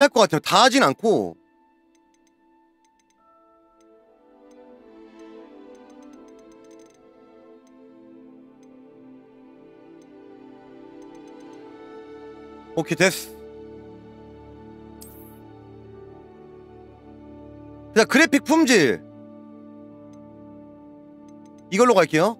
할 것 같아요. 다 하진 않고 오케이 됐어. 자 그래픽 품질 이걸로 갈게요.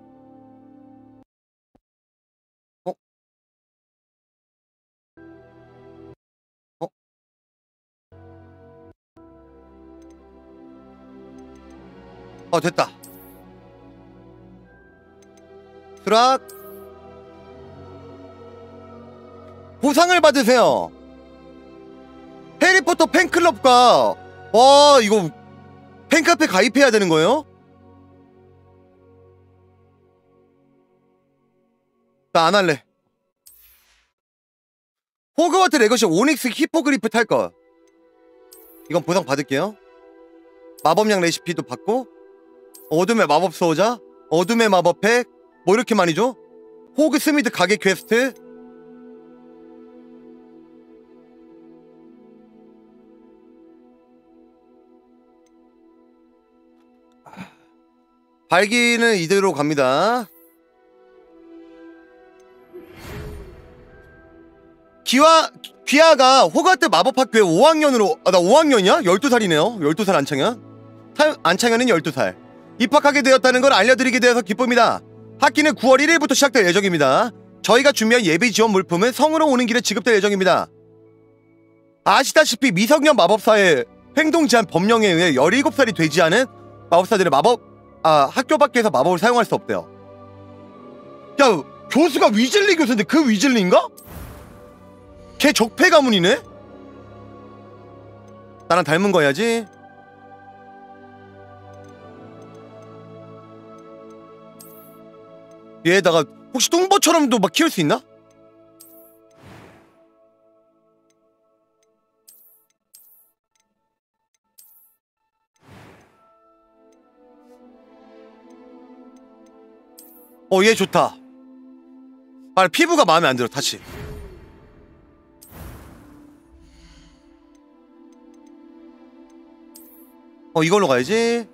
어 됐다. 수락 보상을 받으세요. 해리포터 팬클럽과 와 이거 팬카페 가입해야 되는 거예요? 나 안 할래. 호그와트 레거시 오닉스 히포그리프 탈 거. 이건 보상 받을게요. 마법약 레시피도 받고 어둠의 마법 수호자, 어둠의 마법 팩, 뭐 이렇게 많이 줘? 호그스미드 가게 퀘스트, 밝기는 이대로 갑니다. 기와 귀하가 호가트 마법학교에 5학년으로 아, 나 5학년이야? 12살이네요. 12살 안창현. 타- 안창현은 12살. 입학하게 되었다는 걸 알려드리게 되어서 기쁩니다. 학기는 9월 1일부터 시작될 예정입니다. 저희가 준비한 예비 지원 물품은 성으로 오는 길에 지급될 예정입니다. 아시다시피 미성년 마법사의 행동 제한 법령에 의해 17살이 되지 않은 마법사들의 마법 아 학교 밖에서 마법을 사용할 수 없대요. 야 교수가 위즐리 교수인데 그 위즐리인가? 걔 적폐 가문이네? 나랑 닮은 거야지. 얘에다가 혹시 뚱보처럼도 막 키울 수 있나? 어, 얘 좋다. 아, 피부가 마음에 안 들어, 다시. 어, 이걸로 가야지.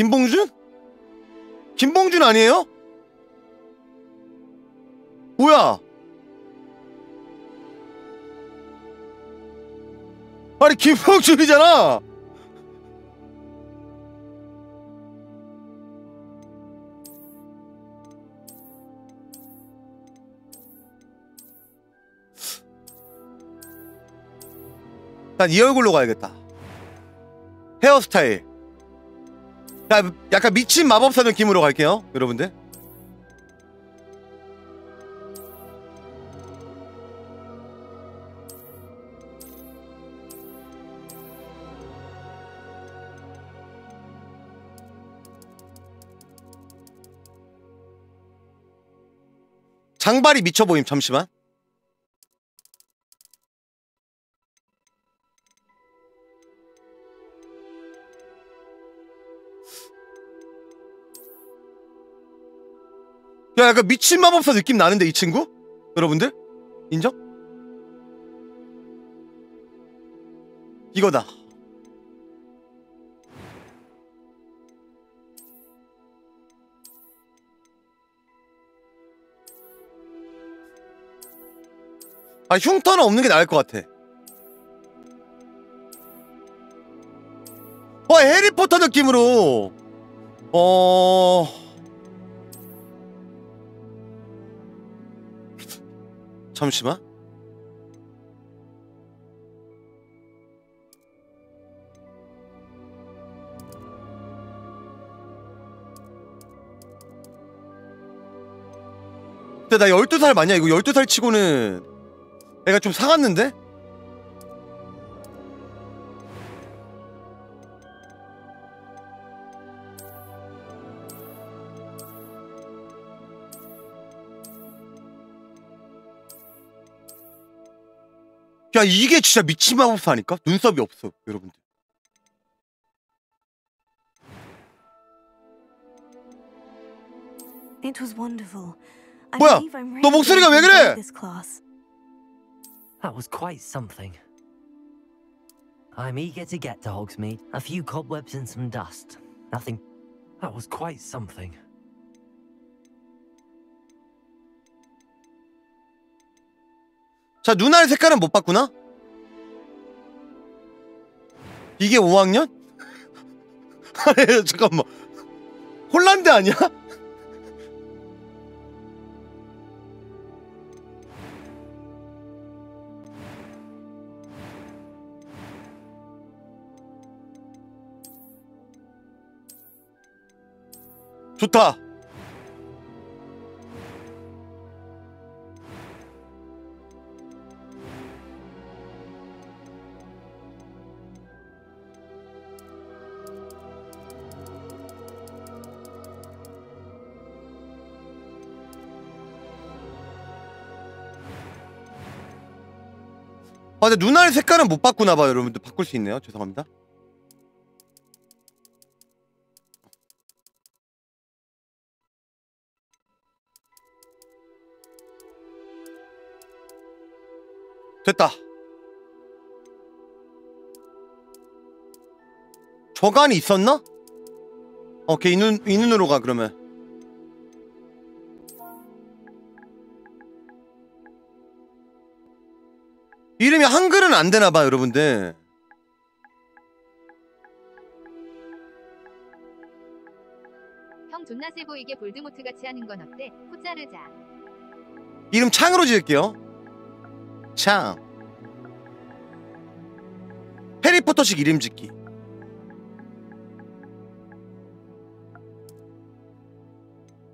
김봉준? 김봉준 아니에요? 뭐야? 아니 김봉준이잖아. 난 이 얼굴로 가야겠다. 헤어스타일. 야, 약간 미친 마법사 느낌으로 갈게요, 여러분들. 장발이 미쳐 보임 잠시만. 야 약간 미친 마법사 느낌 나는데 이 친구? 여러분들? 인정? 이거다. 아 흉터는 없는 게 나을 것 같아. 와 해리포터 느낌으로 어 잠시만. 근데 나 12살 맞냐? 이거 12살 치고는 애가 좀 사갔는데? 야 이게 진짜 미친 마법사 아닐까? 눈썹이 없어 여러분들 It was wonderful. I 뭐야? 너 목소리가 왜 그래? That was quite something. I'm eager to get to Hogsmeade. A few cobwebs and some dust. Nothing. That was quite something. 자 눈알 색깔은 못 봤구나? 이게 5학년? 아니 잠깐만 홀란드 아니야? 좋다 근데 눈알 색깔은 못 바꾸나 봐요, 여러분들. 바꿀 수 있네요. 죄송합니다. 됐다. 저간이 있었나? 오케이, 이 눈, 이 눈으로 가, 그러면. 이름이 한글은 안 되나 봐, 여러분들. 형 존나 세 보이게 볼드모트 같이 하는 건 어때? 코 자르자. 이름 창으로 지을게요. 창. 해리포터식 이름 짓기.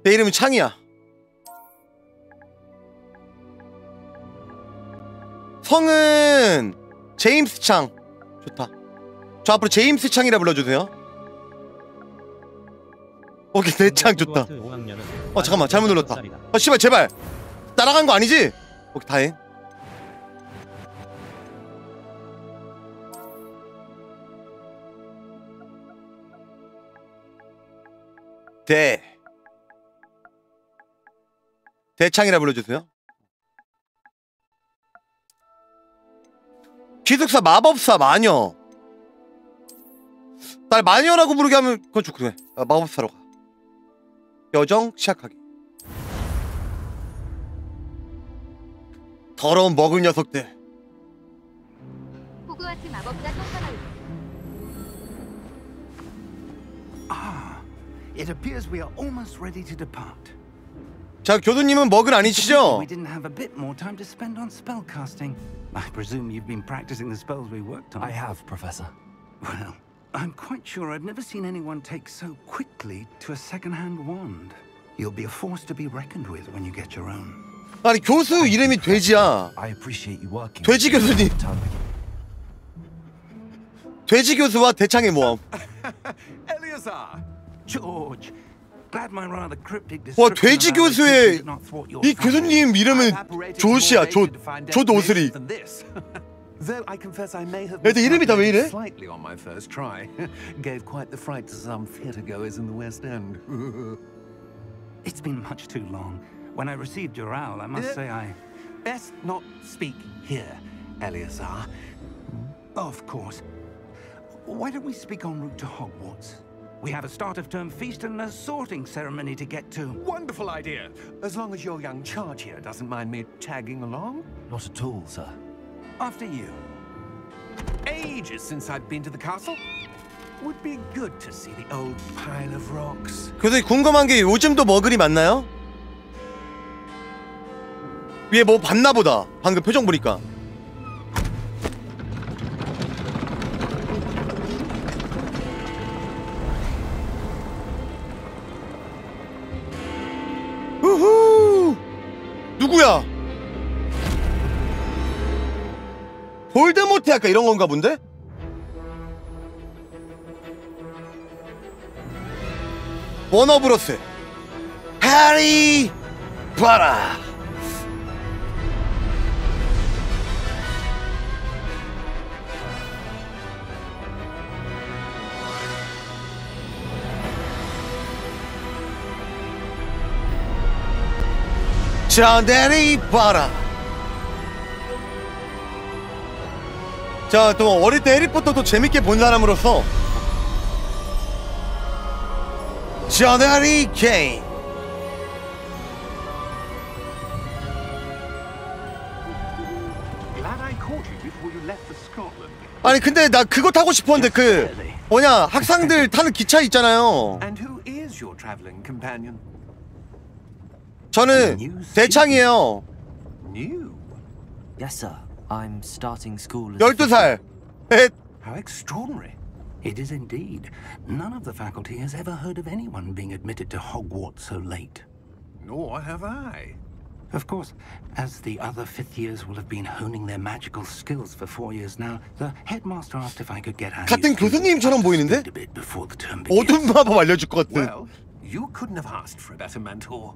내 이름은 창이야. 성은 제임스 창. 좋다. 저 앞으로 제임스 창이라 불러주세요. 오케이 내 창 좋다. 어 잠깐만 잘못 눌렀다. 아 씨발 제발 따라간 거 아니지? 오케이 다행. 대 대창이라 불러주세요. 기숙사 마법사 마녀. 날 마녀라고 부르게 하면 그건 좋고 그 아, 마법사로 가. 여정 시작하기. 더러운 먹을 녀석들. 호그와트 마법사 성선을 Ah, it appears we are almost ready to depart. 자 교수님은 먹을 아니시죠? We didn't have a bit more time to spend on spellcasting. I presume you've been practicing the spells we worked on. I have, Professor. Well, I'm quite sure I've never seen anyone take so quickly to a second-hand wand. You'll be a force to be reckoned with when you get your own. 아니 교수 이름이 돼지야. I appreciate you working. 돼지 교수님. 돼지 교수와 대창의 모험. Eleazar! George! 와 description 돼지 of our 교수의 activity did not thwart your 이 교수님 이름은 조시야. 조, 조 오스리. Though I confess I may have 애들 이름이 다 왜 이래? slightly on my first try. Gave quite the fright to some theatre goers in the West End. It's been much too long. When I received your owl, I must Yeah. say I... Best not speak here, Eleazar. Of course. Why don't we speak en route to Hogwarts? We have a start of term feast and a sorting ceremony to get to. Wonderful idea. As long as your young charge here doesn't mind me tagging along. Not at all, sir. After you. Ages since I've been to the castle. Would be good to see the old pile of rocks. 교수님 궁금한 게 요즘도 머글이 많나요? 위에 뭐 봤나 보다. 방금 표정 보니까. 볼드모트 약간 이런 건가 본데? 워너브로스 해리 봐라 자 내리 봐라 자 또 어릴 때 해리포터도 재밌게 본 사람으로서 자 내리 케인. 아니 근데 나 그거 타고 싶었는데 그 뭐냐 학생들 타는 기차 있잖아요 And who is your traveling companion? 저는 대창이에요 New. Yes, sir. I'm starting school. as 12살 에, How extraordinary. It is indeed. None of the faculty has ever heard of anyone being admitted to Hogwarts so late. Nor have I. Of course, as the other fifth years will have been honing their magical skills for four years now, the headmaster asked if I could get our new 같은 students 교수님처럼 up to 보이는데? speed a bit before the term begins. 어둠 마법 알려줄 것 같은 Well, you couldn't have asked for a better mentor.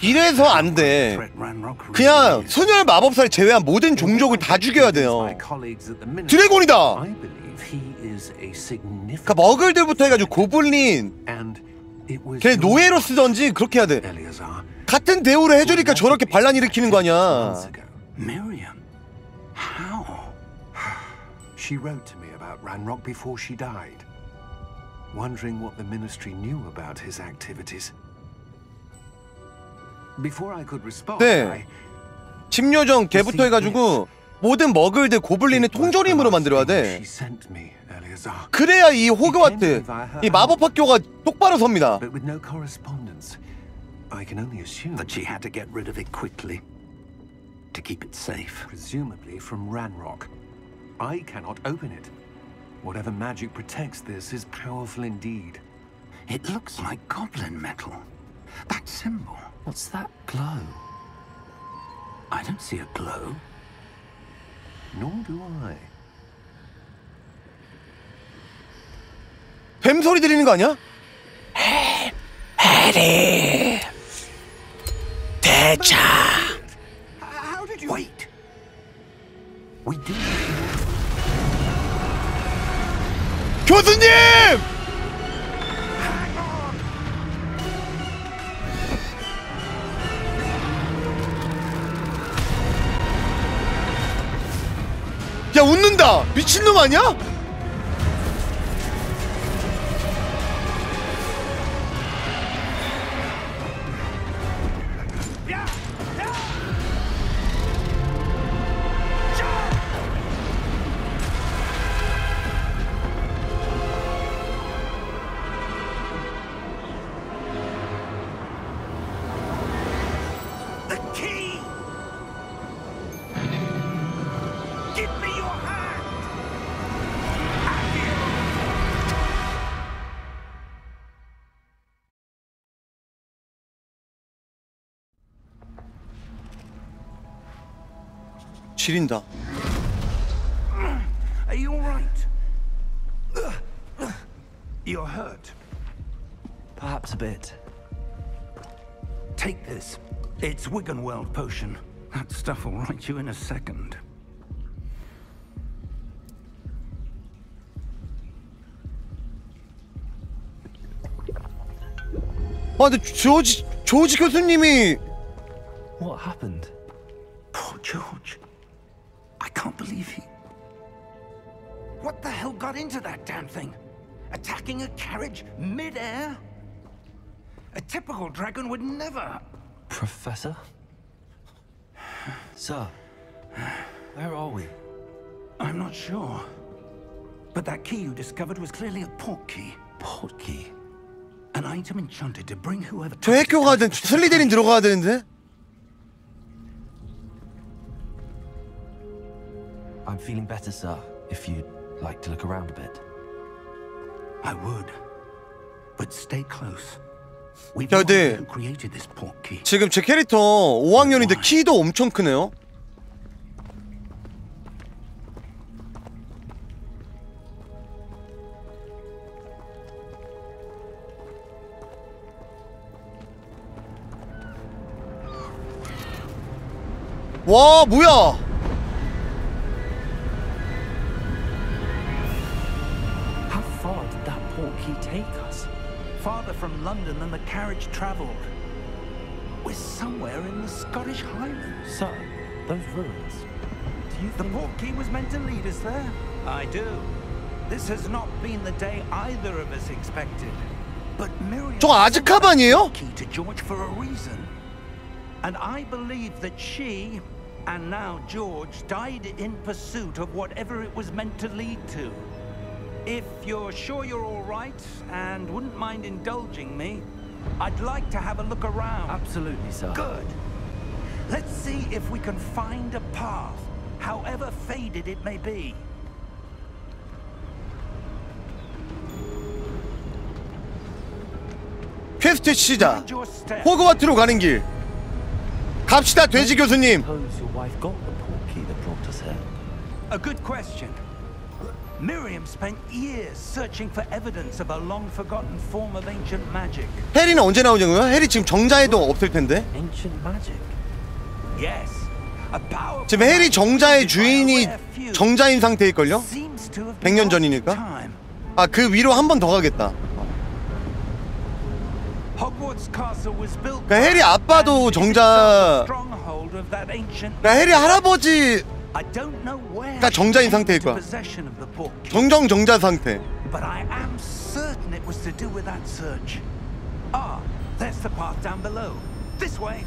이래서 안 돼. 그냥. 소멸 마법사를 제외한 모든 종족을 다 죽여야 돼요 드래곤이다 그니까 머글들부터 해가지고 고블린 걔 노예로 쓰던지 그렇게 해야 돼 같은 대우를 해주니까 저렇게 반란 일으키는 거 아니야 months ago. Miriam. How? She wrote to me about Ranrock before she died, wondering what the ministry knew about his activities. 네. I 침요정 걔부터 해가지고 모든 머글들 고블린을 통조림으로 만들어야 돼 그래야 이 호그와트 이 마법 학교가 똑바로 섭니다 but with no correspondence. I can only assume, That she had to get rid of it quickly. To keep it safe. presumably from Ranrock. I cannot open it. Whatever magic protects this is powerful indeed. It looks like goblin metal. That symbol. What's that glow? I don't see a glow. Nor do I. 뱀 소리 들리는 거 아니야? How did you? Wait. We do. 교수님! 야 웃는다 미친놈 아니야? 지린다 Are you alright? You're hurt. Perhaps a bit. Take this. It's Wiggenweld potion. That stuff will right you in a second. 아 근데 조지 조지 교수님이 What happened? Poor George. I can't believe he. What the hell got into that damn thing? Attacking a carriage mid-air? A typical dragon would never. Professor? Sir, where are we? I'm not sure. But that key you discovered was clearly a port key. Portkey. An item enchanted to bring whoever. 저 학교 가든 슬리데린 들어가야 되는데 I'm feeling better, sir, if you'd like to look around a bit. I would. But stay close. We've 야, 근데 created this port key. 지금 제 캐릭터 5학년인데 키도 엄청 크네요. 와, 뭐야? Farther from London than the carriage travelled. We're somewhere in the Scottish Highlands. Sir, those ruins. Do you The think... portkey was meant to lead us there? I do. This has not been the day either of us expected. But Miriam 저거 아즈카반이에요? key to George for a reason. And I believe that she, and now George, died in pursuit of whatever it was meant to lead to. If you're sure you're all right and wouldn't mind indulging me, I'd like to have a look around. Absolutely, sir. Good. Let's see if we can find a path, however faded it may be. 퀘스트 시작 Mind your step. 호그와트로 가는 길 갑시다 돼지 교수님 Suppose your wife got the portkey that brought us here. A good question. Miriam spent years searching for evidence of a long forgotten form of ancient magic. 해리는 언제 나오는 거야? 해리 지금 정자에도 없을 텐데 Ancient magic. Yes. 지금 해리 정자의 주인이. 정자인 상태일걸요? Seems to have 100년 been 전이니까? 아 그 위로 한 번 더 가겠다 Hogwarts Castle was built 그러니까 해리 아빠도 정자 그러니까 해리 할아버지 I don't know where 그러니까 정자인 상태일 거야. possession of the portkey. 정정 정자 상태 But I am certain it was to do with that search. Ah, there's the path down below. This way.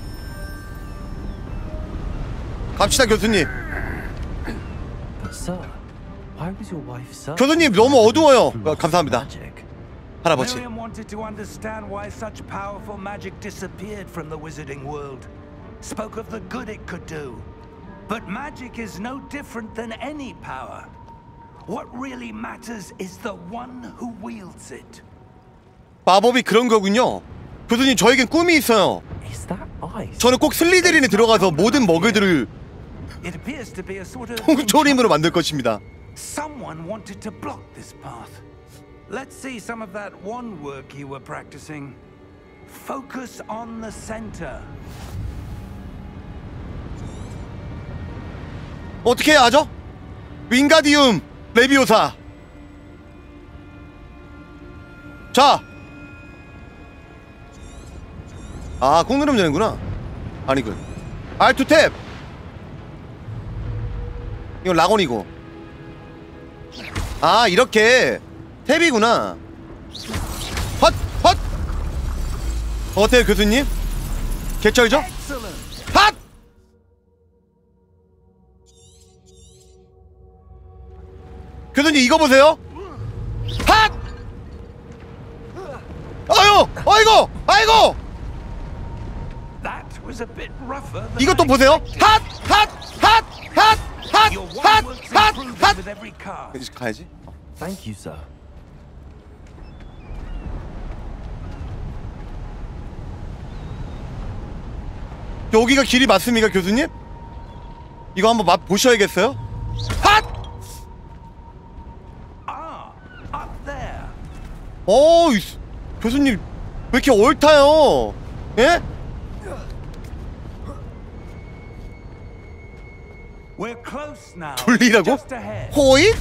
갑시다 교수님 But sir, why was your wife so... 교수님 너무 어두워요 아, 감사합니다. 할아버지 Miriam wanted to understand why such powerful magic disappeared from the wizarding world. Spoke of the good it could do. But magic is no different than any power. What really matters is the one who wields it. 마법이 그런 거군요 교수님 저에겐 꿈이 있어요 Is that ice? 저는 꼭 슬리데린에 들어가서 모든 머글들을 It appears to be a sort of 통조림으로 만들 것입니다 Someone wanted to block this path. Let's see some of that one work you were practicing. Focus on the center. 어떻게 해야 하죠? 윙가디움 레비오사 자! 아, 꾹 누르면 되는구나 아니군 알투 탭! 이건 락원이고 아, 이렇게 탭이구나 헛! 헛! 어때요, 교수님? 개쩔죠? 교수님 이거 보세요. 핫! 아유, 아이고, 아이고. 이것도 보세요. 핫, 핫, 핫, 핫, 핫, 핫, 핫, 핫. 이제 가야지. Thank you, sir. 여기가 길이 맞습니까, 교수님? 이거 한번 맛 보셔야겠어요. 핫! Ah, up there. 어, 이 스- 교수님 왜 이렇게 옳다요? 예? 돌리라고? 호잇?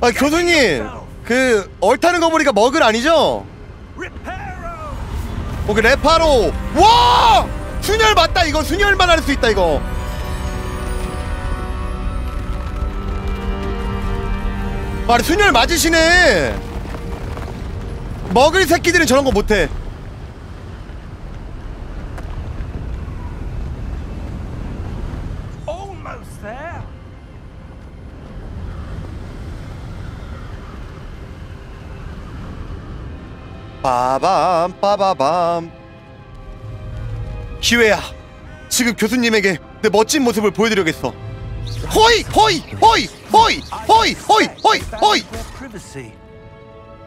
아 교수님 그 얼타는 거 보니까 머글 아니죠? 오그 레파로. 와! 순혈 맞다 이거. 순혈만 할 수 있다 이거. 아 순혈 맞으시네. 먹을 새끼들은 저런 거 못해 Almost there. 빠밤 빠바밤 기회야 지금 교수님에게 내 멋진 모습을 보여드려야겠어 호이 호이 호이 호이 호이 호이 호이 호이.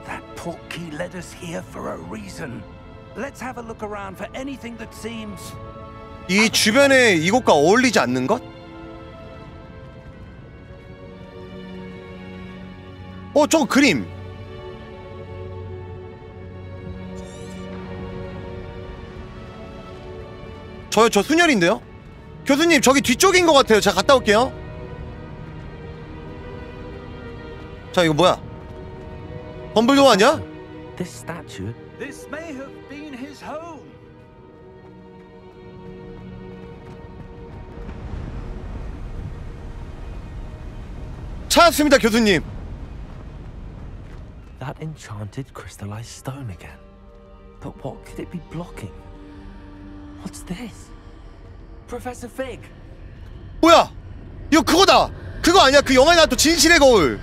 That portkey led us here for a reason. Let's have a look around for anything that seems 이 주변에 이곳과 어울리지 않는 것? 어 저거 그림 저요 저 순열인데요 교수님 저기 뒤쪽인 것 같아요 제가 갔다 올게요 자 이거 뭐야 덤블도어 아니야? This statue. This may have been his home. 찾았습니다 교수님 That enchanted crystallized stone again. But what could it be blocking? What's this? Professor Fig! 뭐야 이거 그거다 그거 아니야 그 영화에 나왔던 진실의 거울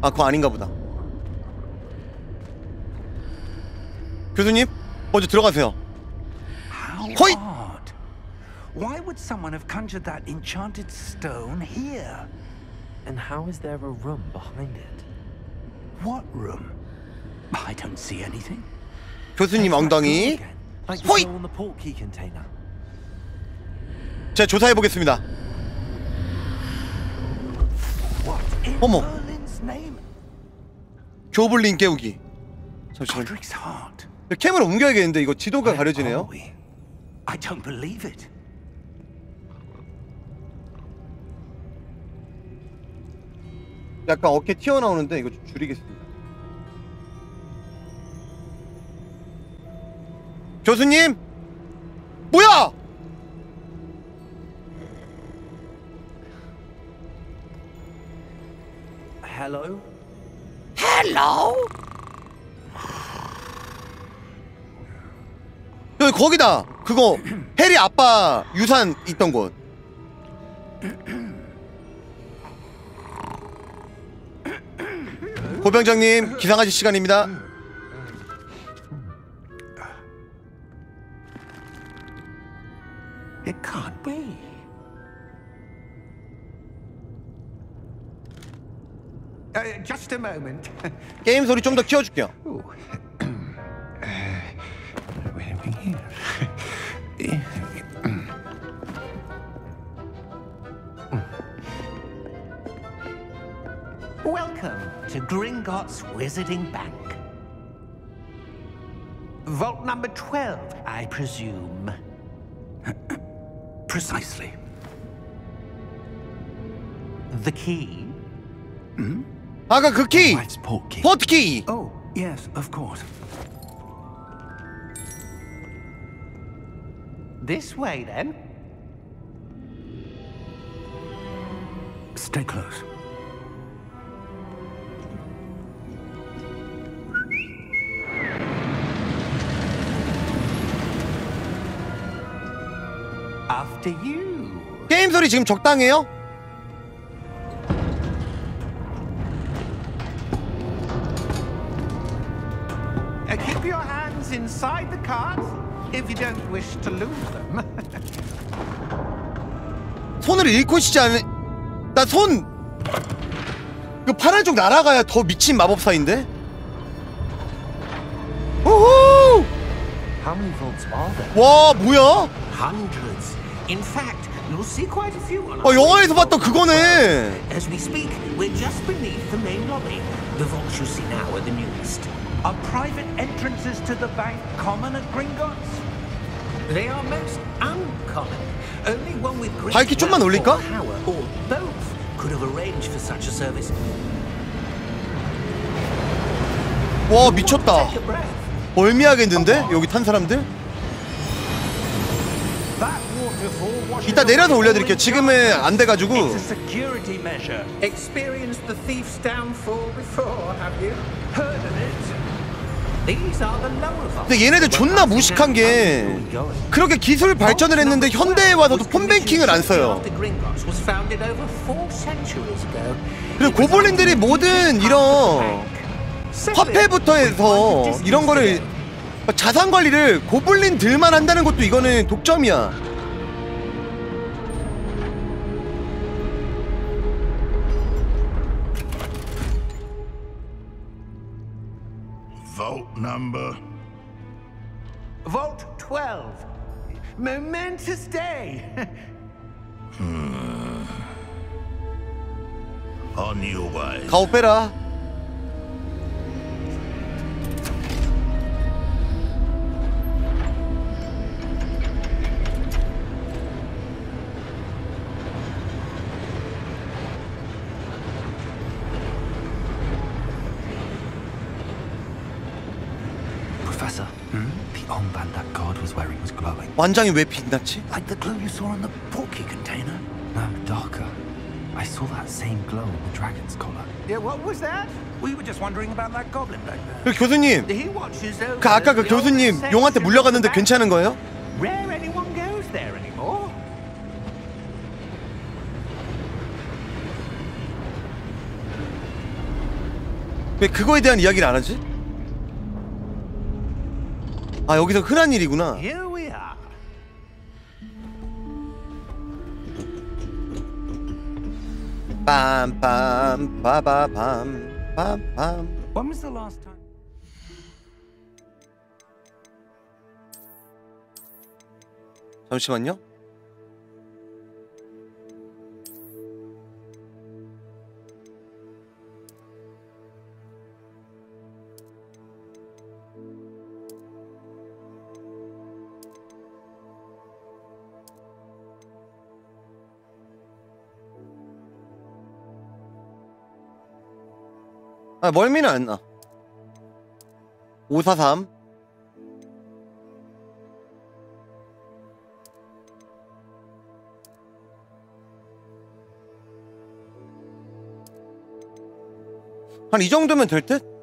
아 그거 아닌가 보다 교수님 먼저 들어가세요 odd. Why would someone have conjured that enchanted stone here? And how is there a room behind it? What room? I don't see anything. 교수님 엉덩이 container. 제가 조사해 보겠습니다 What in 어머. 교블린 깨우기 heart. 캠을 옮겨야겠는데 이거 지도가 가려지네요. 약간 어깨 튀어나오는데 이거 좀 줄이겠습니다 교수님? 뭐야? Hello? 여기 거기다. 그거 해리 아빠 유산 있던 곳. 고병장님 기상하실 시간입니다 It can't be. Uh, just a moment. 게임 소리 좀 더 키워줄게요 Ooh. Wait a minute here. Welcome to Gringotts Wizarding Bank. Vault number 12, I presume. Precisely. The key? 아까 그 키! Wife's portkey. 포트키! Oh, yes, of course. This way, then. Stay close. You. 게임 소리 지금 적당해요? Uh, keep your hands inside the cart if you don't wish to lose them. 손을 잃고 싶지 않은 나손 그 파란 쪽 날아가야 더 미친 마법사인데? 우후! How many vaults are there? 와 뭐야? In fact, you'll see quite a few on 어 영화에서 봤던 그거네 As we speak, we're just beneath the main lobby. The vaults you see now are the newest. Are private entrances to the bank common at Gringotts? They are most uncommon. Only one with great 밝기 좀만 올릴까? power, or both, could have arranged for such a service. 와 미쳤다. 멀미하겠는데? 여기 탄 사람들? 이따 내려서 올려드릴게요 지금은 안 돼가지고 It's a security measure. Experienced the thief's downfall before, have you? Heard of it? These are the lower vaults. 근데 얘네들 존나 무식한 게 그렇게 기술 발전을 했는데 현대에 와서도 폰뱅킹을 안 써요. 그리고 고블린들이 모든 이런 화폐부터 해서 이런 거를 자산 관리를 고블린들만 한다는 것도 이거는 독점이야. number? Vote 12. Momentous day. hmm. On your way. Kalpera. 완장이 왜 빛났지? Like the glow you saw in the porky container. No, darker. I saw that same glow in the dragon's collar. Yeah, what was that? We were just wondering about that goblin back there. 그 교수님, He watches over 그 아까 그 교수님 용한테 물려갔는데 괜찮은 거예요? Rare anyone goes there anymore. 왜 그거에 대한 이야기를 안 하지? 아 여기서 흔한 일이구나. Here 빰빰 빠바밤 빰빰. When was the last time? 잠시만요. 아, 멀미는 안 나. 543. 한 이 정도면 될 듯?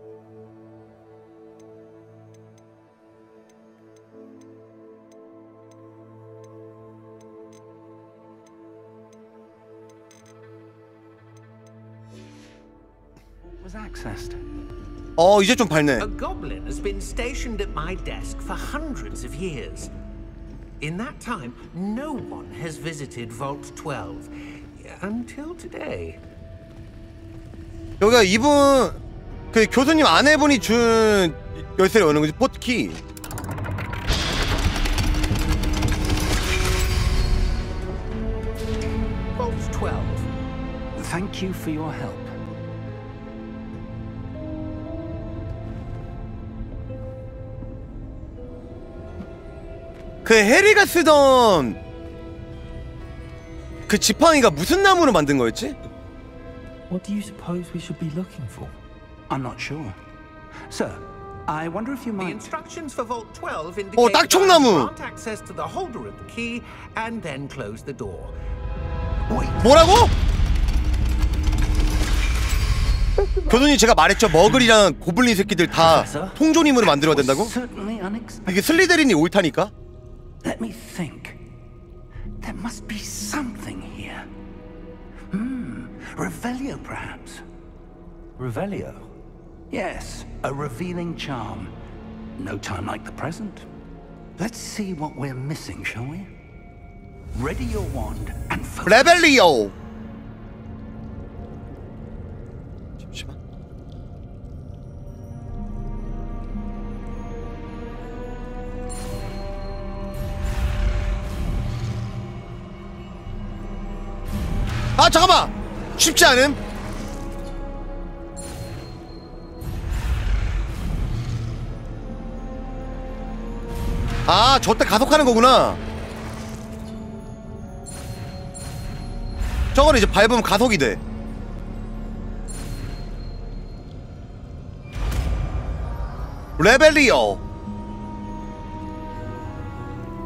accessed. 어, 이제 좀 밝네. A goblin has been stationed at my desk for hundreds of years. In that time, no one has visited Vault 12 until today. 여기가 이분 그 교수님 아내분이 준 열쇠를 여는 거지 포트키 Vault 12. Thank you for your help. 그 해리가 쓰던 그 지팡이가 무슨 나무로 만든 거였지? What do you suppose we should be looking for? I'm not sure. Sir, I wonder if you The might. instructions for Vault 12 indicate 어, 딱 총나무. grant access to the holder of the key and then close the door. 뭐라고? 교수님 제가 말했죠 머글이랑 고블린 새끼들 다 통조림으로 만들어야 된다고? 이게 슬리데린이 옳다니까? Let me think. There must be something here. Hmm, Revelio, perhaps. Revelio. Yes, a revealing charm. No time like the present. Let's see what we're missing, shall we? Ready your wand and focus. 아 잠깐만 쉽지 않음 아 저 때 가속하는 거구나 저거는 이제 밟으면 가속이 돼. 레벨리오.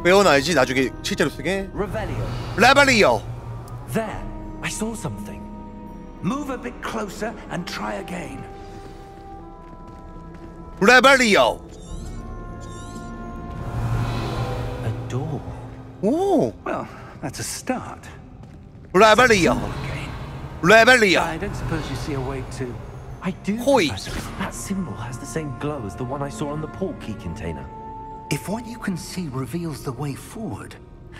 외워놔야지 나중에 실제로 쓰게. 레벨리오. I saw something. Move a bit closer and try again. Rebelio! A door. Oh, Well, that's a start. Rebelio! Rebelio! I don't suppose you see a way to... I do, Hoi. That symbol has the same glow as the one I saw on the portkey container. If what you can see reveals the way forward,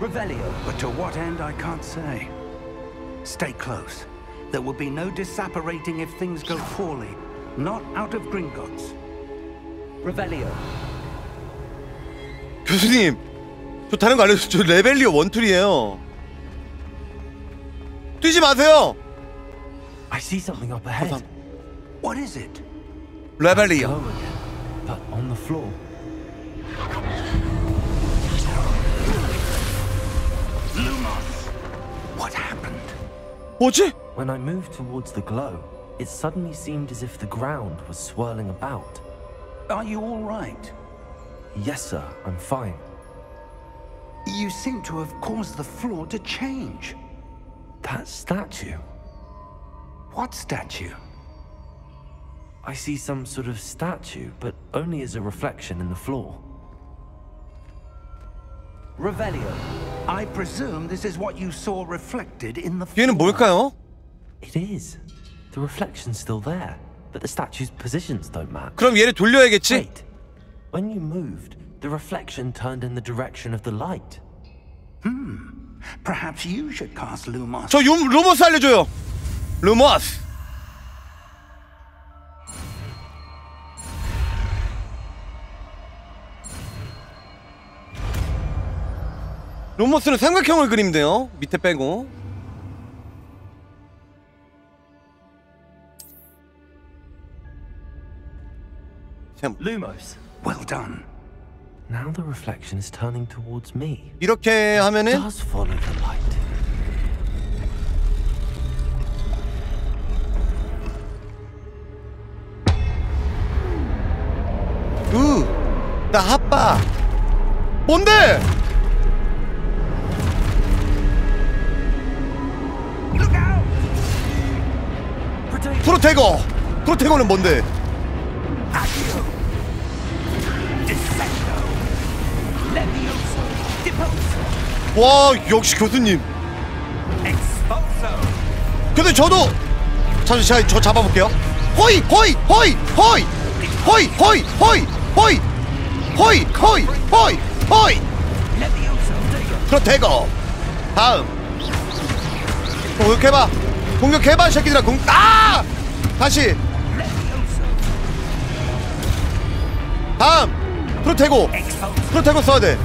Revelio. But to what end, I can't say. Stay close. There will be no disapparating if things go poorly. Not out of Gringotts. Revelio. 교수님, 저 다른 거 알려주죠. 저 레벨리오 원툴이에요. 뛰지 마세요. I see something up ahead. Hold What is it? 레벨리오. Glow again, but on the floor. 뭐지? When I moved towards the glow, it suddenly seemed as if the ground was swirling about. Are you all right? Yes, sir, I'm fine. You seem to have caused the floor to change. That statue. What statue? I see some sort of statue, but only as a reflection in the floor. Revelio. I presume this is what you saw reflected in the 얘는 floor. 뭘까요? It is. The reflection's still there, but the statue's positions don't match. 그럼 얘를 돌려야겠지? Wait. When you moved, the reflection turned in the direction of the light. Perhaps you should cast Lumos. 저 유, 루머스 알려줘요. 루머스. 루머스는 삼각형을 그리면 돼요. 밑에 빼고. 참, Lumos. Well done. Now the reflection is turning towards me. 이렇게 하면은 Does follow the light. 으, 나 핫바. 뭔데? 프로테거. 프로테거는 뭔데? 와, 역시 교수님. 근데 저도 잠시 제가 저 잡아볼게요. 호이, 호이, 호이, 호이, 호이, 호이, 호이, 호이, 호이, 호이, 호이, 호이. 프로테거. 다음. 공격해봐. 공격해봐, 이 새끼들아. 공. 아! 다시. 다음. 프로테고. 프로테고 써야 돼.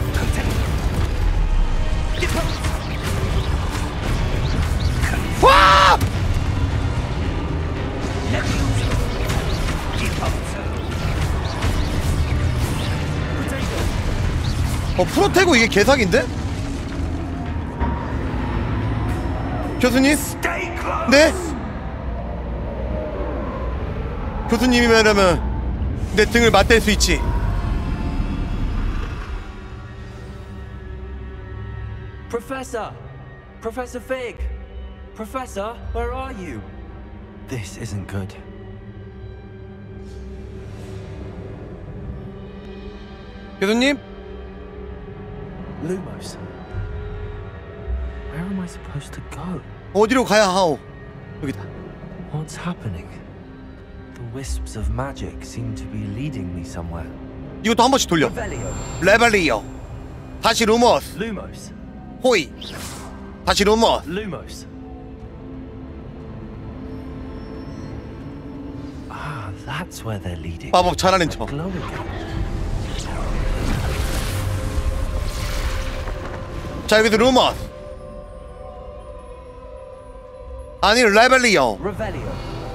와! 어 프로테고 이게 개사기인데? 교수님? 네? 교수님이라면 내 등을 맞댈 수 있지. Professor! Professor Fig! Professor, where are you? This isn't good. 교수님? Lumos. Where am I supposed to go? 어디로 가야 하오? 여기다. What's happening? The wisps of magic seem to be leading me somewhere. 이것도 한 번씩 돌려. Revelio. 다시 Lumos. Lumos. 호이. 다시 Lumos. Lumos. Ah, that's where they're leading. 마법 잘하는 척. 자 여기서 Lumos. 아니 Revelio.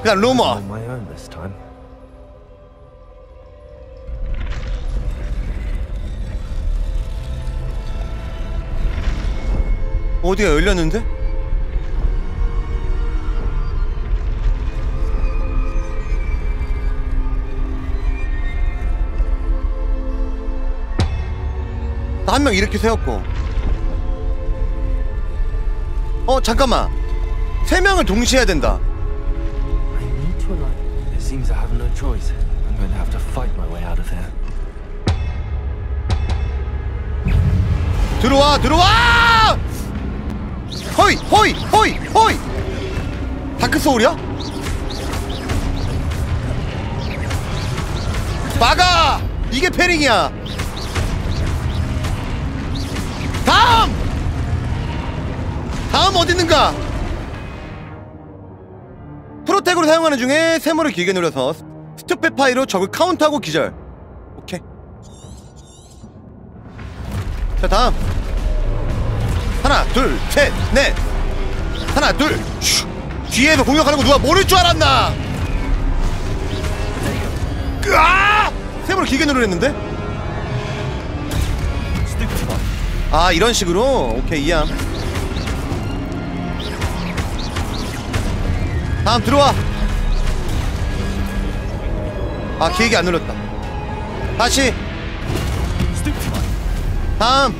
그냥 this time. 어디가 열렸는데? 한 명 이렇게 세웠고 어 잠깐만 세 명을 동시에 해야 된다 I need to align. It seems I have no choice. I'm going to have to fight my way out of here. 들어와 들어와 호이 호이 호이 호이 다크 소울이야? 막아! 이게 패링이야. 다음! 다음 어디 있는가? 프로테고 사용하는 중에 세모를 길게 눌러서 스투페파이로 적을 카운터하고 기절. 오케이. 자 다음. 하나, 둘, 셋, 넷. 하나, 둘. 슈. 뒤에서 공격하는 거 누가 모를 줄 알았나? 아! 세모를 길게 누르랬는데? 아 이런 식으로 오케이 이해함 다음 들어와. 아 기획이 안 눌렀다. 다시. 다음.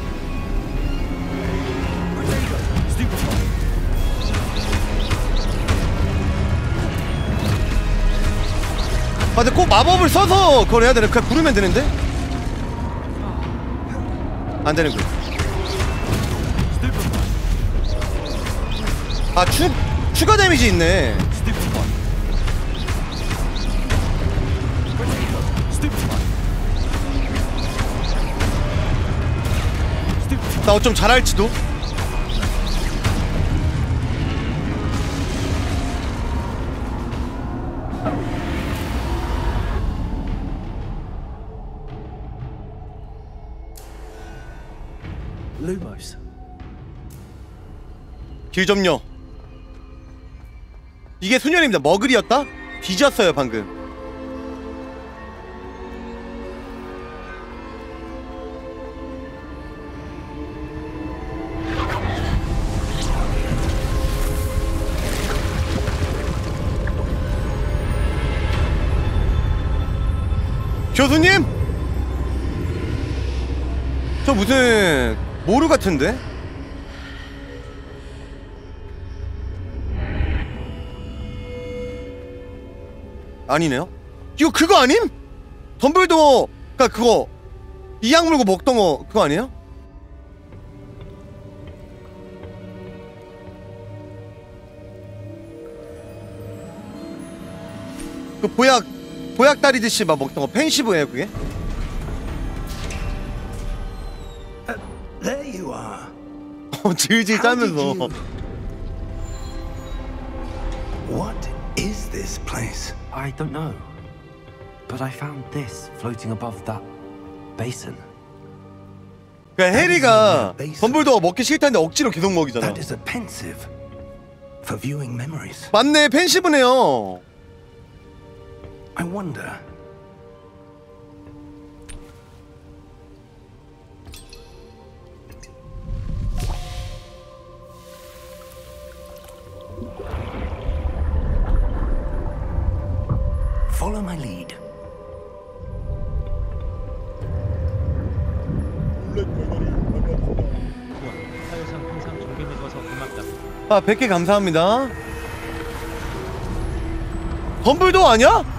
아 근데 꼭 마법을 써서 그걸 해야 되네 그냥 부르면 되는데? 안 되는군 아 추, 추가 데미지 있네 나 어쩜 잘할지도 Lumos. 길점요 이게 수녀입니다 머글이었다? 뒤졌어요 방금 교수님? 저 무슨 모루 같은데? 아니네요. 이거 그거 아님? 덤블도어 그니까 그거 이악 물고 먹던 거 그거 아니에요? 그 보약 보약 다리듯이 막 먹던 거 펜시브예요 그게? There you are. 어 질질 짜면서 What is this place? I don't know. But I found this floating above that basin. 그러니까 해리가. 덤블도어 먹기 싫다는데 억지로 계속 먹이잖아 That is a pensive for viewing memories. 맞네 펜시브네요 I wonder. Follow my lead. 사회상 항상 존경해줘서 고맙다. 아 100개 감사합니다 덤블도어 아니야?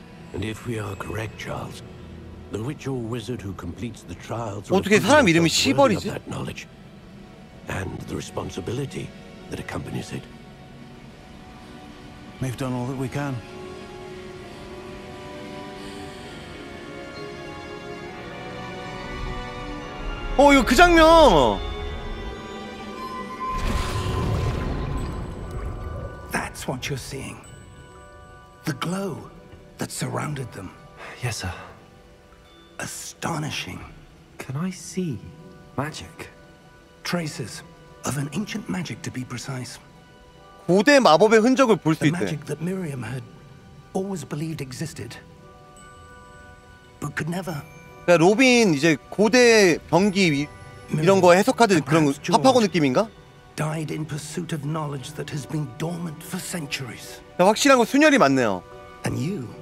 and if we are correct, Charles, the witch or wizard who completes the trials will 어떻게 prove 사람 이름이 themselves worthy of 시벌이지? that knowledge and the responsibility that accompanies it. We've done all that we can. 어 이거 그 장면 That's what you're seeing. The glow that surrounded them. Yes, sir. Astonishing. Can I see magic? Traces of an ancient magic, to be precise. 고대 마법의 흔적을 볼 수 The 있대 magic that Miriam had always believed existed. but could never. 그러니까 로빈 이제 고대 병기 이- 이런 거 해석하듯 그런 거 파파고 느낌인가? Died in pursuit of knowledge that has been dormant for centuries. 그러니까 확실한 건 순열이 맞네요. And you,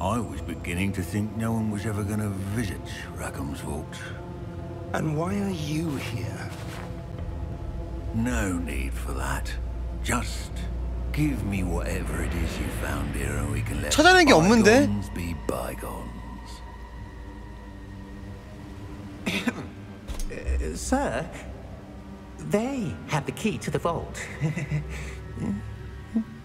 I was beginning to think no one was ever going to visit Rackham's Vault. And why are you here? No need for that. Just give me whatever it is you found here and we can let 찾아낸 게 없는데? bygones be bygones. Uh, sir, they had the key to the vault.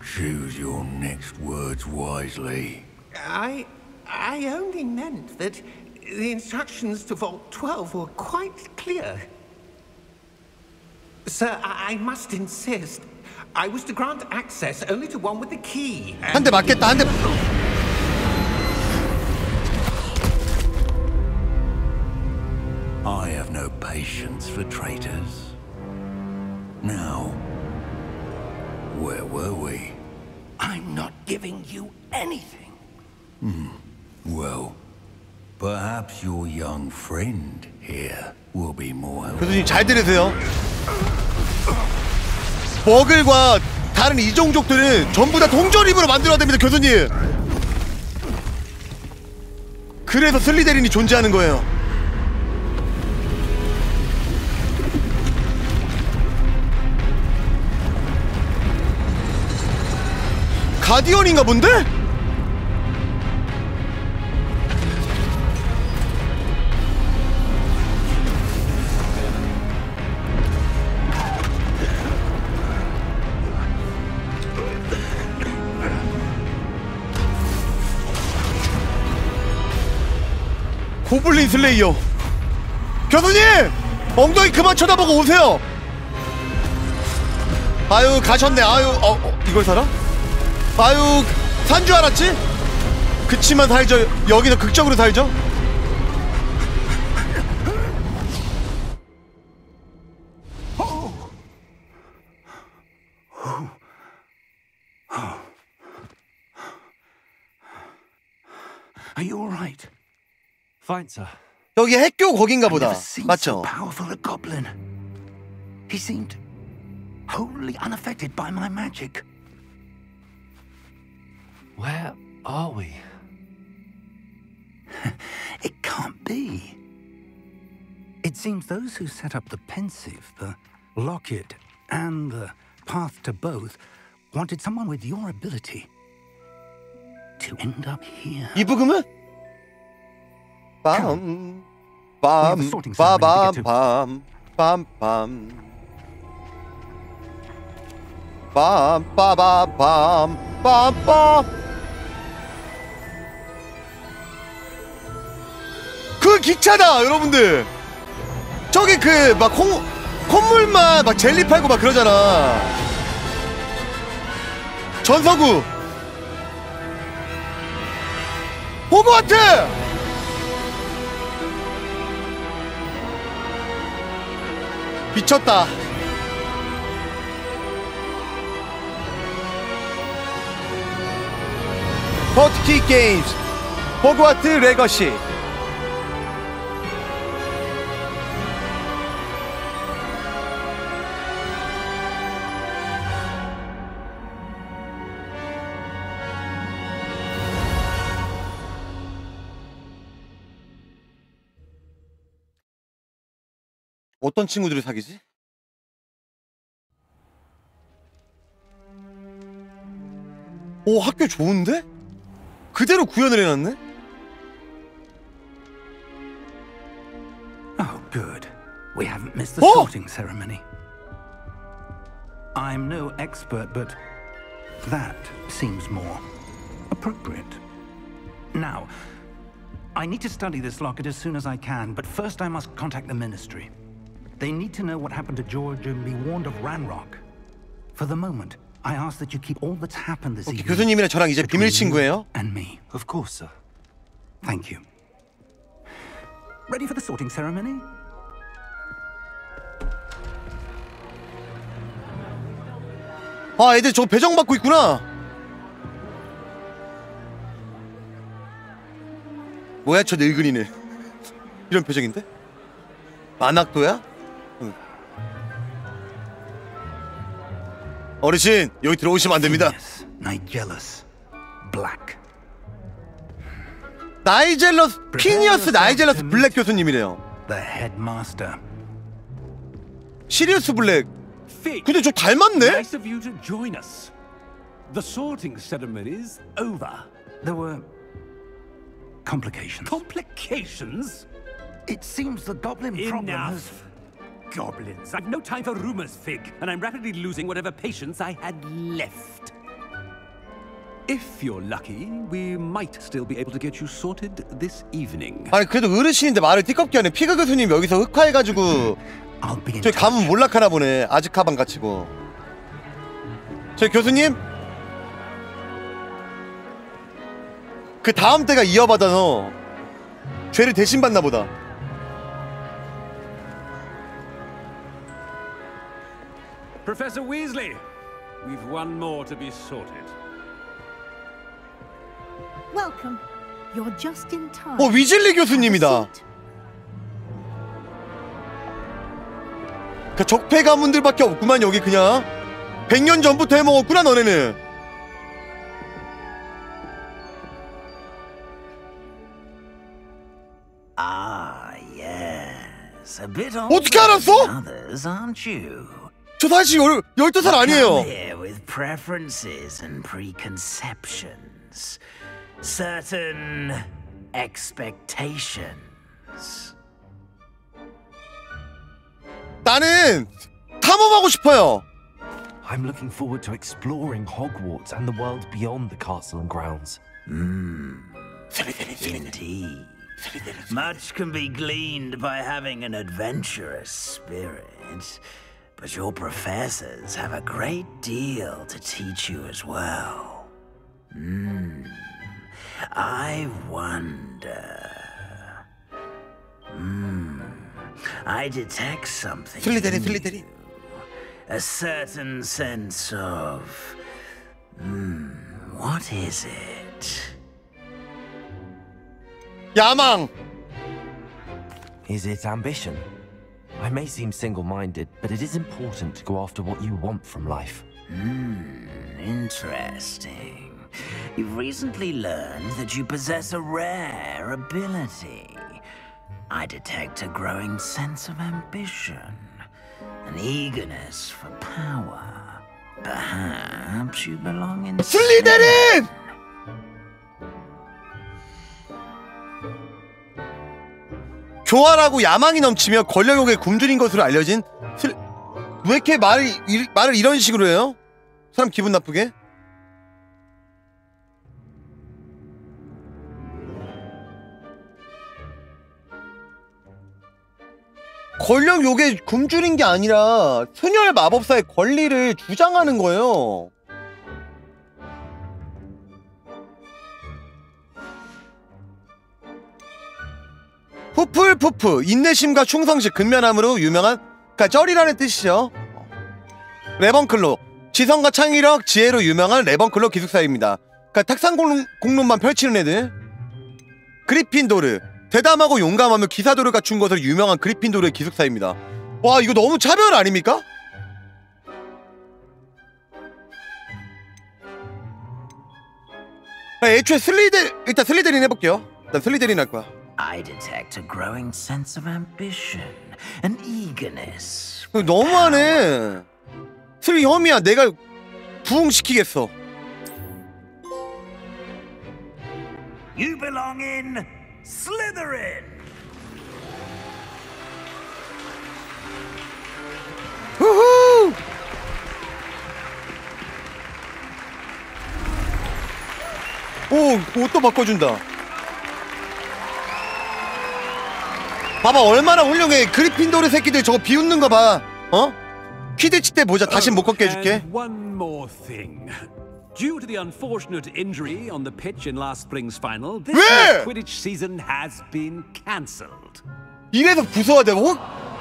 Choose your next words wisely. I. I only meant that the instructions to Vault 12 were quite clear. Sir, I, I must insist. I was to grant access only to one with the key. 한 대 맞겠다. 한 대. I have no patience for traitors. Now, where were we? I'm not giving you anything. Well, perhaps your young friend here will be more. 교수님 잘 들으세요. 버글과 다른 이종족들은 전부 다 동전입으로 만들어야 됩니다, 교수님. 그래서 슬리데린이 존재하는 거예요. 가디언인가 본데? 고블린 슬레이어 교수님! 엉덩이 그만 쳐다보고 오세요! 아유 가셨네 아유 어, 어 이걸 사라? 아유 산 줄 알았지? 그치만 살죠 여기서 극적으로 살죠? Are you all right? Fine, sir. 여기 핵교 거긴가 I've 보다 never seen 맞죠? so powerful a goblin. He seemed wholly unaffected by my magic. Where are we? It can't be. It seems those who set up the pensive, the locket, and the path to both wanted someone with your ability to end up here. 이 부금은? 빰, We have 빰, a sorting ceremony to get 빠밤, 빰, 빰, 빰, 빠바밤, 빰빰. 그 기차다, 여러분들. 저기 그 막 콩, 콧물만 막 젤리 팔고 막 그러잖아. 전서구. 호그와트! 미쳤다. 버티키 게임즈 호그와트 레거시 어떤 친구들을 사귀지? 오 학교 좋은데? 그대로 구현을 해놨네? Oh, good. We haven't missed the Oh! sorting ceremony. I'm no expert, but that seems more appropriate. Now, I need to study this locket as soon as I can, but first I must contact the Ministry. They need to know what happened to George and be warned of Ranrock. For the moment, I ask that you keep all that's happened this 오케이, evening 교수님이랑 저랑 이제 비밀 친구예요. and me. Of course, sir. Thank you. Ready for the sorting ceremony? 아, 애들 저 배정 받고 있구나. 뭐야, 저 늙은이는. 이런 표정인데? 만학도야? 어르신, 여기 들어오시면 안 됩니다. Nigellus. Black. 나이젤러스, 피니어스 나이젤러스 블랙 교수님이래요. The headmaster. 시리우스 블랙. 근데 저 닮았네? nice of you to join us. The sorting ceremony's over. There were complications. Complications? it seems the goblin problem has... Goblins. I've no time for rumors, Fig, and I'm rapidly losing whatever patience I had left. If you're lucky, we might still be able to get you sorted this evening. 아니 그래도 어르신인데 말을 띠껍게 하네. 피그 교수님 여기서 흑화해가지고 저희. 가면 몰락하나 보네. 아즈카방 갇히고. 저희 교수님 그 다음 때가 이어받아서 죄를 대신 받나 보다. Professor Weasley, we've one more to be sorted. Welcome. You're just in time. 어 위즐리 교수님이다. 그 적폐 가문들밖에 없구만 여기 그냥 100년 전부터 해먹었구나 너네는 Ah, yes. A bit 어떻게 알았어? 저 사실 열, 12살 Come 아니에요 with preferences and preconceptions. Certain expectations. 나는 탐험하고 싶어요 I'm looking forward to exploring Hogwarts and the world beyond the castle and grounds. Indeed. Much can be gleaned by having an adventurous spirit, But your professors have a great deal to teach you as well. Hmm. I wonder. Hmm. I detect something. in you—a certain sense of. Hmm. What is it? Yamang. Is it ambition? I may seem single minded, but it is important to go after what you want from life. Hmm, interesting. You've recently learned that you possess a rare ability. I detect a growing sense of ambition, an eagerness for power. Perhaps you belong in. 슬 교활하고 야망이 넘치며 권력욕에 굶주린 것으로 알려진 슬... 왜 이렇게 말을, 이- 말을 이런 식으로 해요? 사람 기분 나쁘게? 권력욕에 굶주린 게 아니라 소녀의 마법사의 권리를 주장하는 거예요. 푸풀푸프 인내심과 충성심 근면함으로 유명한 그러니까 쩔이라는 뜻이죠. 레번클로 지성과 창의력 지혜로 유명한 레번클로 기숙사입니다. 그러니까 탁상 공론, 공론만 펼치는 애들. 그리핀도르 대담하고 용감하며 기사도를 갖춘 것으로 유명한 그리핀도르의 기숙사입니다. 와 이거 너무 차별 아닙니까? 아, 애초에 슬리데 일단 슬리데린 해볼게요. 난 슬리데린 할 거야. I detect a growing sense of ambition, an eagerness. 너무하네. 슬리 혐이야. 내가 부흥시키겠어. You belong in Slytherin. 후후! 오, 옷도 바꿔준다. 봐봐 얼마나 훌륭해 그리핀도르 새끼들 저거 비웃는 거 봐 어? 퀴드치 때 보자 다시 못 걷게 해줄게 one more thing. Due to the unfortunate injury on the pitch in last spring's final, this 왜? year's Quidditch season has been cancelled. 이래서 부숴야 돼 호,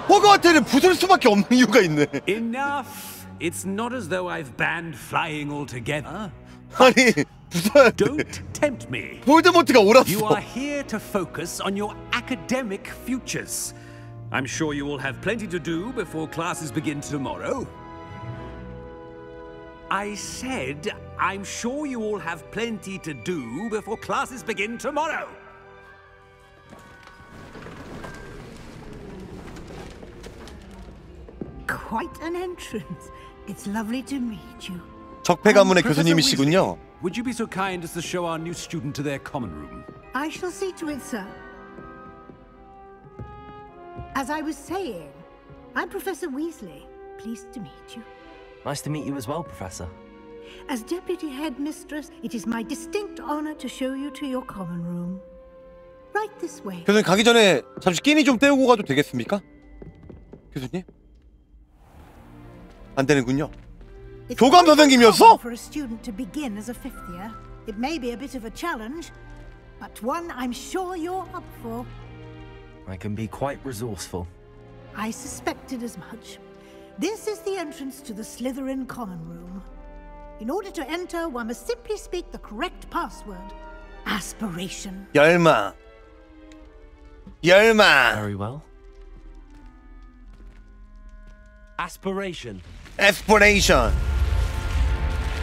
호그와트를 부술 수밖에 없는 이유가 있네 Enough. It's not as though I've banned flying altogether. 아니 Don't tempt me. 볼드모트가 You 옳았어 are here to focus on your academic futures. I'm sure you will have plenty to do before classes begin tomorrow. I said, I'm sure you all have plenty to do before classes begin tomorrow. Quite an entrance. It's lovely to meet you. 적폐 가문의 Professor 교수님이시군요 Would you be so kind as to show our new student to their common room? I shall see to it, sir. As I was saying, I'm Professor Weasley. Pleased to meet you. Nice to meet you as well, Professor. As Deputy Headmistress, it is my distinct honor to show you to your common room. Right this way. 교수님 가기 전에 잠시 끼니 좀 때우고 가도 되겠습니까? 교수님? 안 되는군요 It's 교감 quite 선생님이었어? uncommon For a student to begin as a fifth year, it may be a bit of a challenge, but one I'm sure you're up for. I can be quite resourceful. I suspected as much. This is the entrance to the Slytherin common room. In order to enter, one must simply speak the correct password. Aspiration. 열망 열망 Very well. Aspiration. Explanation.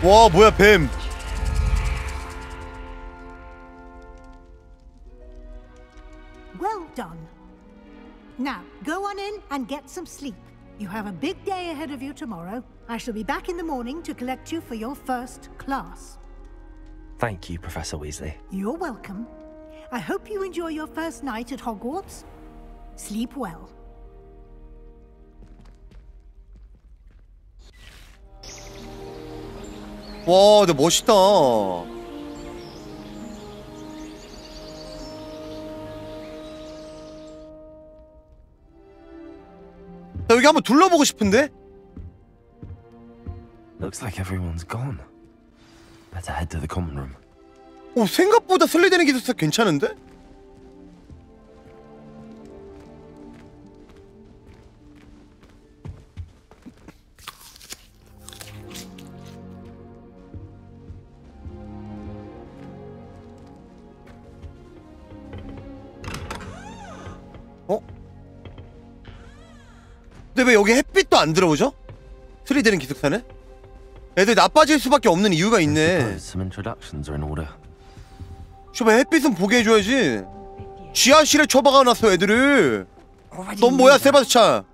War whip him. Well done. Now, go on in and get some sleep. You have a big day ahead of you tomorrow. I shall be back in the morning to collect you for your first class. Thank you, Professor Weasley. You're welcome. I hope you enjoy your first night at Hogwarts. Sleep well. 와 근데 멋있다 나 여기 한번 둘러보고 싶은데? Looks like everyone's gone. Better head to the common room. 오 생각보다 슬리데는 기술사 괜찮은데? 근데 왜 여기 햇빛도 안 들어오죠? 슬리데는 기숙사는? 애들 나빠질 수밖에 없는 이유가 있네. 슈바 햇빛은 보게 해줘야지. 지하실에 처박아 놨어 애들을. 넌 뭐야 세바스찬?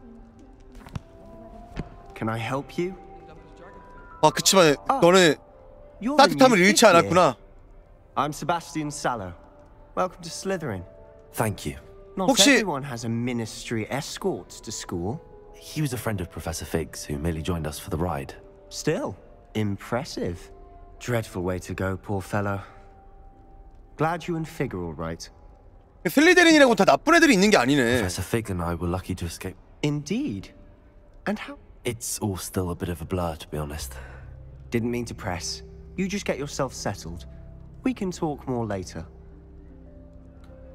아 그치만 너는 You're 따뜻함을 잃지. 않았구나. I'm Sebastian Sallow. Welcome to Slytherin. Thank you. Not 혹시- everyone has a ministry escort to school. He was a friend of Professor Figgs who merely joined us for the ride. Still, impressive. Dreadful way to go, poor fellow. Glad you and Fig are all right. 슬리데린이라고 다 나쁜 애들이 있는 게 아니네. Professor Fig and I were lucky to escape. Indeed. And how? It's all still a bit of a blur, to be honest. Didn't mean to press. You just get yourself settled. We can talk more later.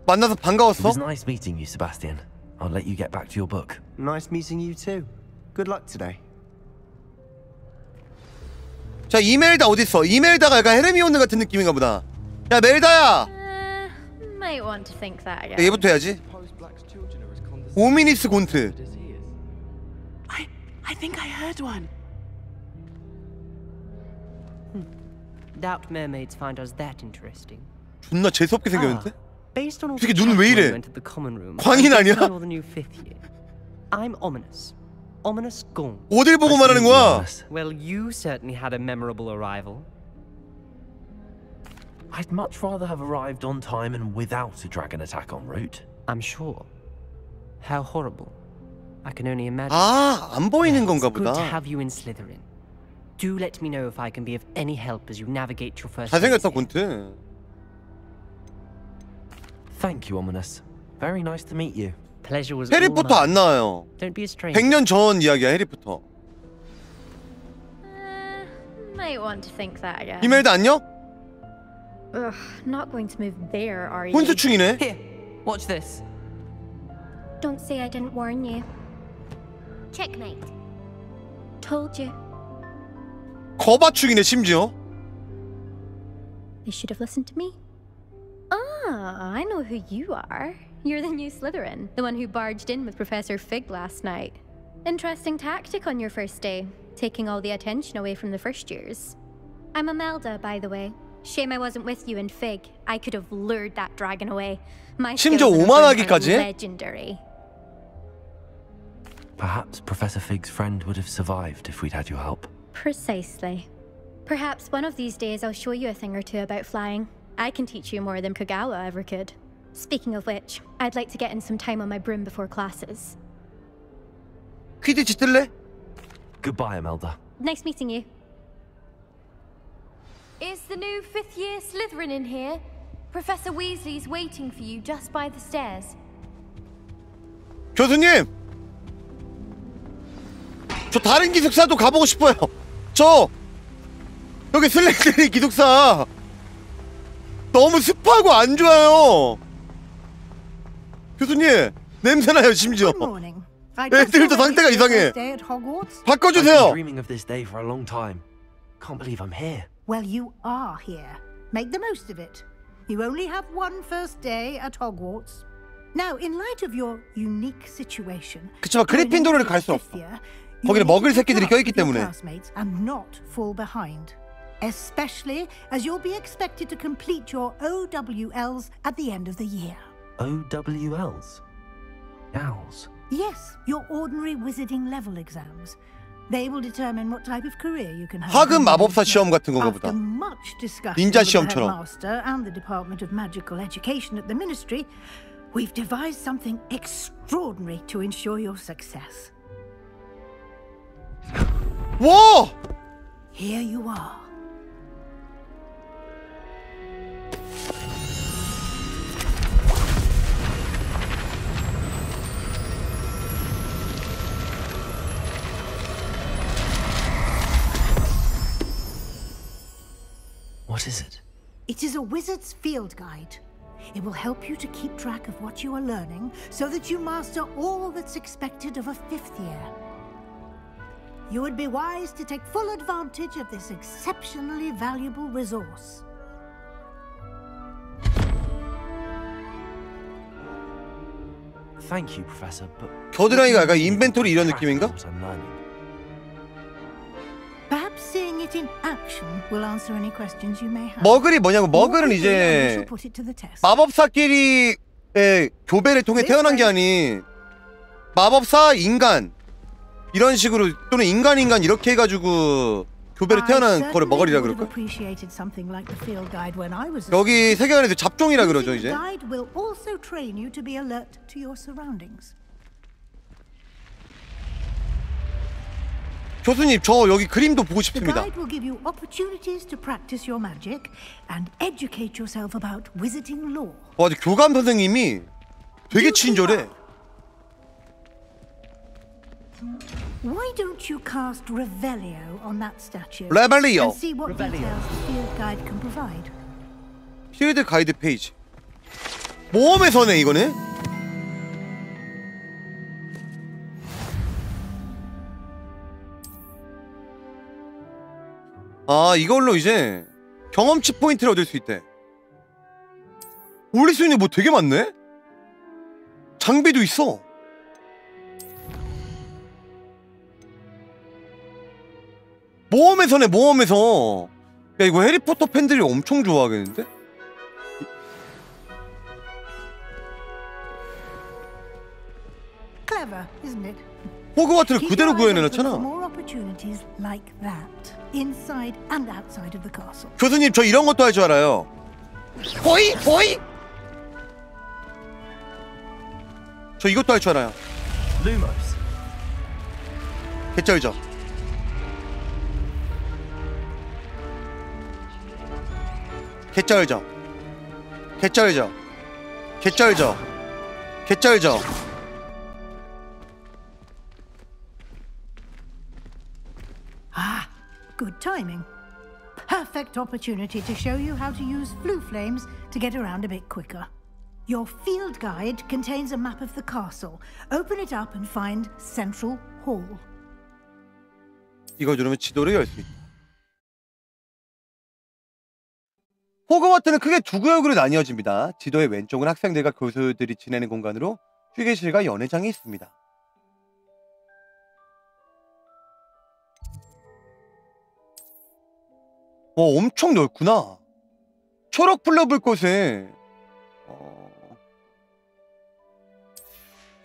만나서 It 반가웠어? was nice meeting you, Sebastian. I'll let you get back to your book. Nice meeting you too. Good luck today. 자 이멜다 어딨어? 이멜다가 약간 헤르미온느 같은 느낌인가 보다. 야 멜다야. Might want to think that again. 얘부터 해야지. 오미니스 곤트. I I think I heard one. Doubt mermaids find us that interesting. 존나 재수없게 생겼는데? Based on all 이 새끼 the 눈은 왜 chat when we 이래? went to the common room, 광인 I'm guessing 아니야? You're the new fifth year. I'm ominous. Ominous Gaunt. 어딜 보고 말하는 거야? Well, you certainly had a memorable arrival. I'd much rather have arrived on time and without a dragon attack en route. I'm sure. How horrible. I can only imagine. 아, 안 보이는 건가 It's good to 보다. have you in Slytherin. Do let me know if I can be of any help as you navigate your first. 잘생겼다 곤트. Thank you, Ominous. Very nice to meet you. Pleasure was 해리포터 안. 나와요. Don't be a stranger. 100년 전 이야기야 해리포터. Might want to think that again. 이멜드 안녕? Ugh, not going to move there, are you? 혼수충이네. Watch this. Don't say I didn't warn you. Checkmate. Told you. 거바충이네 심지어. They should have listened to me. Ah, I know who you are. You're the new Slytherin, the one who barged in with Professor Fig last night. Interesting tactic on your first day, taking all the attention away from the first years. I'm Imelda, by the way. Shame I wasn't with you in Fig. I could have lured that dragon away. My 심지어 skills in a room are 오만하기까지 해? legendary. Perhaps Professor Fig's friend would have survived if we'd had your help. Precisely. Perhaps one of these days I'll show you a thing or two about flying. I can teach you more than Kagawa ever could. Speaking of which, I'd like to get in some time on my broom before classes. 퀴디치 뜰래? Goodbye, Imelda. Nice meeting you. Is the new fifth year Slytherin in here? Professor Weasley's waiting for you just by the stairs. 교수님! 저 다른 기숙사도 가보고 싶어요. 저 여기 슬레이트리 기숙사 너무 습하고 안 좋아요. 교수님 냄새나요 심지어. 애들도 상태가 이상해. 바꿔주세요. Can't believe I'm here. Well, you are here. Make the most of it. You only have one first day at Hogwarts. Now, in light of your unique situation, 그치만 그리핀도르를 your 갈수 fifth 없어. 거기는 먹을 새끼들이 껴있기 때문에. and not fall behind. Especially as you'll be expected to complete your OWLs at the end of the year. OWLs? Owls. Yes, your ordinary wizarding level exams. They will determine what type of career you can have. 학은 마법사 시험 같은 건가 After 보다. much discussion 닌자 with the 시험처럼. headmaster and the Department of Magical Education at the Ministry, we've devised something extraordinary to ensure your success. 와! Here you are. What is it? It is a wizard's field guide. It will help you to keep track of what you are learning so that you master all that's expected of a fifth year. You would be wise to take full advantage of this exceptionally valuable resource. Thank you, Professor, but 겨드랑이가 약간 인벤토리 이런 느낌인가? what I'm learning. Perhaps seeing it in action will answer any questions you may have. 머글이 뭐냐고 머글은 이제 shall put it to the test. 마법사끼리의 교배를 통해 태어난 게 아닌 마법사 인간 이런 식으로 또는 인간 인간 이렇게 해가지고 교배를 I 태어난 거를 have 그럴까? 여기 세계관에서 잡종이라 그러죠 이제. 교수님 저 여기 그림도 보고 싶습니다. 와 교감 선생님이 되게 친절해 Why don't you cast Revelio on that statue? Revelio. And see what details the field guide can provide. 필드 가이드 페이지 모험의 선에 이거는 아 이걸로 이제 경험치 포인트를 얻을 수 있대 올릴 수 있는 게뭐 되게 많네 장비도 있어 모험의 선야 이거 해리포터 팬들이 엄청 좋아하겠는데? Clever, isn't it? 호그와트를 그대로 구해내놨잖아. 교수님 저 이런 것도 할 줄 알아요 호이 호이 저 이것도 할 줄 알아요. 개쩔죠 개쩔죠 개쩔죠 개쩔죠 개쩔죠 아, good timing. Perfect opportunity to show you how to use flu flames to get around a bit quicker. Your field guide contains a map of the castle. Open it up and find Central Hall. 이거 누르면 지도를 열 수 호그와트는 크게 두 구역으로 나뉘어집니다. 지도의 왼쪽은 학생들과 교수들이 지내는 공간으로 휴게실과 연회장이 있습니다. 와 엄청 넓구나. 초록 플러블 꽃에 어...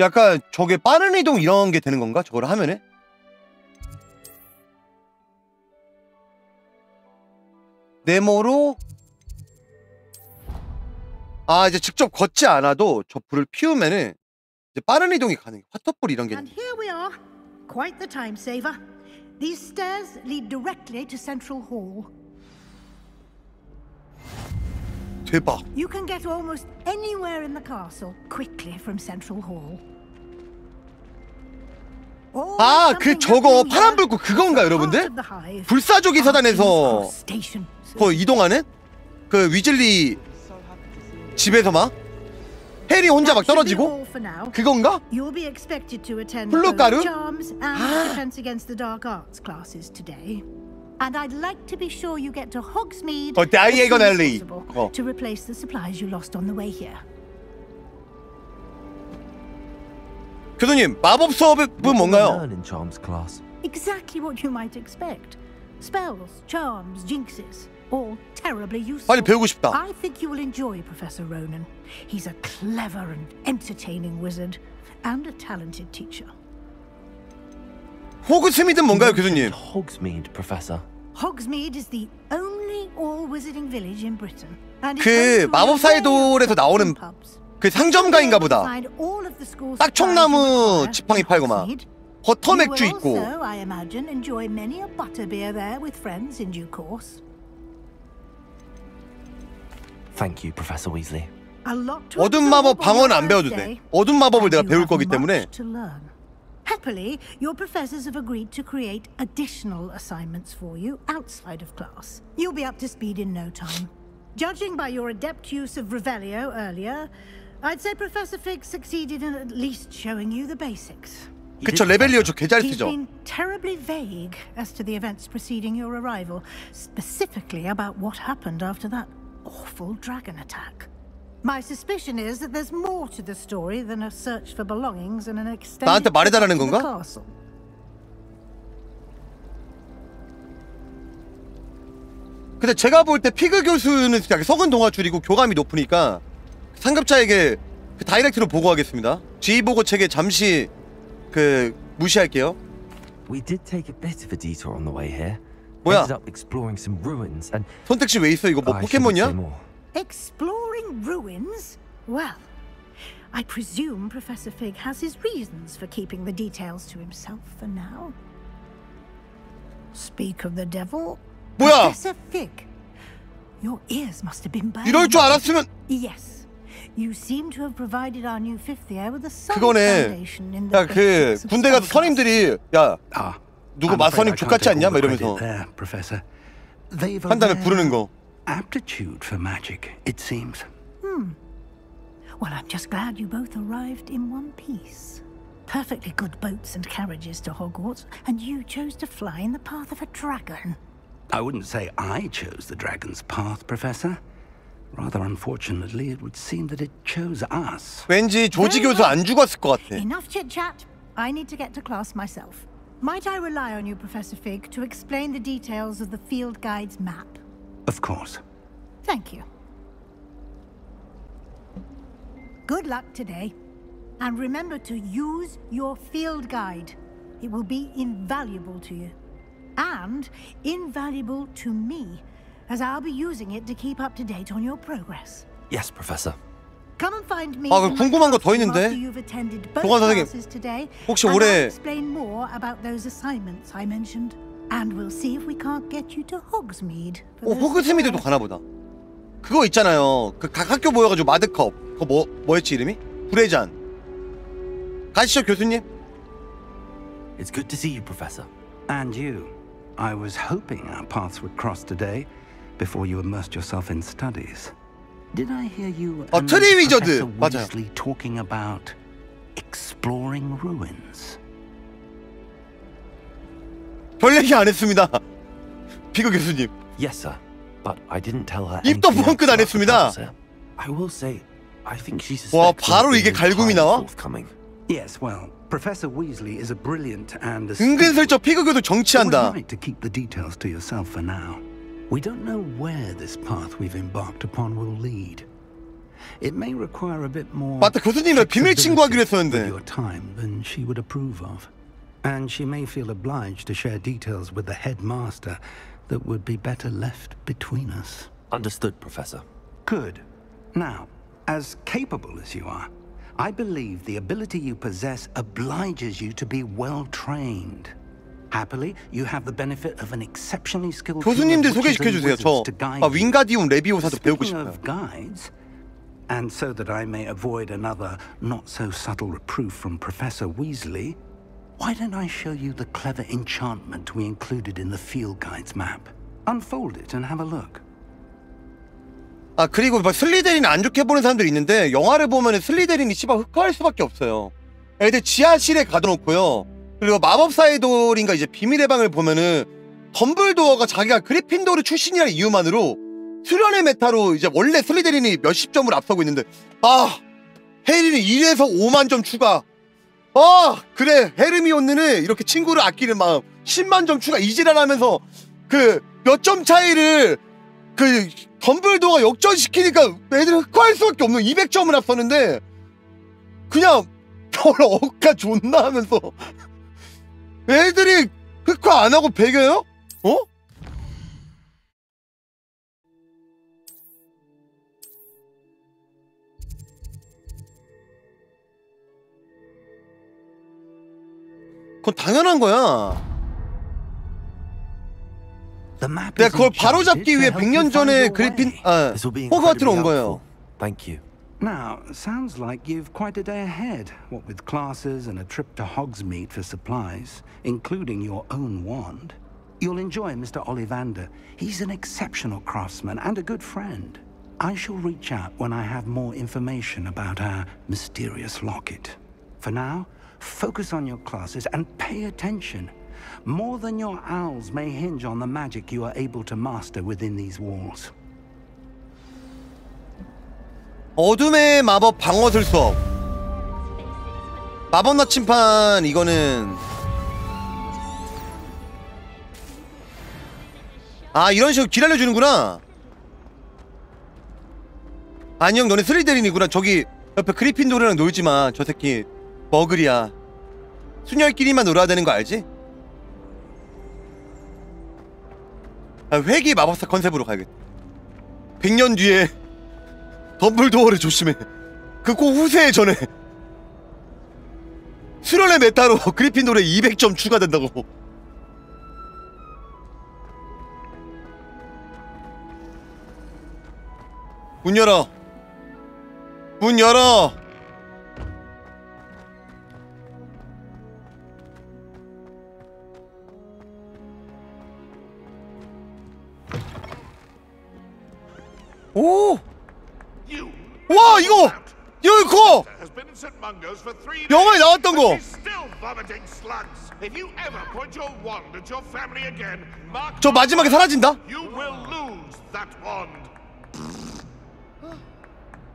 약간 저게 빠른 이동 이런 게 되는 건가? 저걸 하면은? 네모로 아 이제 직접 걷지 않아도 저 불을 피우면은 이제 빠른 이동이 가능해. 화터불 이런 게. And here we are. Quite the time saver. These stairs lead directly to Central Hall. 대박. You can get almost anywhere in the castle quickly from Central Hall. 아그 저거 파란 불꽃 그건가 여러분들? 불사조기 사단에서 거 이동하는 그 위즐리 집에서 막 해리 혼자 막 떨어지고 그건가? Charms and I'd like to be sure you get to Hogsmeade 어, diagonally. possible 어. to replace the supplies you lost on the way here. 교수님 마법 수업은 뭔가요? Learn in charms class. Exactly what you might expect. Spells, charms, jinxes, all terribly useful. 빨리 배우고 싶다. I think you will enjoy Professor Ronan. He's a clever and entertaining wizard and a talented teacher. 호그스미드는 뭔가요, 교수님? Hogsmeade, Professor. Hogsmeade is the only all-wizarding village in Britain. And it's 그 home to an 마법사의 돌에서 나오는 그 상점가인가 보다. find all of the school's 딱총나무 지팡이 팔고 막 버터 맥주 있고 Thank you, Professor Weasley. A lot to 어둠 absorb 마법 on 방어는 your 안 배워도 first 돼. day. 어둠 마법을 내가 You 배울 have 거기 much 때문에 to learn. Happily, your professors have agreed to create additional assignments for you outside of class. You'll be up to speed in no time. Judging by your adept use of Revelio earlier, I'd say Professor Fig succeeded in at least showing you the basics. 그쵸 레벨리오 저 개 잘 He's 쓰죠. been terribly vague as to the events preceding your arrival, specifically about what happened after that awful dragon attack. My suspicion is that there's more to the story than a search for belongings and an extended 나한테 말해달라는 trip to the 건가? castle. 근데 제가 볼 때 피그 교수는 석은 동화 줄이고 교감이 높으니까 상급자에게 그 다이렉트로 보고하겠습니다. 지휘 보고 책에 잠시 그 무시할게요. We did take a bit of a detour on the way here. 뭐야? Ended up exploring some ruins and 선택지 왜 있어? 이거 뭐 I shouldn't say 포켓몬이야? more. Exploring ruins? Well, I presume Professor Fig has his reasons for keeping the details to himself for now. Speak of the devil. 뭐야? Professor Fig, your ears must have been burning. 이럴 줄 알았으면 Yes. You seem to have provided our new fifth year with a solid 그거네. foundation in the 야 그 basics of 군대 가서 spellcasting. 선임들이 야 누구 can't 족같지 않냐? 막 이러면서 한 다음에 부르는 거. aptitude for magic, it seems. Hmm. Well, I'm just glad you both arrived in one piece. Perfectly good boats and carriages to Hogwarts, and you chose to fly in the path of a dragon. I wouldn't say I chose the dragon's path, Professor. Rather unfortunately, it would seem that it chose us. 왠지 조지 교수 안 죽었을 것 같아. Enough chit chat. I need to get to class myself. Might I rely on you, Professor Fig, to explain the details of the field guide's map? Of course. Thank you. Good luck today. And remember to use your field guide. It will be invaluable to you. And invaluable to me, as I'll be using it to keep up to date on your progress. Yes, Professor. 아, 그 궁금한 거 더 있는데? 교관 선생님, 혹시 올해- I'll explain more about those assignments I mentioned. And we'll see if we can't get you to Hogsmeade. for 어 호그스미드도 가나 보다. 그거 있잖아요. 그 각 학교 모여가지고 마드컵. 그거 뭐 뭐였지 이름이? 불의 잔. 가시죠 교수님. It's good to see you, Professor. And you. I was hoping our paths would cross today before you immersed yourself in studies. Did I hear you 어, and 트리 위저드. Professor 맞아요. Weasley talking about exploring ruins? 별 얘기 안 했습니다. 비거 교수님. Yes, sir. But I didn't tell her. 입도 anything 뻥끗 else 안 about the 했습니다. professor. I will say, I think she 와, suspects 바로 something 이게 갈굼이 entirely 나와? forthcoming. Yes, well, Professor Weasley is a brilliant and 은근슬쩍 피그 교수 정치한다. right to keep the details to yourself for now. We don't know where this path we've embarked upon will lead. It may require a bit more 맞다, 교수님이랑 비밀 친구하기로 했었는데. with your time than she would approve of. And she may feel obliged to share details with the headmaster that would be better left between us. Understood, Professor. Good. Now, as capable as you are, I believe the ability you possess obliges you to be well trained. Happily, you have the benefit of an exceptionally skilled team of 교수님들 witches 소개시켜 and 주세요. 저 wizards to guide 아, you. 윙가디움 레비오사도 배우고 Speaking 싶어요. of guides, and so that I may avoid another not so subtle reproof from Professor Weasley, why don't I show you the clever enchantment we included in the field guides map? Unfold it and have a look. 아 그리고 막 슬리데린 안 좋게 보는 사람들이 있는데 영화를 보면은 슬리데린이 씨발 흑화할 수밖에 없어요. 애들 지하실에 가둬놓고요. 그리고 마법사의 돌인가 이제 비밀의 방을 보면은 덤블도어가 자기가 그리핀도르 출신이라는 이유만으로 수련의 메타로 이제 원래 슬리데린이 몇십 점을 앞서고 있는데 아 해리는 1에서 5만 점 추가. 아 그래 헤르미온느는 이렇게 친구를 아끼는 마음. 10만 점 추가 이지랄하면서 그 몇 점 차이를 그 덤블도어가 역전시키니까 애들이 흑화할 수밖에 없는 200점을 앞서는데 그냥 별 억까 존나 하면서 애들이 흑화 안 하고 배겨요? 어? 그건 당연한 거야. 내가 그걸 바로잡기 위해 100년 전에 그리핀 아 호그와트로 온 거예요. Thank you. Now, sounds like you've quite a day ahead, what with classes and a trip to Hogsmeade for supplies, including your own wand. You'll enjoy Mr. Ollivander. He's an exceptional craftsman and a good friend. I shall reach out when I have more information about our mysterious locket. For now, focus on your classes and pay attention. More than your owls may hinge on the magic you are able to master within these walls. 어둠의 마법 방어술 수업. 마법 나침판 이거는 아 이런 식으로 길 알려주는구나. 안녕 너네 스리데린이구나. 저기 옆에 그리핀도르랑 놀지 마. 저 새끼 머글이야. 수녀끼리만 놀아야 되는 거 알지? 아, 회기 마법사 컨셉으로 가야겠다. 100년 뒤에 덤블도어를 조심해. 그꼭 후세에 전에 수련의 메타로 그리핀도르에 200점 추가된다고. 문 열어. 문 열어. 오! 와 이거 for three 영화에 나왔던 거. 저 마지막에 사라진다?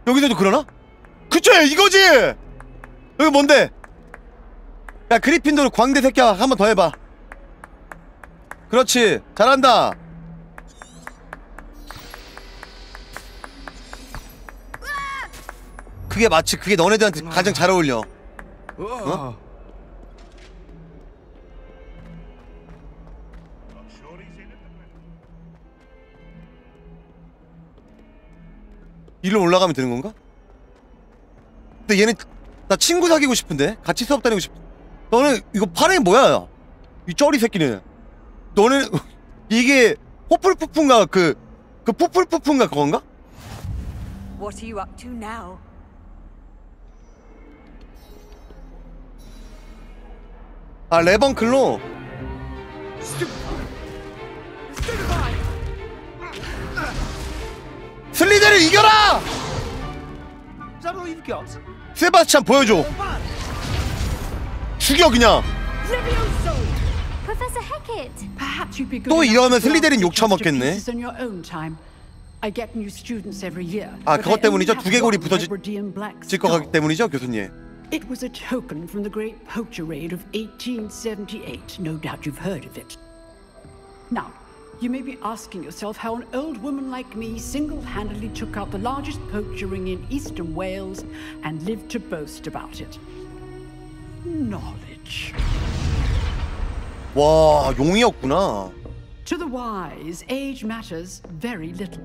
여기서도 그러나? 그쵸 이거지! 여기 뭔데? 야 그리핀도르 광대 새끼야 한 번 더 해봐 그렇지 잘한다 그게 마치 그게 너네들한테 가장 잘 어울려 어? 일로 올라가면 되는 건가? 근데 얘는 나 친구 사귀고 싶은데 같이 수업 다니고 싶. 너는 이거 파랭이 뭐야? 이 쩌리 새끼는. 너는 이게 호플푸프인가 그그 푸플푸프인가 그건가? What are you up to now? 아 레번클로. 슬리데를 이겨라! 세바스찬 보여줘. 죽여 그냥. 또 이러면 슬리데린 욕 처먹겠네. 아 그것 때문이죠? 두개골이 부서질 것 같기 때문이죠 교수님? It was a token from the great poacher raid of 1878. No doubt you've heard of it. Now, you may be asking yourself how an old woman like me single-handedly took out the largest poacher ring in eastern Wales and lived to boast about it. Knowledge. 와 용이었구나. To the wise, age matters very little.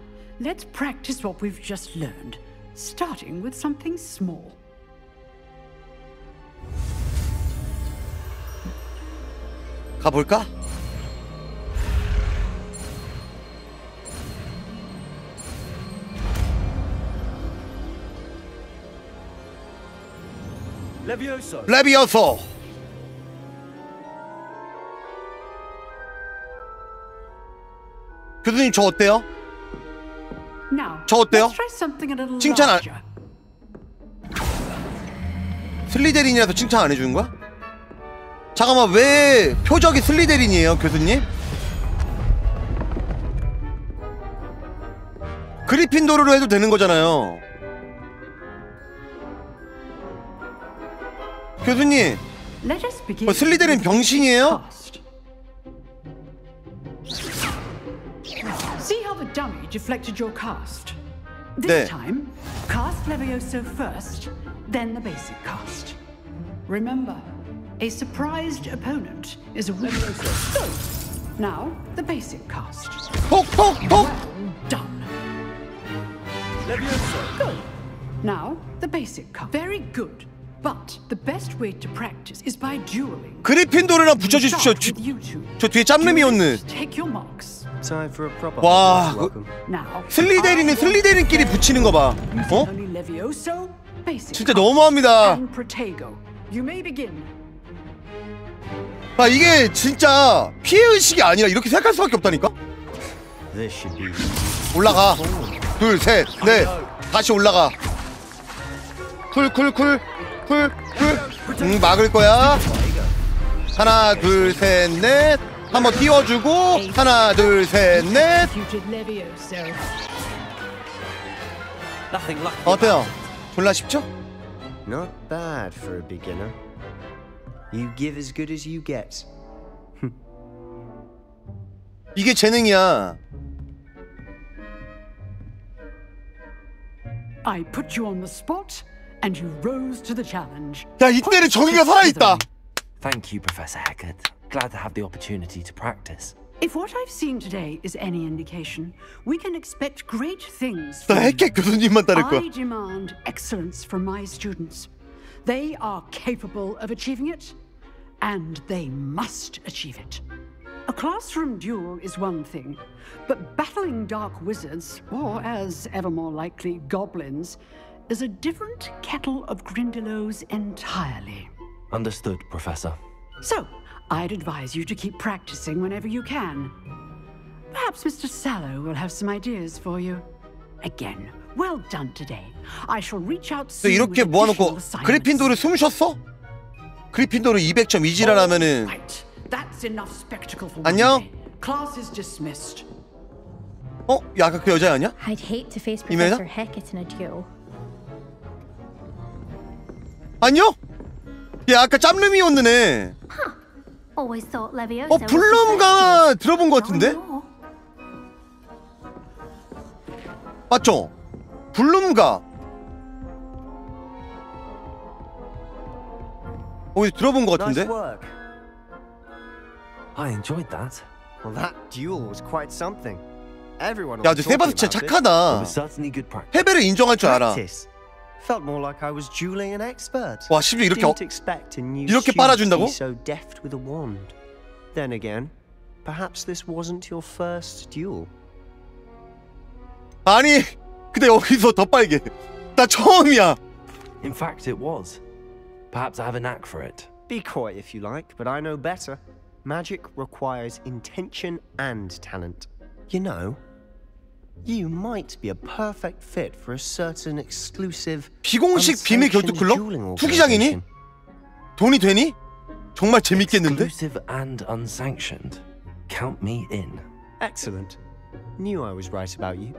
let's practice what we've just learned, starting with something small. 가볼까? Levioso. 레비오소. 교수님 저 어때요? 저 어때요? 칭찬 안. 슬리데린이라서 칭찬 안 해주는 거야? 잠깐만 왜 표적이 슬리데린이에요 교수님? 그리핀도르로 해도 되는 거잖아요 교수님. 뭐 슬리데린 병신이에요? See how the dummy deflected your cast? This 네. time, cast Levioso first, then the basic cast. Remember, a surprised opponent is a Levioso. now, the basic cast. Hook, hook, hook! Well done. Levioso. go. Now, the basic cast. Very good. But the best way to practice is by dueling. 그리핀도르랑 붙여주십시오 뒤- 저 뒤에 짬름이 없는 Take your marks. Time for a proper 와 welcome. Now, 슬리데린이 슬리데린끼리 붙이는 거 봐 어? only Levioso, basic 진짜 너무합니다 and Protego. You may begin. 아 이게 진짜 피해 의식이 아니라 이렇게 생각할 수밖에 없다니까? This should be 올라가 둘 셋 넷 다시 올라가 쿨 쿨 쿨 쿨쿨 응 막을 거야 하나 둘 셋 넷 한번 띄워주고 하나 둘 셋넷 Levioso. Nothing lucky. 어때요? 졸라 쉽죠? not bad for a beginner. You give as good as you get. 이게 재능이야 I put you on the spot, and you rose to the challenge. 야 이때는 정의가 살아있다 Thank you, Professor Haggard. Glad to have the opportunity to practice. If what I've seen today is any indication, we can expect great things. 나 from you. 핵개 교수님만 따를 거야 I demand excellence from my students. They are capable of achieving it, and they must achieve it. A classroom duel is one thing, but battling dark wizards, or as ever more likely, goblins, is a different kettle of Grindylows entirely. Understood, Professor. So, I'd advise you to keep practicing whenever you can. Perhaps Mr. Sallow will have some ideas for you. Again, well done today. I shall reach out 너 soon 이렇게 with 모아놓고 additional assignments. 그리핀도르 숨 쉬었어? 그리핀도르 200점 이지랄하면은 Right, that's enough spectacle for 안녕? one day. Class is dismissed. 어? 야 아까 그 여자 아니야? I'd hate to face 이메일아? Professor Hecat in a duel. 안녕? 야 아까 짬름이었는 애 어 블룸가 들어본 것 같은데? 맞죠? 블룸가 어디 들어본 것 같은데? I enjoyed that. Well, that duel was quite something. Everyone 야, 세바스찬 about it. 착하다. 패배를 인정할 줄 알아. Practice. Felt more like I was dueling an expert. 와, 심지어 이렇게 어- Didn't expect a new 이렇게 student to 빨아준다고? be so deft with a wand. Then again, perhaps this wasn't your first duel. 아니, 근데 여기서 더 빨개. 나 처음이야. In fact, it was. Perhaps I have a knack for it. Be coy if you like, but I know better. Magic requires intention and talent. You know, you might be a perfect fit for a certain exclusive 비공식 비밀 결투 클럽? 투기장이니? 돈이 되니? 정말 재밌겠는데? Exclusive and unsanctioned. Count me in. Excellent. Knew I was right about you.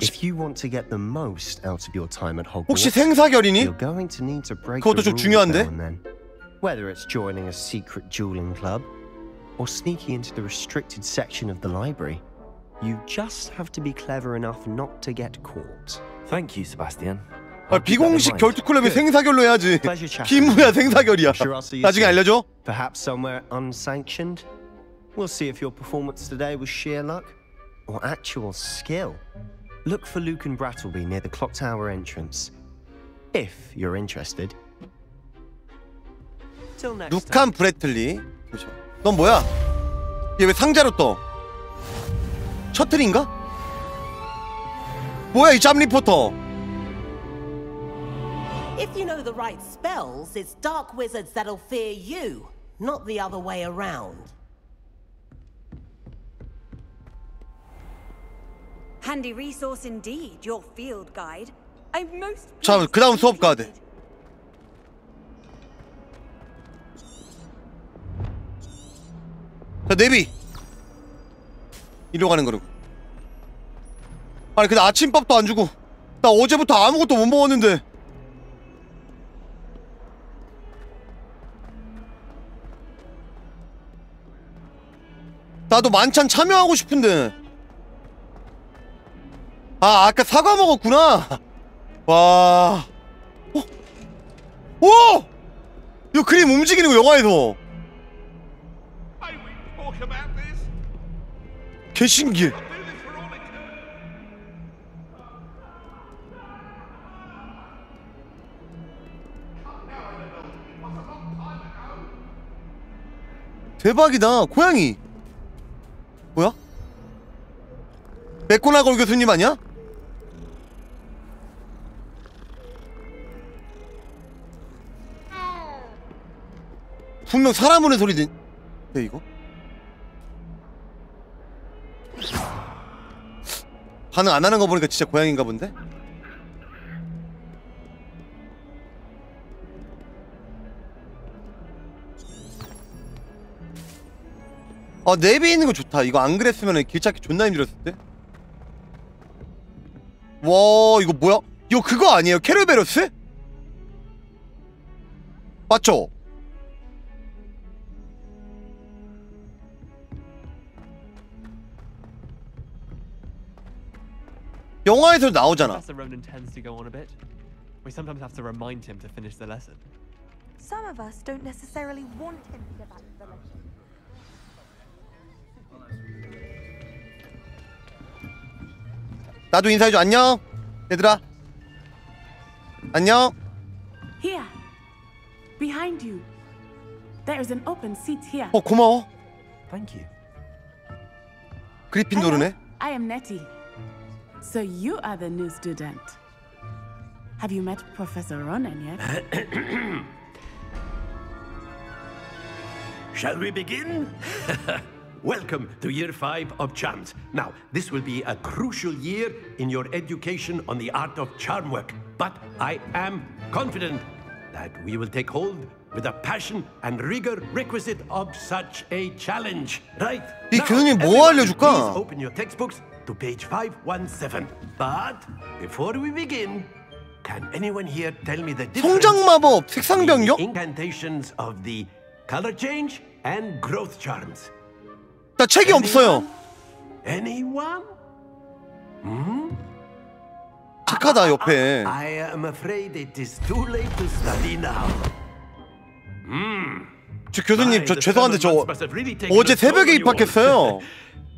If you want to get the most out of your time at Hogwarts, 혹시 생사결이니? you're going to need to break 그것도 the 좀 rules 중요한데? now and then. Whether it's joining a secret dueling club or sneaking into the restricted section of the library, you just have to be clever enough not to get caught. Thank you, Sebastian. 아, 비공식 결투 클럽에 생사결로 해야지. 비무야 생사결이야. Sure, I'll see you 나중에 soon. 알려줘. Perhaps somewhere unsanctioned. We'll see if your performance today was sheer luck or actual skill. Look for Luke and Brattleby near the clock tower entrance. If you're interested. Till next time. 루칸 브래틀리. 잠시만. 넌 뭐야? 얘 왜 상자로 떠? 셔틀인가? 뭐야 이 짬 리포터? If you know the right spells, it's dark wizards that'll fear you, not the other way around. Handy resource indeed, your field guide. I'm most 자, 그 다음 수업 가야 돼. 자, 네비. 이리로 가는 거로. 아니, 근데 아침밥도 안 주고. 나 어제부터 아무것도 못 먹었는데. 나도 만찬 참여하고 싶은데. 아, 아까 사과 먹었구나. 와. 어? 오! 이거 그림 움직이는 거 영화에서. 개 신기해. 대박이다. 고양이. 뭐야? 메코나걸 교수님 아니야? 분명 사람 우는 소리 네 이거? 반응 안 하는 거 보니까 진짜 고양인가 본데? 아 내비 있는 거 좋다 이거 안 그랬으면 길 찾기 존나 힘들었을 때? 와 이거 뭐야? 이거 그거 아니에요? 캐르베로스? 맞죠? 영화에서 나오잖아 Professor Ronan tends to go on a bit. We sometimes have to remind him to finish the lesson. Some of us don't necessarily want him to develop the lesson. 나도 인사해줘 안녕 얘들아 안녕 Here. Behind you. There's an open seat here. 어 고마워 Thank you. 그리핀도르네 I am Nettie. So you are the new student. Have you met Professor Ronan yet? Shall we begin? Welcome to year five of charms. Now, this will be a crucial year in your education on the art of charm work. But I am confident that we will take hold with the passion and rigor requisite of such a challenge. Right? 이 Now, 교수님 뭐 everyone, 알려줄까? Please open your textbooks to page 517. But before we begin, can anyone here tell me the difference 성장 마법 색상 변경? incantations of the color change and growth charms. 나 책이 없어요 Anyone? Hmm? 착하다 옆에 I am afraid it is too late to study now. Hmm. 저 교수님 저 죄송한데 저 어제 새벽에. 입학했어요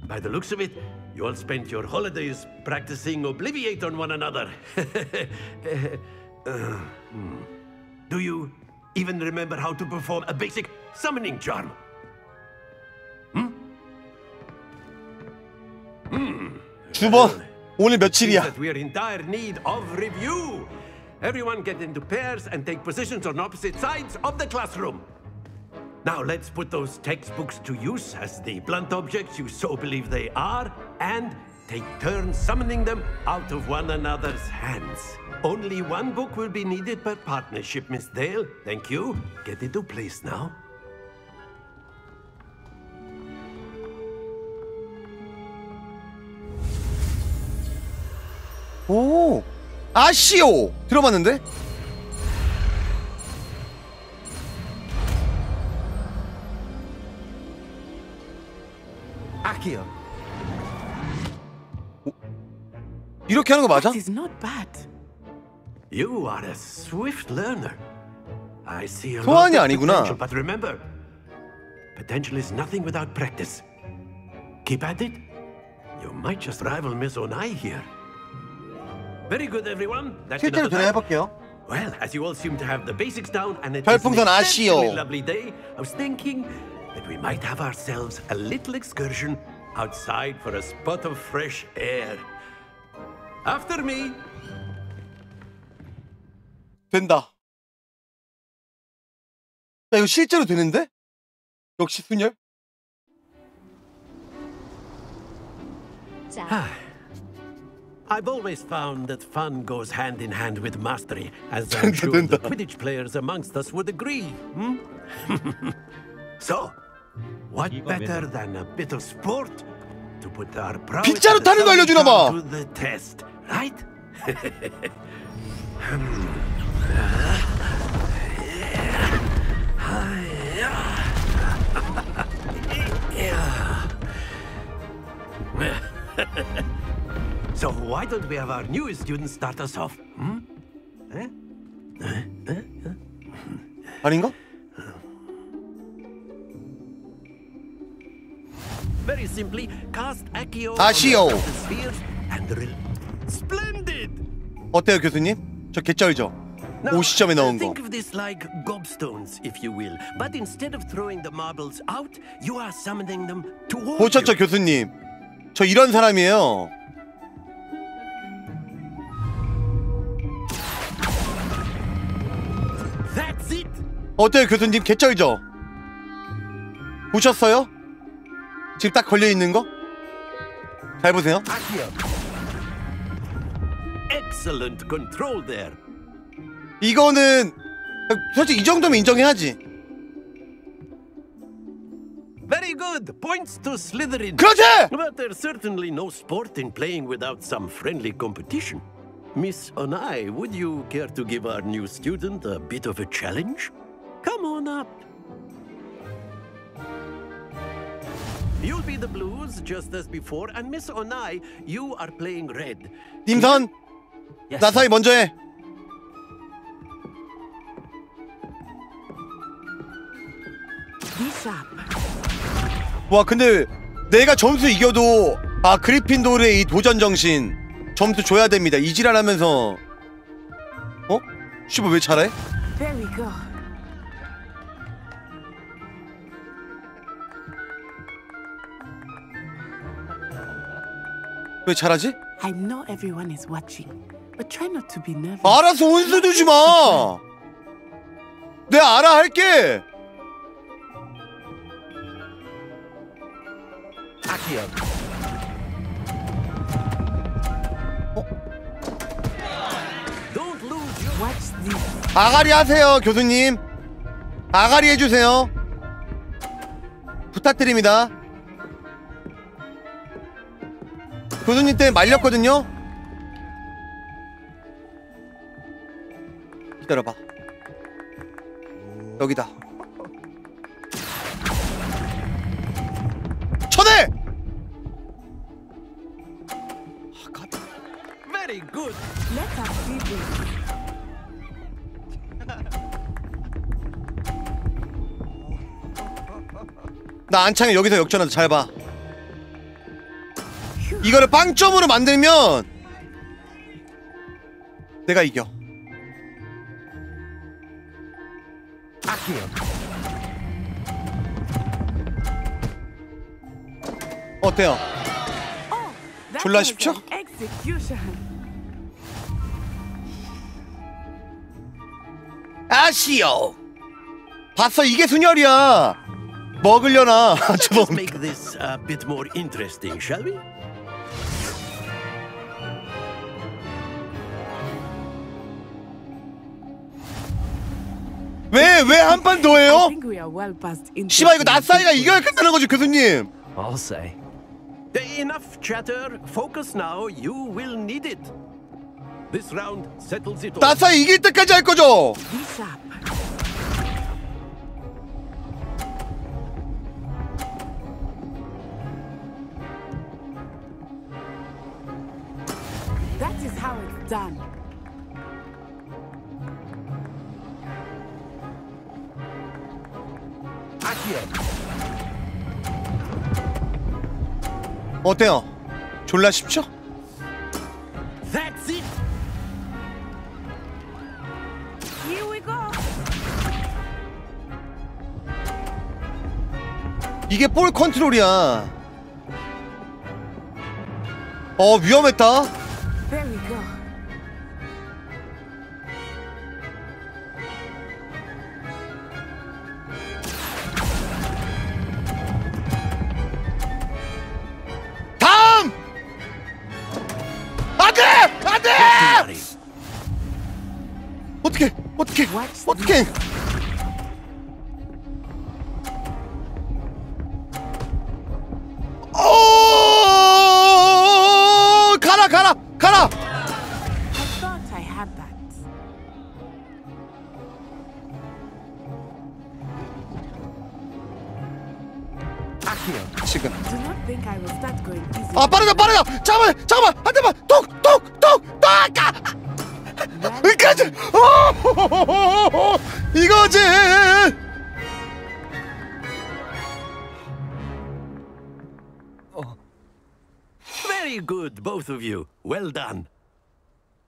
By the looks of it, You all spent your holidays practicing Obliviate on one another. Uh, hmm. Do you even remember how to perform a basic summoning charm? 두 번. 오늘 Seems 며칠이야? that we're in dire need of review. Everyone get into pairs and take positions on opposite sides of the classroom. Now let's put those textbooks to use as the blunt objects you so believe they are, and take turns summoning them out of one another's hands. Only one book will be needed per partnership, Miss Dale. Thank you. Get into place now. 오. 아시오. 들어봤는데? 이렇게 하는 거 맞아? Is not bad. You are a swift learner. I see a lot 소환이 of 아니구나. potential, but remember, potential is nothing without practice. Keep at it. You might just rival Miss Onai here. Very good, everyone. That's 실제로 enough of that. 해볼게요. Well, as you all seem to have the basics down and it is 별풍선 an 아시오. exceptionally lovely day, I was thinking that we might have ourselves a little excursion outside for a spot of fresh air. After me. 된다. 야 이거 실제로 되는데? 역시 순열. I've always found that fun goes hand in hand with mastery, as I'm sure the Quidditch players amongst us would agree. Hmm? so, what better than a bit of sport to put our prowess 빗자루 and 타는 거 알려주나 봐. to the test, right? so why don't we have our newest student start us off? Hmm? Eh? Eh? Eh? Eh? 아닌가? Very simply, cast Accio 아시오. on the spheres and rel- Splendid! 어때요 교수님? 저 개쩔죠? Now, 5시점에 나온 거. Think of this like gobstones, if you will. But instead of throwing the marbles out, you are summoning them towards 보셨죠 you. 교수님? 저 이런 사람이에요. That's it. 어때요 교수님? 개쩔죠? 보셨어요? 지금 딱 걸려 있는 거? 잘 보세요. Excellent control there. 이거는 솔직히 이 정도면 인정해야지. Very good. Points to Slytherin. 그렇지! But there's certainly no sport in playing without some friendly competition. Miss Onai, would you care to give our new student a bit of a challenge? Come on up. You'll be the blues just as before, and Miss Onai, you are playing red. 님선 나사이 먼저 해. 와 근데 내가 점수 이겨도 아 그리핀도르의 이 도전 정신 점수 줘야 됩니다. 이지랄 하면서 어? 슈퍼 왜 잘해? 왜 잘하지? I know everyone is watching, 알아서 온수 두지 마. 내가 알아 할게. Watch this. 아가리 하세요, 교수님. 아가리 해주세요. 부탁드립니다. 교수님 때문에 말렸거든요. 기다려봐. 여기다. 쳐내! Very good. Let us see this. 나 안창에 여기서 역전해서 잘 봐. 이거를 빵점으로 만들면 내가 이겨. 어때요? That 졸라 쉽죠? 아시오. 봤어 이게 순열이야. 먹으려나. Bit 왜 왜 한 판 더 해요? 씨발 이거 나사이가 이겨야 끝나는 거지 교수님. I'll say. Enough chatter. Focus now. You will need it. This round settles it all. 나사이 이길 때까지 할 거죠. That is how it's done. 어때요? 졸라 쉽죠? 이게 볼 컨트롤이야. 어 위험했다. 어떻게 어떻게 어떻게? 어 가라 가라 가라. 지금. 아 빠르다 빠르다 잠깐만 잠깐만 한 대만 톡톡톡톡 아까 여기까지 어! 이거지 Very good, both of you. Well done.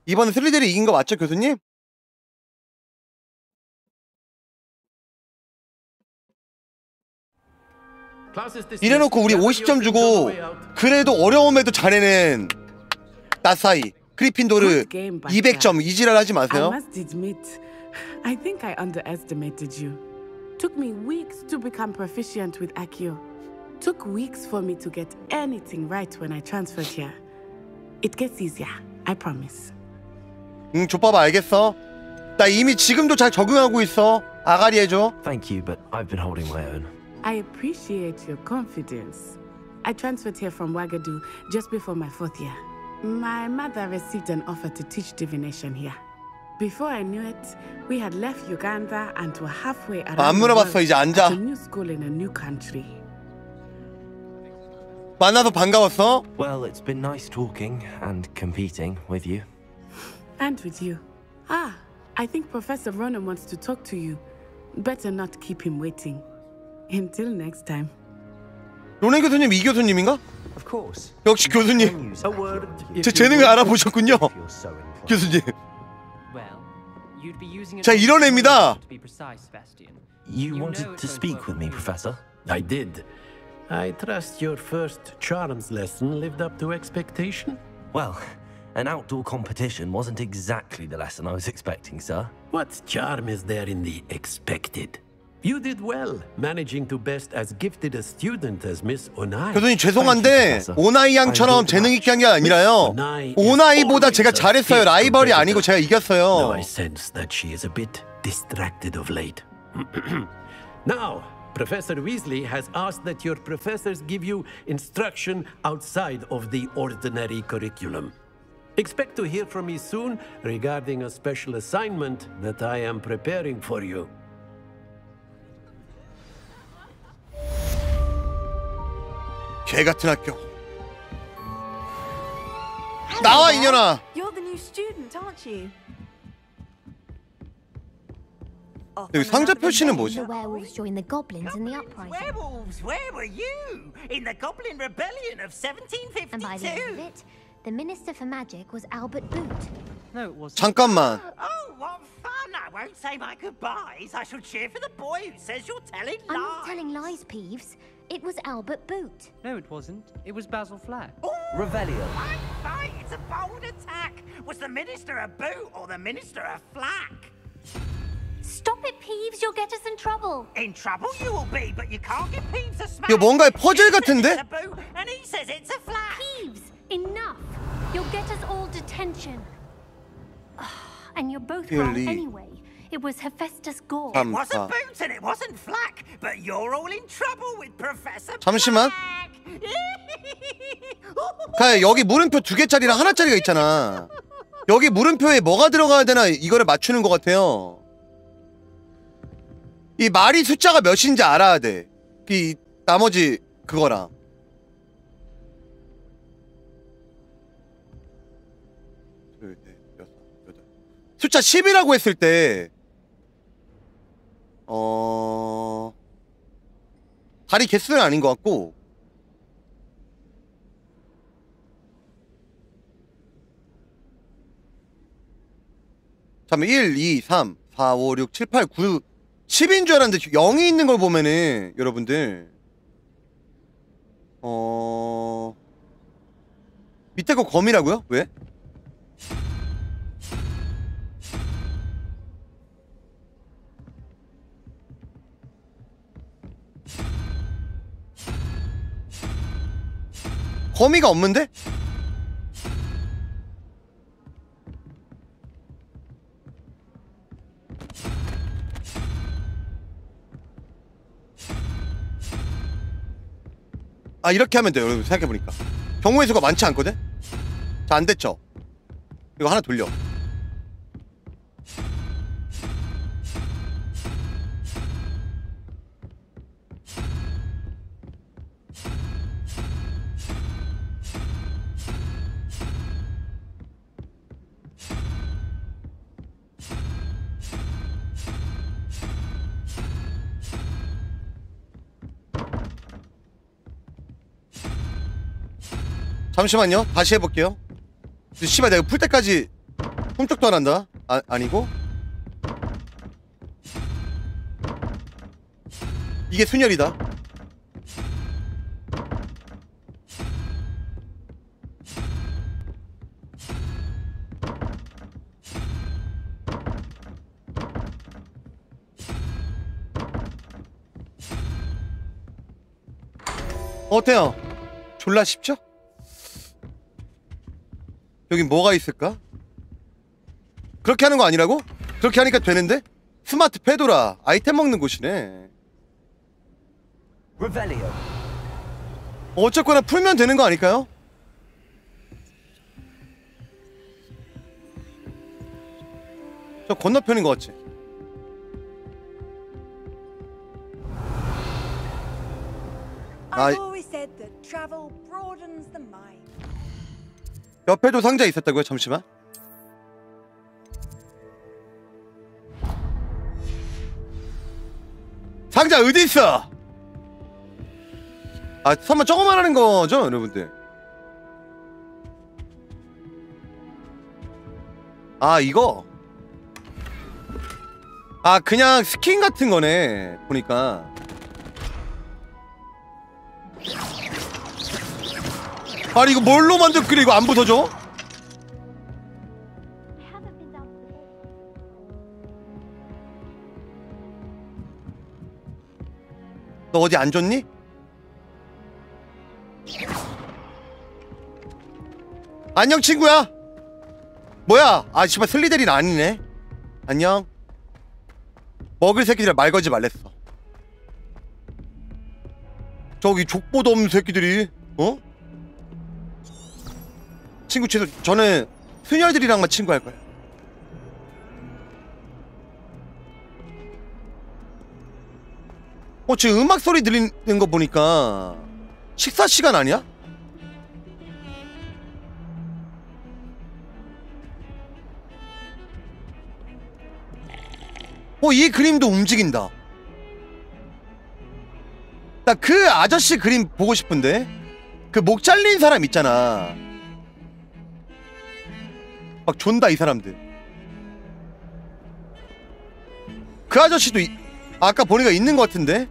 이번에 슬리들이 이긴 거 맞죠 교수님? 이래놓고 우리 50점 주고 그래도 어려움에도 잘해낸 나사이 그리핀도르 200점 이지랄 하지 마세요 I think I underestimated you. Took me weeks to become proficient with Akio. Took weeks for me to get anything right when I transferred here. It gets easier, I promise. 응 족밥 알겠어 나 이미 지금도 잘 적응하고 있어 아가리 해줘 Thank you, but I've been holding my own. I appreciate your confidence. I transferred here from Wagadu just before my fourth year. My mother received an offer to teach divination here. Before I knew it, we had left Uganda and were halfway around 안 the 물어봤어, world 이제 앉아. at a new school in a new country. 만나서 반가웠어 Well, it's been nice talking and competing with you. And with you. Ah, I think Professor Ronan wants to talk to you. Better not keep him waiting. Until next time. 로렌 교수님 이 교수님인가? Of course. 역시 교수님 A word. 제 재능을 알아보셨군요 교수님 Well, you'd be using 자 이런 애입니다 to be precise, Sebastian. You wanted to speak with me, Professor? I did. I trust your first charms lesson lived up to expectation. Well, an outdoor competition wasn't exactly the lesson I was expecting, sir. What charm is there in the expected? You did well, managing to best as gifted a student as Miss Onai. 교수님 죄송한데 오나이 양처럼 재능 있게 한 게 아니라요 오나이보다 제가 잘했어요 라이벌이 아니고 제가 Though 이겼어요 I sense that she is a bit distracted of late. now, Professor Weasley has asked that your professors give you instruction outside of the ordinary curriculum. Expect to hear from me soon regarding a special assignment that I am preparing for you. 개 같은 학교 나와 이년아 You're the new student, aren't you? 여기 상자 표시는 뭐지? The werewolves joined the goblins in the uprising. Werewolves, where were you? In the Goblin Rebellion of And by the end of 1752? it, the Minister for Magic was Albert Boot. No, it wasn't. 잠깐만. Oh, what fun! I won't say my goodbyes. I shall cheer for the boy who says you're telling I'm lies. not telling lies, Peeves. It was Albert Boot. No, it wasn't. It was Basil Flack. Revelio. Fight, fight! It's a bold attack. Was the minister a boot or the minister a flack? Stop it, Peeves. You'll get us in trouble. In trouble you will be, but you can't give Peeves a smack. 이거 뭔가의 퍼즐 You said 같은데? It's a boot, and he says it's a flack. Peeves, enough. You'll get us all detention. and you're both wrong Really? anyway. It was Hephaestus Gore. It wasn't 삼사. boot and it wasn't flack, but you're all in trouble with Professor. 잠시만. 그냥 여기 물음표 두 개짜리랑 하나짜리가 있잖아. 여기 물음표에 뭐가 들어가야 되나 이거를 맞추는 것 같아요. 이 말이 숫자가 몇인지 알아야 돼. 이 나머지 그거랑. 숫자 10이라고 했을 때 어... 다리 개수는 아닌 것 같고 잠깐만 1, 2, 3, 4, 5, 6, 7, 8, 9 10인 줄 알았는데 0이 있는 걸 보면은 여러분들 어... 밑에 거 검이라고요? 왜? 거미가 없는데? 아 이렇게 하면 돼요 여러분 생각해보니까 경우의 수가 많지 않거든? 자 안됐죠? 이거 하나 돌려 잠시만요. 다시 해볼게요. 씨발 내가 풀 때까지 훔쩍도 안 한다? 아, 아니고? 이게 순열이다. 어때요? 졸라 쉽죠? 여기 뭐가 있을까? 그렇게 하는 거 아니라고? 그렇게 하니까 되는데? 스마트 페도라 아이템 먹는 곳이네. 어쨌거나 풀면 되는 거 아닐까요? 저 건너편인 것 같지? 아, 옆에도 상자 있었다고요? 잠시만 상자 어디 있어? 아 설마 저거만 하는 거죠 여러분들 아 이거 아 그냥 스킨 같은 거네 보니까 아니 이거 뭘로 만들길래 이거 안 부서져? 너 어디 안 좋니? 안녕 친구야 뭐야 아 씨발 슬리데린 아니네 안녕 먹을 새끼들아 말 걸지 말랬어 저기 족보도 없는 새끼들이 어? 친구 최소 저는 수녀들이랑만 친구할 거야 어 지금 음악 소리 들리는 거 보니까 식사 시간 아니야? 어, 이 그림도 움직인다. 나 그 아저씨 그림 보고 싶은데? 그 목 잘린 사람 있잖아. 막 존다, 이 사람들. 그 아저씨도 이- 아까 보니까 있는 것 같은데?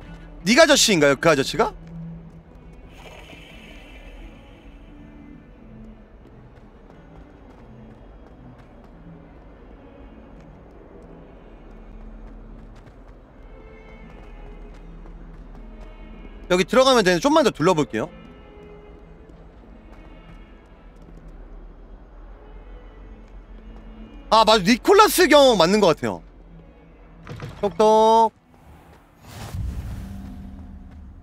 니가 아저씨인가요, 그 아저씨가? 여기 들어가면 되는데 좀만 더 둘러볼게요. 아 맞아 니콜라스 경 맞는 것 같아요. 똑똑.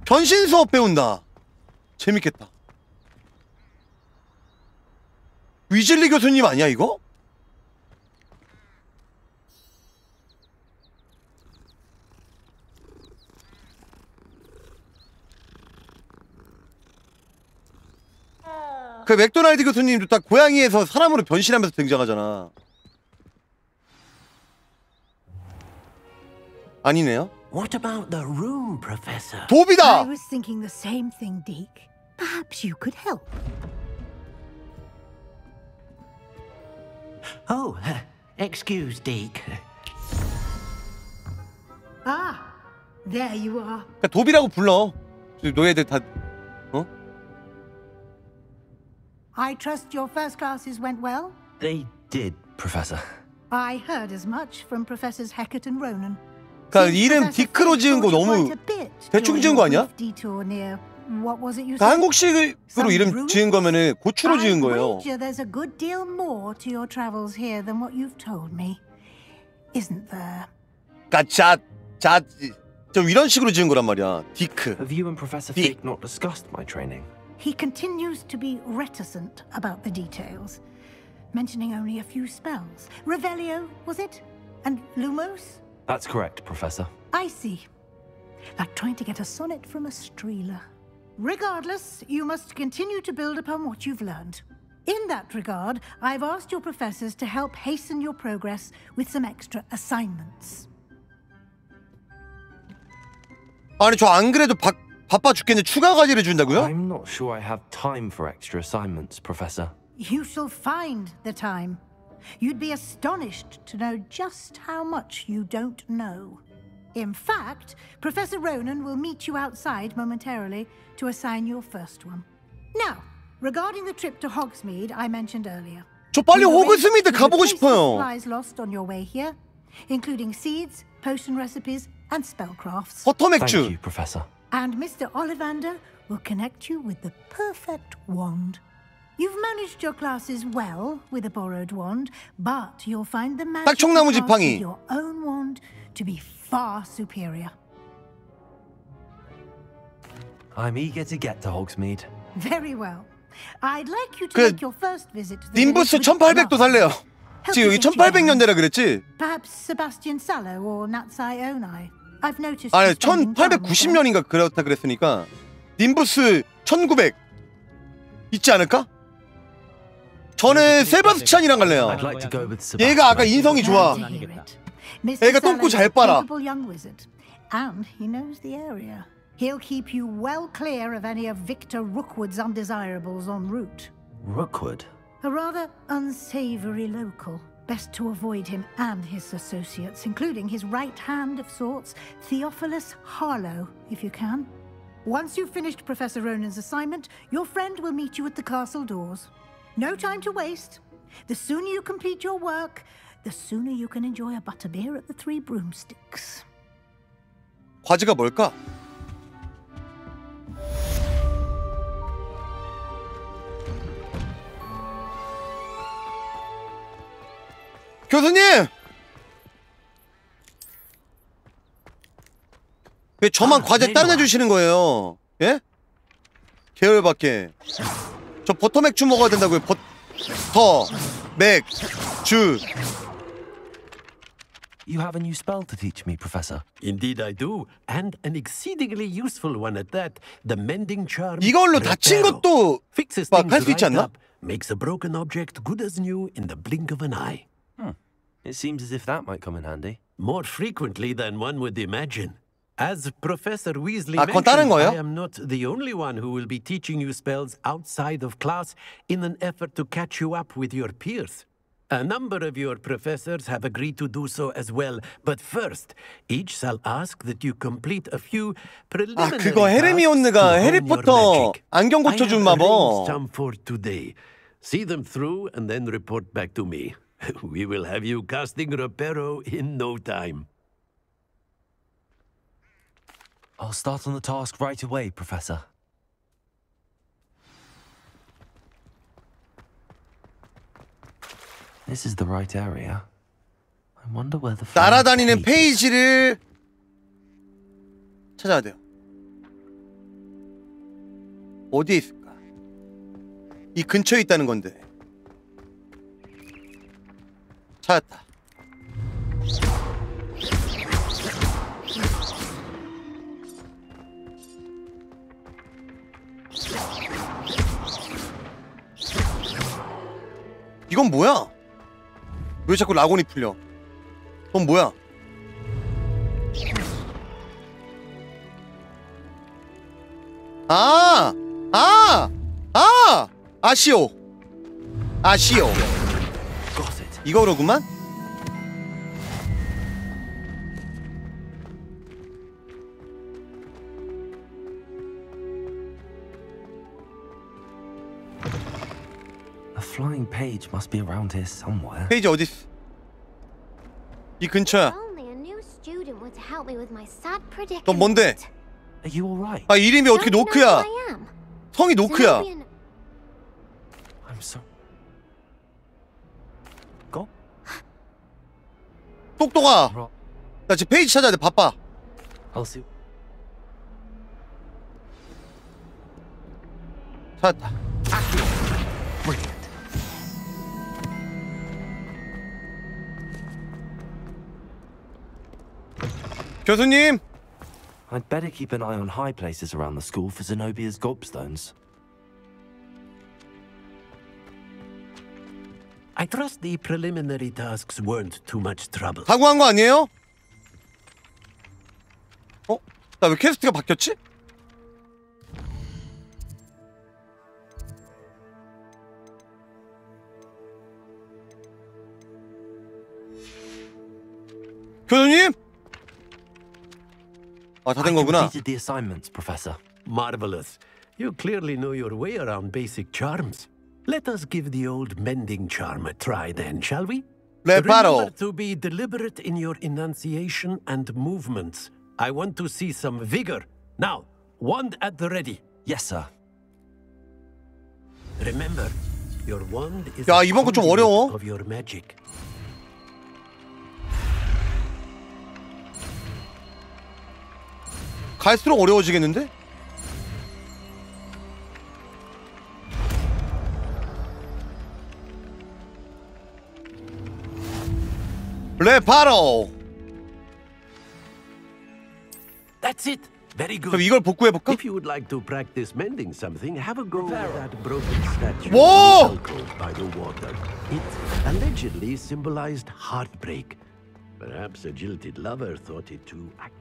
변신 수업 배운다. 재밌겠다. 위즐리 교수님 아니야 이거? 그 맥도날드 교수님도 딱 고양이에서 사람으로 변신하면서 등장하잖아. 아니네요. What about the room, Professor? 도비다. I was thinking the same thing, Deke. Perhaps you could help. Oh, excuse, Deke. Ah, there you are. 그러니까 도비라고 불러. 너희들 다 어? I trust your first classes went well. They did, Professor. I heard as much from Professors Heckett and Ronan. 그러니까 이름 디크로 지은 거 너무 대충 지은 거 아니야? 그러니까? 한국식으로 이름 지은 거면은 고추로 지은 거예요. wager there's a good deal more to your travels here than what you've told me. Isn't there? 그러니까 자 자 좀 이런 식으로 지은 거란 말이야. 디크. Have you and Professor. Fig not discussed my training? He continues to be reticent about the details, mentioning only a few spells. Revelio, was it? And Lumos? That's correct, Professor. I see. Like trying to get a sonnet from a streeler. Regardless, you must continue to build upon what you've learned. In that regard, I've asked your professors to help hasten your progress with some extra assignments. 아니 저 안 그래도 바, 바빠 죽겠는데 추가 과제를 준다고요? I'm not sure I have time for extra assignments, Professor. You shall find the time. You'd be astonished to know just how much you don't know. In fact, Professor Ronan will meet you outside momentarily to assign your first one. Now, regarding the trip to Hogsmeade I mentioned earlier. 저 빨리 we've arranged 호그스미드 to 가보고 replace the 싶어요. supplies lost on your way here, including seeds, potion recipes, and spellcrafts. 버터 Thank 맥주. you, Professor. And Mr. Ollivander will connect you with the perfect wand. You've managed your classes well with a borrowed wand, but you'll find the magic 딱청나무 of 지팡이. your own wand to be far superior. I'm eager to get to Hogsmeade. Very well. I'd like you to 그 make your first visit to the 님부스 village with 1800도 살래요. 지금 여기 get you around. 1800년대라 그랬지? Perhaps Sebastian Sallow or Natsai Onai. I've noticed 아니 you spending time with them. 1890년인가 그렇다 그랬으니까 님부스 1900 있지 않을까? 저는 세바스찬이랑 갈래요. I'd like to go with Sebastian. 얘가 아까 인성이 좋아. Glad to hear it. Mr. 애가 똥꼬 Sallow is 잘 a 빨아. capable young wizard, and he knows the area. He'll keep you well clear of any of Victor Rookwood's undesirables en route. Rookwood. A rather unsavory local. Best to avoid him and his associates, including his right hand of sorts, Theophilus Harlow, if you can. Once you've finished Professor Ronan's assignment, your friend will meet you at the castle doors. No time to waste. The sooner you complete your work, the sooner you can enjoy a butterbeer at the Three Broomsticks. 과제가 뭘까? 교수님! 왜 저만 아, 과제 와. 내주시는 거예요? 예? 계열밖에. 저 버터 맥주 먹어야 된다고요. 버터 맥주. You have a new spell to teach me, Professor. Indeed, I do, and an exceedingly useful one at that. The mending charm. 이걸로 다친 Reparo. 것도 fixes 막 things 할 수 있지 right 않나? up, makes a broken object good as new in the blink of an eye. It seems as if that might come in handy. more frequently than one would imagine. As Professor Weasley 아, 그건 다른 mentioned, 거예요? I am not the only one who will be teaching you spells outside of class in an effort to catch you up with your peers. A number of your professors have agreed to do so as well, but first, each shall ask that you complete a few 아 preliminary 그거 tasks 헤르미온느가 to hone your 해리포터 magic. 안경 I 고쳐준 have 마법 arranged some for today. See them through and then report back to me. we will have you casting Reparo in no time. I'll start on the task right away, Professor. This is the right area. I wonder where the 날아다니는 페이지를 찾아야 돼요. 어디에 있을까? 이 근처에 있다는 건데. 찾았다. 이건 뭐야? 왜 자꾸 라곤이 풀려? 그건 뭐야? 아! 아! 아! 아시오! 아시오! 이거 그러구만? Page must be around here somewhere. 페이지 어디 있어? 이 근처야. Only a new student were to help me with my sad predicament. 넌 뭔데? Are you alright? 아 이름이 어떻게 노크야? who I am? 성이 노크야. I'm so. 똑똑아. 나 지금 페이지 찾아야 돼. 바빠. I'll see. 찾았다. 교수님. I'd better keep an eye on high places around the school for Zenobia's gobstones. I trust the preliminary tasks weren't too much trouble. 사고한 거 아니에요? 어? 나 왜 퀘스트가 바뀌었지? 아, 다 된 거구나. Completed the assignments, Professor. Marvelous. You clearly know your way around basic charms. Let us give the old mending charm a try then, shall we? Reparo. Remember to be deliberate in your enunciation and movements. I want to see some vigor. Now, wand at the ready. Yes, sir. Remember, your wand is 야, a 이번 거 좀 conduit 어려워. of your magic. 갈수록 어려워지겠는데? 레파로. That's it. Very good. 그럼 이걸 복구해 볼까? If you would like to practice mending something, have a go at that broken statue alcove by the water. It allegedly symbolized heartbreak. Perhaps a jilted lover thought it too out.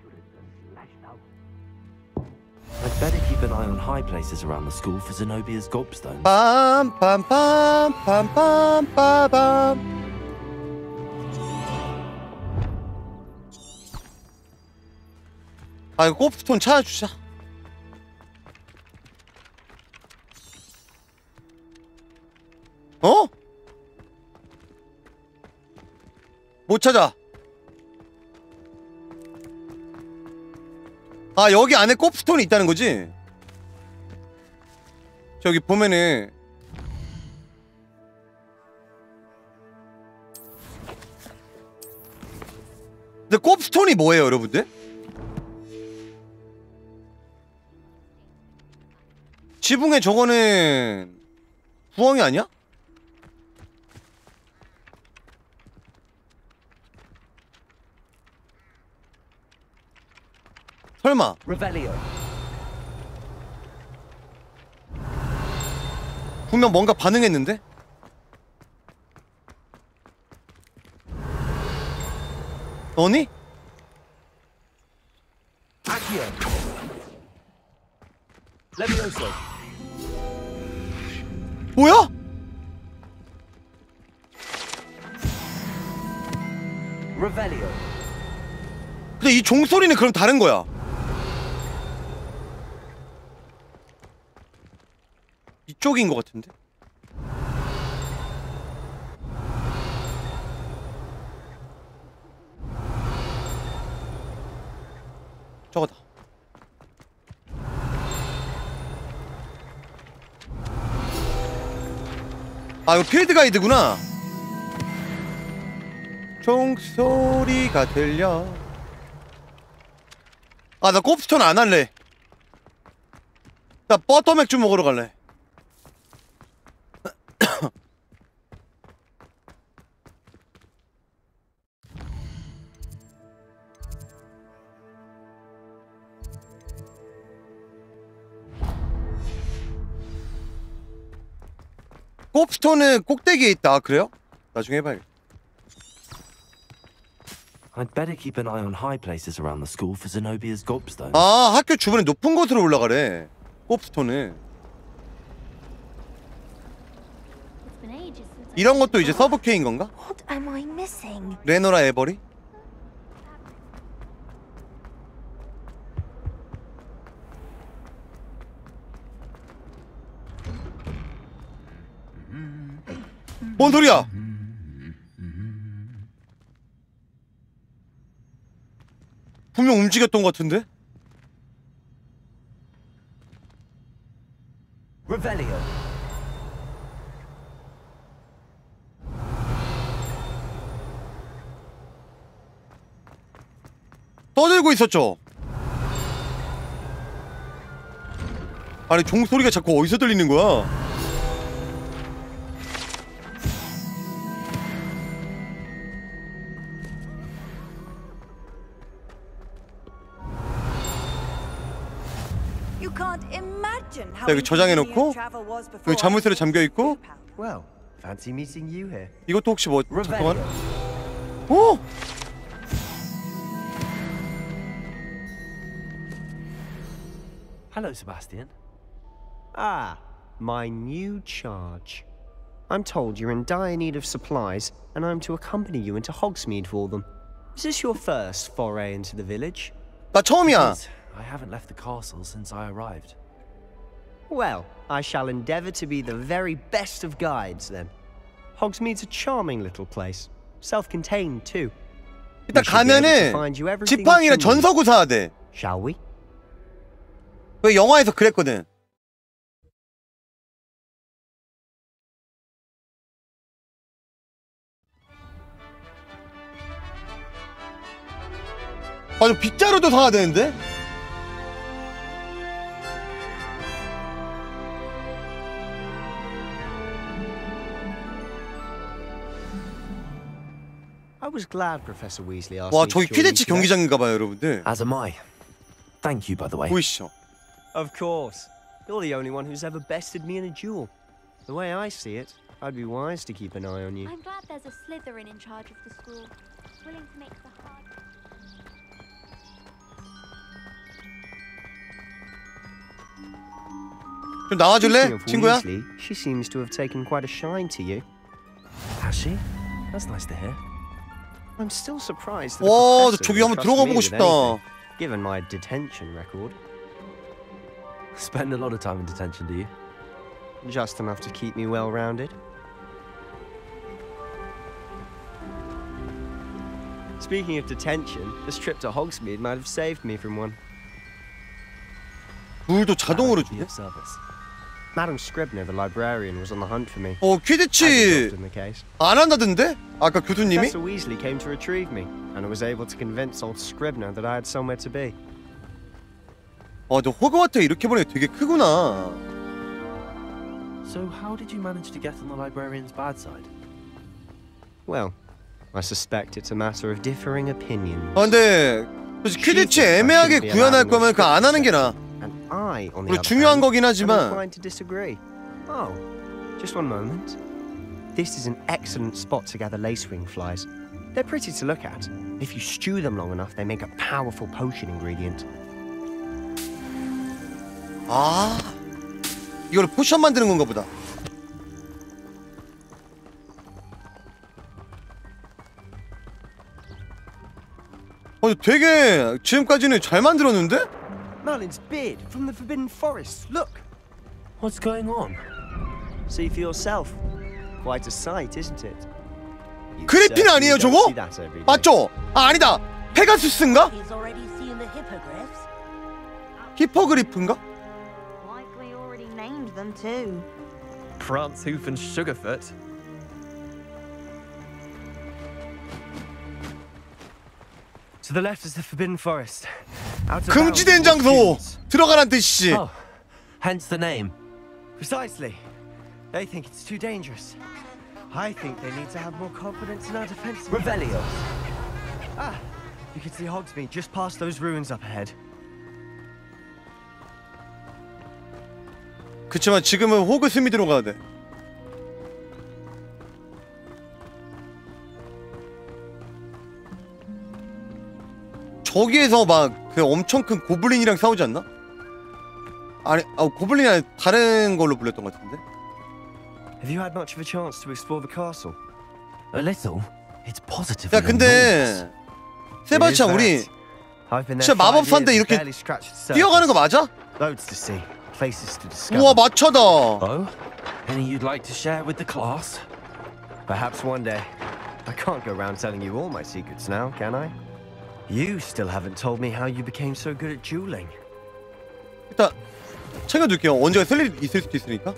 I'd better keep an eye on high places around the school for Zenobia's gobstones. 빰빰빰빰빰빰빰. 아 이거 곱스톤 찾아주자. 어? 못 찾아. 아 여기 안에 곱스톤이 있다는 거지? 저기 보면은 근데 곱스톤이 뭐예요 여러분들? 지붕에 저거는 부엉이 아니야? 설마. 분명 뭔가 너니? Accio. Levioso. 뭐야? 근데 이 종소리는 그럼 다른 거야. 이쪽인 것 같은데? 저거다. 아 이거 필드 가이드구나. 종소리가 들려. 아 나 곱스톤 안 할래. 나 버터맥주 먹으러 갈래. 곱스톤은 꼭대기에 있다. 아, 그래요? 나중에 해봐야겠다. I'd better keep an eye on high places around the school for Zenobia's gobstone. 아 학교 주변에 높은 곳으로 올라가래. 곱스톤은. 이런 것도 이제 서브케인 건가? What am I missing? 레노라 에버리? 뭔 소리야? 분명 움직였던 것 같은데? Revelio. 떠들고 있었죠? 아니 종소리가 자꾸 어디서 들리는 거야? 여기 저장해놓고 inconvenient travel was before 여기 자물쇠로 잠겨 있고 Well, fancy meeting you here. 이것도 혹시 뭐 잠깐만 오! Hello, Sebastian. Ah, my new charge. I'm told you're in dire need of supplies, and I'm to accompany you into Hogsmeade for them. Is this your first foray into the village? 나 처음이야. I haven't left the castle since I arrived. Well, I shall endeavour to be the very best of guides then. Hogsmeade's a charming little place, self-contained too. 일단 가면은 지팡이랑. 전서구 사야 돼. Shall we? 그 영화에서 그랬거든. 아, 저 빗자루도 사야 되는데? was glad Professor Weasley asked 와, me to 저기 join you 퀴디치 today. 경기장인가 봐요, 여러분들. As am I. Thank you, by the way. 보이시죠? Of course. You're the only one who's ever bested me in a duel. The way I see it, I'd be wise to keep an eye on you. I'm glad there's a Slytherin in charge of the school, willing to make the hard. 좀 나와줄래, Speaking of 친구야? Weasley, she seems to have taken quite a shine to you. Has she? That's nice to hear. I'm still surprised that 와, a 저 professor 저기 would 한번 trust 들어가 me 보고 with 싶다. anything, Given my detention record, Spend a lot of time in detention, do you? just enough to keep me well-rounded. Speaking of detention, this trip to Hogsmeade might have saved me from one. 물도 자동으로 Be 주네? of service. Madam Scribner, the librarian, was on the hunt for me. 어, As is 퀴디치 often the case. 안 한다던데? 아까 교수님이? Professor Weasley came to retrieve me, and I was able to convince old Scribner that I had somewhere to be. 아, 저 호그와트 이렇게 보니까 되게 크구나. So, how did you manage to get on the librarian's bad side? Well, I suspect it's a matter of differing opinions. 아, 근데 솔직히 퀴디치 애매하게 구현할 거면 그 안 하는 게 나아. I, on the other 중요한 hand, 거긴 하지만 inclined to disagree. Oh, just one moment. This is an excellent spot to gather lacewing flies. They're pretty to look at. If you stew them long enough, they make a powerful potion ingredient. 아 이걸 포션 만드는 건가 보다 어 되게 지금까지는 잘 만들었는데? Merlin's beard from the Forbidden Forest. Look. What's going on? See for yourself. Quite a sight, isn't it? You 그리핀 certainly 아니에요 don't 저거? see that every day. 맞죠? 아 아니다 페가수스인가? He's already seen the hippogriffs. 히포그리프인가? Likely already named them too. Prance, Hoof, and Sugarfoot. To the left is the Forbidden Forest. Out of 금지된 bounds for 장소 students. 들어가란 뜻이지 Oh, hence the name. Precisely. They think it's too dangerous. I think they need to have more confidence in our defense. Revelio. Ah, you can see Hogsmeade just past those ruins up ahead. 그치만 지금은 호그 스미드로 가야 돼 저기에서 막 그 엄청 큰 고블린이랑 싸우지 않나? 아니 아, 고블린이 아니 다른 걸로 불렸던 것 같은데 Have you had much of a chance to explore the castle? A little. It's positive. 야 근데 세바스찬 우리 진짜 마법사인데 이렇게. 뛰어가는 거 맞아? Loads to see, places to discover. 우와 마차다 Oh? Any you'd like to share with the class? Perhaps one day. I can't go around telling you all my secrets now, can I? You still haven't told me how you became so good at dueling. 일단 챙겨둘게요 언제가 쓸 일 있을 수도 있으니까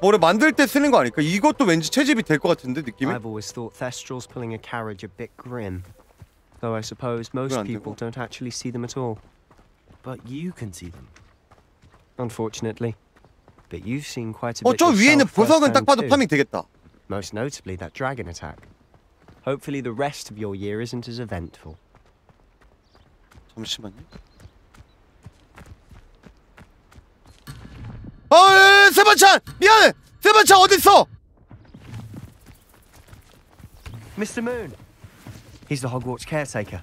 뭐를 만들 때 쓰는 거 아닐까? 이것도 왠지 채집이 될 것 같은데 느낌이? I've always thought Thestrals pulling a carriage a bit grim. Though I suppose most 안 people 되고. don't actually see them at all. But you can see them. Unfortunately. But you've seen quite a 어, bit 저 위에 있는 보석은 딱 봐도. 파밍 되겠다 Most notably that dragon attack. Hopefully the rest of your year isn't as eventful. 잠시만요 어, 에, 세바찬! 미안해! 세바찬 어딨어? Mr. Moon. He's the Hogwarts caretaker.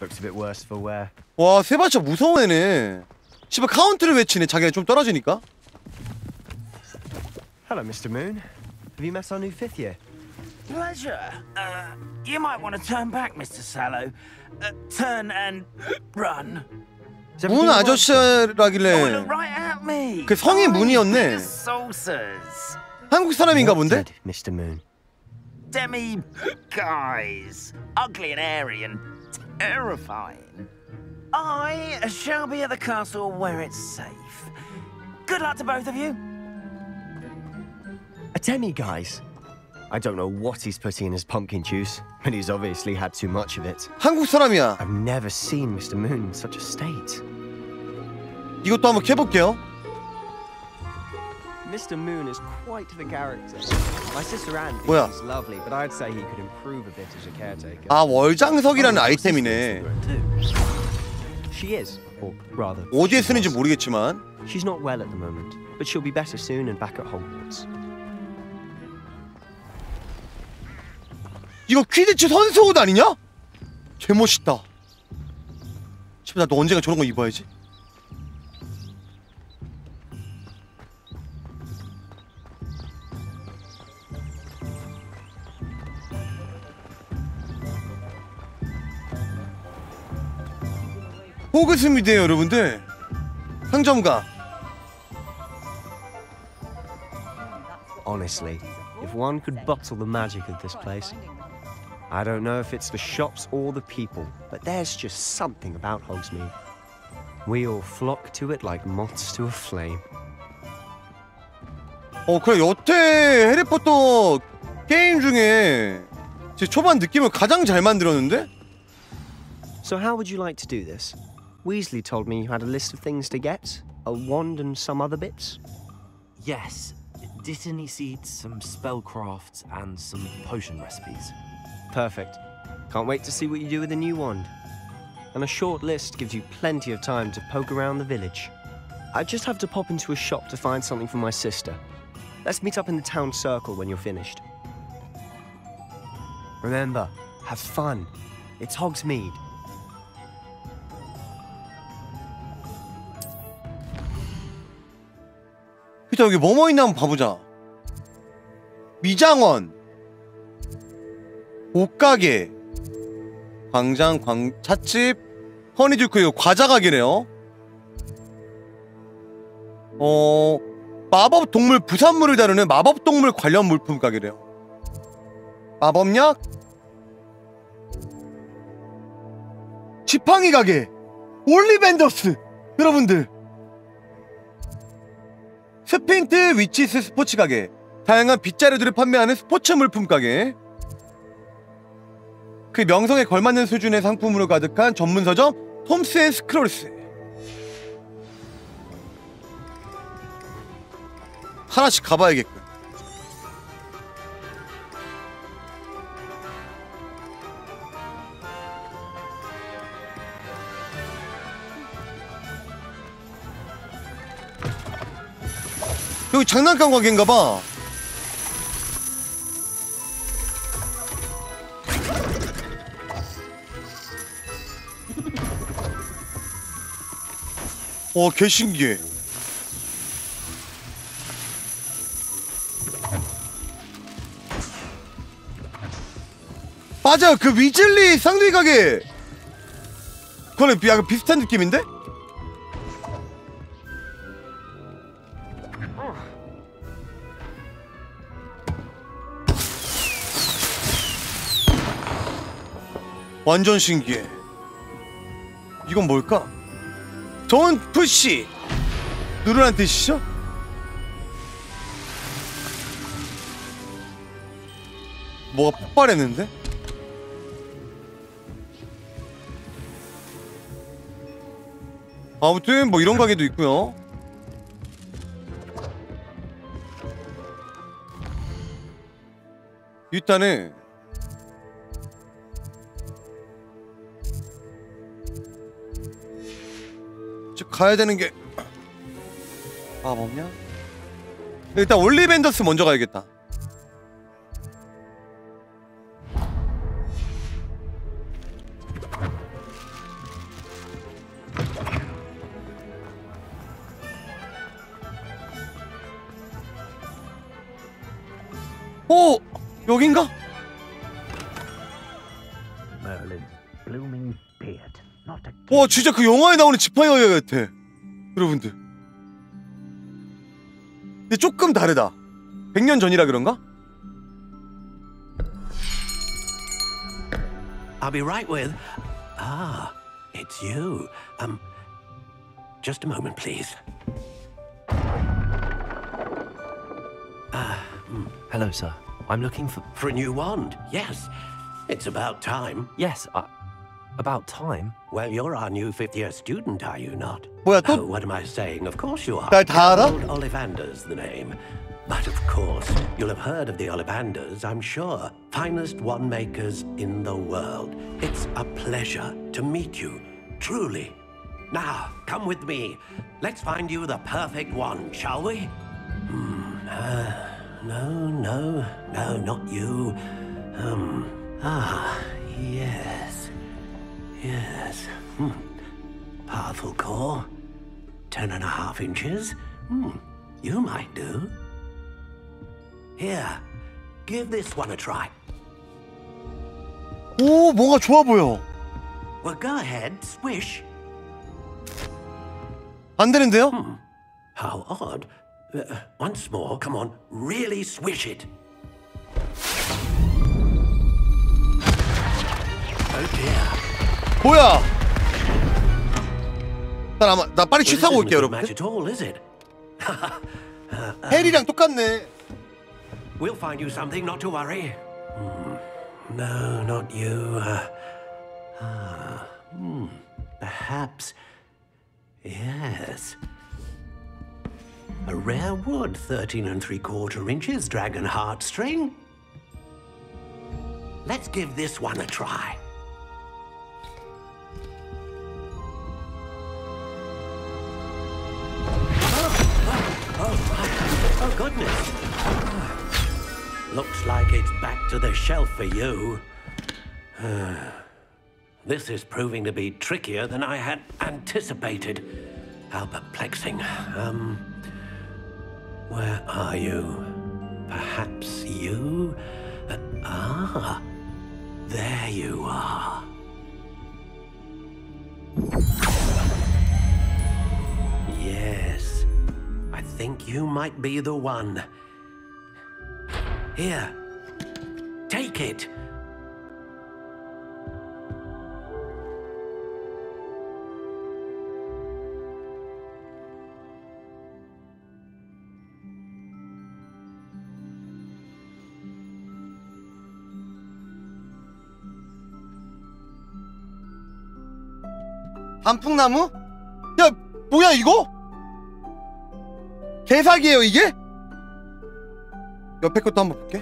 Looks a bit worse for wear. 와 세바찬 무서운 애네 씨발 카운트를 외치네 자기가 좀 떨어지니까 Hello, Mr. Moon. Have you met our new fifth year? Pleasure. Uh, you might want to turn back, Mr. Sallow. Uh, turn and run. 문 아저씨라길래 Oh, look right at me. 그 성이 문이었네. 한국 사람인가 본데? Mr. Moon? Demi guys. Ugly and airy and terrifying. I shall be at the castle where it's safe. Good luck to both of you. A demi, guys. I don't know what he's putting in his pumpkin juice, but he's obviously had too much of it. 한국 사람이야 I've never seen Mr. Moon in such a state. 이것도 한번 캐볼게요 Mr. Moon is quite the character. My sister Anne thinks 뭐야? he's lovely, but I'd say he could improve a bit as a caretaker. 아 월장석이라는 아이템이네 She is, or rather, 어디에 쓰는지. 모르겠지만 She's not well at the moment, but she'll be better soon and back at Hogwarts. 이거 퀴디치 선수 옷 아니냐? 개 멋있다 씨발 나도 언젠가 저런 거 입어야지 호그스미드에요 여러분들 상점가 Honestly, if one could bottle the magic of this place, I don't know if it's the shops or the people, but there's just something about Hogsmeade. We all flock to it like moths to a flame. 어 그래 여태 해리포터 게임 중에 제 초반 느낌을 가장 잘 만들었는데? So how would you like to do this? Weasley told me you had a list of things to get, a wand and some other bits. Yes. Dittany seeds, some spellcrafts, and some potion recipes. Perfect. Can't wait to see what you do with the new wand. and a short list gives you plenty of time to poke around the village. I just have to pop into a shop to find something for my sister. Let's meet up in the town circle when you're finished. Remember, have fun. It's Hogsmeade. 일단 여기 뭐뭐 있나 한번 봐보자. 미장원, 옷가게, 광장, 광 찻집, 허니듀크 이거 과자 가게네요. 어 마법 동물 부산물을 다루는 마법 동물 관련 물품 가게래요. 마법약, 지팡이 가게, 올리밴더스 여러분들. 스핀트위치스 스포츠 가게. 다양한 빗자루들을 판매하는 스포츠 물품 가게. 그 명성에 걸맞는 수준의 상품으로 가득한 전문 서점 톰스 앤 스크롤스. 하나씩 가봐야겠군 여기 장난감 가게인가봐 와, 개 신기해. 맞아, 그 위즐리 쌍둥이 가게. 그거는 약간 비슷한 느낌인데? 완전 신기해. 이건 뭘까? 돈 푸시 누르란 뜻이죠? 뭐가 폭발했는데? 아무튼 뭐 이런 가게도 있고요. 일단은 즉 가야 되는 게 아, 뭐냐? 일단 올리벤더스 먼저 가야겠다. 오! 여긴가? 와 진짜 그 영화에 나오는 지팡이 가게 같아 여러분들 근데 조금 다르다 100년 전이라 그런가? I'll be right with. Ah, it's you. Um, just a moment, please. Ah, hmm. Hello, sir. I'm looking for. For a new wand, yes. It's about time. Yes, I... About time. Well, you're our new fifth year student, are you not? Well, oh, what am I saying? Of course you are. Old Ollivander's the name. But of course, you'll have heard of the Ollivanders, I'm sure. Finest wand makers in the world. It's a pleasure to meet you, truly. Now, come with me. Let's find you the perfect one, shall we? Hmm, uh, no, no, no, not you. Um, ah, yes. Yes. Hmm. Powerful core. Ten and a half inches. Hmm. You might do. Here. Give this one a try. 오 뭔가 좋아 보여 Well, go ahead. Swish. 안 되는데요? How odd. Uh, once more, come on. Really swish it. Oh dear. 뭐야 난 아마 나 빨리 Well, this 취사하고 isn't 올게요 a good 여러분 match at all, is it? 헬이랑 똑같네 We'll find you something, not to worry. Hmm. No, not you. Uh, ah, hmm. Perhaps. Yes. A rare wood, 13 and three quarter inches, dragon heartstring. Let's give this one a try. Goodness. Looks like it's back to the shelf for you. this is proving to be trickier than I had anticipated. How perplexing. Um, where are you? Perhaps you? Uh, ah, there you are. Yes, I think you might be the one. Here, take it. 단풍나무? 야 뭐야 이거? 개사기예요 이게? 옆에 것도 한번 볼게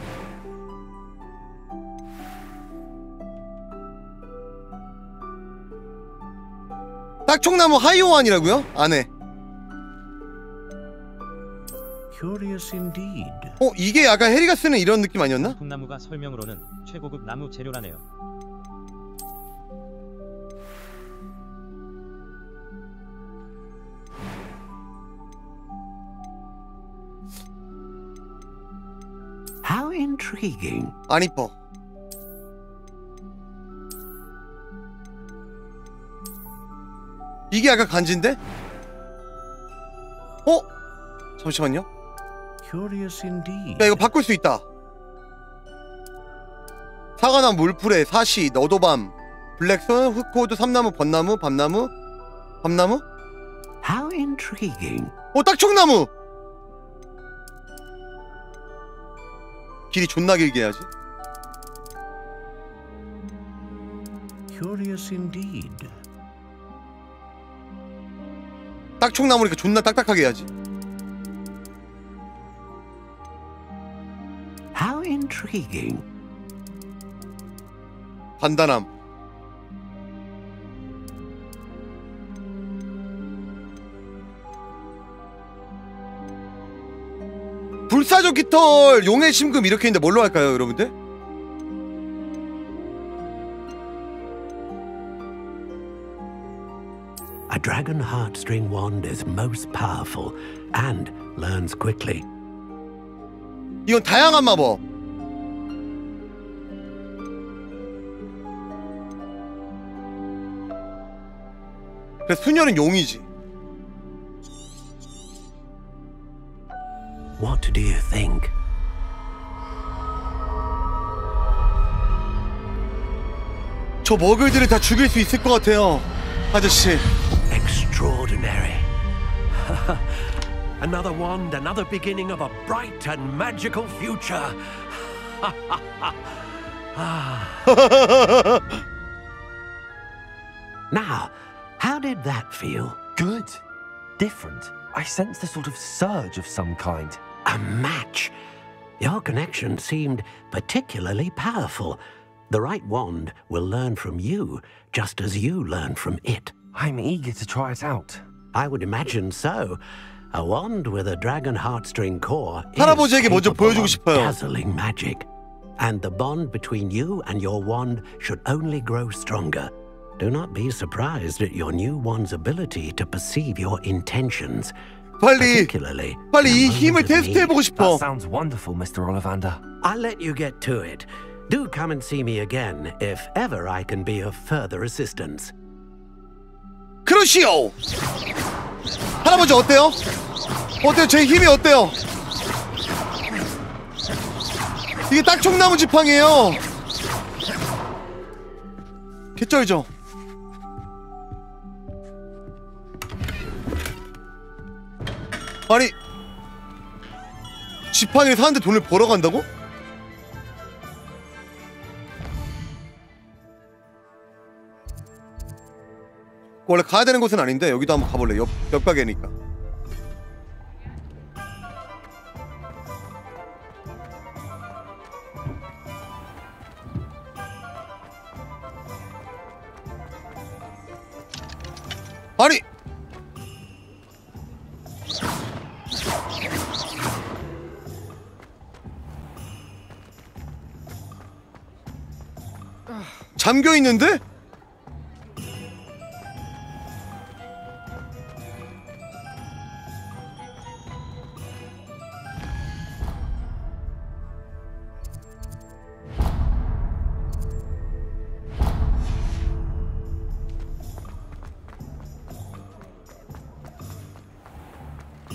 딱총나무 하이오안이라고요? 안에. 어 이게 약간 해리가 쓰는 이런 느낌 아니었나? 풍나무가 설명으로는 최고급 나무 재료라네요. Intriguing. 안 이뻐 이게 약간 간지인데? 어? 잠시만요 Curious indeed. 야 이거 바꿀 수 있다 사과나무 물풀에 사시 너도밤 블랙선 흑호두 삼나무 번나무 밤나무 밤나무 How intriguing. 어 딱총나무 길이 존나 길게 해야지 Curious indeed. 딱총 나무니까 존나 딱딱하게 해야지 How intriguing. 간단함 불사조 깃털 용의 심금 이렇게 있는데 뭘로 할까요 여러분들? A dragon heartstring wand is most powerful and learns quickly. 이건 다양한 마법 그래서 수녀는 용이지 What do you think? 저 머글들을 다 죽일 수 있을 것 같아요 아저씨 Extraordinary. another wand, another beginning of a bright and magical future. now, how did that feel? Good. Different. I sensed a sort of surge of some kind. A match. Your connection seemed particularly powerful. The right wand will learn from you, just as you learn from it. I'm eager to try it out. I would imagine so. A wand with a dragon heartstring core is 할아버지에게 먼저 capable 보여주고 of 싶어요. dazzling magic. And the bond between you and your wand should only grow stronger. Do not be surprised at your new wand's ability to perceive your intentions. 빨리 빨리 이 힘을 테스트해보고. 싶어 That sounds wonderful, Mr. Ollivander. I'll let you get to it. Do come and see me again if ever I can be of further assistance. 그러시오 할아버지 어때요? 어때요? 제 힘이 어때요? 이게 딱총나무 지팡이에요 개쩔죠? 아니 지팡이를 사는데 돈을 벌어 간다고? 원래 가야 되는 곳은 아닌데 여기도 한번 가볼래 옆, 옆 가게니까 아니 잠겨 있는데?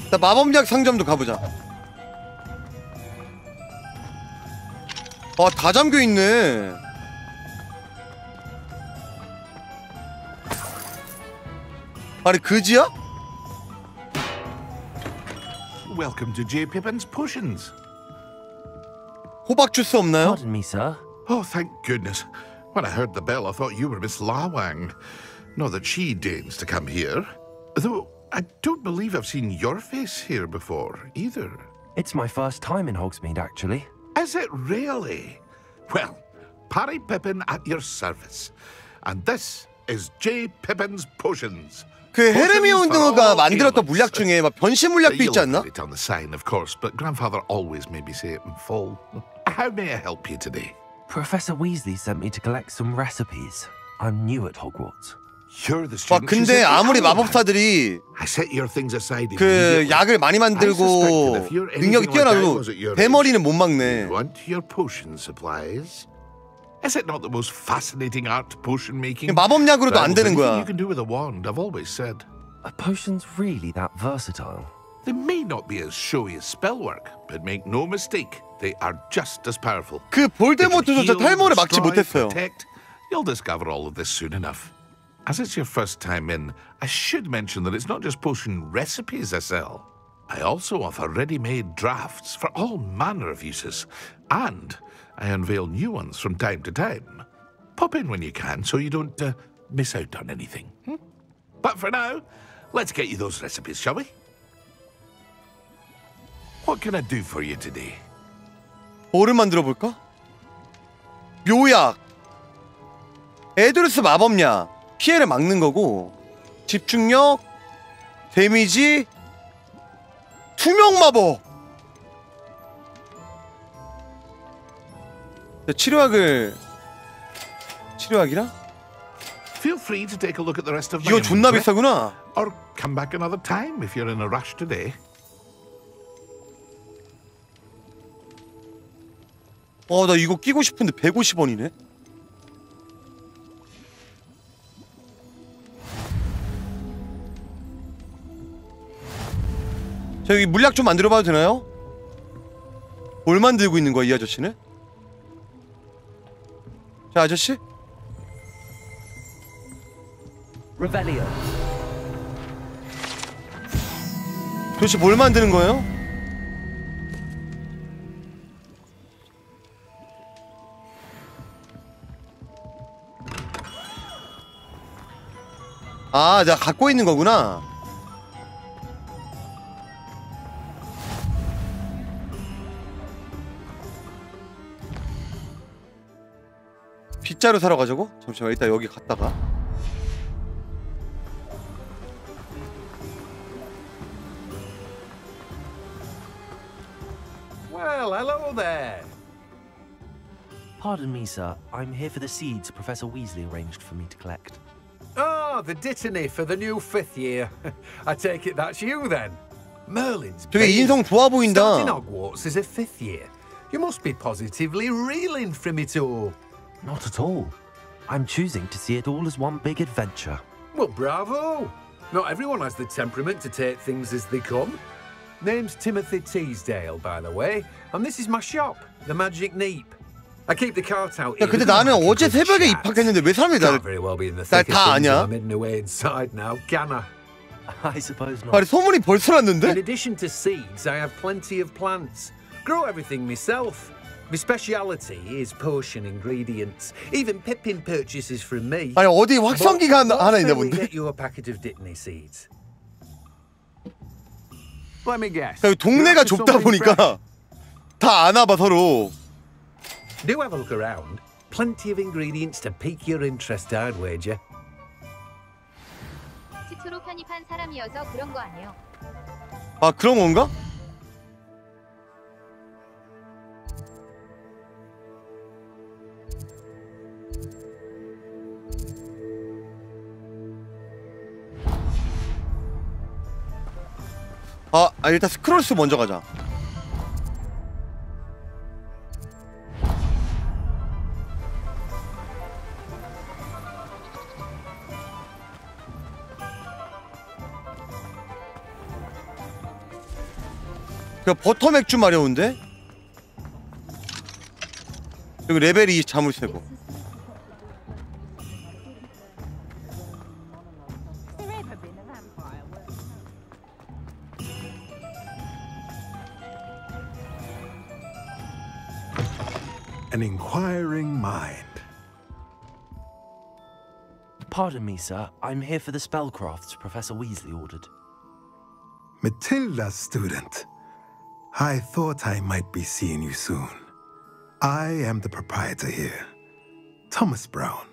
나 마법약 상점도 가보자. 아, 다 잠겨 있네. 아니 그지야? Welcome to J. Pippin's Potions. 호박 주스 없나요? Pardon me, sir. Oh, thank goodness. When I heard the bell, I thought you were Miss Lawang. Not that she deigns to come here. Though I don't believe I've seen your face here before, either. It's my first time in Hogsmeade, actually. Is it really? Well, Parry Pippin at your service. And this is J. Pippin's Potions. 그 헤르미온드가 만들었던 물약 중에 막 변신 물약도 있지 않나? On the sign, of course, but Grandfather always made me say it in full. How may I help you today? Professor Weasley sent me to collect some recipes. I'm new at Hogwarts. You're the 와. 근데 아무리 마법사들이 그. 약을 많이 만들고 능력이 뛰어나도 대머리는 못 막네. Is it not the most fascinating art potion making? 마법약으로도 안 되는 anything 거야. You can do with a wand. I've always said. Are potions really that versatile? They may not be as showy as spellwork, but make no mistake, they are just as powerful. 그 볼데모트조차 탈모를 막지 못했어요. Protect. You'll discover all of this soon enough. As it's your first time in, I should mention that it's not just potion recipes I sell. I also offer ready-made drafts for all manner of uses, and I unveil new ones from time to time. Pop in when you can so you don't uh, miss out on anything. hmm? But for now, let's get you those recipes, shall we? What can I do for you today? 뭐를 만들어 볼까? 묘약. 에드루스 마법약. 피해를 막는 거고 집중력, 데미지, 투명 마법. 치료약을 치료약이라? Feel free to take a look at the rest of my 이거 존나 비싸구나. Or come back another time if you're in a rush today. 어, 나 이거 끼고 싶은데 150원이네. 자, 여기 물약 좀 만들어 봐도 되나요? 뭘 만들고 있는 거야, 이 아저씨는? 자, 아저씨? Revelio. 도대체 뭘 만드는 거예요? 아, 내가 갖고 있는 거구나. 빗자루 사러 가자고? 잠시만, 일단 여기 갔다가. Well, hello there. Pardon me, sir. I'm here for the seeds Professor Weasley arranged for me to collect. Oh, the dittany for the new fifth year. I take it that's you then. Merlin's 되게 baby. 인성 좋아 보인다. Starting Hogwarts as a fifth year. You must be positively reeling from it all. Not at all. I'm choosing to see it all as one big adventure. Well, bravo. Not everyone has the temperament to take things as they come. Name's Timothy Teasdale, by the way, and this is my shop, the Magic Neep. I keep the cart out 야, here 근데 as a 나는 matter 어제 of 새벽에 chat. 입학했는데 왜 사람들이 Can't 나를 very well be in the 날 thick of 다 things 아냐? when I'm hidden away inside now, can I? I suppose not. 아니 소문이 벌써 In 났는데? addition to seeds, I have plenty of plants. Grow everything myself. My speciality is potion ingredients. Even Pippin purchases from me. 아니 어디 확성기가 But 하나, 하나 what 있나 say we 본데? get you a packet of Dittany seeds. Let me guess. 야, 동네가 좁다 보니까 다 아나봐 서로. Do have a look around. Plenty of ingredients to pique your interest, I'd wager. 스스로 편입한 사람이어서 그런 거 아니에요. 아 그런 건가? 아, 아 일단 스크롤스 먼저 가자. 그 버터 맥주 마려운데? 여기 레벨이 자물쇠고. An inquiring mind. Pardon me, sir. I'm here for the spellcrafts Professor Weasley ordered. Matilda, student. I thought I might be seeing you soon. I am the proprietor here, Thomas Brown.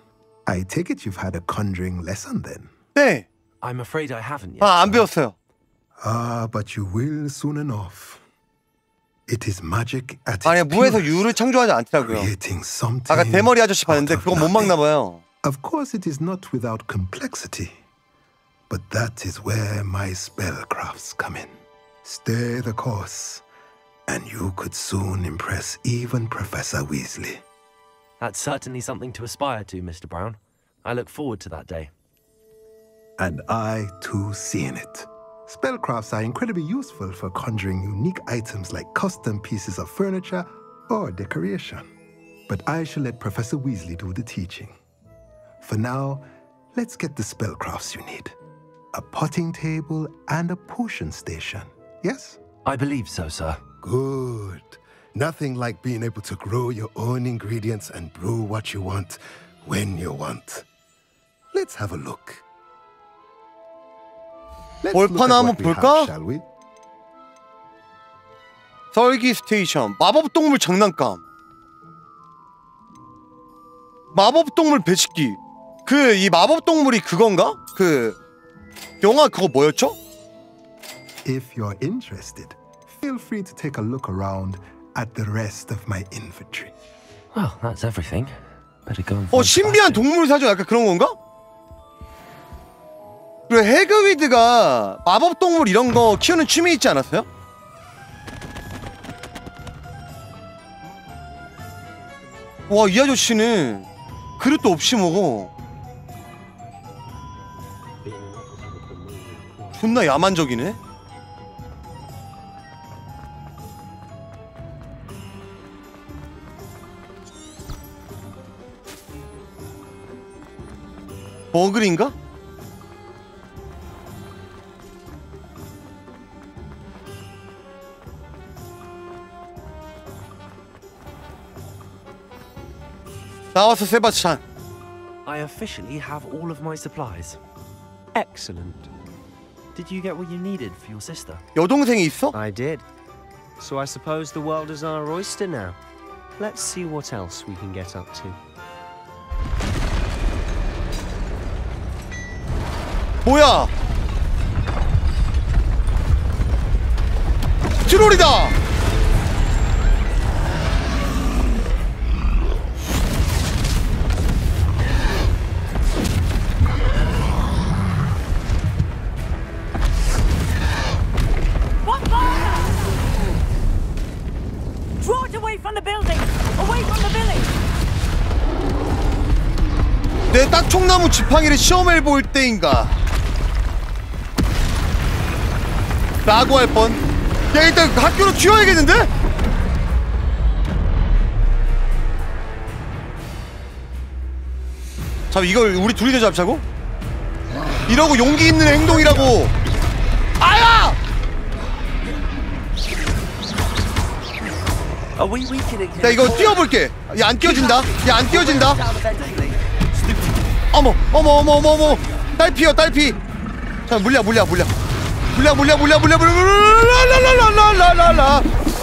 I take it you've had a conjuring lesson then? 네. I'm afraid I haven't yet. 아, 안 배웠어요. Ah, but you will soon enough. It is magic at 아니 its 무에서 purest, 유를 창조하지 않더라고요. creating something 아까 대머리 아저씨 봤는데 그거 못 막나 봐요. Of course, it is not without complexity, but that is where my spellcrafts come in. Stay the course, and you could soon impress even Professor Weasley. That's certainly something to aspire to, Mr. Brown. I look forward to that day. And I too seen it. Spellcrafts are incredibly useful for conjuring unique items like custom pieces of furniture or decoration. But I shall let Professor Weasley do the teaching. For now, let's get the spellcrafts you need a potting table and a potion station. Yes? I believe so, sir. Good. Nothing like being able to grow your own ingredients and brew what you want when you want. Let's have a look. 볼판 한번 볼까? 설기 스테이션 마법 동물 장난감 마법 동물 배식기 그 이 마법 동물이 그건가? 그 영화 그거 뭐였죠? If you're interested, feel free to take a look around at the rest of my inventory. Well, that's everything. Better go 어 신비한 동물 사전 약간 그런 건가? 그리고 해그위드가 마법 동물 이런 거 키우는 취미 있지 않았어요? 와 이 아저씨는 그릇도 없이 먹어 존나 야만적이네 버글인가? 나왔어 세바스찬 I officially have all of my supplies. Excellent. Did you get what you needed for your sister? 여동생이 있어? I did. So I suppose the world is our oyster now. Let's see what else we can get up to. 뭐야? 트롤이다! Draw it away from the building! Away from the village! 내 딱총나무 지팡이를 시험해 볼 때인가? 라고 할 뻔. 야 일단 학교로 튀어야겠는데? 잠 이걸 우리 둘이 서 잡자고? 이러고 용기 있는 행동이라고. 아야! 야 이거 뛰어볼게. 야 안 뛰어진다. 야 안 뛰어진다. 어머 어머 어머 어머 어머 딸피요 딸피. 자 물려 물려 물려 물려 물려 물려 물려 물려 라라라라라라라. What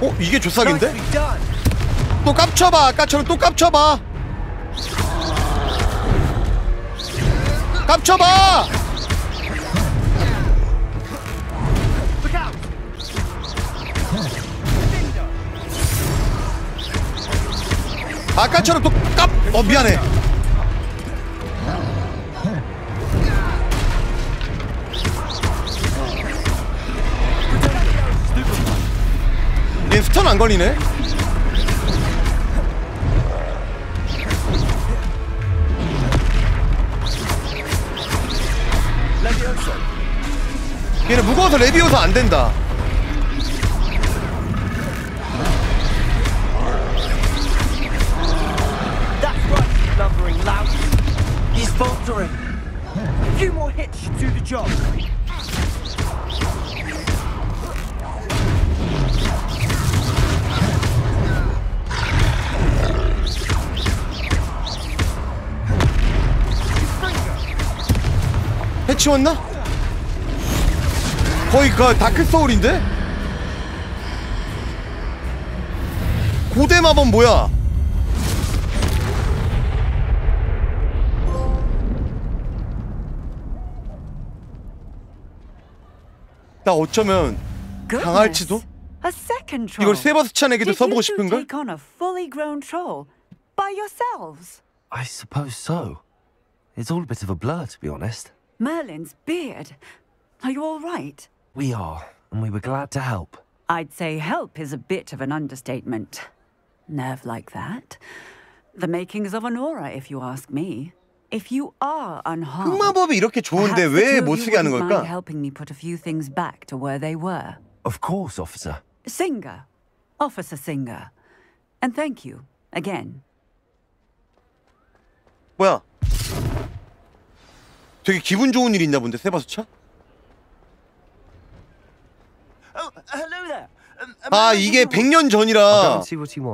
어 이게 조싹인데? 또 깝쳐봐 아까처럼 또 깝쳐봐. 깝쳐봐! 아까처럼 또 깝! 어 미안해 스턴 안 걸리네 얘는 무거워서 레비오서 안 된다. 해치웠나? 거의 그 다크 소울인데? 고대 마법 뭐야? 나 어쩌면 강할지도? 이걸 세바스찬에게도 써보고 troll by yourselves? I suppose so. It's all a bit of a blur, to be honest. Merlin's beard. Are you all right? We are, and we were glad to help. I'd say help is a bit of an understatement. Nerve like that. The makings of an aura, if you ask me. If you are unharmed, 흑마법이 이렇게 좋은데 perhaps the 왜 two of 못 you 쓰게 하는 wouldn't 걸까? mind helping me put a few things back to where they were. Of course, officer. Singer, Officer Singer, and thank you again. 뭐야? 되게 기분 좋은 일 있나 본데 세바스찬? 아 이게 looking for- 100년 I'll go 전이라.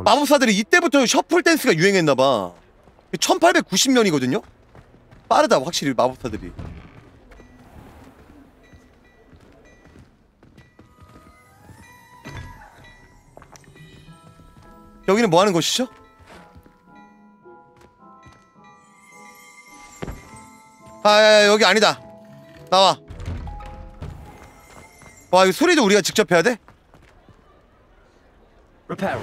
마법사들이 이때부터 셔플 댄스가 유행했나 봐. 1890년이거든요. 빠르다 확실히 마법사들이. 여기는 뭐 하는 곳이죠? 아, 야, 야, 여기 아니다. 나와. 와, 이 소리도 우리가 직접 해야 돼? Reparo.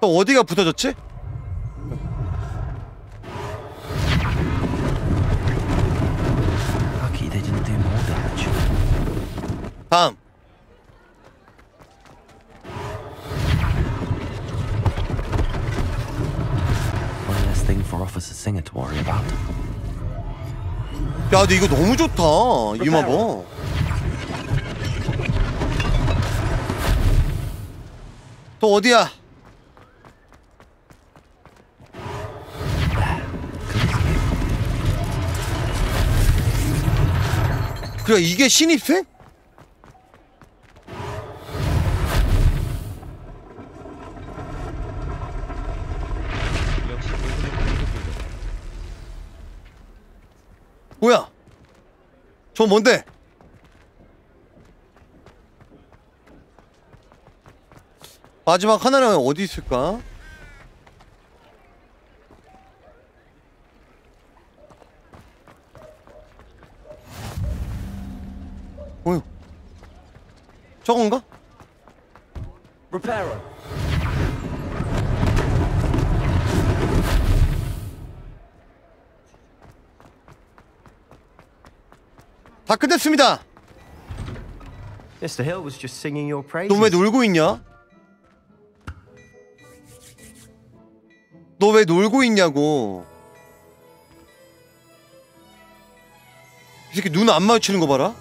또 어디가 부서졌지? 다음. 야, 근데 이거 너무 좋다. 이 마법. 또 어디야? 그래 이게 신입생? 뭐야? 저 뭔데? 마지막 하나는 어디 있을까? 어휴 저건가? Reparo. 다 끝냈습니다. Mr. Hill was just singing your praises. 너 왜 놀고 있냐? 너 왜 놀고 있냐고. 이 새끼 눈 안 마주치는 거 봐라.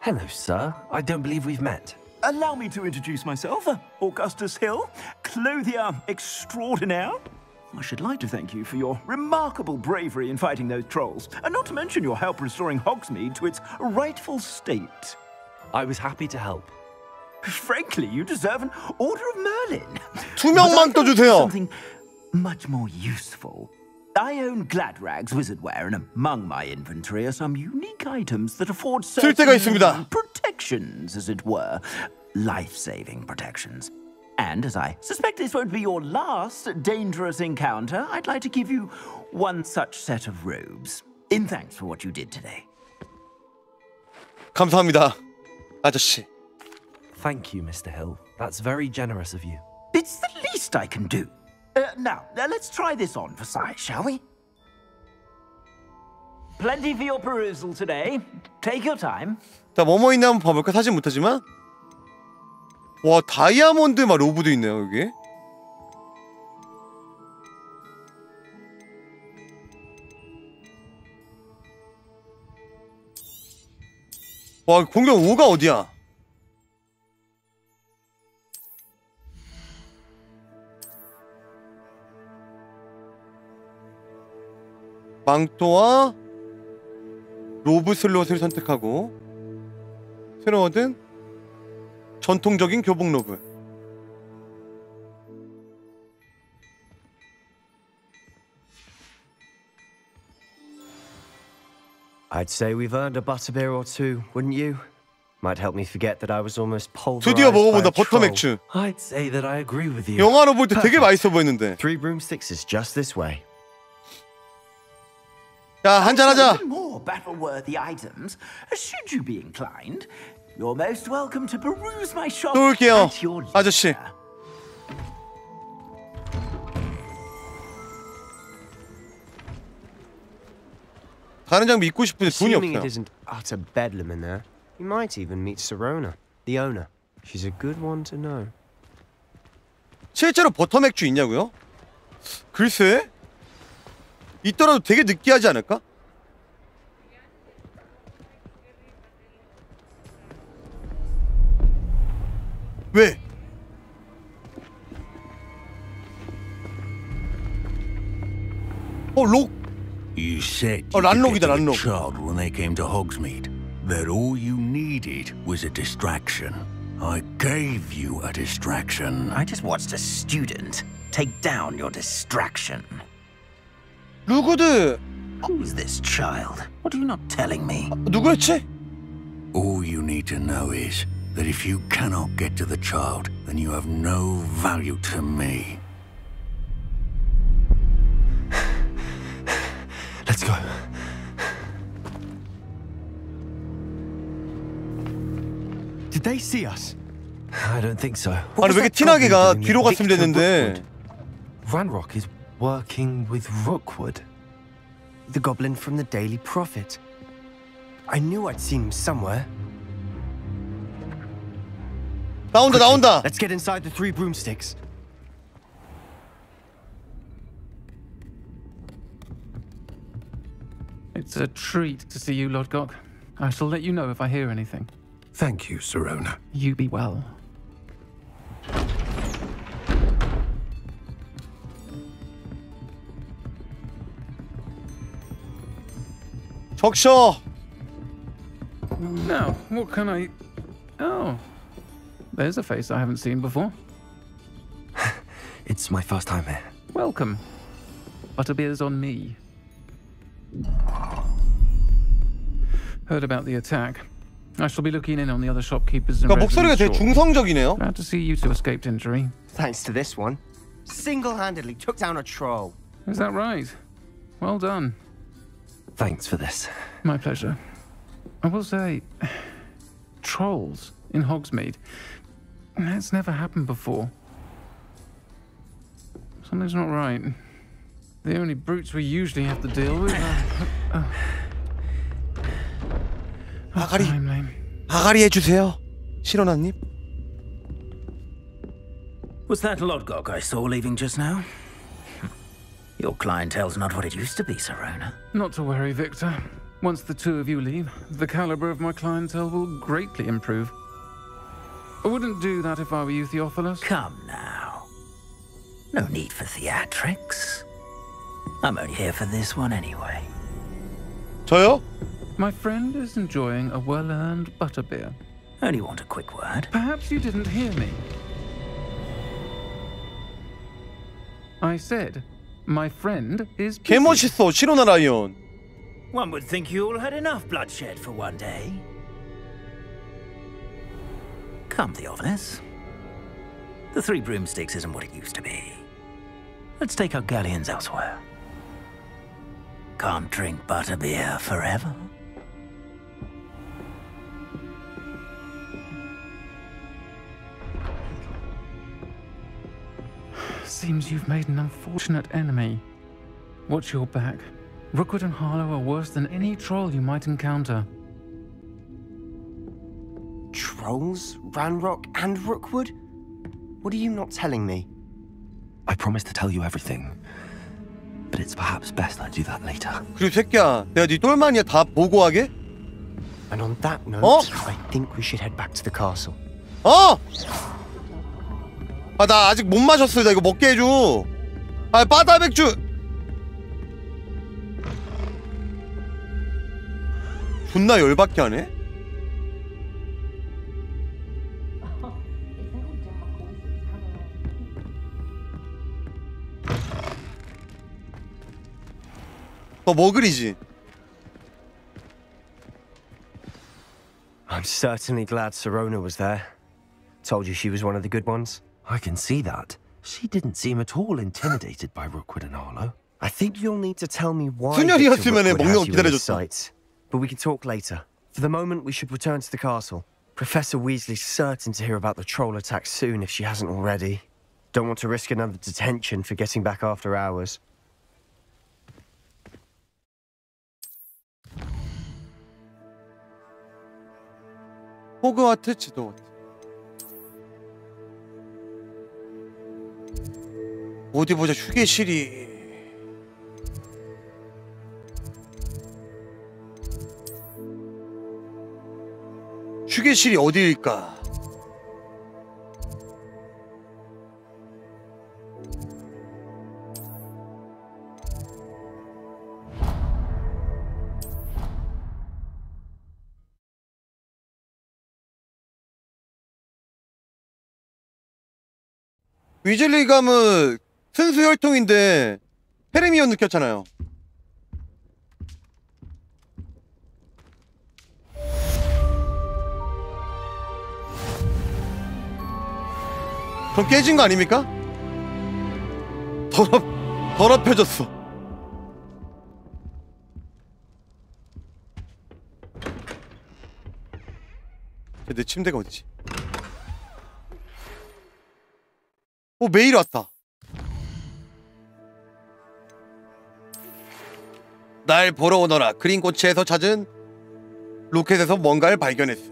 Hello, sir. I don't believe we've met. Allow me to introduce myself, uh, Augustus Hill, clothier extraordinaire. I should like to thank you for your remarkable bravery in fighting those trolls, and not to mention your help restoring Hogsmeade to its rightful state. I was happy to help. Frankly, you deserve an Order of Merlin. 투명망토 But I thought of 주세요. Something much more useful. I own Gladrag's wizardware, and among my inventory are some unique items that afford 쓸데가 certain 있습니다. protections, as it were. Life-saving protections. And as I suspect this won't be your last dangerous encounter, I'd like to give you one such set of robes. In thanks for what you did today. 감사합니다, 아저씨. Thank you, Mr. Hill. That's very generous of you. It's the least I can do. Uh, now, uh, let's try this on for size, shall we? Plenty for your perusal today. Take your time. 자, 뭐뭐 있나 한번 봐볼까? 사진 못하지만. 와, 다이아몬드 막 로브도 있네요, 여기. 와, 공격 5가 어디야? 망토와 로브 슬롯을 선택하고 새로 얻은 전통적인 교복 로브 I'd say we've earned a butterbeer or two, wouldn't you? Might help me forget that I was almost pulverized 드디어 by a 먹어본다 버터. 맥주 I'd say that I agree with you. 영화로 볼 때 되게 맛있어 보였는데 Three broomsticks is just this way. 자 한잔 하자 Even more battle-worthy items. Should you be inclined, you're most welcome to peruse my shop 또 올게요 아저씨 가는 장비 입고 싶은데 돈이 없어요 it isn't utter bedlam in there, you might even meet Serona, the owner. She's a good one to know. 실제로 버터 맥주 있냐고요? 글쎄 있더라도 되게 느끼하지 않을까? 왜? 어, 록. You said Oh, you could 란록이다, get to the 란록. child when they came to Hogsmeade. That all you needed was a distraction. I gave you a distraction. I just watched a student take down your distraction. 루그드. Who's this child? What are you not telling me? 누구였지? All you need to know is that if you cannot get to the child, then you have no value to me. Let's go. Did they see us? I don't think so. 아니 왜 이렇게 티나게가 뒤로 갔으면 됐는데 Ranrock is working with Rookwood. The goblin from the Daily Prophet. I knew I'd seen him somewhere. 나온다 나온다 Let's get inside the three broomsticks. It's a treat to see you, Lodgok. I shall let you know if I hear anything. Thank you, Serona. You be well. 적셔 Now, what can I... Oh. There's a face I haven't seen before. It's my first time here. Welcome. Butterbeer's on me. Heard about the attack. I shall be looking in on the other shopkeepers and 그러니까 목소리가 residents 되게 shortly. 중성적이네요 Glad to see you two escaped injury. Thanks to this one. Single-handedly took down a troll. Is that right? Well done. Thanks for this. My pleasure. I will say, trolls in Hogsmeade. That's never happened before. Something's not right. The only brutes we usually have to deal with are. Uh, 아가리 아가리 해주세요 실원아님 Was that Lodgok I saw leaving just now? Your clientele's not what it used to be, Serona. Not to worry, Victor. Once the two of you leave, the caliber of my clientele will greatly improve. I wouldn't do that if I were you, Theophilus. Come now. No need for theatrics. I'm only here for this one anyway. 저요? My friend is enjoying a well-earned butterbeer. Only want a quick word. Perhaps you didn't hear me. I said, My friend is 개 busy. 멋있어 시로나 라이언. One would think you all had enough bloodshed for one day. Come, Theophilus. The Three Broomsticks isn't what it used to be. Let's take our galleons elsewhere. Can't drink butterbeer forever. Seems you've made an unfortunate enemy. Watch your back. Rookwood and Harlow are worse than any troll you might encounter. Trolls, Ranrock, and Rookwood? What are you not telling me? I promise to tell you everything. But it's perhaps best I do that later. 그리고 새끼야, 내가 네 똘마니아 다 보고하게? And on that note, 어? I think we should head back to the castle. 어! 아, 나 아직 못 마셨어요. 나 이거 먹게 해줘. 아, 바다 맥주. 존나 열받게 하네. 너 머글이지? I'm certainly glad Serona was there. Told you she was one of the good ones. I can see that. She didn't seem at all intimidated by Rookwood and Harlow. I think you'll need to tell me why 순혈이었으면은 Victor Rookwood 먹는 거 has you in his 기다려줬다. sights. But we can talk later. For the moment, we should return to the castle. Professor Weasley's certain to hear about the troll attack soon if she hasn't already. Don't want to risk another detention for getting back after hours. 호그와트 지도. 어디 보자 휴게실이. 휴게실이 어디일까? 위즐리 감은 순수 혈통인데 페르미온 느꼈잖아요. 그럼 깨진 거 아닙니까? 더럽 더럽혀졌어. 내 침대가 어디지? 오 메일 왔다. 날 보러 오너라. 그린 고치에서 찾은 로켓에서 뭔가를 발견했어.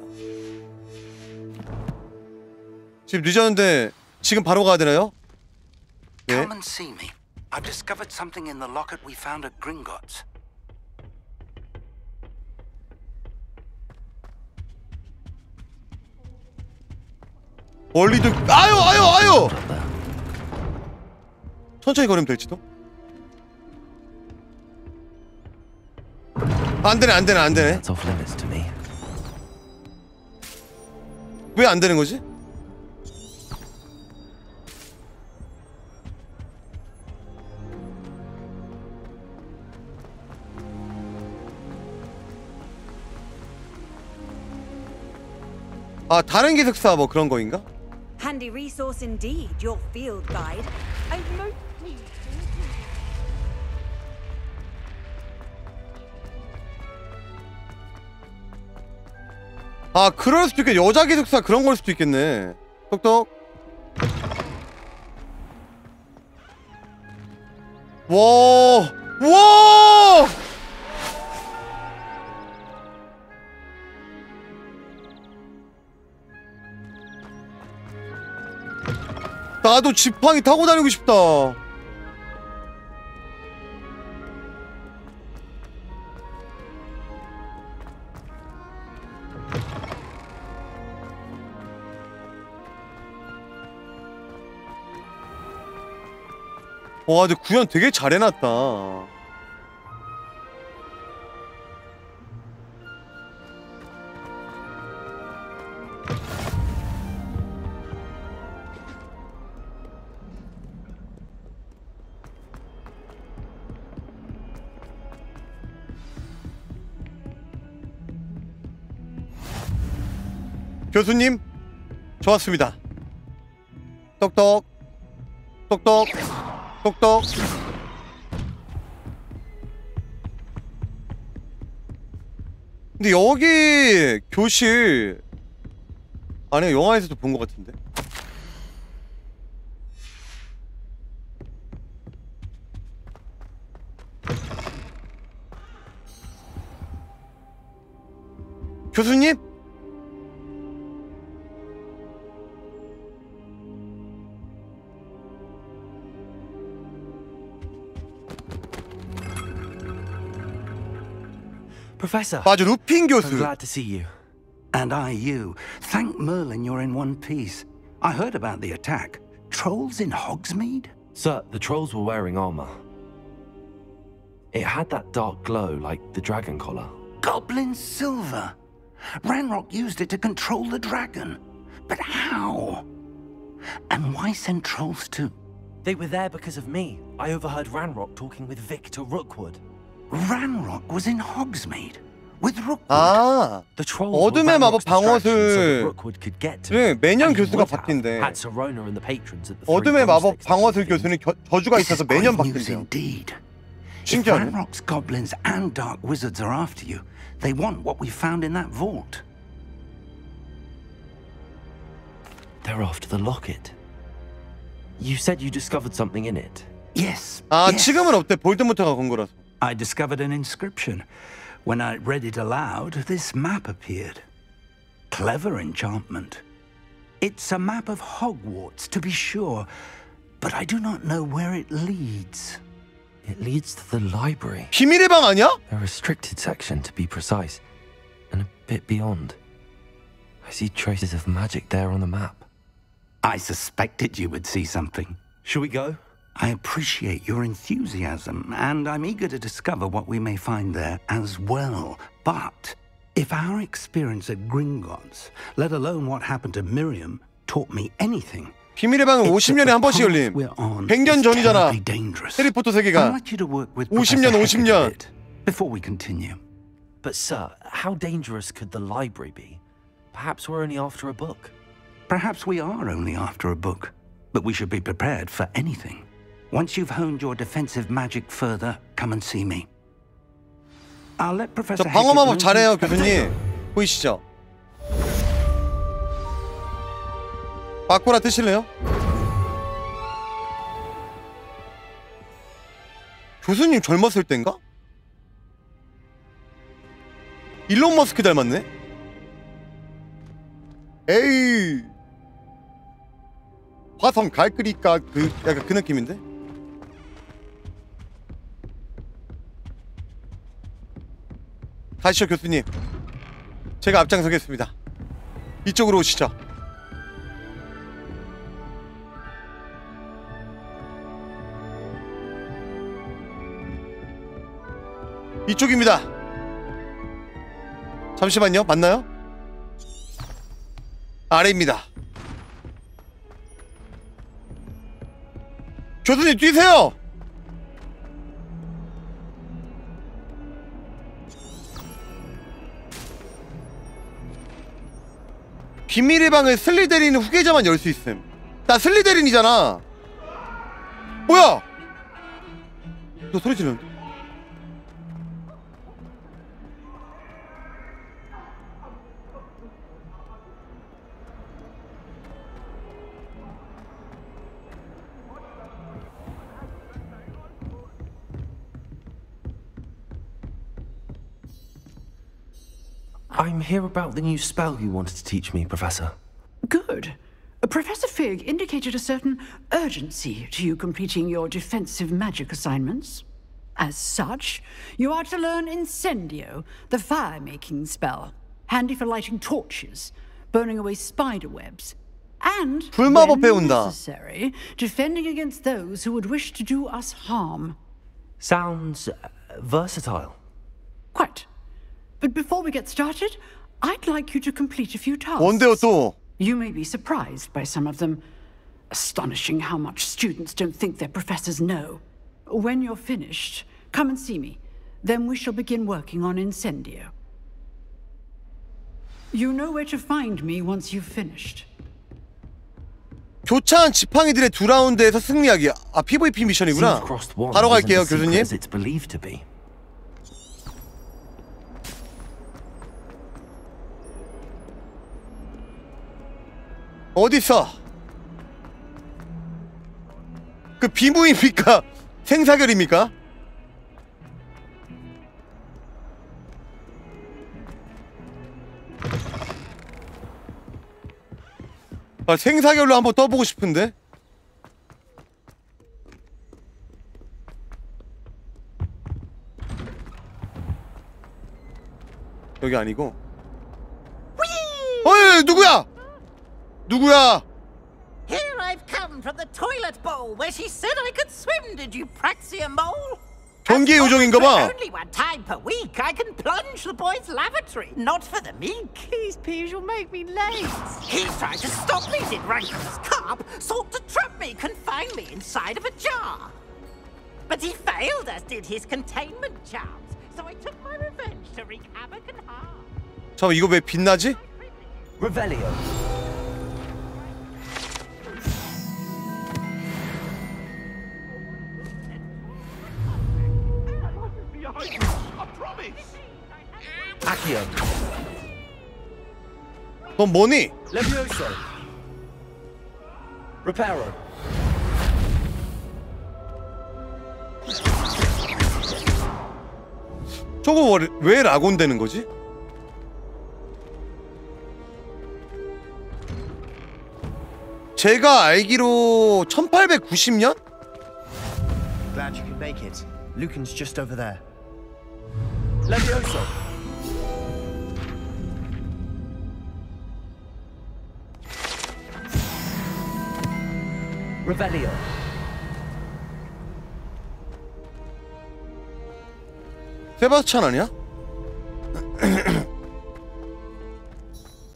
지금 늦었는데 지금 바로 가야 되나요? 네. Come and see me. I've discovered something in the locket we found at Gringotts. 멀리도 아유 아유 아유. 천천히 걸으면 될지도. 안 되네 안 되네 안 되네. That's off limits to me. 왜안 되는 거지? 아 다른 기숙사 뭐 그런 거인가? Handy resource indeed, your field guide. I'm most 아 그럴 수도 있겠네 여자 기숙사 그런 걸 수도 있겠네 똑똑 와 와! 나도 지팡이 타고 다니고 싶다. 와 근데 구현 되게 잘 해놨다 교수님 좋았습니다. 똑똑 똑똑 똑똑 근데 여기 교실 아니 영화에서도 본 것 같은데 교수님? Professor. 맞아, 루핀 교수. I'm glad to see you. And I you. Thank Merlin you're in one piece. I heard about the attack. Trolls in Hogsmeade? Sir, the trolls were wearing armor. It had that dark glow like the dragon collar. Goblin silver. Ranrock used it to control the dragon. But how? And why send trolls to... They were there because of me. I overheard Ranrock talking with Victor Rookwood. Ranrock was in Hogsmeade. With Rookwood. 아 The trolls were 어둠의 마법 Ranrock's distraction so that 방어술 Rookwood could get to 네, it. 매년 And he 교수가 would have 바뀐대. Had Serona and the patrons at the three 어둠의 마법 broomsticks. 방어술 교수는 겨, 저주가 This is 있어서 매년 great news 바뀐대요. indeed. If 신기하네. Ranrock's goblins and dark wizards are after you, they want what we found in that vault. They're after the locket. You said you discovered something in it. Yes. 아 yes. 지금은 없대. 볼드모트가 건 거라서. I discovered an inscription. When I read it aloud, this map appeared. Clever enchantment. It's a map of Hogwarts, to be sure, but I do not know where it leads. It leads to the library. 비밀의 방 아니야? A restricted section, to be precise, and a bit beyond. I see traces of magic there on the map. I suspected you would see something. Shall we go? I appreciate your enthusiasm, and I'm eager to discover what we may find there as well. But if our experience at Gringotts, let alone what happened to Miriam, taught me anything, 비밀의 방은 it's that 50년에 한 the 번씩 path 열림. we're on 100년 is 전이잖아. terribly dangerous. 해리포터 I'd 세계가 like you to work with 50년, Professor Hecat 50년. a bit before we continue. But, sir, how dangerous could the library be? Perhaps we're only after a book. Perhaps we are only after a book, but we should be prepared for anything. Once you've honed your defensive magic further, come and see me. I'll let 저 Professor 방어 Hecat 마법 잘해요, 교수님. 보이시죠? 바꾸라 뜨실래요? 교수님 젊었을 땐가? 일론 머스크 닮았네? 에이 화성 갈 거니까 그 약간 그 느낌인데? 가시죠 교수님. 제가 앞장서겠습니다. 이쪽으로 오시죠. 이쪽입니다. 잠시만요. 맞나요? 아래입니다. 교수님 뛰세요 비밀의 방을 슬리데린 후계자만 열 수 있음. 나 슬리데린이잖아. 뭐야? 너 소리 지르는? I'm here about the new spell you wanted to teach me, Professor. Good. Professor Fig indicated a certain urgency to you completing your defensive magic assignments. As such, you are to learn Incendio, the fire-making spell, handy for lighting torches, burning away spider webs, and, when necessary, defending against those who would wish to do us harm. Sounds uh, versatile. Quite. But before we get started, I'd like you to complete a few tasks. 뭔데요 또? You may be surprised by some of them. Astonishing how much students don't think their professors know. When you're finished, come and see me. Then we shall begin working on Incendio. You know where to find me once you've finished. 교차한 지팡이들의 두 라운드에서 승리하기. 아 PVP 미션이구나. Seems crossed one 바로 isn't 갈게요, as secret 교수님. as It's believed to be. 어디 있어? 그 비무입니까? 생사결입니까? 아, 생사결로 한번 떠보고 싶은데. 여기 아니고. 어이 누구야? 누구야? Here I've come from the toilet bowl where she said I could swim. Did you praxia mole? 경기의 요정인가 봐. Only one time per week I can plunge the boy's lavatory. Not for the meek. These peas will make me late. He's trying to stop me, did rancorous carp. Sought to trap me, confine me inside of a jar. But he failed, as did his containment charms. So I took my revenge to wreak havoc and harm. 잠깐 이거 왜 빛나지? Revelio. Accio. 넌 뭐니? Levioso. Reparo. 저거 왜- 왜 라곤 되는 거지? 제가 알기로 1890년? Glad you could make it. Lucan's just over there. Levioso. Revelio. 세바스찬 아니야?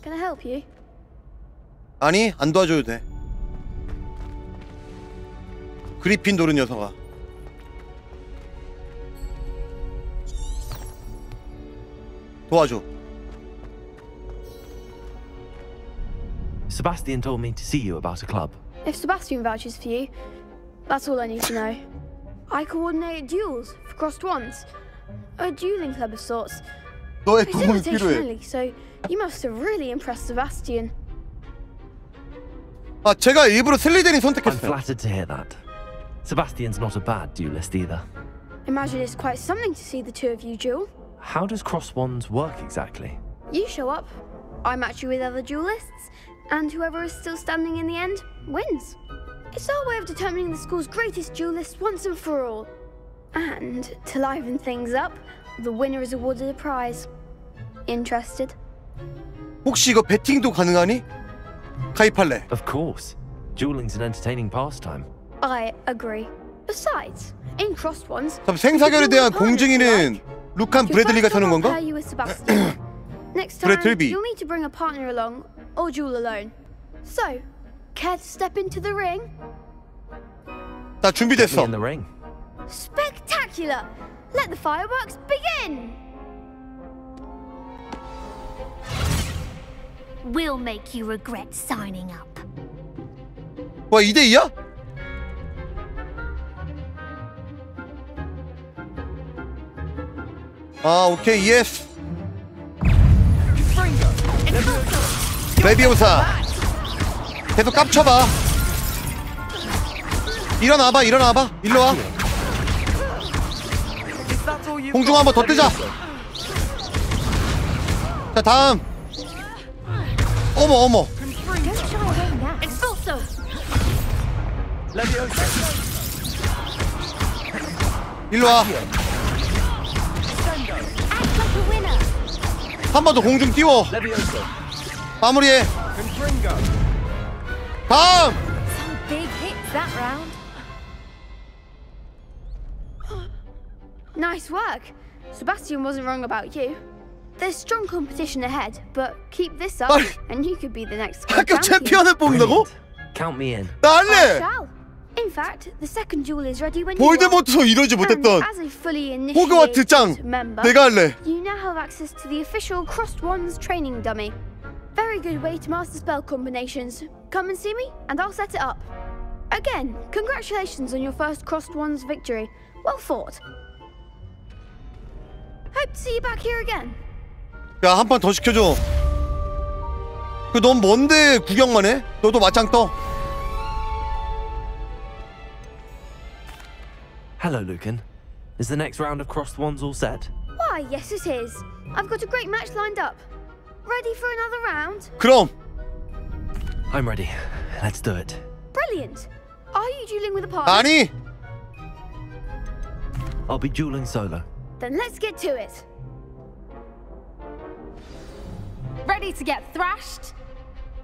Can I help you? 아니 안 도와줘도 돼 그리핀도르 녀석아 도와줘 Sebastian told me to see you about a club. If Sebastian vouches for you, that's all I need to know. I coordinate duels for crossed ones. A dueling club of sorts. 너의 It's 도움이 invitation 필요해 only, so you must have really impressed Sebastian. 아 제가 일부러 슬리데린 I'm 선택했어요 flattered to hear that. Sebastian's not a bad duelist either. Imagine it's quite something to see the two of you duel. How does cross wands work exactly? You show up, I match you with other duelists, and whoever is still standing in the end wins. It's our way of determining the school's greatest duelist once and for all. And to liven things up, the winner is awarded a prize. Interested? 혹시 이거 배팅도 가능하니? 가입할래 Of course. Dueling's an entertaining pastime. I agree. Besides, in crossed ones, 그럼 생사결에 대한 공증이는 루칸 your 브래들리가 first time 서는 I'll 건가? pair you with Sebastian. Next time, 브래틀비. you'll need to bring a partner along or duel alone. So, care to step into the ring? 나 준비됐어 In the ring. Spectacular! Let the fireworks begin! We'll make you regret signing up. 와 2대2야? 아 오케이 예스 레비오사. 계속 깝쳐봐. 일어나봐 일어나봐. 일로와. 공중 한번 더 뜨자. 자 다음. 어머 어머! 일로와 한 번 더 공중 띄워 마무리해 다음 Some big hits that round. Nice work. Sebastian wasn't wrong about you. There's strong competition ahead, but keep this up, and you could be the next school 학교 champion. 챔피언을 뽑는다고? Count me in. 나 I 할래 shall. In fact, the second duel is ready when you 볼데모트도 이러지 are. 못했던 And as a fully 호그와트 짱 initiated member, 내가 할래 you now have access to the official Crossed Wands training dummy. Very good way to master spell combinations. Come and see me, and I'll set it up. Again, congratulations on your first Crossed Wands victory. Well fought. Hope to see you back here again. 야 한 판 더 시켜줘 그 넌 뭔데 구경만 해? 너도 맞짱 떠 Hello, Lucan. Is the next round of crossed wands all set? Why, yes, it is. I've got a great match lined up. Ready for another round? 그럼 I'm ready. Let's do it. Brilliant. Are you dueling with a partner? 아니 I'll be dueling solo. Then let's get to it. Ready to get thrashed?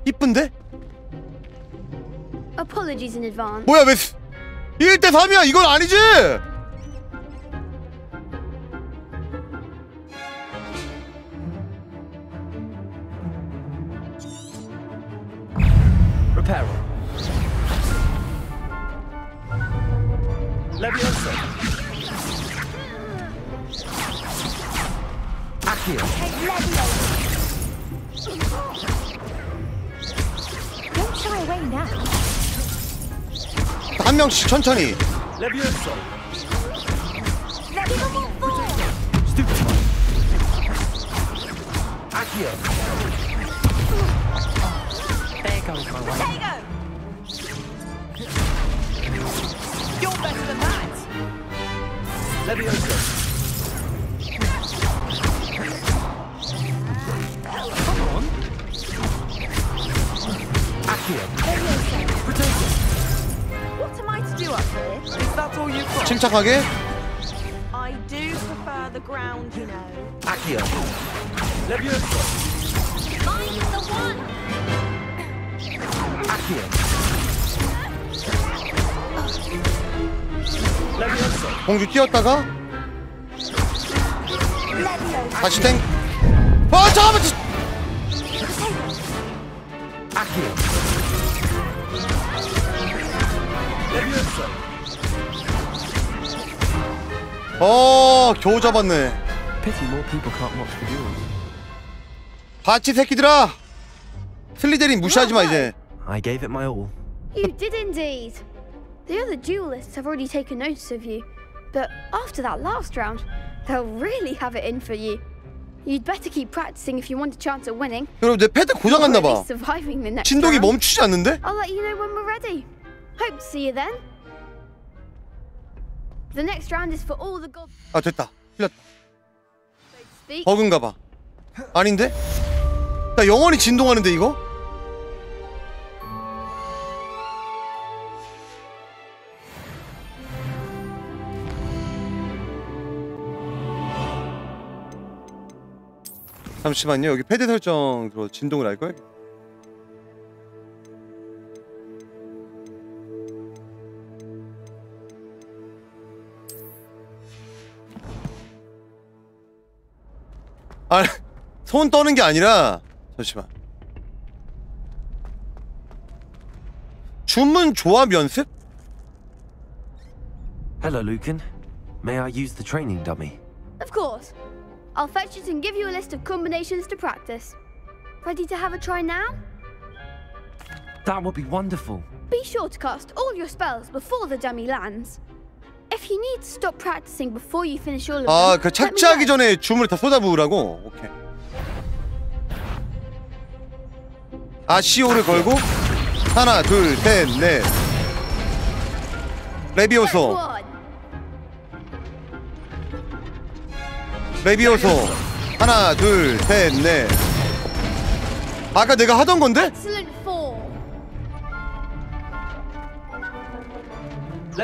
이쁜데? Apologies in advance. 뭐야 왜 1대 3이야 이건 아니지 Reparo. Leviosa. Accio. Don't shy away now. 한 명씩 천천히. Accio. 침착하게. Accio. Leviosa. 공주 뛰었다가. 다시 땡 아, 잠깐만. Leviosa. 어 겨우 잡았네. 바치 새끼들아 슬리데린 무시하지 마 이제 I gave it my all. You did indeed. The other duelists have already taken notice of you, but after that last round, they'll really have it in for you. You'd better keep practicing if you want a chance at winning. 여러분 내 패드 or 고장 났나 at 봐 진동이. 멈추지 않는데? I'll let you know when we're ready. Hope to see you then. The next round is for all the gods, 아 됐다 틀렸다. 버그인가 봐 아닌데? 나 영원히 진동하는데 이거? 잠시만요 여기 패드 설정으로 진동을 할걸? 아, 손 떠는 게 아니라 잠시만. 주문 조합 연습? Hello, Lucan. May I use the training dummy? Of course. I'll fetch it and give you a list of combinations to practice. Ready to have a try now? That would be wonderful. Be sure to cast all your spells before the dummy lands. 아, 그 착지하기. 전에 주문을 다 쏟아부으라고. 오케이. 아 시오를 걸고 하나, 둘, 셋, 넷. 레비오소. 레비오소. 하나, 둘, 셋, 넷. 아까 내가 하던 건데?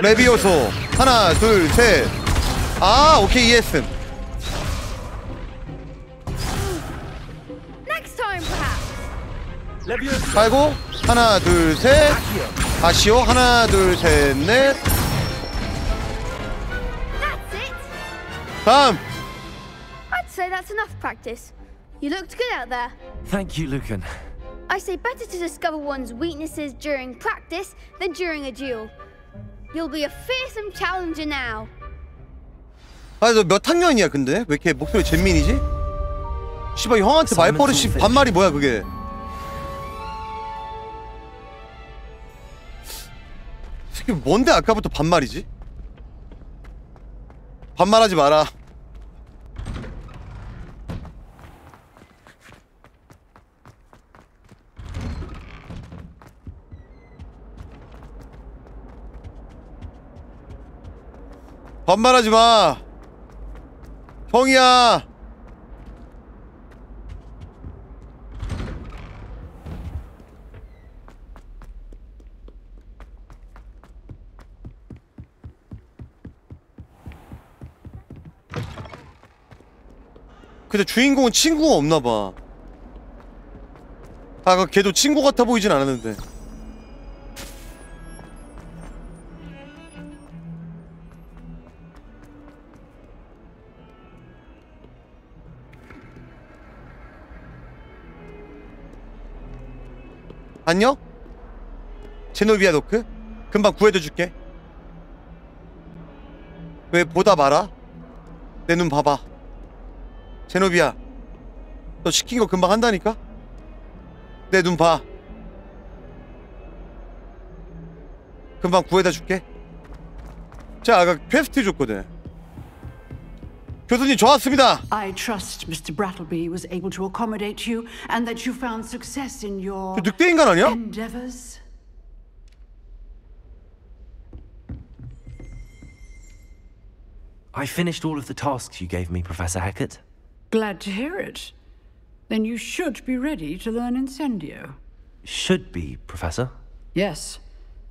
레비오소. 하나, 둘, 셋. 아, 오케이, 이해했음. Next time, perhaps. Leviosa. 깔고 하나, 둘, 셋. 아시오. 하나, 둘, 셋, 넷. That's it. 다음. I'd say that's enough practice. You looked good out there. Thank you, Lucan. I say better to discover one's weaknesses during practice than during a duel. You'll be a fearsome challenger now. 아 너 몇 학년이야 근데? 왜 이렇게 목소리 잼민이지? 씨발 형한테 말버릇이 반말이 뭐야 그게 새끼 뭔데 아까부터 반말이지? 반말하지 마라 반말하지 마. 형이야. 근데 주인공은 친구가 없나봐. 아까 걔도 친구 같아 보이진 않았는데 안녕? 제노비아 노크? 금방 구해다 줄게 왜 보다 말아? 내 눈 봐봐 제노비아 너 시킨 거 금방 한다니까? 내 눈 봐. 금방 구해다 줄게. 자, 아까 퀘스트 줬거든. 교수님 좋았습니다. I trust Mr. Brattleby was able to accommodate you and that you found success in your 저 늑대 인간 아니야? endeavors. I finished all of the tasks you gave me, Professor Hackett. Glad to hear it. Then you should be ready to learn Incendio. Should be, Professor. Yes.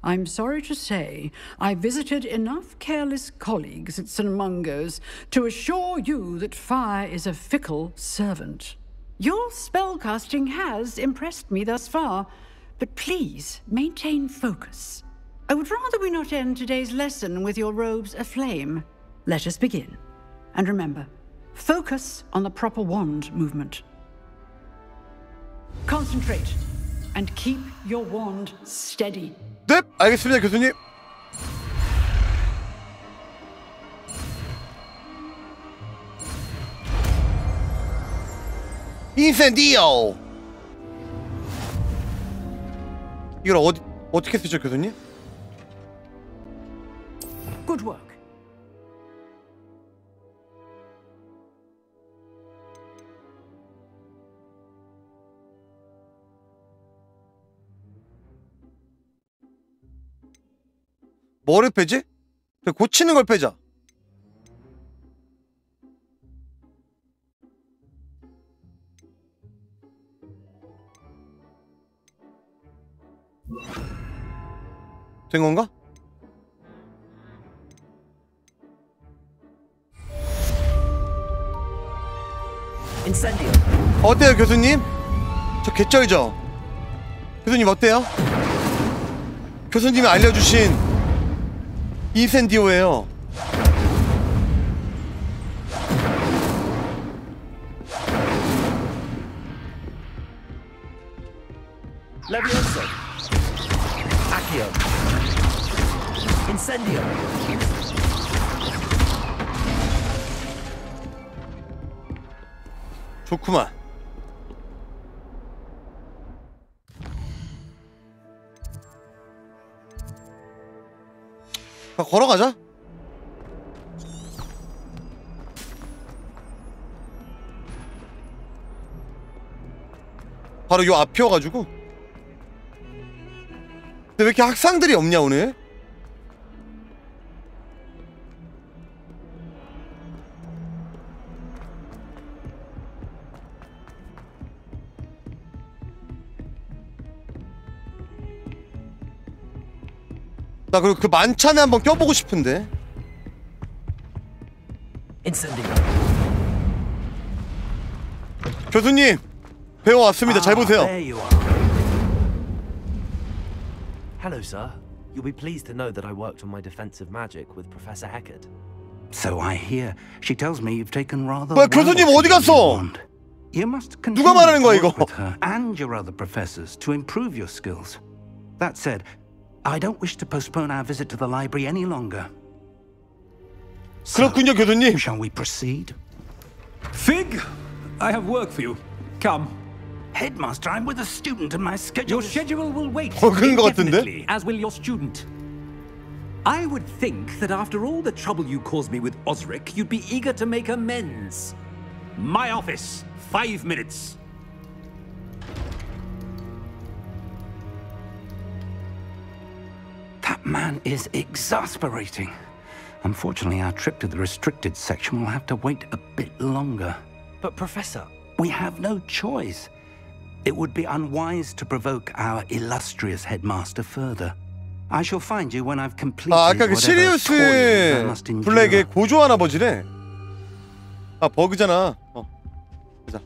I'm sorry to say, I visited enough careless colleagues at St. Mungo's to assure you that fire is a fickle servant. Your spellcasting has impressed me thus far, but please maintain focus. I would rather we not end today's lesson with your robes aflame. Let us begin. And remember, focus on the proper wand movement. Concentrate and keep your wand steady. 네, 알겠습니다, 교수님. 인센디오. 이걸 어디 어떻게 쓰죠, 교수님? Good work. 뭐를 빼지? 그 고치는 걸 빼자. 된 건가? 어때요, 교수님? 저 개쩔죠? 교수님 어때요? 교수님이 알려주신 인센디오예요. Levioso. Accio. Incendio. 좋구만. 걸어가자. 바로 요 앞이어가지고. 근데 왜 이렇게 학상들이 없냐 오늘? 나 그리고 그 만찬에 한번 껴보고 싶은데. 교수님 배워 왔습니다. 잘 Ah, 보세요. Hello, sir. You'll be pleased to know that I worked on my defensive magic with Professor Hackett. So I hear. She tells me you've taken rather. 뭐야, 교수님 어디 갔어? You must 누가 말하는 continue 거야 이거? and your other professors to improve your skills. That said, I don't wish to postpone our visit to the library any longer. 그렇군요, 교수님. Shall we proceed? Fig, I have work for you. Come. Headmaster, I'm with a student and my schedule. Your schedule will wait 버그인 것 같은데? indefinitely, as will your student. I would think that after all the trouble you caused me with Osric, you'd be eager to make amends. My office, five minutes. That man is exasperating. Unfortunately, our trip to the restricted section will have to wait a bit longer. But, Professor. We have no choice. It would be unwise to provoke our illustrious headmaster further. I shall find you when I've completed 아 아까 그 whatever toils I 시리우스 must endure. 블랙의 고조 할아버지래. 아 버그잖아. 어. 보자.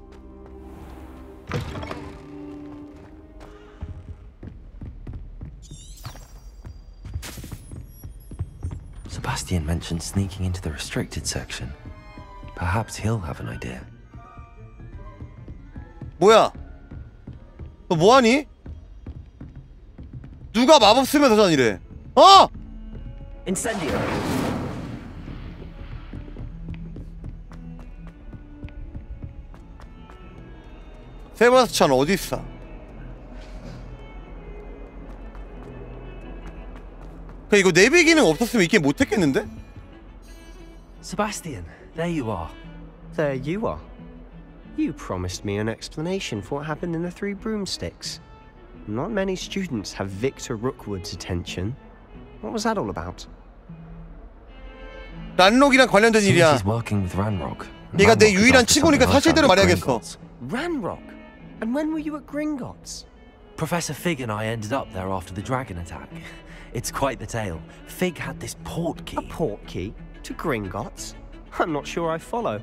Sebastian mentioned sneaking into the restricted section. Perhaps he'll have an idea. 뭐야? 너 뭐하니? 누가 마법 쓰면서 다니래? 어? Incendio. 세바스찬 어디 있어? 그 이거 내비 기능 없었으면 이 게임 못했겠는데? Sebastian, there you are. There you are. You promised me an explanation for what happened in the Three Broomsticks. Not many students have Victor Rookwood's attention. What was that all about? 란록이랑 관련된 Seems 일이야. he's working with Ranrock. 얘가 내 Ranrock is 유일한 after 친구니까 something I 사실대로 found at 말해야겠어. Gringotts. Ranrock? And when were you at Gringotts? Professor Fig and I ended up there after the dragon attack. It's quite the tale. Fig had this port key. A port key? To Gringotts? I'm not sure I follow.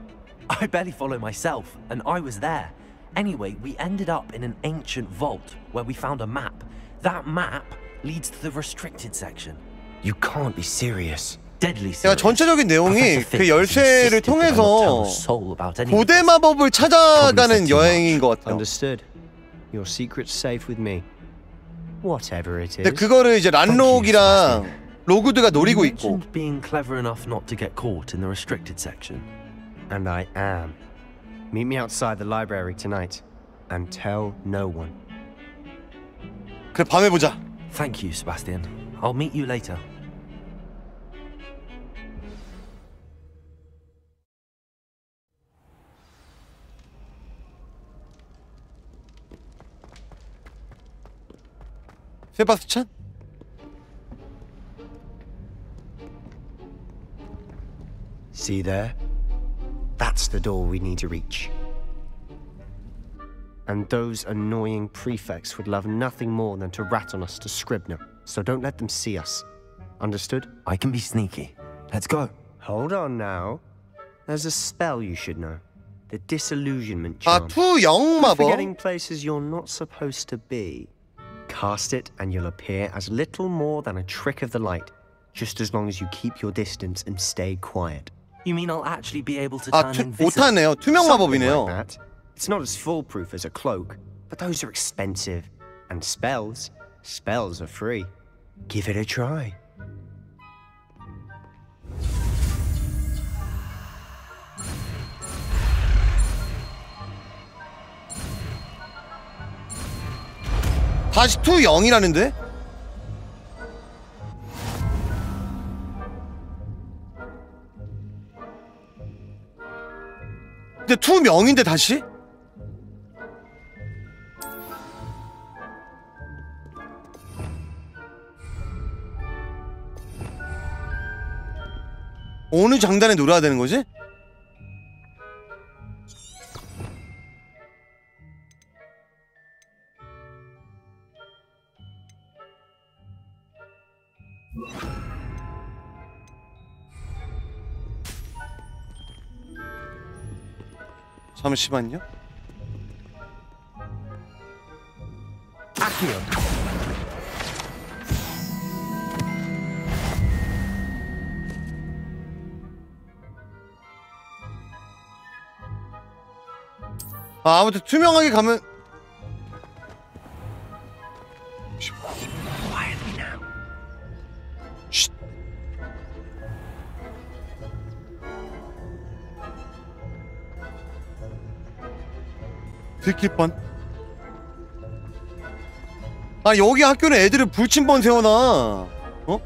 I barely follow myself, and I was there. Anyway, we ended up in an ancient vault where we found a map. That map leads to the restricted section. You can't be serious. Deadly 그러니까 serious. 전체적인 내용이 Professor 그 Fig 열쇠를 insisted that I not tell 통해서 a soul about any of 고대 this. 마법을 찾아가는 too 여행인 것 같아요. Understood. Your secret's safe with me. Whatever it 근데 is. 그거를 이제 란록이랑 로그드가 노리고 You 있고 mentioned being clever enough not to get caught in the restricted section. And I am. Meet me outside the library tonight. And tell no one. 그래 밤에 보자. Thank you, Sebastian. I'll meet you later. Sebastian. See there? That's the door we need to reach. And those annoying prefects would love nothing more than to rat on us to Scribner, so don't let them see us. Understood? I can be sneaky. Let's go. Hold on now. There's a spell you should know. The disillusionment charm. Ah, too young, my boy. Forgetting places you're not supposed to be. Cast it and you'll appear as little more than a trick of the light, just as long as you keep your distance and stay quiet. You mean I'll actually be able to 아 turn 투, invisible? 오타네요. 투명 Something 마법이네요. like that. It's not as foolproof as a cloak, but those are expensive. And spells, spells are free. Give it a try. 다시 투 0이라는데? 근데 투 명인데 다시? 어느 장단에 놀아야 되는 거지? 잠시만요. Accio. 아, 아무튼 투명하게 가면 들킬 뻔. 아 여기 학교는 애들을 불침번 세워놔. 어?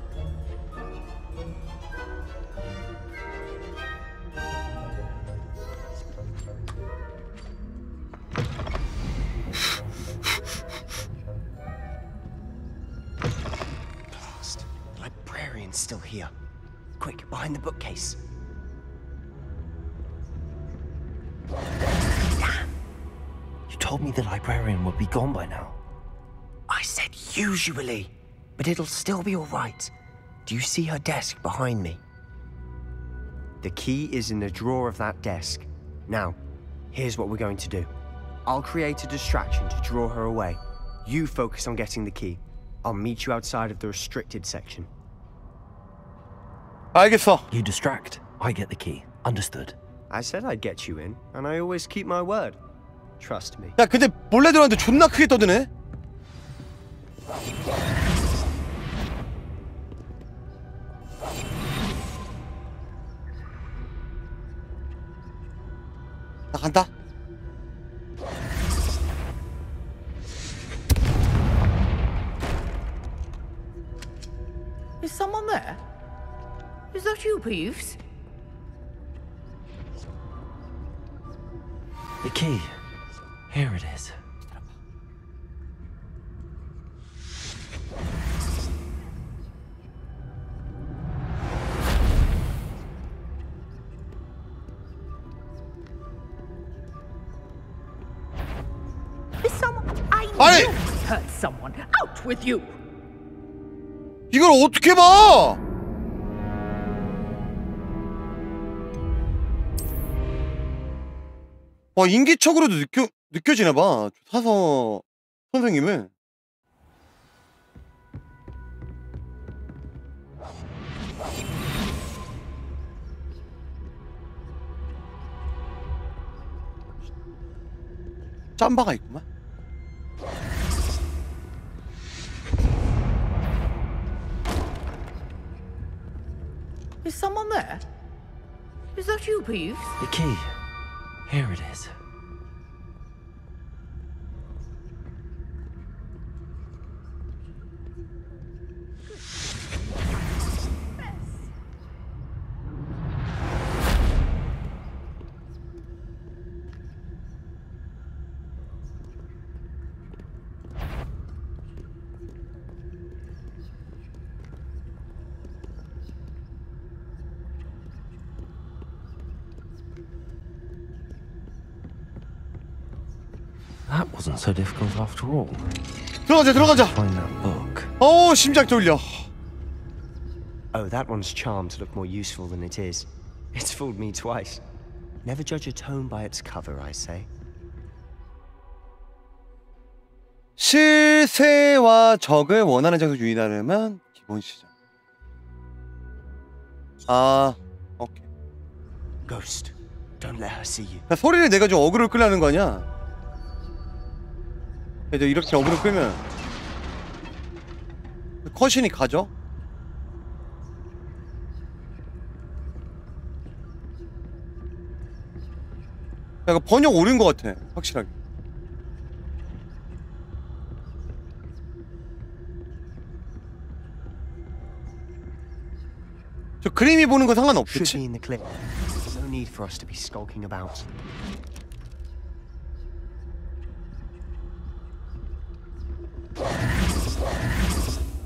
told me the librarian would be gone by now. I said usually, but it'll still be all right. Do you see her desk behind me? The key is in the drawer of that desk. Now, here's what we're going to do. I'll create a distraction to draw her away. You focus on getting the key. I'll meet you outside of the restricted section. I get so. You distract. I get the key. Understood. I said I'd get you in, and I always keep my word. Trust me. 야 근데 몰래 들어왔는데 존나 크게 떠드네. 나 간다. Is someone there? Is that you, Peeves? The key. Here it is. Is someone? I 아니! hurt someone. Out with you! 이걸 어떻게 봐? 와 인기척으로도 느껴 느껴지나 봐. 사서 선생님은 짬바가 있구만. Is someone there? Is that you, Peeves? The key. Here it is. That wasn't so difficult after all. 들어가자 들어가자. Find that book. 어 심장 떨려. Oh, that one's charmed to look more useful than it is. It's fooled me twice. Never judge a tome by its cover, I say. 실세와 적을 원하는 장소 유인하려면 기본 시작. 아, 오케이. Ghost, don't let her see you. 야, 소리를 내가 좀 어그를 끌라는 거 아니야? 이제 이렇게 어그를 끌면 컷신이 가죠? 야, 이거 번역 오른 것 같아, 확실하게. 저 그림이 보는 거 Should 상관없겠지?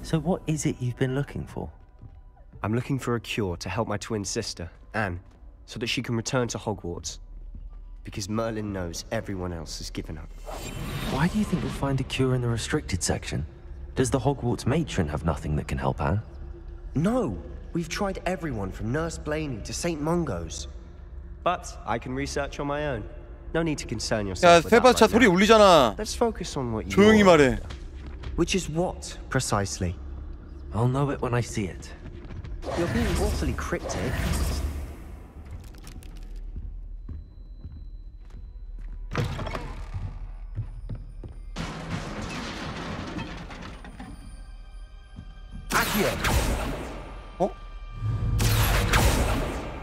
So what is it you've been looking for? I'm looking for a cure to help my twin sister, Anne, so that she can return to Hogwarts. Because Merlin knows everyone else has given up. Why do you think you'll find a cure in the restricted section? Does the Hogwarts matron have nothing that can help Anne? No! We've tried everyone from Nurse Blaney to St. Mungo's. But I can research on my own. No need to concern 야, yourself with that 세바스차 right 소리 now. 울리잖아. Let's focus on what you 조용히 말해. Which is what, precisely? I'll know it when I see it. You're being awfully cryptic. Accio. 어? Oh.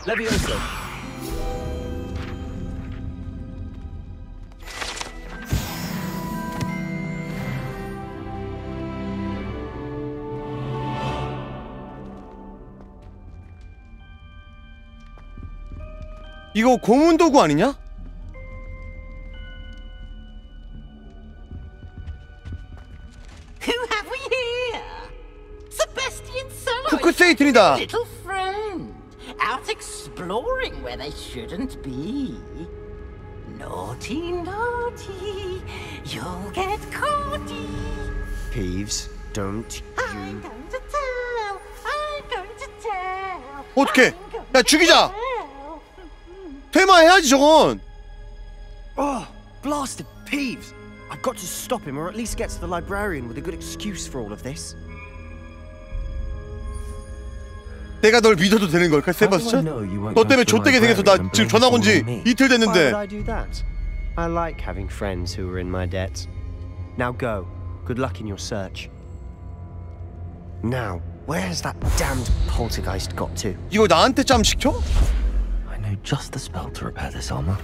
Levioso. 이거 고문 도구 아니냐? Who have we here? Sebastian Solo. 크크 세이튼이다. Little friend. Out exploring where they shouldn't be. Naughty, naughty. You'll get caughty. Peeves, don't I'm you... going to tell. I'm going to tell. 어떻게? 야 죽이자. 퇴마해야지 저건. Oh, blasted Peeves! I've got to stop him, or at least get to the librarian with a good excuse for all of this. 내가 널 믿어도 되는 걸까 세바스찬? 너 때문에 좆되게 생겨서 나 지금 전화 온 지 이틀 Why 됐는데 would I do that? I like having friends who are in my debt. Now go. Good luck in your search. Now, where's that damned poltergeist got to? 이거 나한테 짬 시켜? Just the spell to repair this armor.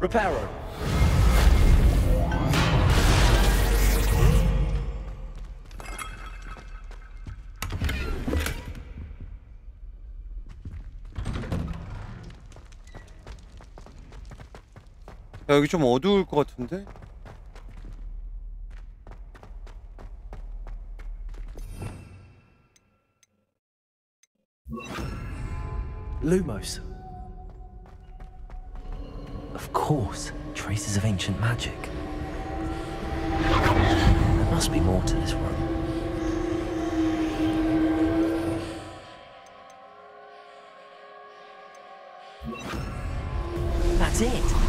Reparo. 야 여기 좀 어두울 것 같은데? Lumos. Of course, traces of ancient magic. There must be more to this room. That's it.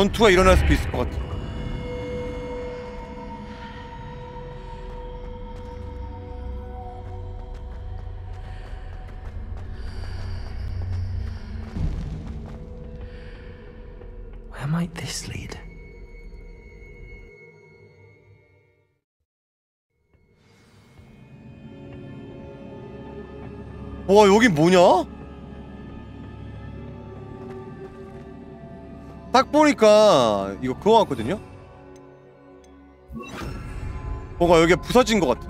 전투가 일어날 수도 있을 것 같아. Where might this lead? 와 여긴 뭐냐? 딱 보니까 이거 그거 같거든요? 뭔가 여기가 부서진 것 같아.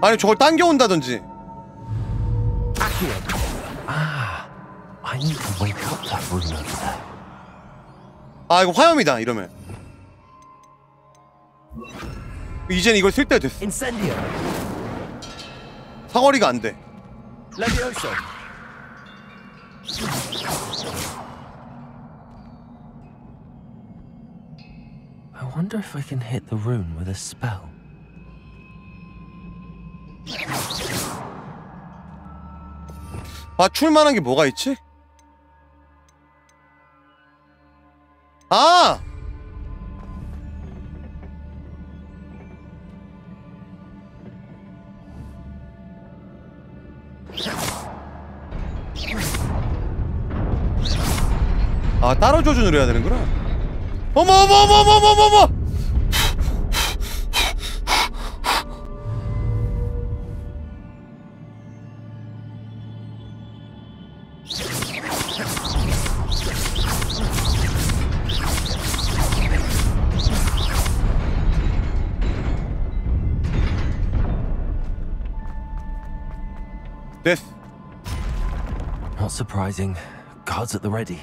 아니 저걸 당겨온다든지 there. 아 이거 화염이다 이러면 이젠 이걸 쓸 때 됐어. 사거리가 안돼 Levioso. I wonder if I can hit the rune with a spell. 맞출 만한 게 뭐가 있지? 아 따로 조준을 해야 되는구나 어머 어머 어머 어머 어머 어머 됐어 Not surprising. Guards at the ready.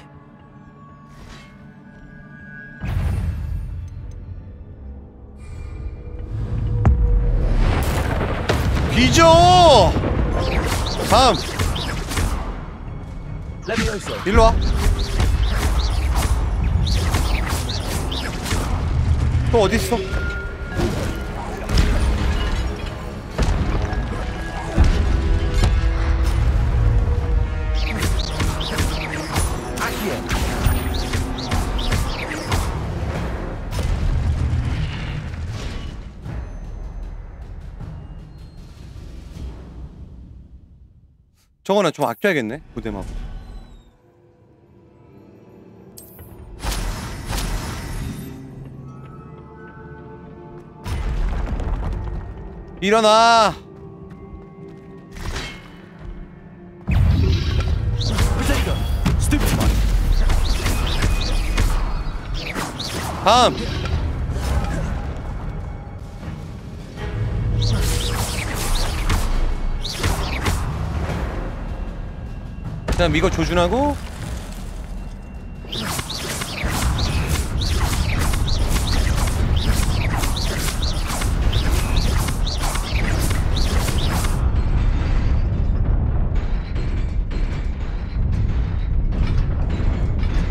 뒤져 다음 Levioso. 일로 와. 또 어디 있어? 저거는 좀 아껴야겠네 고대마법. 일어나! 다음! 다음 이거 조준하고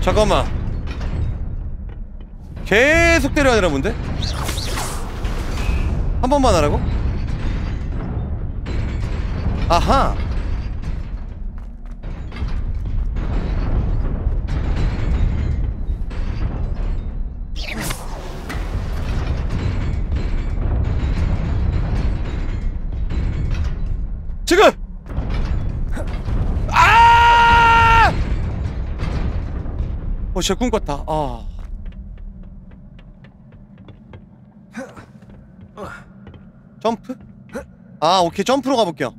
잠깐만 계속 때려야 되나 본데? 한 번만 하라고? 아하 어, 진짜 꿈 같다. 아. 점프? 아, 오케이. 점프로 가볼게요.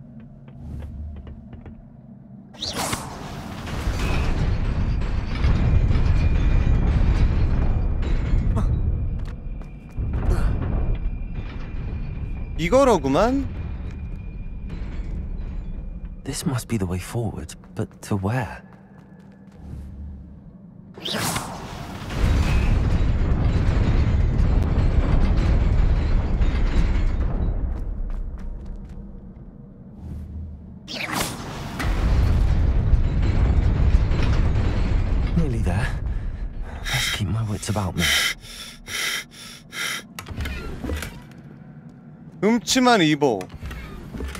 이거로구만. This must be the way forward, but to where? Wits about me. 음침한 이보.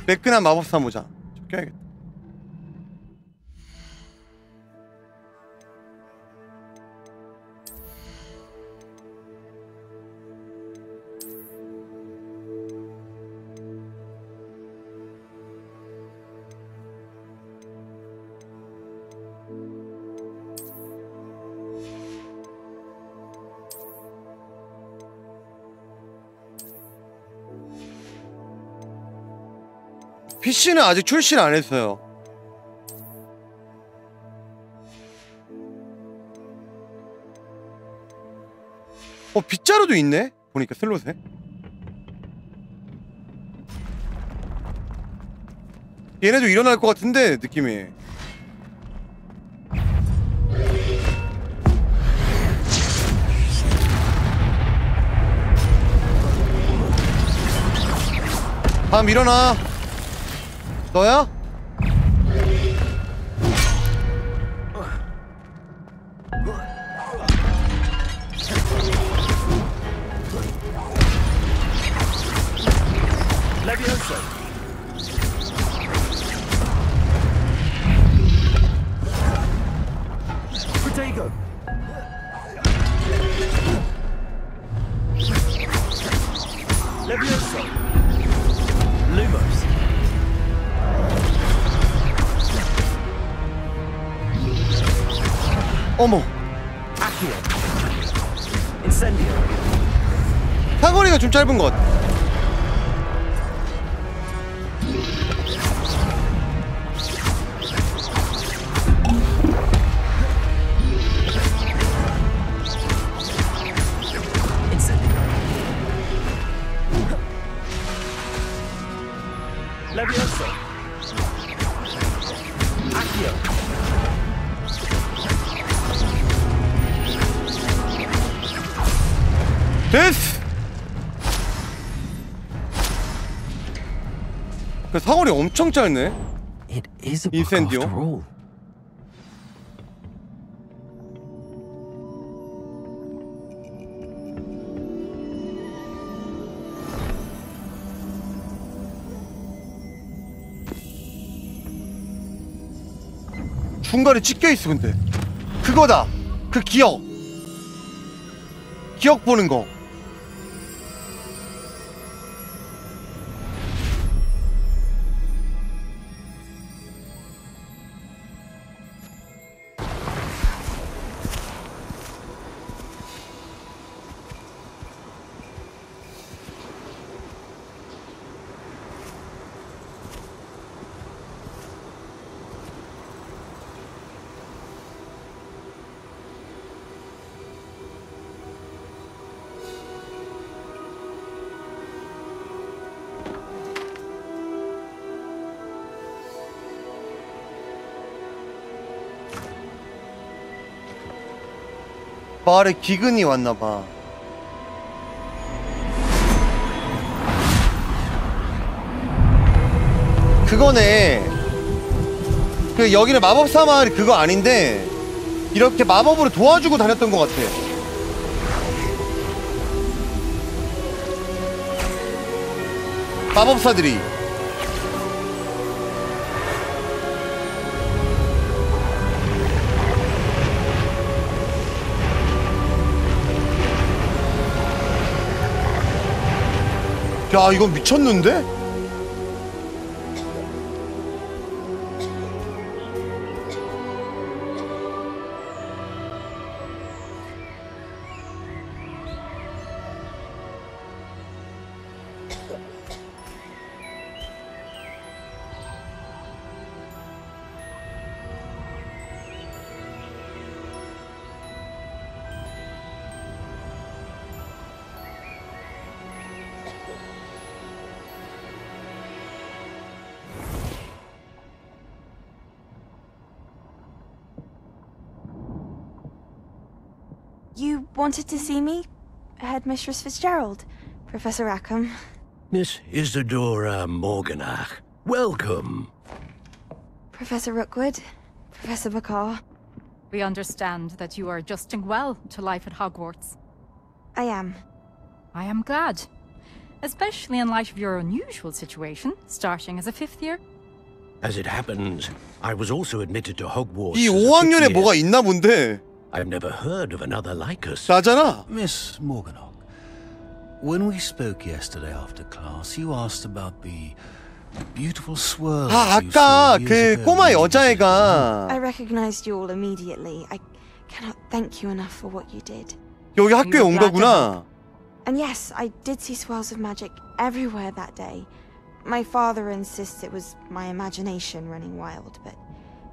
매끈한 마법사 모자. 껴야겠다. PC는 아직 출시를 안 했어요. 어, 빗자루도 있네? 보니까 슬롯에. 얘네도 일어날 것 같은데, 느낌이. 다음 일어나. 너야? 어머. 사거리가 좀 짧은 것. Levioso. 엄청 짧네. 인센디오. 중간에 찍혀 있어 근데. 그거다. 그 기억. 기억 보는 거. 마을에 기근이 왔나봐. 그거네. 그 여기는 마법사 마을이 그거 아닌데 이렇게 마법으로 도와주고 다녔던 것 같아. 마법사들이 야 이건 미쳤는데? You wanted to see me? Headmistress Fitzgerald? Professor Rackham? Miss Isadora Morganach, welcome. Professor Rookwood? Professor Bakar? We understand that you are adjusting well to life at Hogwarts. I am. I am glad. Especially in light of your unusual situation, starting as a fifth year. As it happens, I was also admitted to Hogwarts. 이 as a 5학년에 fifth year. 뭐가 있나 본데. I've never heard of another like us. 나잖아. Miss Morganach, when we spoke yesterday after class, you asked about the beautiful swirls 아 you saw 아까 years 그 ago 꼬마 when you 여자애가 I recognized you all immediately. I cannot thank you enough for what you did. 여기 학교에 온 거구나. And yes, I did see swirls of magic everywhere that day. My father insists it was my imagination running wild, but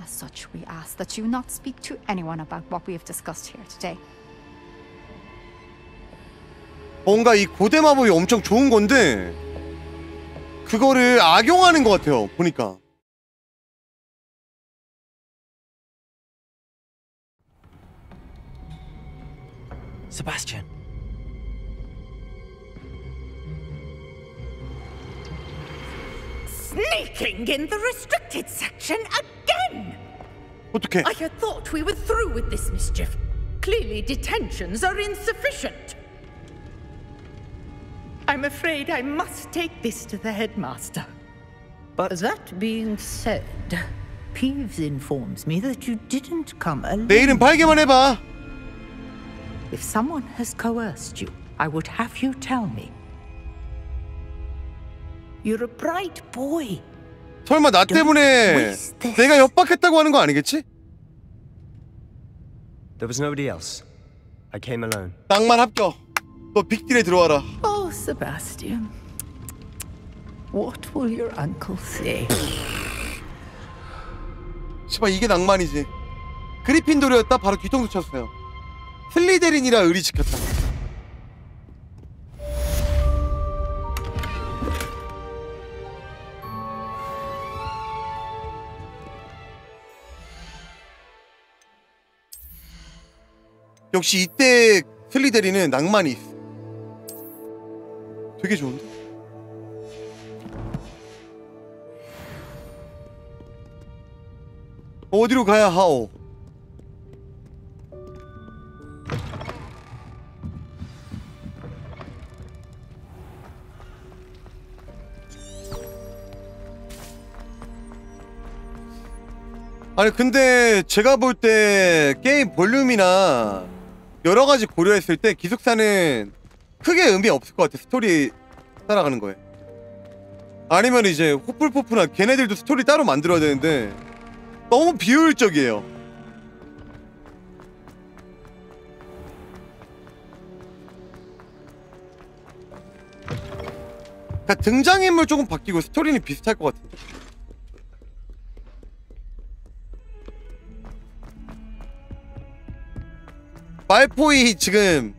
As such, we ask that you not speak to anyone about what we have discussed here today. 뭔가 이 고대 마법이 엄청 좋은 건데 그거를 악용하는 것 같아요. 보니까. Sebastian. Sneaking in the restricted section again! 어떻게? I had thought we were through with this mischief. Clearly, detentions are insufficient. I'm afraid I must take this to the headmaster. But that being said, Peeves informs me that you didn't come alone. 내 이름 팔게만 해봐. If someone has coerced you, I would have you tell me. You're a bright boy. 설마 나 때문에 내가 협박했다고 하는 거 아니겠지? There was nobody else. I came alone. 낭만 합격. 너 빅딜에 들어와라. Oh, Sebastian. What will your uncle say? 씨발 이게 낭만이지. 그리핀도르였다 바로 뒤통수 쳤어요. 슬리데린이라 의리시켰다. 역시 이때 슬리데리는 낭만이 있어. 되게 좋은데? 어디로 가야 하오? 아니 근데 제가 볼 때 게임 볼륨이나 여러 가지 고려했을 때 기숙사는 크게 의미 없을 것 같아 스토리 따라가는 거에. 아니면 이제 후플푸프나 걔네들도 스토리 따로 만들어야 되는데 너무 비효율적이에요. 그러니까 등장인물 조금 바뀌고 스토리는 비슷할 것 같은데 말포이 지금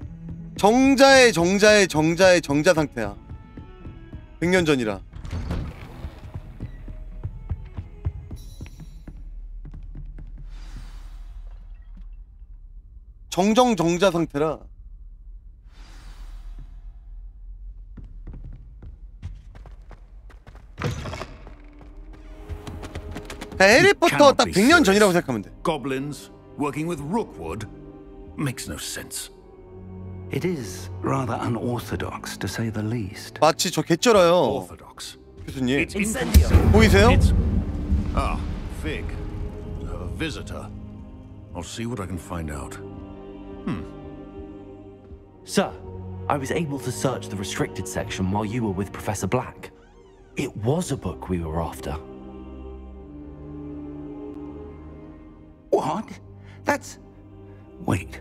정자의 정자의 정자의 정자 상태야. 100년 전이라. 정정 정자 상태라. 해리포터 딱 100년 전이라고 생각하면 돼. Goblins working with Rookwood makes no sense. It is rather unorthodox, to say the least. 마치 저 개쩔어요 Orthodox. 교수님 Incendio. 보이세요? It's ah, Fig, a visitor. I'll see what I can find out. Sir, I was able to search the restricted section while you were with Professor Black. It was a book we were after. What? That's. Wait.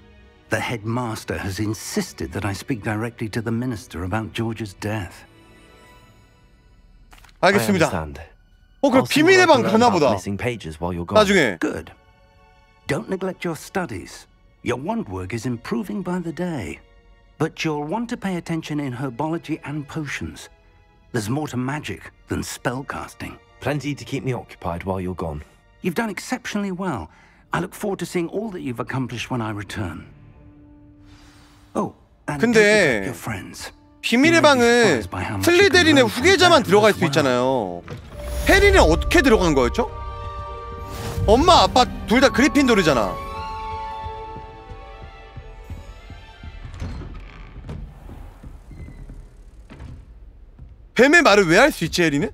The headmaster has insisted that I speak directly to the minister about George's death. I 알겠습니다 understand. 어 그럼 I'll see what I 비밀의 방 can learn 가나 about 보다 Missing pages while you're gone. 나중에 Good. Don't neglect your studies. Your wand work is improving by the day. But you'll want to pay attention in herbology and potions. There's more to magic than spellcasting. Plenty to keep me occupied while you're gone. You've done exceptionally well. I look forward to seeing all that you've accomplished when I return. Oh, 근데. 비밀의 방은 슬리데린의 후계자만 들어갈 수 있잖아요 해리는 어떻게 들어간 거였죠? 엄마 아빠 둘 다 그리핀도르잖아 뱀의 말을 왜 할 수 있지 해리는?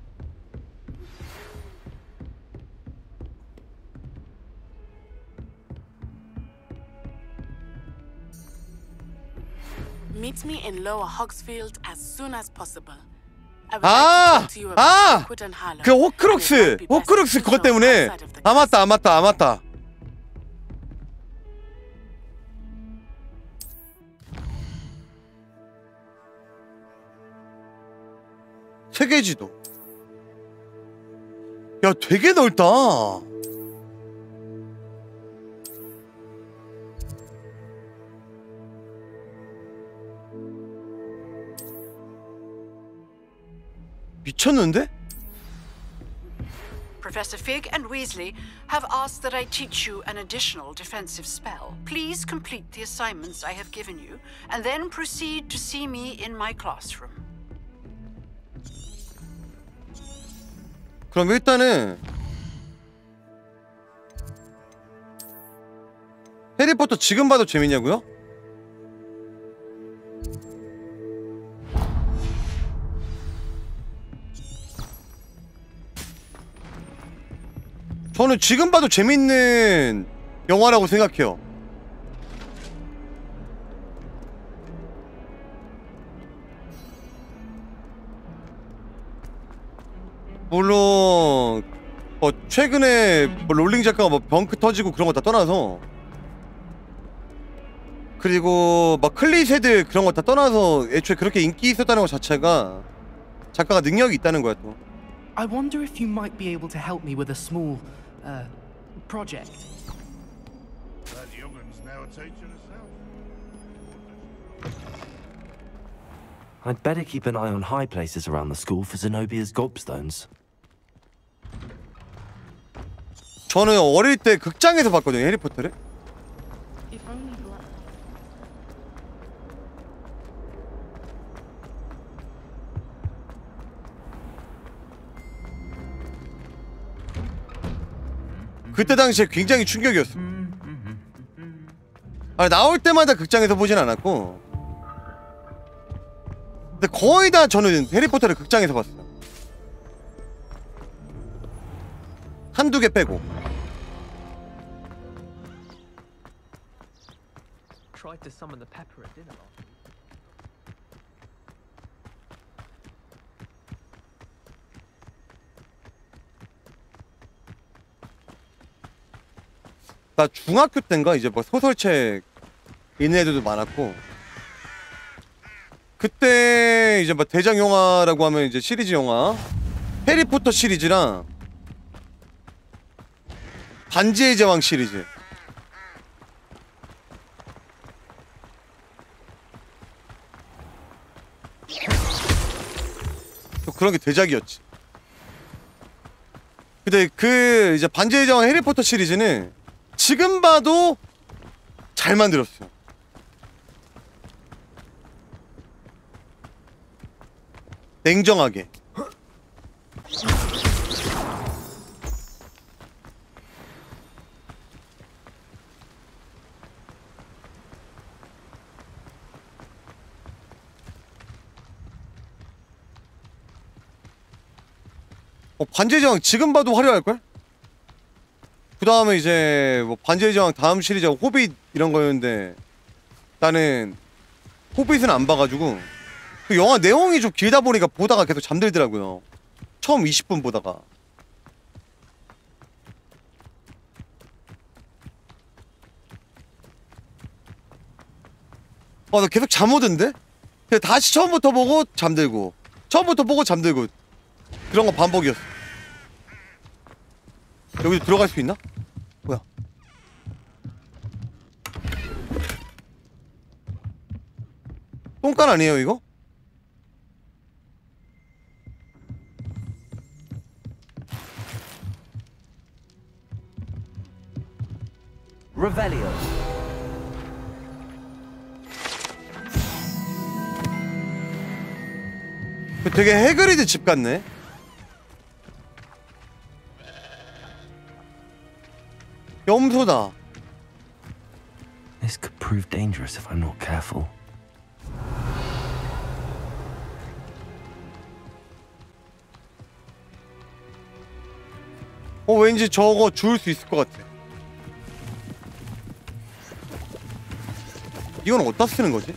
Meet me in Lower Hogsfield as soon as possible. 아! 아! 그 호크록스! 호크록스 그것 때문에 아 맞다 아 맞다 아 맞다 세계지도 야 되게 넓다 미쳤는데? Professor Fig and Weasley have asked that I teach you an additional defensive spell. Please complete the assignments I have given you, and then proceed to see me in my classroom. 그럼 일단은 해리포터 지금 봐도 재밌냐고요? 저는 지금 봐도 재밌는 영화라고 생각해요. 물론 뭐 최근에 뭐 롤링 작가가 뭐 벙크 터지고 그런 거 다 떠나서 그리고 막 클리셰들 그런 거 다 떠나서 애초에 그렇게 인기 있었다는 것 자체가 작가가 능력이 있다는 거야 또. I wonder if you might be able to help me with a small uh, project. That youngun's now a teacher herself. I'd better keep an eye on high places around the school for Zenobia's gobstones. 저는 어릴 때 극장에서 봤거든요 해리포터를. 그때 당시에 굉장히 충격이었어. 아니 나올 때마다 극장에서 보진 않았고, 근데 거의 다 저는 해리포터를 극장에서 봤어요. 한두 개 빼고. Tried to summon the pepper at dinner 나 중학교 때인가 이제 뭐 소설책 있는 애들도 많았고 그때 이제 뭐 대장 영화라고 하면 이제 시리즈 영화 해리포터 시리즈랑 반지의 제왕 시리즈. 또 그런 게 대작이었지. 근데 그 이제 반지의 제왕 해리포터 시리즈는 지금 봐도 잘 만들었어요. 냉정하게. 어, 제왕 지금 봐도 화려할걸? 그 다음에 이제 뭐 반지의 제왕 다음 시리즈가 호빗 이런 거였는데 나는 호빗은 안 봐가지고 그 영화 내용이 좀 길다 보니까 보다가 계속 잠들더라고요. 처음 20분 보다가. 아, 나 계속 잠 오던데? 다시 처음부터 보고 잠들고 처음부터 보고 잠들고 그런 거 반복이었어. 여기 들어갈 수 있나? 뭐야? 똥간 아니에요 이거? 되게 해그리드 집 같네. 염소다. This could prove dangerous if I'm not careful. 어 왠지 저거 주울 수 있을 것 같아. 이건 어디다 쓰는 거지?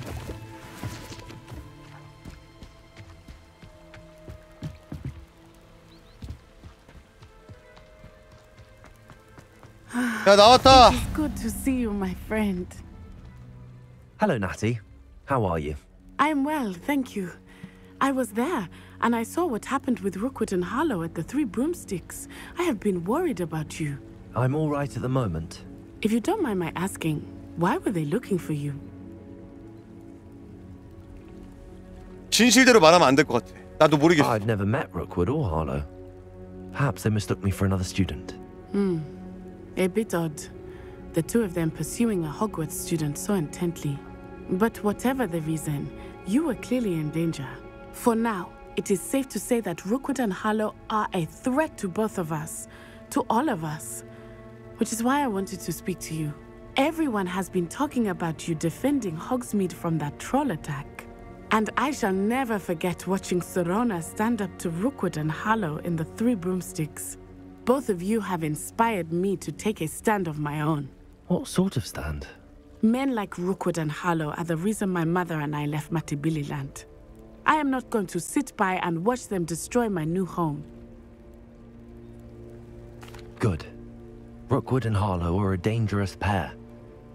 It's good to see you, my friend. Hello, Natty. How are you? I'm well, thank you. I was there, and I saw what happened with Rookwood and Harlow at the Three Broomsticks. I have been worried about you. I'm all right at the moment. If you don't mind my asking, why were they looking for you? 진실대로 말하면 안 될 것 같아. 나도 모르겠어. I've never met Rookwood or Harlow. Perhaps they mistook me for another student. Hmm. A bit odd. The two of them pursuing a Hogwarts student so intently. But whatever the reason, you were clearly in danger. For now, it is safe to say that Rookwood and Harlow are a threat to both of us, to all of us. Which is why I wanted to speak to you. Everyone has been talking about you defending Hogsmeade from that troll attack. And I shall never forget watching Sorona stand up to Rookwood and Harlow in the Three Broomsticks. Both of you have inspired me to take a stand of my own. What sort of stand? Men like Rookwood and Harlow are the reason my mother and I left Matibili land. I am not going to sit by and watch them destroy my new home. Good. Rookwood and Harlow are a dangerous pair.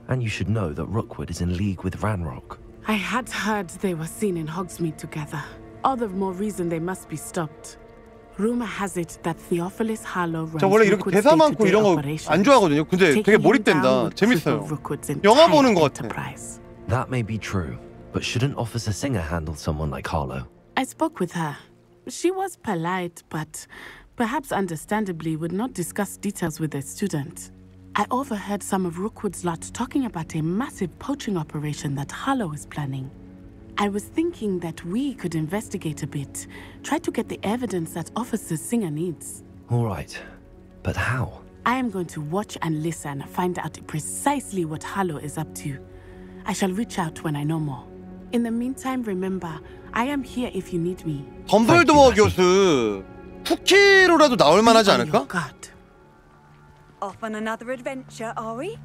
And you should know that Rookwood is in league with Ranrock. I had heard they were seen in Hogsmeade together. All the more reason they must be stopped. Rumor has it that Theophilus Harlow runs 저 원래 이렇게 Rookwood's 대사 많고 day-to-day 이런 거 operations. 안 좋아하거든요. 근데 되게 Taking him 몰입된다. down would 재밌어요. cripple Rookwood's 영화 entire 보는 것 같아. enterprise. That may be true, but shouldn't Officer Singer handle someone like Harlow? I spoke with her. She was polite, but perhaps understandably would not discuss details with a student. I overheard some of Rookwood's lot talking about a massive poaching operation that Harlow is planning. I was thinking that we could investigate a bit, try to get the evidence that Officer Singer needs. All right, but how? I am going to watch and listen, find out precisely what Harlow is up to. I shall reach out when I know more. In the meantime, remember, I am here if you need me. 덤블도어 교수 쿠키로라도 나올 만하지 않을까? Off on another adventure, are we?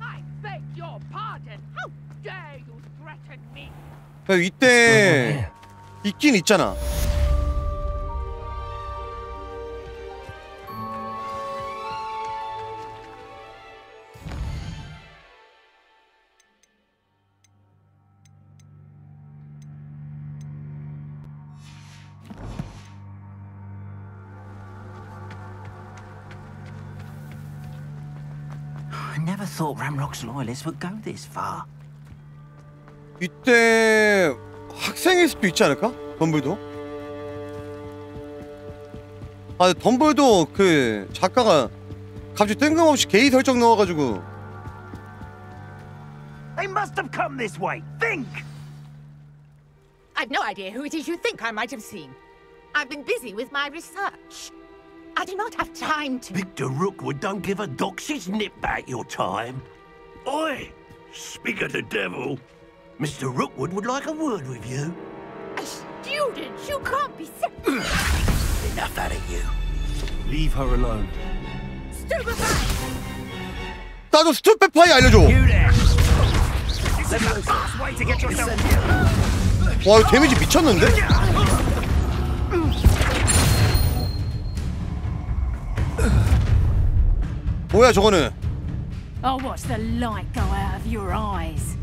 I beg your pardon. How dare you threaten me? 야, 이때 있긴 있잖아. I never thought Ramrock's loyalists would go this far. 이때 학생일 수도 있지 않을까? 덤블도. 아 덤블도 그 작가가 갑자기 뜬금없이 게이 설정 넣어가지고 They must have come this way. Think! I've no idea who it is you think I might have seen. I've been busy with my research. I do not have time to. Victor Rookwood don't give a doxy's nip back your time. Oi! Speak of the devil. Mr. Rookwood would like a word with you. A student? You can't be so Enough out of you. Leave her alone. stupefied! 나도 스투페파이 알려줘. There's a fast way to get yourself 와 이거 데미지 미쳤는데? 뭐야 저거는? Oh, watch the light go out of your eyes.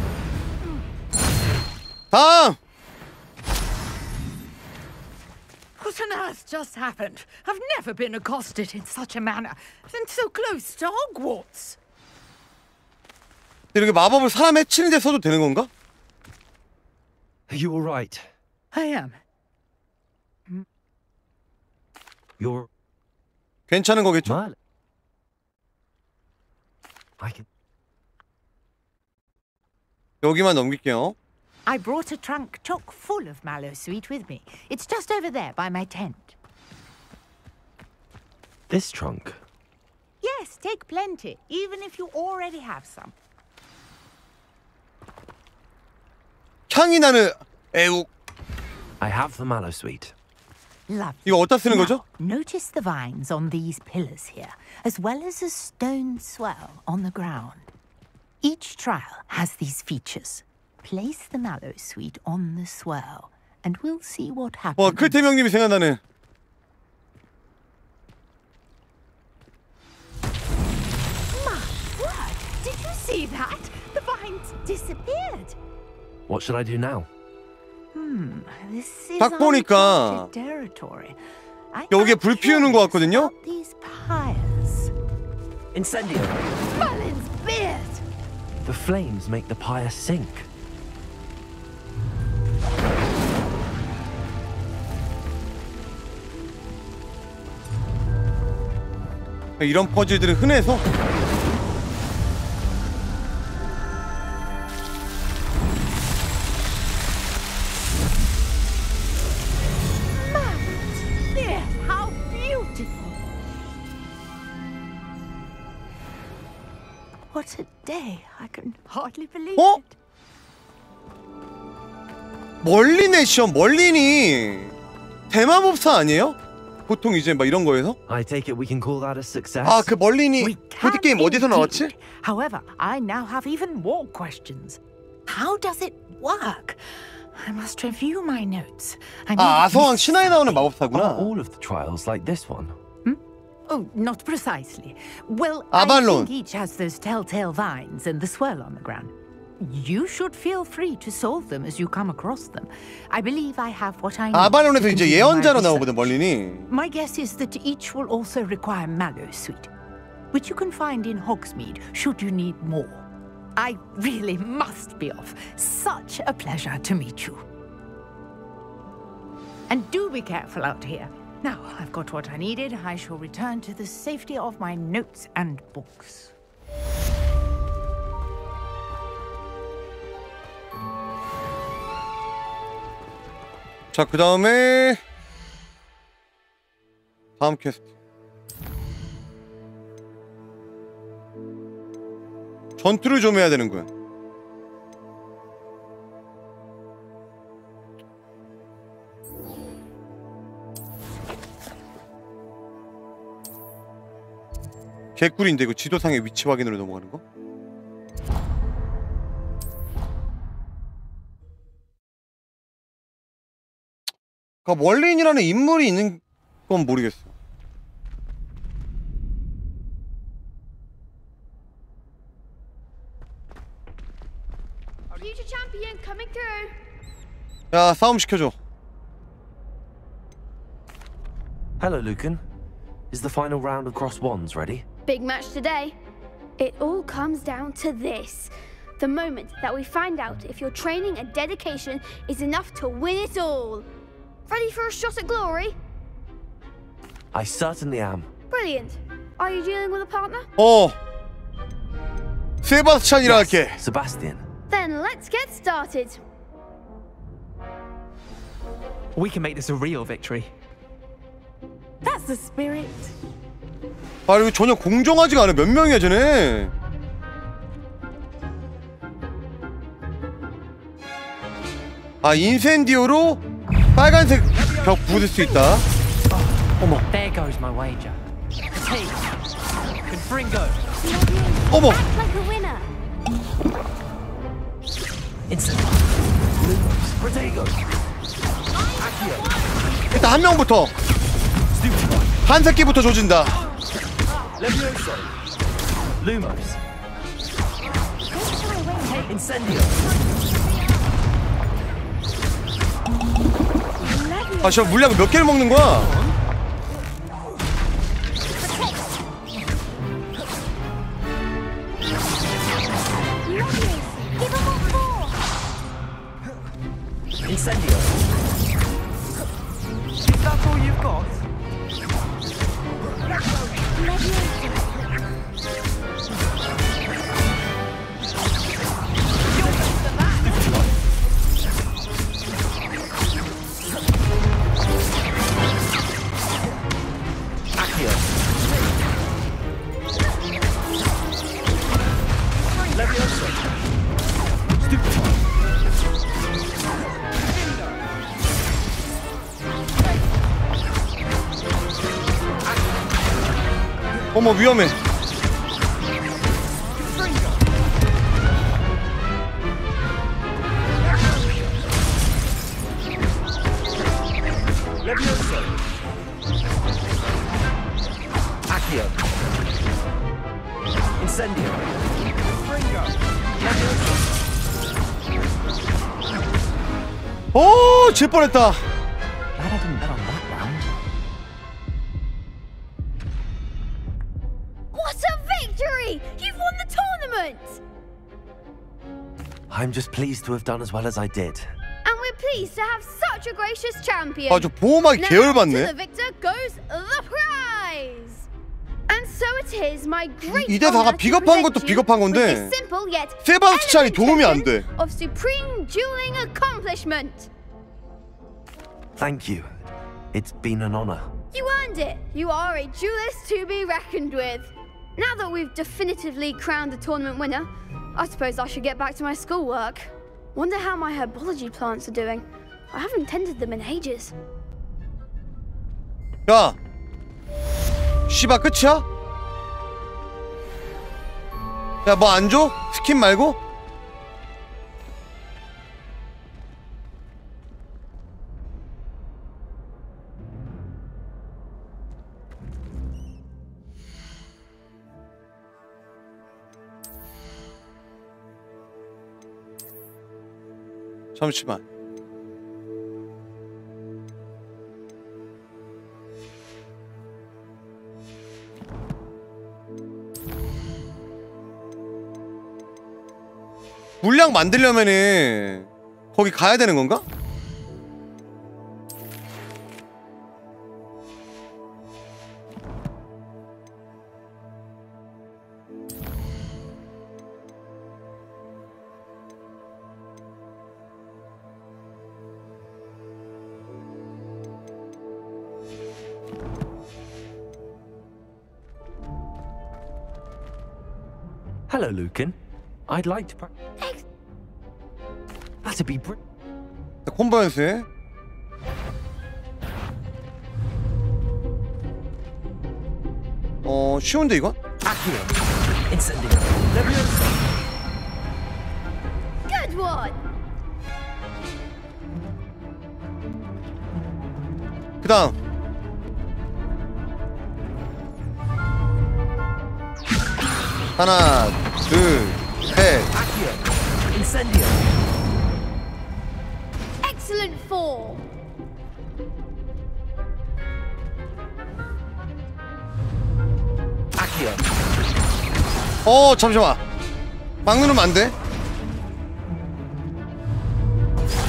다음. What on earth just happened? I've never been accosted in such a manner, and so close to Hogwarts. 이렇게 마법을 사람 해치는 데 써도 되는 건가? Are you all right? I am. You're 괜찮은 거겠죠? Merlin. I can. 여기만 넘길게요. I brought a trunk chock full of mallow sweet with me. It's just over there by my tent. This trunk. Yes, take plenty, even if you already have some. 향이 나는 애욱. I have the mallow sweet. Love. 이거 어디다 쓰는 거죠? Notice the vines on these pillars here, as well as a stone swell on the ground. Each trial has these features. Place the mallow sweet on the swell, and we'll see what happens. 와 클테명님이 생각나네. My word! Did you see that? The vines disappeared. What should I do now? Hmm, this is 딱 보니까 uncharted territory. 여기에 불 피우는 것 같거든요. These pyres. Incendio. Merlin's beard! The flames make the pyre sink. 이런 퍼즐들은 흔해서 Merlin's beard! How beautiful! What a day. I can hardly believe 어? it. 멀린의 시험 멀린이 대마법사 아니에요? 보통 이제 막 이런 거에서? I take it we can call that a success. 아 그 멀린이 보드 게임 어디서 나왔지? However, I now have even more questions. How does it work? I must review my notes. I need 아 아서왕 this- 신화에 나오는 마법사구나. Are all of the trials like this one? Oh, not precisely. Well, Avalon. I think each has those telltale vines and the swirl on the ground. You should feel free to solve them as you come across them. I believe I have what I need. 아발론에서 to 이제 continue my 예언자로 research. 나오거든 멀린이. My guess is that each will also require mallow sweet, which you can find in Hogsmeade should you need more. I really must be off. Such a pleasure to meet you. And do be careful out here. Now I've got what I needed. I shall return to the safety of my notes and books. 자, 그 다음에 다음 퀘스트. 전투를 좀 해야 되는군. 개꿀인데 이거 지도상의 위치 확인으로 넘어가는 거? 그러니까 월린이라는 인물이 있는 건 모르겠어. Future champion coming through. 야 싸움 시켜줘. Hello, Lucan. Is the final round of cross wands ready? Big match today. It all comes down to this. The moment that we find out if your training and dedication is enough to win it all. Ready for a shot at glory? I certainly am. Brilliant. Are you dealing with a partner? 어. 세바스찬이라 할게. Sebastian. Then let's get started. We can make this a real victory. That's the spirit. 아 이거 전혀 공정하지가 않아. 몇 명이야 쟤네. 아 인센디오로 빨간색 벽 부술 수 있다. 어머. There goes my wager. Fatigue. Confringo. 어머. 일단 한 명부터 한 새끼부터 조진다. Levioso. Lumos. Incendio. 아, 저 물약을 몇 개를 먹는 거야? 어머 위험해. 오, 질 뻔했다. pleased to have done as well as I did. And we're pleased to have such a gracious champion. 아, 저 보호막이 Now, 계열받네. to the victor goes the prize! And so it is my great 이 대사가 honor to 비겁한 present 것도 you 비겁한 with 건데 this simple yet 세바스찬이 도움이 안 돼. of supreme dueling accomplishment. Thank you. It's been an honor. You earned it. You are a duelist to be reckoned with. Now that we've definitively crowned the tournament winner, I suppose I should get back to my schoolwork. Wonder how my herbology plants are doing. I haven't tended them in ages. 야, 씨바 끝이야? 야, 뭐 안 줘? 스킨 말고? 잠시만. 물량 만들려면은 거기 가야 되는 건가? Hello, Lucan. I'd like to. pra- That'd be br- 콤보 연습. 어 쉬운데 이건? Incendio. Leviosa. Good one. 그다음 하나 둘셋 Incendio. Excellent form. 어 잠시만 막 누르면 안 돼?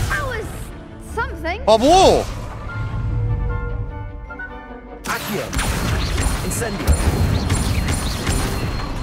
That was something. 아 뭐?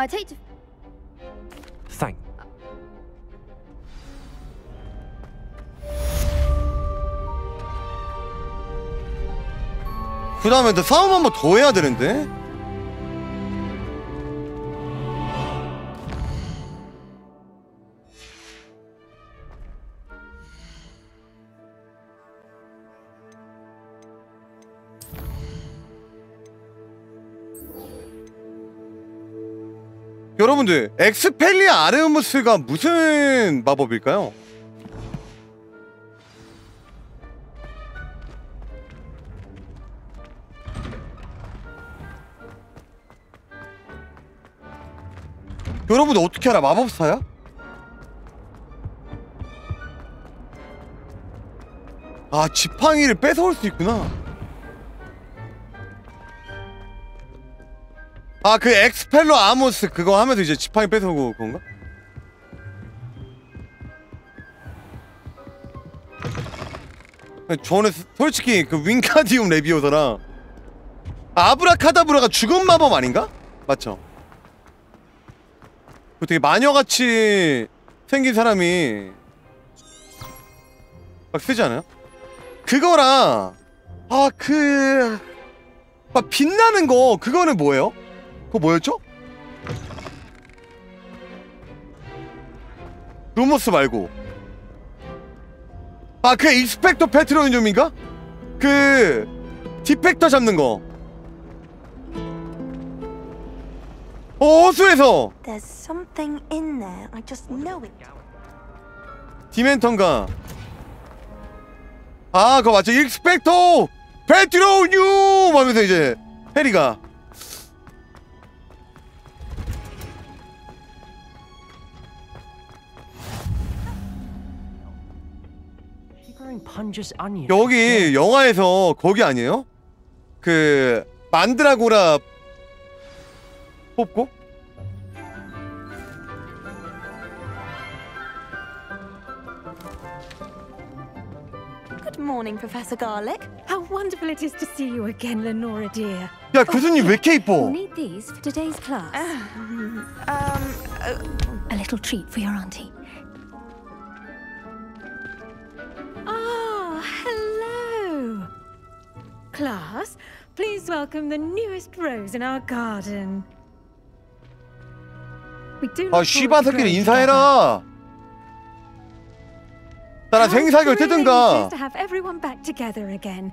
I take to. Thank. 그 다음에 너 싸움 한 번 더 해야 되는데. 여러분들 엑스펠리아 아르무스가 무슨 마법일까요? 여러분들 어떻게 알아? 마법사야? 아 지팡이를 뺏어올 수 있구나 아 그 엑스펠리아르무스 그거 하면서 이제 지팡이 뺏어오고 그건가? 저는 솔직히 그 윙가르디움 레비오사랑 아브라카다브라가 죽은 마법 아닌가? 맞죠? 그 되게 마녀같이 생긴 사람이 막 쓰지 않아요? 그거랑 아그 아, 빛나는 거 그거는 뭐예요? 그거 뭐였죠? 루모스 말고. 아 그 익스펙토 패트로눔인가? 그 디멘터 잡는 거. 어, it. 디멘터인가. 아 그거 맞죠. 익스펙토 패트로눔 하면서 이제 해리가 여기 영화에서 거기 아니에요? 그 만드라고라 뽑고 Good morning, Professor Garlic. How wonderful it is to see you again, Lenora dear. 야 교수님 왜 이렇게 이뻐 Need these for today's class. um, A little treat for your auntie. Ah, hello. Class, please welcome the newest rose in our garden. We do 아 look 씨바 forward to 새끼를 growing 인사해라 나랑 How 생사결 thrilling it 뜨든가 is to have everyone back together again.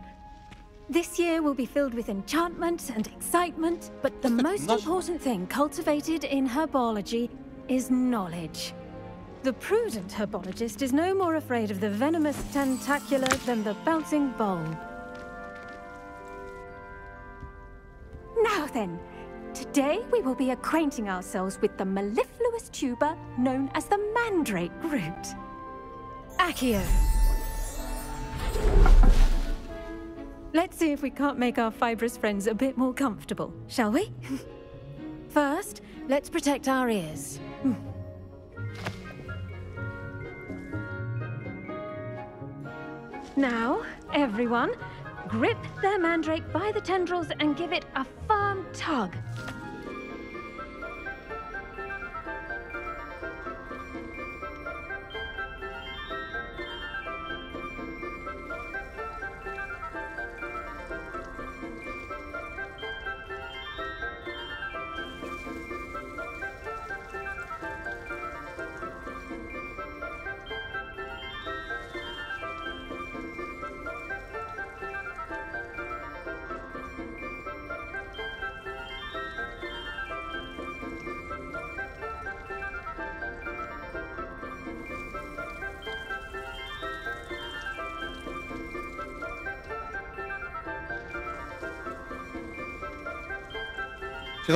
This year will be filled with enchantment and excitement, but the most important thing cultivated in herbology is knowledge. The prudent herbologist is no more afraid of the venomous tentacula than the bouncing bulb. Now then, today we will be acquainting ourselves with the mellifluous tuber known as the mandrake root. Accio. Let's see if we can't make our fibrous friends a bit more comfortable, shall we? First, let's protect our ears. Hmm. Now, everyone, grip their mandrake by the tendrils and give it a firm tug.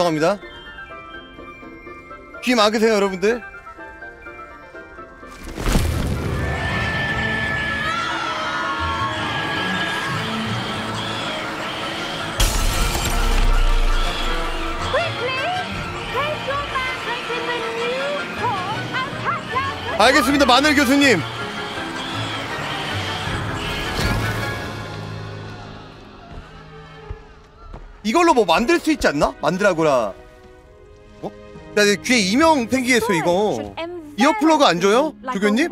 죄송합니다. 귀 막으세요 여러분들. 알겠습니다 마늘 교수님 이걸로 뭐 만들 수 있지 않나? 만들라고라 어? 나 귀에 이명 생기겠어 이거 이어플러그 안 줘요? 조교님?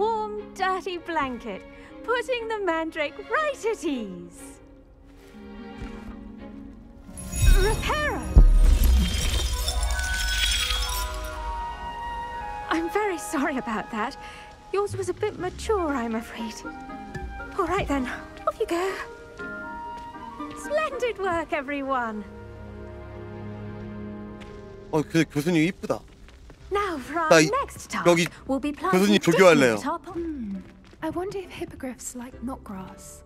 I'm very sorry about that. Yours was a bit mature, I'm afraid. All right then, off you go. Splendid work, everyone. 어 근데 교수님 이쁘다 Now for our 나 이- next task, 여기 we'll be planting 교수님 조교할래요 different top- Hmm. I wonder if hippogriffs like knotgrass.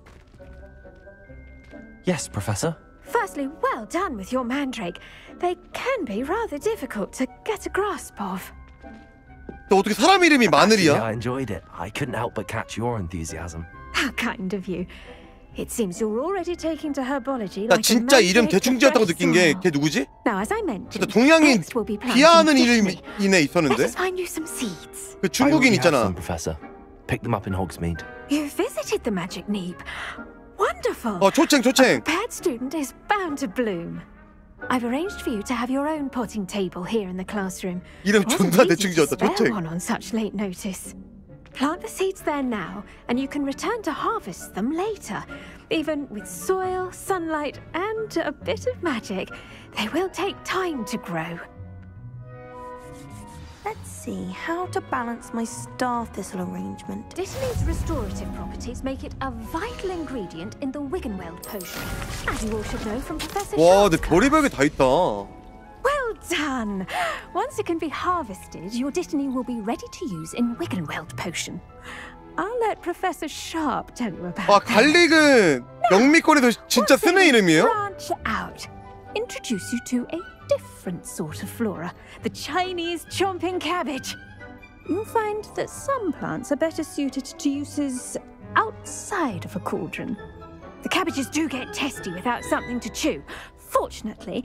Yes, Professor. Firstly, well done with your mandrake. They can be rather difficult to get a grasp of. 또 어떻게 사람 이름이 Actually, 마늘이야? I enjoyed it. I couldn't help but catch your enthusiasm. How kind of you. It seems you're already taking to herbology 나 like a 진짜 이름 mandrake 대충 지었다고 to 느낀 게 fresh 걔 누구지? Now, as I mentioned, 진짜 동양인 next we'll be planting 비하하는 differently. 이름이 애 Let 있었는데 us find you some seeds. 그 I 중국인 already have 있잖아 some, Professor. Pick them up in Hogsmeade. You visited the magic neep. Wonderful. 어 초챙 A 초챙 prepared student is bound to bloom. I've arranged for you to have your own potting table here in the classroom. 이름 Wasn't 존나 easy 대충 to 지었다 spare 초챙 one on such late notice. Plant the seeds there now, and you can return to harvest them later. Even with soil, sunlight, and a bit of magic, they will take time to grow. Let's see how to balance my star thistle arrangement. Dittany's restorative properties make it a vital ingredient in the Wiggenweld potion, as you all should know from Professor 와 근데 Sharp's 별의별 게 다 있다 Well Well done. Once it can be harvested, your Dittany will be ready to use in Wiggenweld potion. I'll let Professor Sharp tell you about 와 that. 갈릭은 영미권에서 진짜 쓰는 이름이에요? Branch out. Introduce you to a different sort of flora, the Chinese chomping cabbage. You'll find that some plants are better suited to uses outside of a cauldron. The cabbages do get testy without something to chew. Fortunately,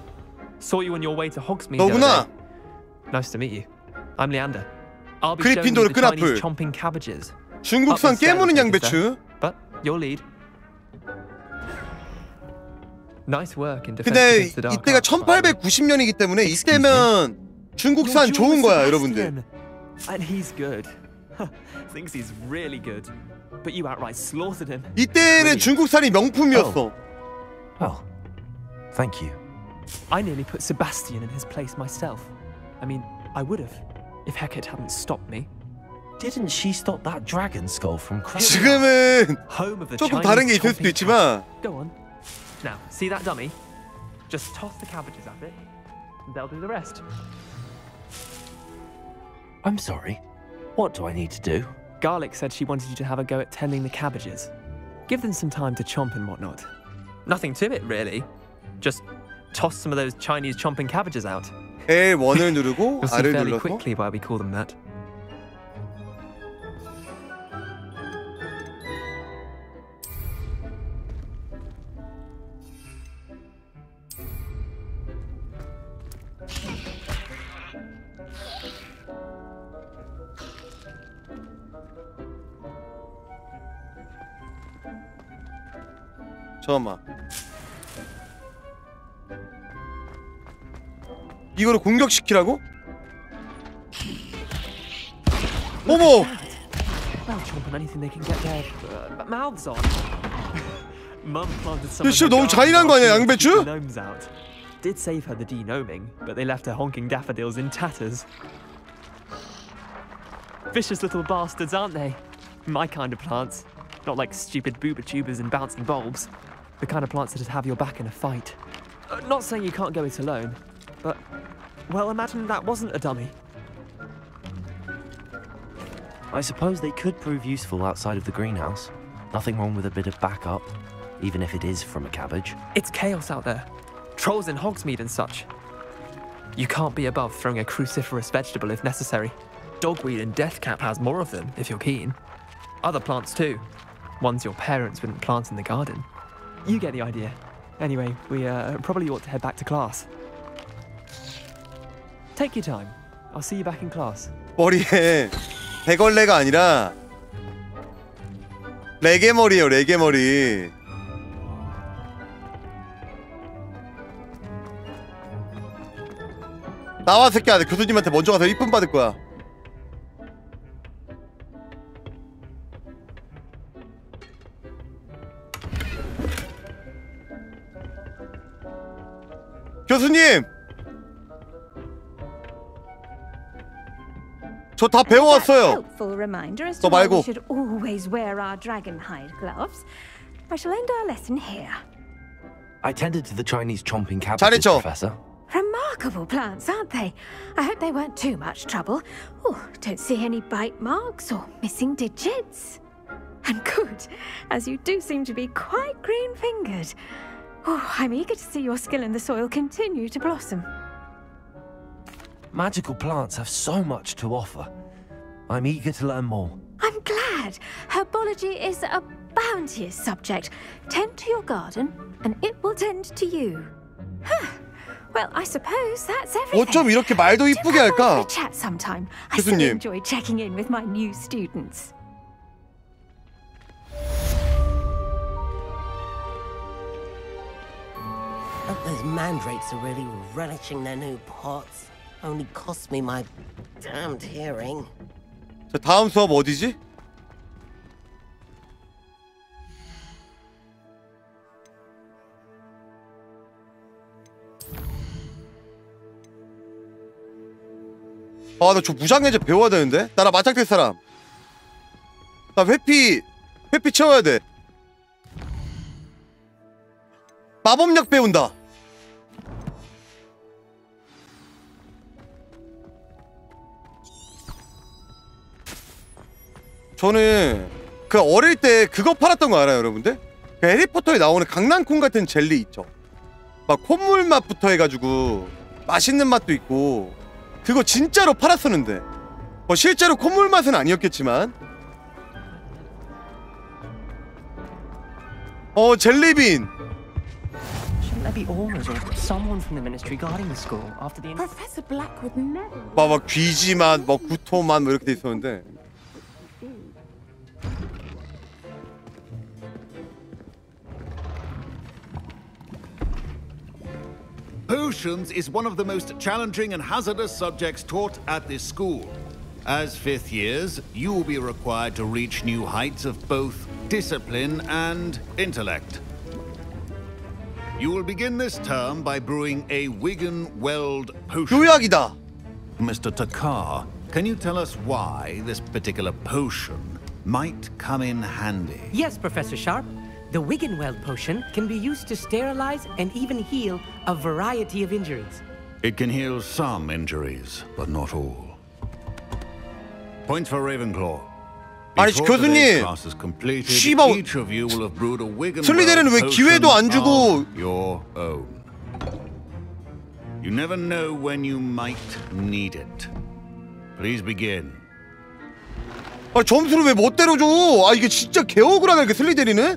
Saw you on your way to Hogsmeade. 너구나. Nice to meet you. I'm Leander. I'll be showing you the Chinese chomping cabbages. 중국산 깨무는. 양배추. But your lead. Nice work in 근데 against the dark 이때가 arts. 1890년이기 때문에 이때면 중국산 좋은 거야. 여러분들. And he's good. Thinks he's really good. But you outright slaughtered him. 이때는 중국산이 명품이었어. Well, thank you. I nearly put Sebastian in his place myself. I mean, I would have, if Hecate hadn't stopped me. Didn't she stop that dragon skull from crashing? 지금은 Home of the 조금 Chinese 다른 게 있을 수도 chomping 있지만 Go on. Now, see that dummy? Just toss the cabbages at it, and they'll do the rest. I'm sorry. What do I need to do? Garlic said she wanted you to have a go at tending the cabbages. Give them some time to chomp and whatnot. Nothing to it, really. Just toss some of those Chinese chomping cabbages out. L1을 누르고 You'll see R을 fairly 눌러서 quickly why we call them that. 잠깐만. 이거를 공격시키라고? 어머! Well, chomping anything they can get their uh, mouths on. Mum planted some. 야, in 진짜 her 너무 garden 잔인한 거 last 아니야, year to keep 양배추? the Gnomes out. Did save her the denoming, but they left her honking daffodils in tatters. Vicious little bastards, aren't they? My kind of plants. Not like stupid booba tubers and bouncing bulbs. The kind of plants that'd have your back in a fight. Uh, not saying you can't go it alone, but. Well, imagine that wasn't a dummy. I suppose they could prove useful outside of the greenhouse. Nothing wrong with a bit of backup, even if it is from a cabbage. It's chaos out there. Trolls in Hogsmeade and such. You can't be above throwing a cruciferous vegetable if necessary. Dogweed and deathcap has more of them, if you're keen. Other plants too. Ones your parents wouldn't plant in the garden. You get the idea. Anyway, we uh, probably ought to head back to class. Take your time. I'll see you back in class. 머리에 대걸레가 아니라 레게 머리예요, 레게 머리. 나와 새끼야, 교수님한테 먼저 가서 이쁨 받을 거야. 교수님! 저 다 배워왔어요. Helpful reminder as 너 to why 말고. we should always wear our dragon hide gloves. I shall end our lesson here. I tended to the Chinese chomping cabbages, 잘했죠? Professor. Remarkable plants, aren't they? I hope they weren't too much trouble. Oh, don't see any bite marks or missing digits. And good, as you do seem to be quite green fingered. Oh, I'm eager to see your skill in the soil continue to blossom. Magical plants have so much to offer. I'm eager to learn more. I'm glad. Herbology is a bounteous subject. Tend to your garden, and it will tend to you. Huh. Well, I suppose that's everything. 어쩜 이렇게 말도 이쁘게 Have 할까? a chat sometime. I so 교수님. enjoy checking in with my new students. Hope those mandrakes are really relishing their new pots. Only cost me my damned hearing. 자, 다음 수업 어디지? 아, 나 저 무장해제 배워야 되는데? 나랑 맞짱뜰 사람. 나 회피, 회피 채워야 돼. 마법력 배운다. 저는 그 어릴 때 그거 팔았던 거 알아요, 여러분들? 그 해리포터에 나오는 강낭콩 같은 젤리 있죠. 막 콧물 맛부터 해가지고 맛있는 맛도 있고 그거 진짜로 팔았었는데 뭐 실제로 콧물 맛은 아니었겠지만 어 젤리빈. 막막 귀지 맛, 뭐 구토 맛, 뭐 이렇게 돼 있었는데 Potions is one of the most challenging and hazardous subjects taught at this school. As fifth years, you will be required to reach new heights of both discipline and intellect. You will begin this term by brewing a Wigan Weld potion. 요약이다. Mr. Takar, can you tell us why this particular potion might come in handy? Yes, Professor Sharp. The Wiggenweld potion can be used to sterilize and even heal a variety of injuries. It can heal some injuries, but not all. Points for Ravenclaw. 아니, Before 교수님. today's class is completed, 씨발, each of you will have brewed a Wiggenweld 슬리데리는 왜 기회도 안 potion 주고- of your own. You never know when you might need it. Please begin. 아 점수를 왜 멋대로 줘? 아 이게 진짜 개억울하네 이렇게 슬리데리는?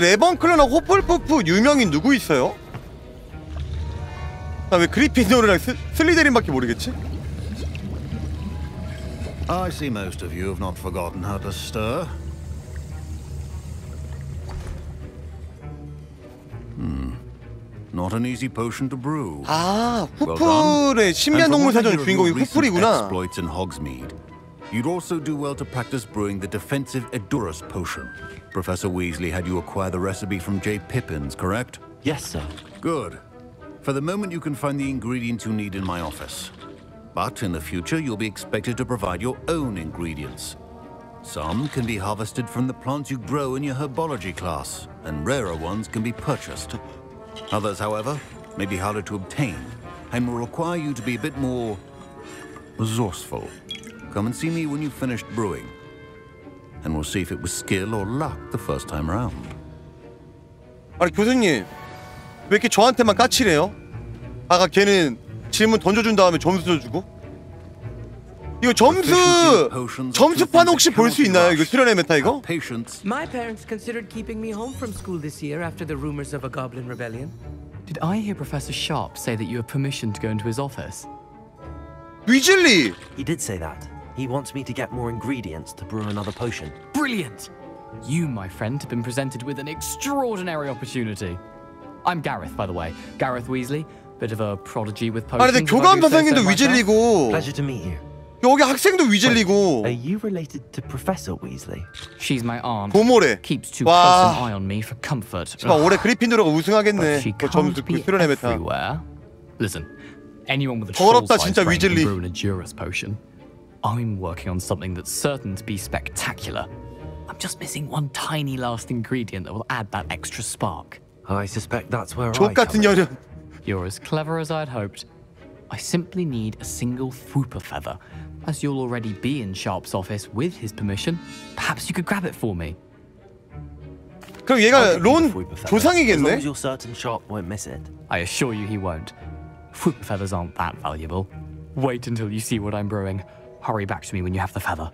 레번클로나 호플푸프 유명인 누구 있어요? 나 왜 그리핀도르랑 스, 슬리데린밖에 모르겠지? I see most of you have not forgotten how to stir. Hmm. Not an easy potion to brew. 아. 후플의 신비한 동물 사전 주인공이 후플이구나. exploits in Hogsmeade. You'd also do well to practice brewing the defensive Edurus potion. Professor Weasley had you acquire the recipe from J. Pippins, correct? Yes, sir. Good. For the moment, you can find the ingredients you need in my office. But in the future, you'll be expected to provide your own ingredients. Some can be harvested from the plants you grow in your herbology class, and rarer ones can be purchased. Others, however, may be harder to obtain, and will require you to be a bit more resourceful. Come and see me when you've finished brewing, and we'll see if it was skill or luck the first time round. 아니 교수님 왜 이렇게 저한테만 까칠해요? 아까 걔는 질문 던져준 다음에 점수 줘주고 이거 점수 점수판 혹시 볼 수 있나요? 이거 수련회 메타 이거? My parents considered keeping me home from school this year after the rumors of a goblin rebellion. Did I hear Professor Sharp say that you have permission to go into his office? 위즐리! He did say that. He wants me to get more ingredients to brew another potion. Brilliant! You, my friend, have been presented with an extraordinary opportunity. I'm Gareth, by the way. Gareth Weasley. Bit of a prodigy with potions. 아니 근데 if I 교감 do say so 선생님도 myself. 위즐리고 Pleasure to meet you. 여기 학생도 위즐리고 Are you related to Professor Weasley? She's my aunt. 고모래 Keeps too 와. close an eye on me for comfort. 씨발 올해 그리핀도르가 But 우승하겠네 she 그 점수 can't 그 be 수련회 메타 everywhere. Listen, anyone with a 더럽다, troll-sized 진짜 brain can 위즐리. brew an Edurus potion. I'm working on something that's certain to be spectacular. I'm just missing one tiny last ingredient that will add that extra spark. I suspect that's where 족 I 같은 come in. 여련 You're as clever as I'd hoped. I simply need a single Fwooper feather. As you'll already be in Sharp's office with his permission, perhaps you could grab it for me. 그럼 얘가 론 조상이겠네? As long as you're certain Sharp won't miss it. I assure you he won't. Fruit feathers aren't that valuable. Wait until you see what I'm brewing. Hurry back to me when you have the feather.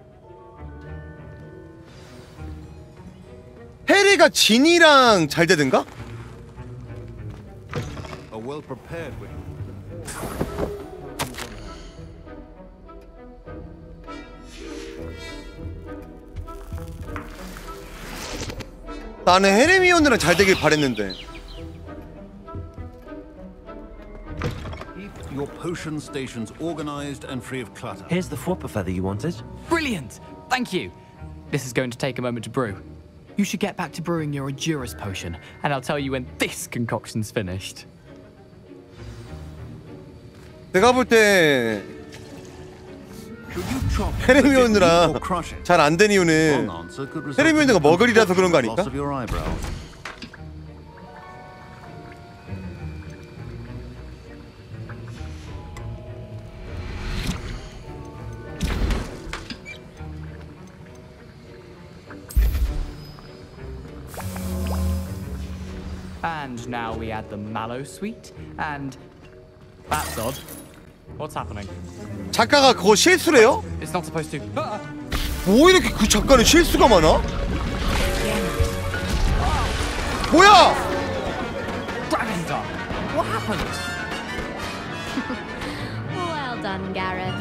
해리가 진이랑 잘 되든가? A well prepared wit. 나는 헤르미온느랑 잘 되길 바랬는데 your potion stations organized and free of clutter. Here's the Fwopper feather you wanted. Brilliant! Thank you. This is going to take a moment to brew. You should get back to brewing your Edurus potion, and I'll tell you when this concoction's finished. 내가 볼 때 헤르미온느랑 잘 안 된 이유는 헤르미온느가 머글이라서 그런 거 아닐까? And now we add the mallow sweet, and that's odd. What's happening? 작가가 그거 실수래요? It's not supposed to. 뭐 이렇게 그 작가는 실수가 많아? 뭐야? Dragon Dog! What happened? Well done, Gareth.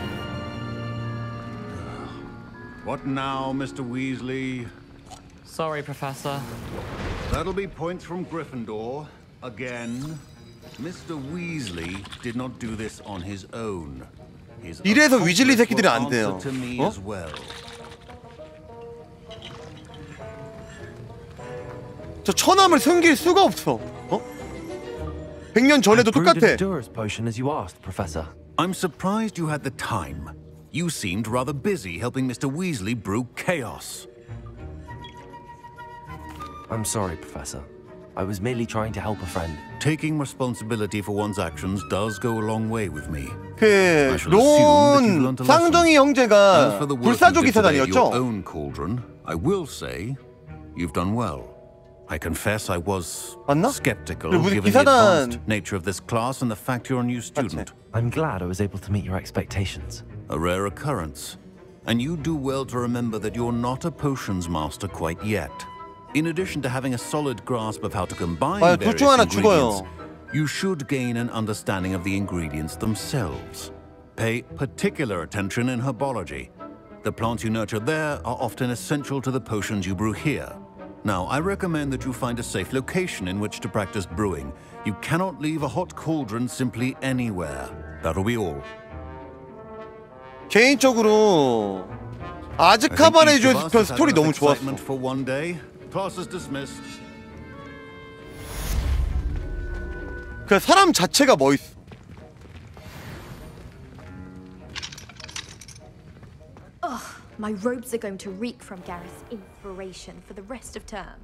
What now, Mr. Weasley? Sorry, Professor. That'll be points from Gryffindor. Again. Mr. Weasley did not do this on his own. His 이래서 위즐리 accomplice 새끼들은 will 안 돼요. answer to me 어? as well. 저 처남을 숨길 수가 없어. 어? 100년 전에도 I brewed 똑같아. an Edurus potion as you asked, Professor. I'm surprised you had the time. You seemed rather busy helping Mr. Weasley brew chaos. I'm sorry, Professor. I was merely trying to help a friend. Taking responsibility for one's actions does go a long way with me. 그 I shall assume that you've 론 learnt a lesson. 쌍둥이 As 형제가 for the work you 불사조기 did today at your 사단이었죠? own cauldron, I will say you've done well. I confess I was skeptical 그리고 무슨 given the 기사단- advanced nature of this class and the fact you're a new student. I'm glad I was able to meet your expectations. A rare occurrence. And you do well to remember that you're not a potions master quite yet. In addition to having a solid grasp of how to combine 맞아요, 둘 various 중 하나 ingredients, 죽어요. you should gain an understanding of the ingredients themselves. Pay particular attention in herbology. The plants you nurture there are often essential to the potions you brew here. Now, I recommend that you find a safe location in which to practice brewing. You cannot leave a hot cauldron simply anywhere. That'll be all. 개인적으로 I think 아즈카반의 each of 주에서 us 편 has had 스토리 enough 너무 좋았어. Class is dismissed. 그 사람 자체가 멋있어. Ugh, my robes are going to reek from Gareth's inspiration for the rest of term.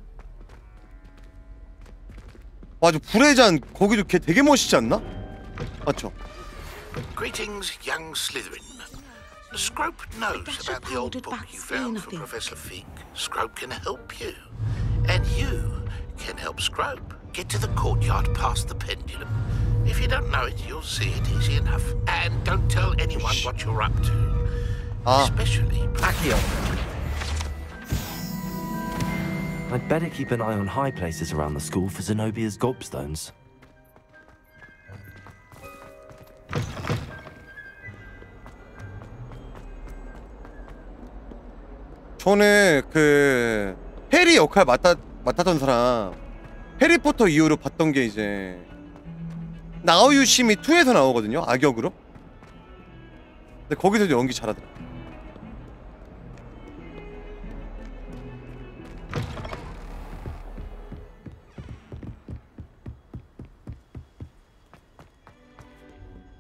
맞아 불의 잔 거기도 걔 되게 멋있지 않나? 맞죠? Greetings, young Slytherin. Scrope knows about the old book you found for Professor Fig. Scrope can help you. And you can help Scrope get to the courtyard past the pendulum. If you don't know it, you'll see it easy enough. And don't tell anyone what you're up to. Ah. Especially Accio. I'd better keep an eye on high places around the school for Zenobia's gobstones. 저는 그 해리 역할 맡아 맡았던 사람 해리포터 이후로 봤던 게 이제 나우유시미 2에서 나오거든요 악역으로. 근데 거기서도 연기 잘하더라.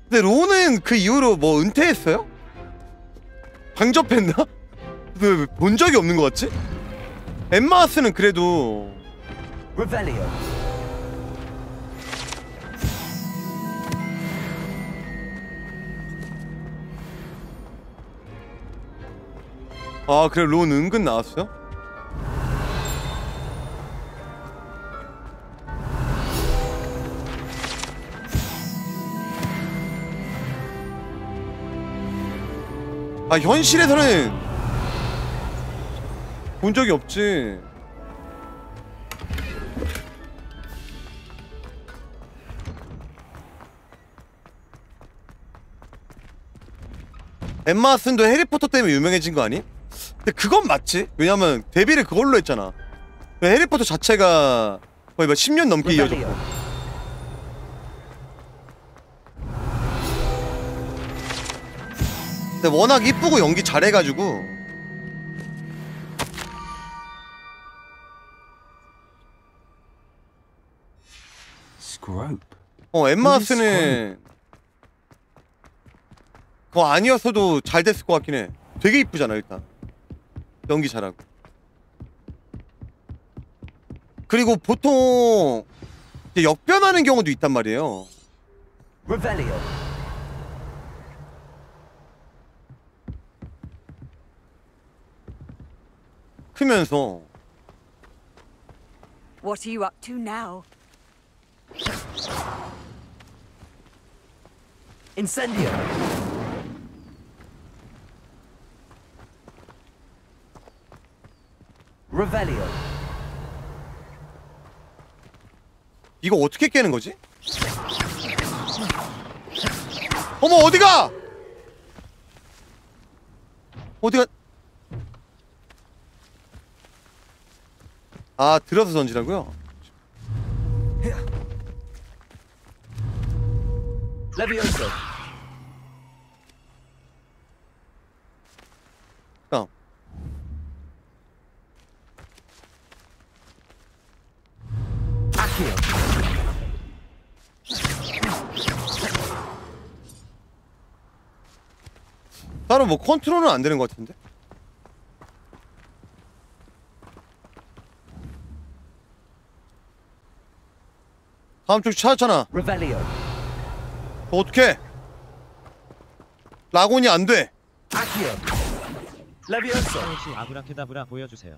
근데 론은 그 이후로 뭐 은퇴했어요? 방접했나? 왜 본 적이 없는 것 같지? 엠마하스는 그래도 Revelio. 아 그래 론 은근 나왔어요? 아 현실에서는 본 적이 없지. 엠마 슨도 해리포터 때문에 유명해진 거 아니? 근데 그건 맞지. 왜냐면 데뷔를 그걸로 했잖아. 해리포터 자체가 거의 막 10년 넘게 이어졌고. 근데 워낙 이쁘고 연기 잘해가지고 Scrope. 어 엠마 슨은 그거 아니었어도 잘 됐을 것 같긴 해. 되게 이쁘잖아 일단 연기 잘하고. 그리고 보통 이제 역변하는 경우도 있단 말이에요. Revelio. 크면서 What are you up to now? Incendio. Revelio. 이거 어떻게 깨는 거지? 어머 어디가? 어디가? 아 들어서 던지라고요? Levioso. Accio. 따로 뭐 컨트롤은 안 되는 것 같은데? 다음 쪽 찾았잖아. Revelio. 어떻게? 라곤이 안 돼. Levioso. 혹시 아브라케다브라 보여주세요.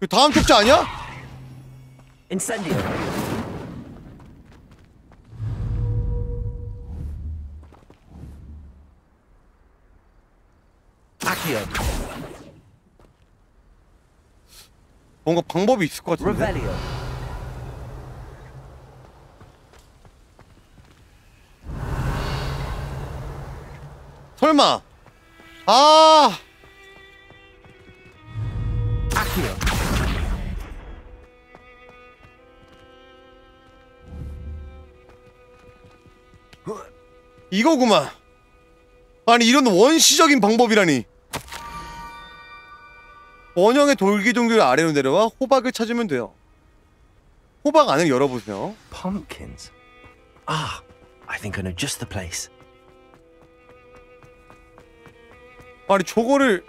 그 다음 쪽자 아니야? Incendio. Accio. 뭔가 방법이 있을 것 같은데. Revelio. 설마. 아. Accio. 이거구만. 아니 이런 원시적인 방법이라니. 원형의 돌기둥들 아래로 내려와 호박을 찾으면 돼요. 호박 안을 열어보세요. Pumpkins. Ah, I think I know just the place. 아니 저거를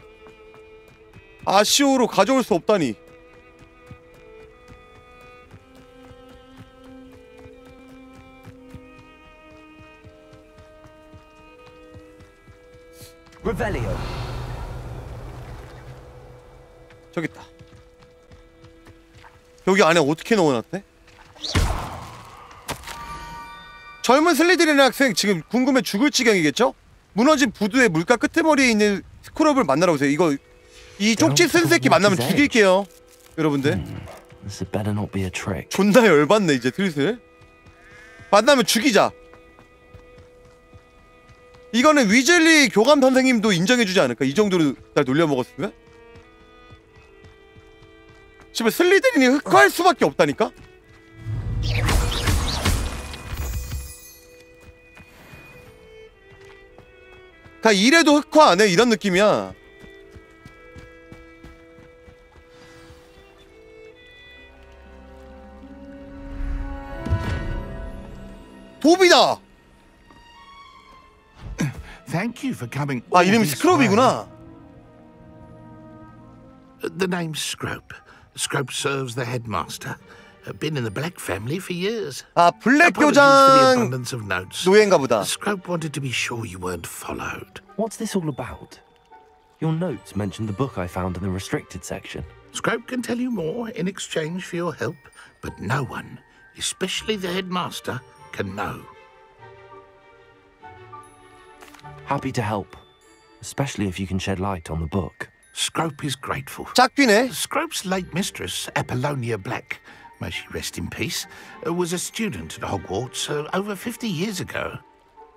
아시오로 가져올 수 없다니. Revelio. 저기 있다. 여기 안에 어떻게 넣어놨대? 젊은 슬리드린 학생 지금 궁금해 죽을 지경이겠죠? 무너진 부두의 물가 끄트머리에 있는 스크럽을 만나러 오세요. 이거 이 쪽지 쓴 새끼 만나면 죽일게요. 여러분들. Trick. 존나 열받네 이제 슬슬. 만나면 죽이자. 이거는 위즐리 교감 선생님도 인정해주지 않을까? 이 정도로 날 놀려먹었으면? 씨발 슬리드린이 흑화할 수밖에 없다니까? 다 이래도 흑화 안 해 이런 느낌이야 도비다! Thank you for coming. 아 이름이 스크롭이구나 The name's Scrope. Scrope serves the headmaster. Uh, Been in the Black family for years. 아 블랙 Apologies for the 교장 abundance of notes. 노예인가 보다 Scrope wanted to be sure you weren't followed. What's this all about? Your notes mentioned the book I found in the restricted section. Scrope can tell you more in exchange for your help, but no one, especially the headmaster, can know. Happy to help, especially if you can shed light on the book. Scrope is grateful. 짝귀네. Scrope's late mistress, Apollonia Black, may she rest in peace, uh, was a student at Hogwarts uh, over 50 years ago.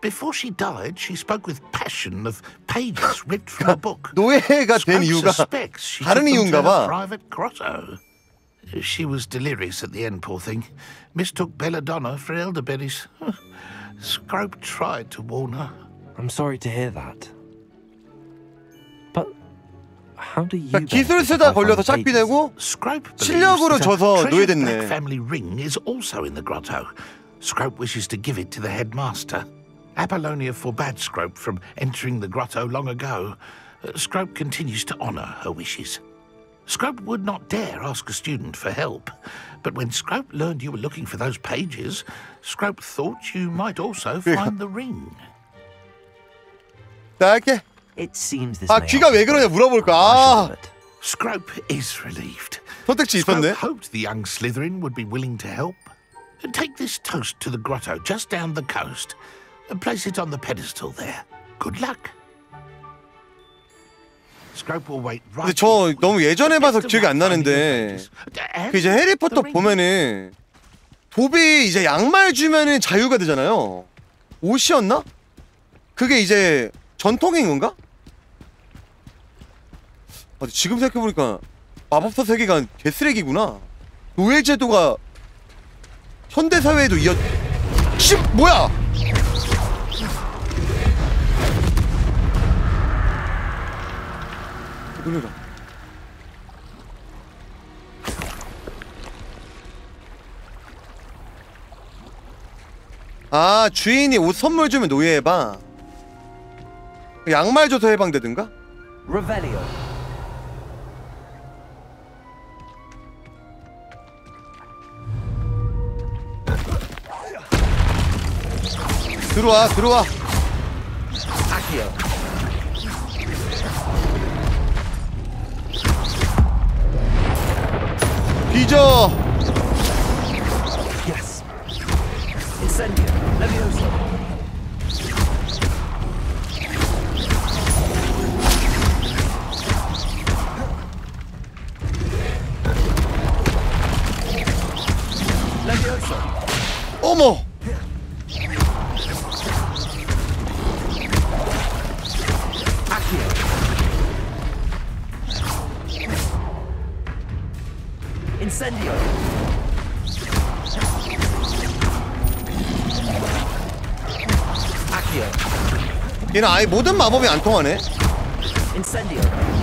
Before she died, she spoke with passion of pages ripped from a book. 노예가 된 Scrope 이유가 suspects she 다른 took them to 이유인가 her 봐. private grotto. She was delirious at the end, poor thing. Mistook belladonna for elderberries. Scrope tried to warn her. I'm sorry to hear that. But how do you 그러니까 기술 쓰다 걸려서 짝비 내고 Scrope 실력으로 believes that a 져서 treasured 노예됐네. Black family ring is also in the grotto. Scrope wishes to give it to the headmaster. Apollonia forbade Scrope from entering the grotto long ago. Uh, Scrope continues to honour her wishes. Scrope would not dare ask a student for help, but when Scrope learned you were looking for those pages, Scrope thought you might also find the ring. 나 할게. It seems this 아 may 귀가. 왜 그러냐 물어볼까. 아, Scrope is relieved. 선택지 Scrope 있었네. hoped the young Slytherin would be willing to help. Take this toast to the grotto just down the coast and place it on the pedestal there. Good luck. Scrope will wait 근데. 저 너무 예전에 봐서 기억이 안 나는데 그 이제 해리포터 보면은 도비 이제 양말 주면은 자유가 되잖아요. 옷이었나? 그게 이제 전통인 건가? 아, 지금 생각해보니까 마법사 세계가 개쓰레기구나. 노예 제도가 현대 사회에도 이어. 씨 뭐야? 놀래라. 아 주인이 옷 선물 주면 노예 해방 양말 줘서 해방되든가? 들어와 들어와 Accio. 뒤져 Yes. 어머. 얘는 아예 모든 마법이 안 통하네. Incendio.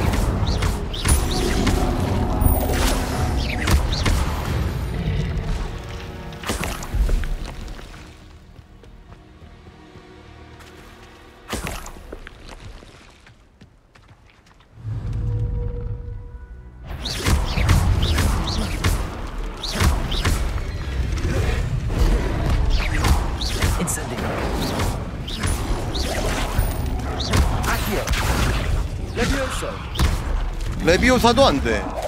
비오사도 안 돼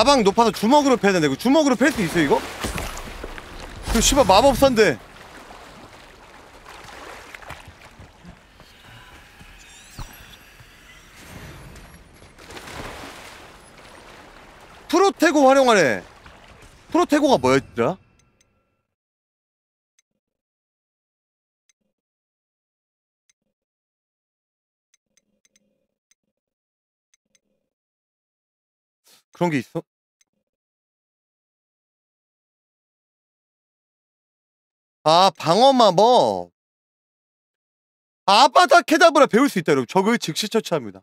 마방 높아서 주먹으로 패야 되는데 이거 주먹으로 팰 수 있어 이거? 그 씨발 마법사인데 프로테고 활용하래 프로테고가 뭐였더라? 그런 게 있어? 아, 방어 마법. 뭐? 아, 아바타 케다브라 배울 수 있다, 여러분. 적을 즉시 처치합니다.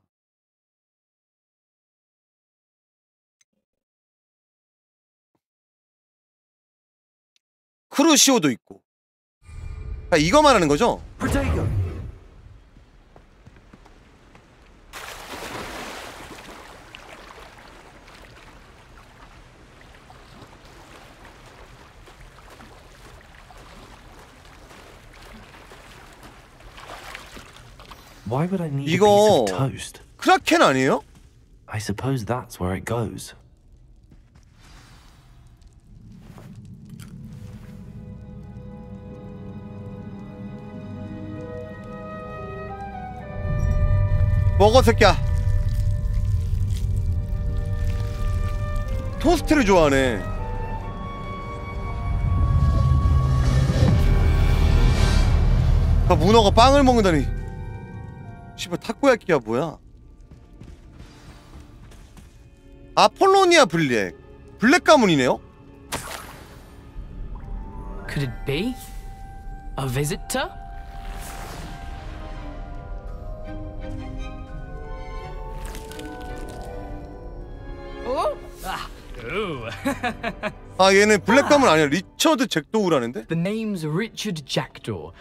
크루시오도 있고. 아, 이거 말하는 거죠? Why would I need a 이거 piece of toast? 크라켄 아니에요? I suppose that's where it goes. 먹어 새끼야. 토스트를 좋아하네. 아, 문어가 빵을 먹는다니. 씨발 타코야키야 뭐야? 아폴로니아 블랙. 블랙 가문이네요? Could it be? A visitor? Oh? Ah. 아 얘는 블랙 가문 아니야. 리처드 잭도우라는데? the name's Richard Jackdaw.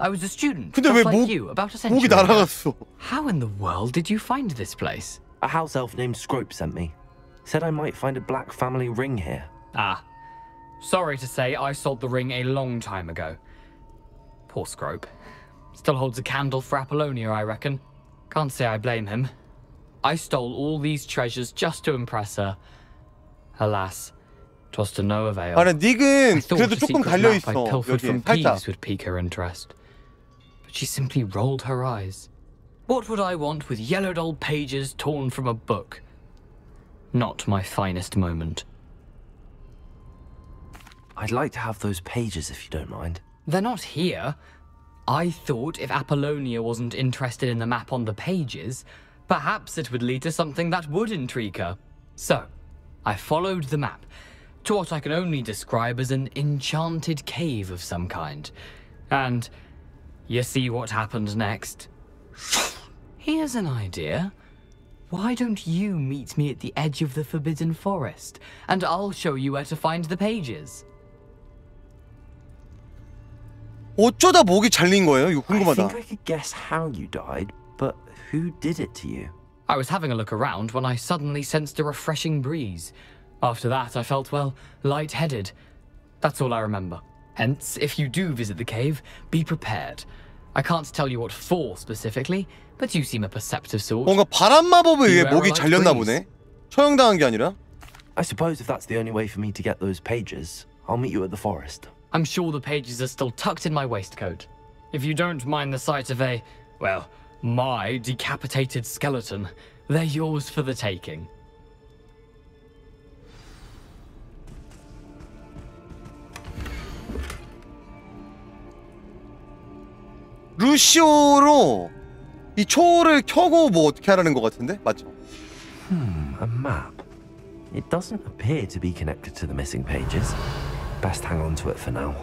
I was a student, 근데 just 왜 like 목, you, about a century 목이 ago. 날아갔어. How in the world did you find this place? A house elf named Scrope sent me. Said I might find a black family ring here. Ah. Sorry to say, I sold the ring a long time ago. Poor Scrope. Still holds a candle for Apollonia, I reckon. Can't say I blame him. I stole all these treasures just to impress her. Alas, 'twas to no avail. 아니 닉은 I thought 그래도 a 조금 secret 달려 map I 있어. pilfered 여기에 from 살짝. Peeves would pique her interest. She simply rolled her eyes. What would I want with yellowed old pages torn from a book? Not my finest moment. I'd like to have those pages if you don't mind. They're not here. I thought if Apollonia wasn't interested in the map on the pages, perhaps it would lead to something that would intrigue her. So, I followed the map to what I can only describe as an enchanted cave of some kind. And you see what happened next? Here's an idea. Why don't you meet me at the edge of the Forbidden Forest, and I'll show you where to find the pages? 어쩌다 목이 잘린 거예요? 이거 I think 궁금하다. I could guess how you died, but who did it to you? I was having a look around when I suddenly sensed a refreshing breeze. After that, I felt, well, lightheaded. That's all I remember. Hence, if you do visit the cave, be prepared. I can't tell you what for specifically, but you seem a perceptive sort. 뭔가 바람 마법에 의해 Beware 목이 light 잘렸나 breeze. 보네. 처형당한 게 아니라. I suppose if that's the only way for me to get those pages, I'll meet you at the forest. I'm sure the pages are still tucked in my waistcoat. If you don't mind the sight of a, well, my decapitated skeleton, they're yours for the taking. 루시오로 이 초를 켜고 뭐 어떻게 하라는 것 같은데? 맞죠? Hmm, a map. It doesn't appear to be connected to the missing pages. Best hang on to it for now.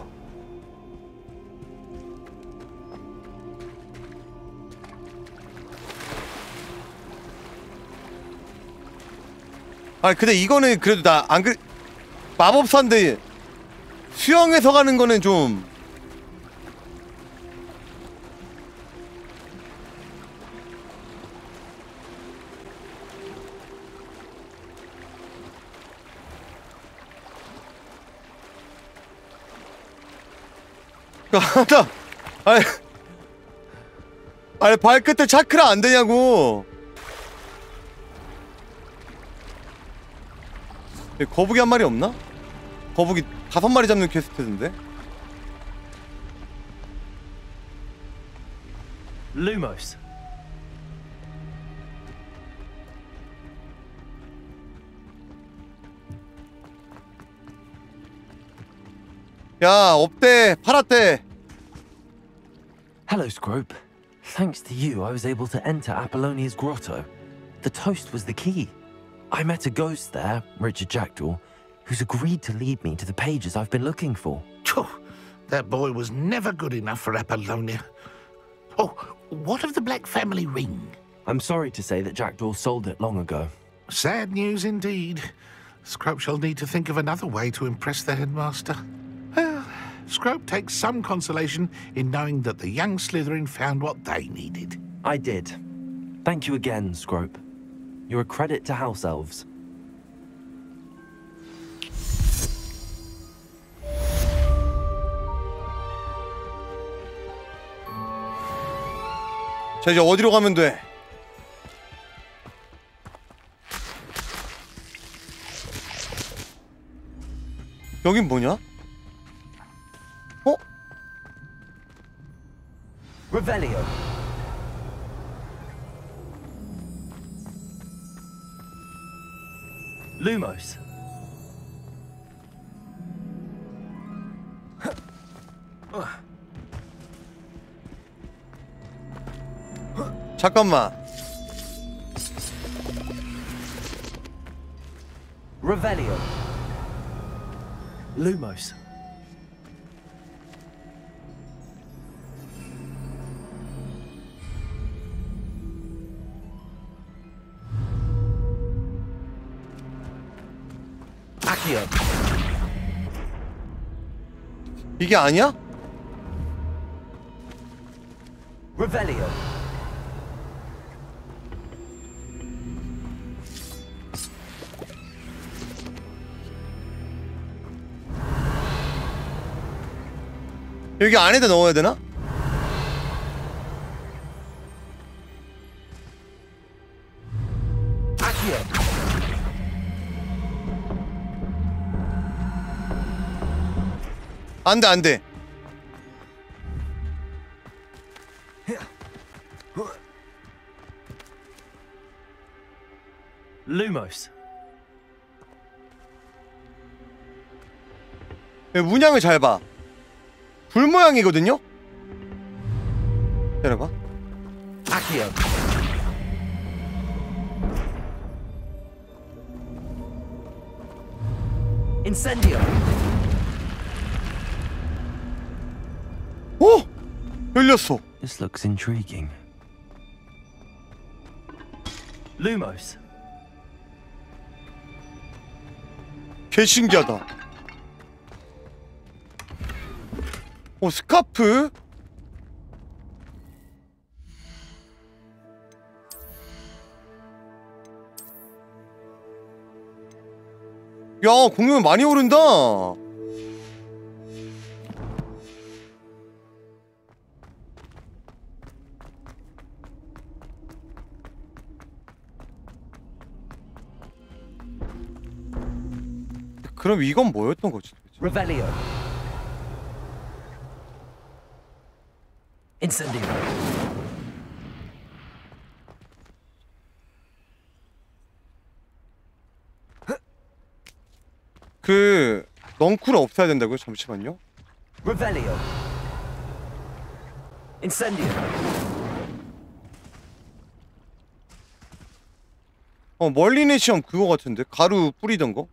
아 근데 이거는 그래도 나 안 그래 마법사인데 수영해서 가는 거는 좀 나. 아니. 아니 발끝에 차크라 안 되냐고. 거북이 한 마리 없나? 거북이 다섯 마리 잡는 퀘스트인데? Lumos. 야 없대. 팔았대 Hello, Scrope. Thanks to you, I was able to enter Apollonia's grotto. The toast was the key. I met a ghost there, Richard Jackdaw, who's agreed to lead me to the pages I've been looking for. Phew, that boy was never good enough for Apollonia. Oh, what of the Black family ring? I'm sorry to say that Jackdaw sold it long ago. Sad news indeed. Scrope shall need to think of another way to impress the headmaster. Well, Scrope takes some consolation in knowing that the young Slytherin found what they needed. I did. Thank you again, Scrope. You're a credit to House Elves. 자 이제 어디로 가면 돼? 여긴 뭐냐? Revelio. Lumos. 잠깐만. Revelio. Lumos. Accio. 이게 아니야? Revelio. 여기 안에다 넣어야 되나? 안 돼 안돼. Lumos. 예, 문양을 잘 봐. 불 모양이거든요? 때려봐. Accio. Incendio. 오! 열렸어. This looks intriguing. Lumos. 개 신기하다. 어, 스카프? 야, 공룡 많이 오른다. 그럼 이건 뭐였던 거지? Revelio. Incendio. 그 넝쿨 없애야 된다고요? 잠시만요. Revelio. Incendio. 어 멀리네 시험 그거 같은데 가루 뿌리던 거.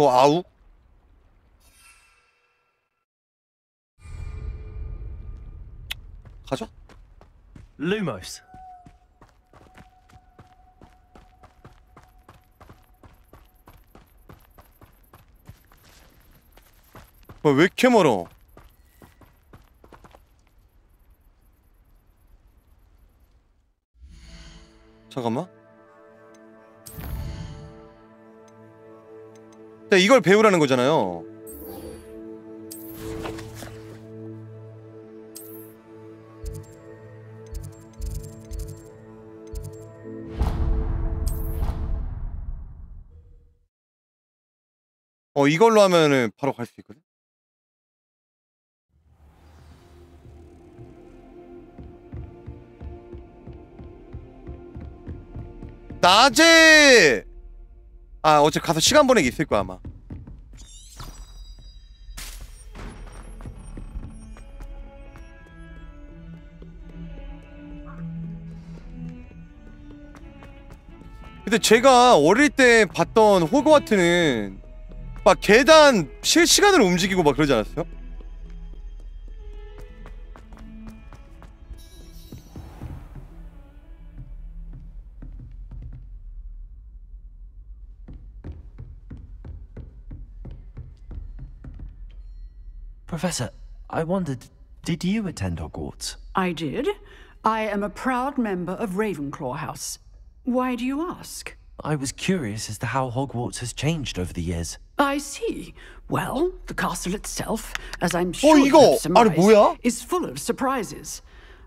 그거 아욱. 가자. Lumos. 어, 왜 이렇게 멀어? 잠깐만. 이걸 배우라는 거잖아요. 어, 이걸로 하면은 바로 갈 수 있거든. 낮에 아 어제 가서 시간 보내기 있을 거야 아마 근데 제가 어릴 때 봤던 호그와트는 막 계단 실시간으로 움직이고 막 그러지 않았어요? Professor, I wondered, did you attend Hogwarts? I did. I am a proud member of Ravenclaw House. Why do you ask? I was curious as to how Hogwarts has changed over the years. I see. Well, the castle itself, as I'm sure oh, you surmised, is full of surprises.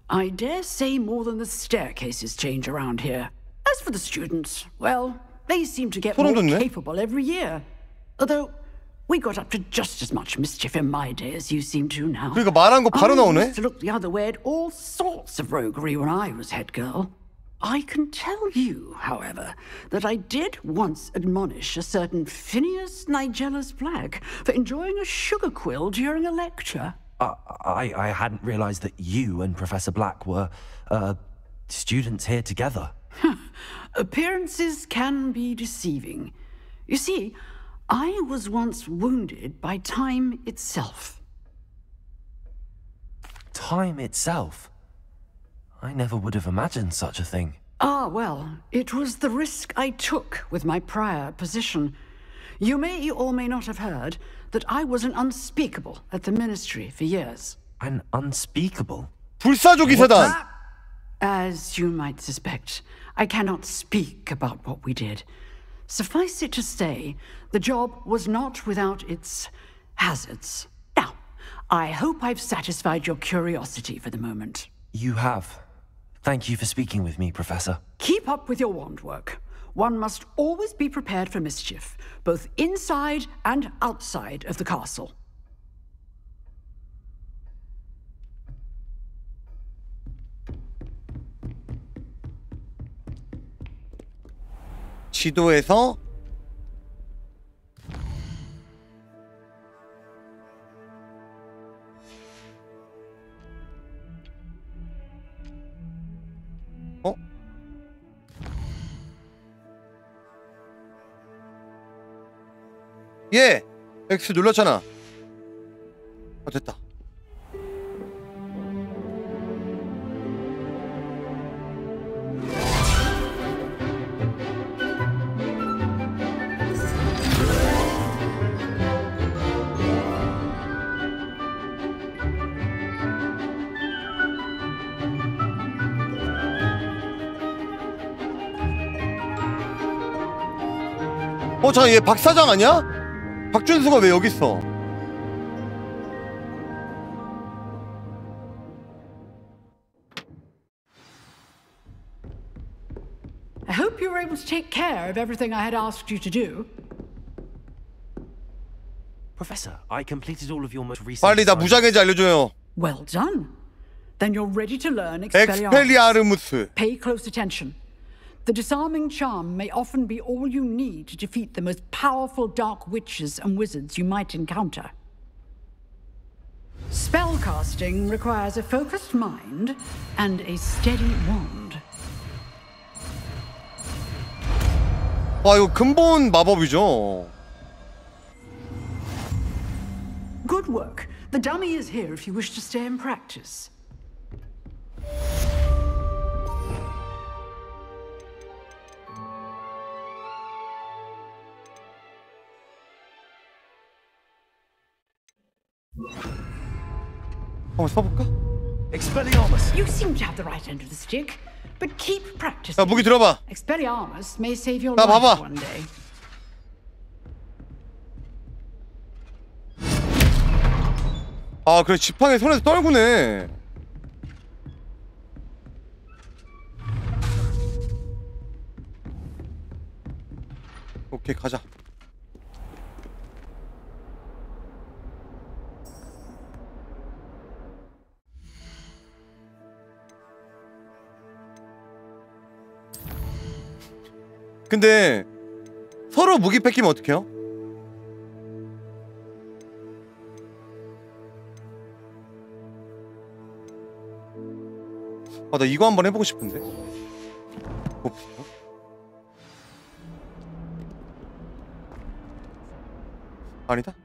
I dare say more than the staircases change around here. As for the students, well, they seem to get more capable every year. Although we got up to just as much mischief in my day as you seem to now. 그러니까 말한 거 바로 I 나오네. used to look the other way at all sorts of roguery when I was head girl. I can tell you, however, that I did once admonish a certain Phineas Nigellus Black for enjoying a sugar quill during a lecture. I, I, I hadn't realized that you and Professor Black were, uh, students here together. Appearances can be deceiving. You see, I was once wounded by time itself. Time itself. I never would have imagined such a thing. Ah, well, it was the risk I took with my prior position. You may or may not have heard that I was an unspeakable at the ministry for years. An unspeakable? 불사조기 사단. As you might suspect, I cannot speak about what we did. Suffice it to say, the job was not without its hazards. Now, I hope I've satisfied your curiosity for the moment. You have. Thank you for speaking with me, Professor. Keep up with your wand work. One must always be prepared for mischief, both inside and outside of the castle. 지도에서 어? 예! X 눌렀잖아. 아, 됐다. 어, 잠깐, 얘 박사장 아니야? 박준수가 왜 여기 있어? I hope you were able to take care of everything I had asked you to do. Professor, I completed all of your most recent. 빨리 나. 무장해제 알려줘요. Well done. Then you're ready to learn Expelliarmus. 엑스펠리아르무스. Pay close attention. The disarming charm may often be all you need to defeat the most powerful dark witches and wizards you might encounter. Spellcasting requires a focused mind and a steady wand. 아, 이거 근본 마법이죠. Good work. The dummy is here if you wish to stay and practice. 한번 써볼까? Expelliarmus. You seem to have the right end of the stick, but keep practicing. 야, 무기 들어봐. Expelliarmus may save your 나 life 봐봐. one day. 아, 그래, 지팡이 손에서 떨구네. 오케이, 가자. 근데 서로 무기 뺏기면 어떡해요? 아, 나 이거 한번 해보고 싶은데. 봅시다. 아니다.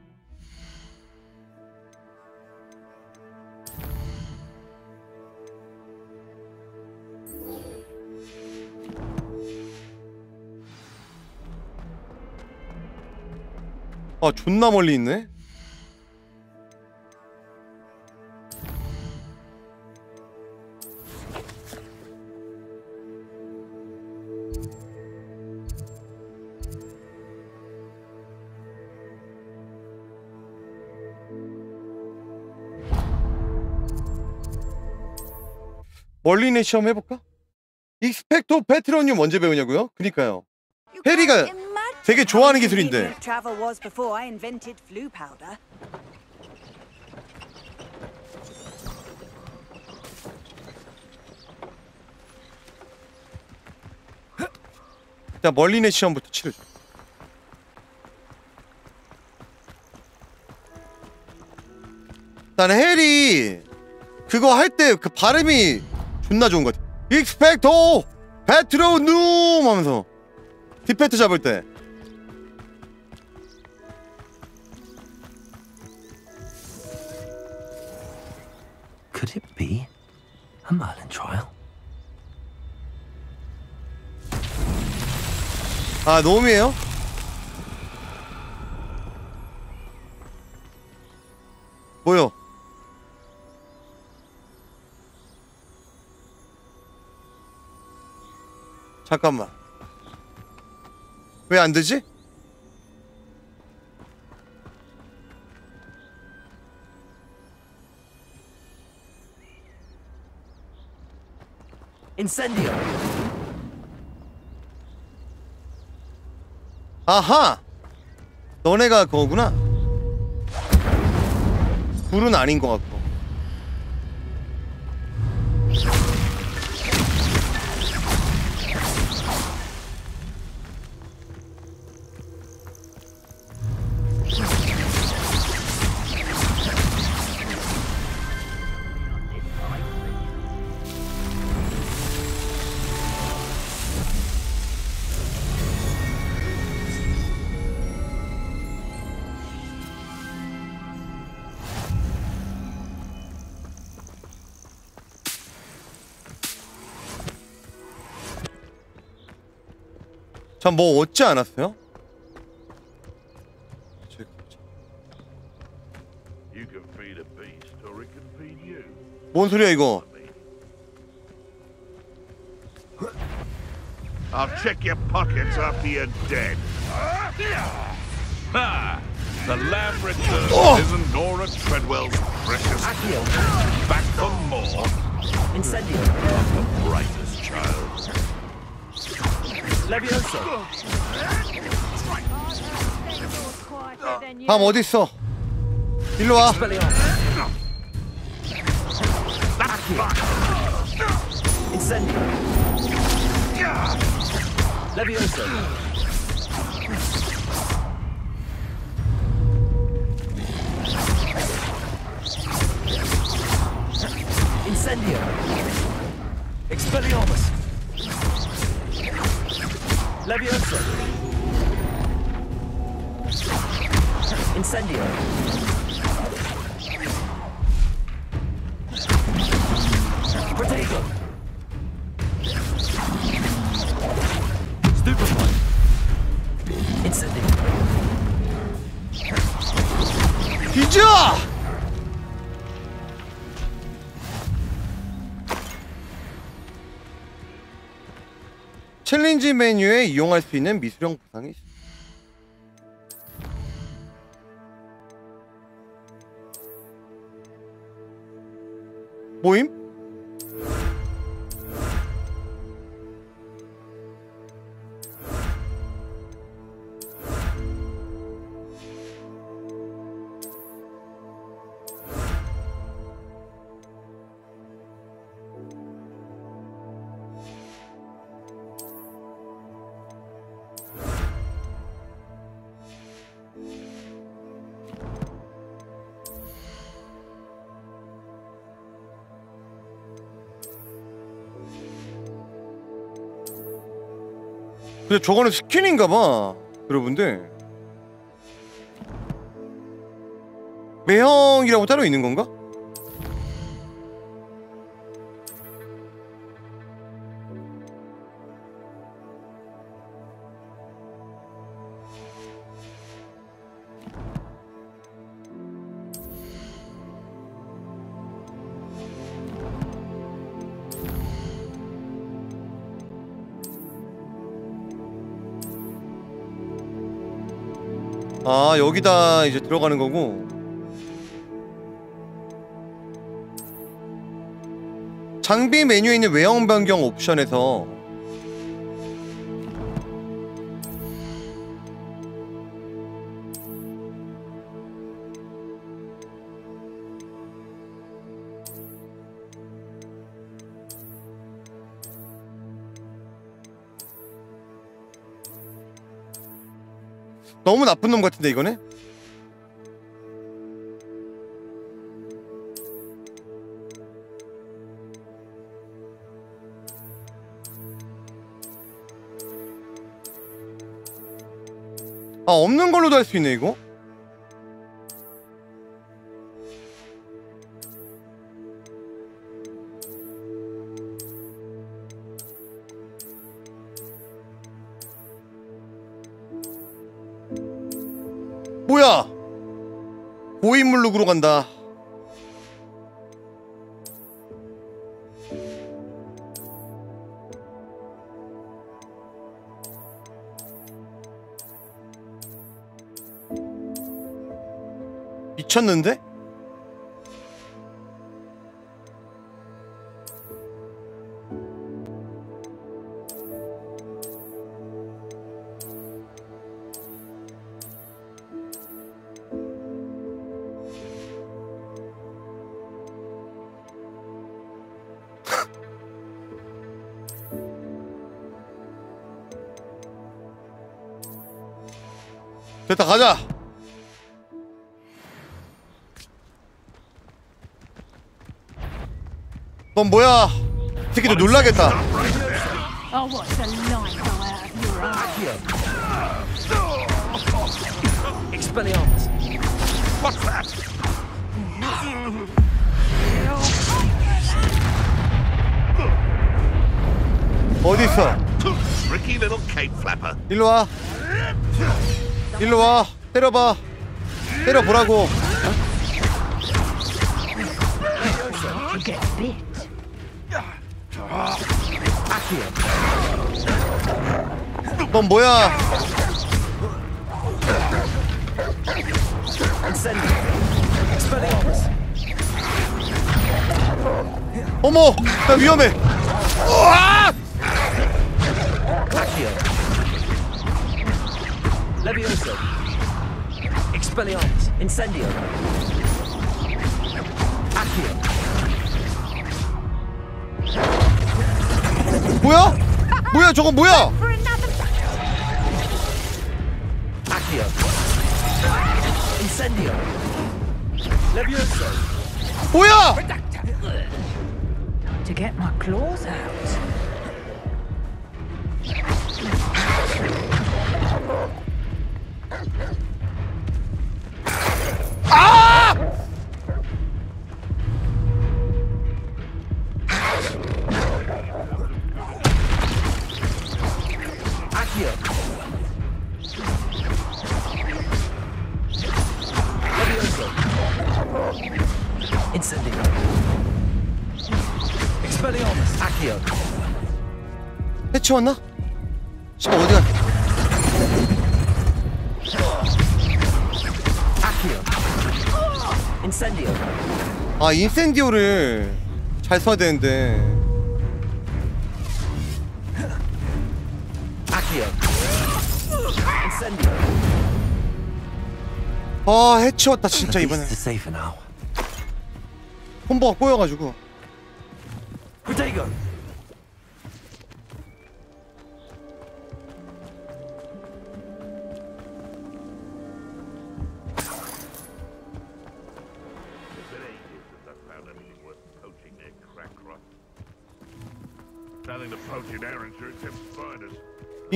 아 존나 멀리 있네 멀리네 시험 해볼까? 익스펙토 패트로늄 언제 배우냐고요? 그니까요 페리가 되게 좋아하는 기술인데. 자 멀린의 시험부터 치르자. 나는 해리 그거 할 때 그 발음이 존나 좋은 것 같아. 익스펙토 페트로눔 하면서 디페트 잡을 때. Could it be a Merlin trial? 아 놈이에요? 뭐요? 잠깐만 왜 안 되지? Incendio! 아하! 너네가 그거구나 불은 아닌 것 같고 전 뭐 얻지 않았어요? You can feed a beast or it can feed you. 뭔 소리야 이거 I'll check your pockets after you're dead. Ha! The lamb returns Oh! isn't Nora Treadwell's precious Back for more. Incendio! The brightest child. Levioso! 밤 어디 있어? 일로 와. Levioso! Incendio! Expelliarmus! Leviosa. Incendio. Potato. Stupefy. Incendio. Hijah! 챌린지 메뉴에 이용할 수 있는 미술형 보상이 있습니다. 모임? 저거는 스킨인가 봐. 여러분들. 매형이라고 따로 있는 건가? 여기다 이제 들어가는 거고. 장비 메뉴에 있는 외형 변경 옵션에서 너무 나쁜 놈 같은데 이거는? 아 없는 걸로도 할 수 있네 이거? 간다. 미쳤는데? 됐다 가자. 넌 뭐야? 새끼들 놀라겠다. Oh? 어디 있어? 일로 와. 일로 와. 때려봐. 때려보라고. 넌 뭐야? 어머, 나 위험해. Incendio. Accio. 뭐야? 뭐야? 저거 뭐야? 해치웠나? 씨발 어디가? Accio. Incendio. 아 인센디오를 잘 써야 되는데. 아 해치웠다 진짜 이번에. 콤보가 꼬여가지고.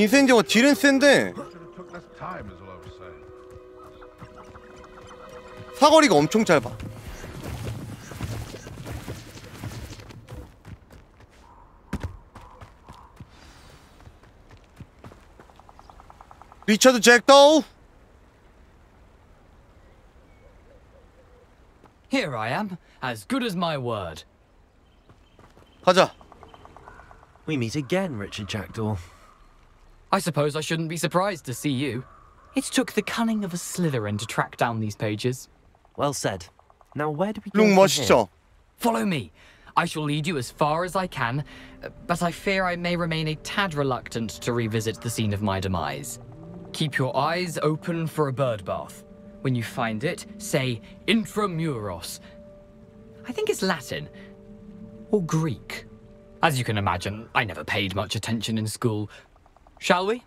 인센디오가 딜은 센데 Should have took less time, is all I was saying. 사거리가 엄청 짧아. 리처드 잭도우 Here I am, as good as my word. 가자. We meet again, Richard Jackdaw. I suppose I shouldn't be surprised to see you. It took the cunning of a Slytherin to track down these pages. Well said. Now where do we 룩 go from here? 멋있죠? Follow me. I shall lead you as far as I can, uh, but I fear I may remain a tad reluctant to revisit the scene of my demise. Keep your eyes open for a bird bath. When you find it, say intramuros. I think it's Latin. Or Greek. As you can imagine, I never paid much attention in school. Shall we?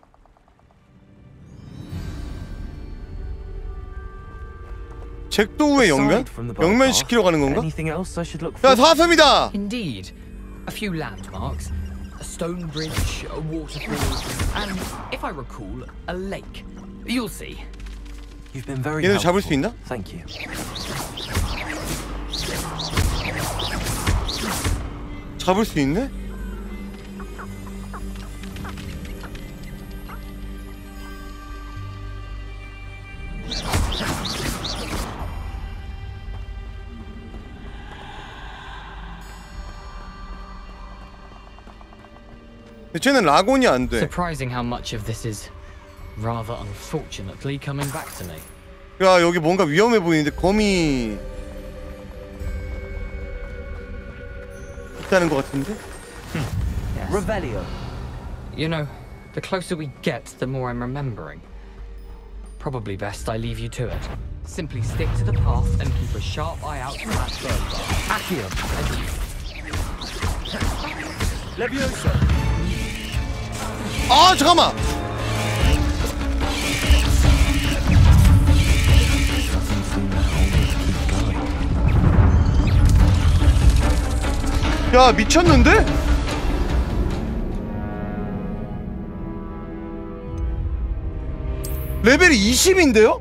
잭도우의 영면? bird 영면 시키러 가는 건가? Anything else I should look for? 야 사슴이다! Indeed. A few landmarks, a stone bridge, a waterfall, and, if I recall, a lake. You'll see. You've been very 얘네 잡을 helpful. 수 있나? Thank you. 잡을 수 있네? 쟤는 라곤이 안 돼. Surprising how much of this is rather unfortunately coming back to me. 야 여기 뭔가 위험해 보이는데 거미 있다는 것 같은데? Revelio. You know, the closer we get, the more I'm remembering. Probably best I leave you to it. Simply stick to the path and keep a sharp eye out for that bird bar. Accio. Adieu. 아 잠깐만! 야 미쳤는데? 레벨이 20인데요?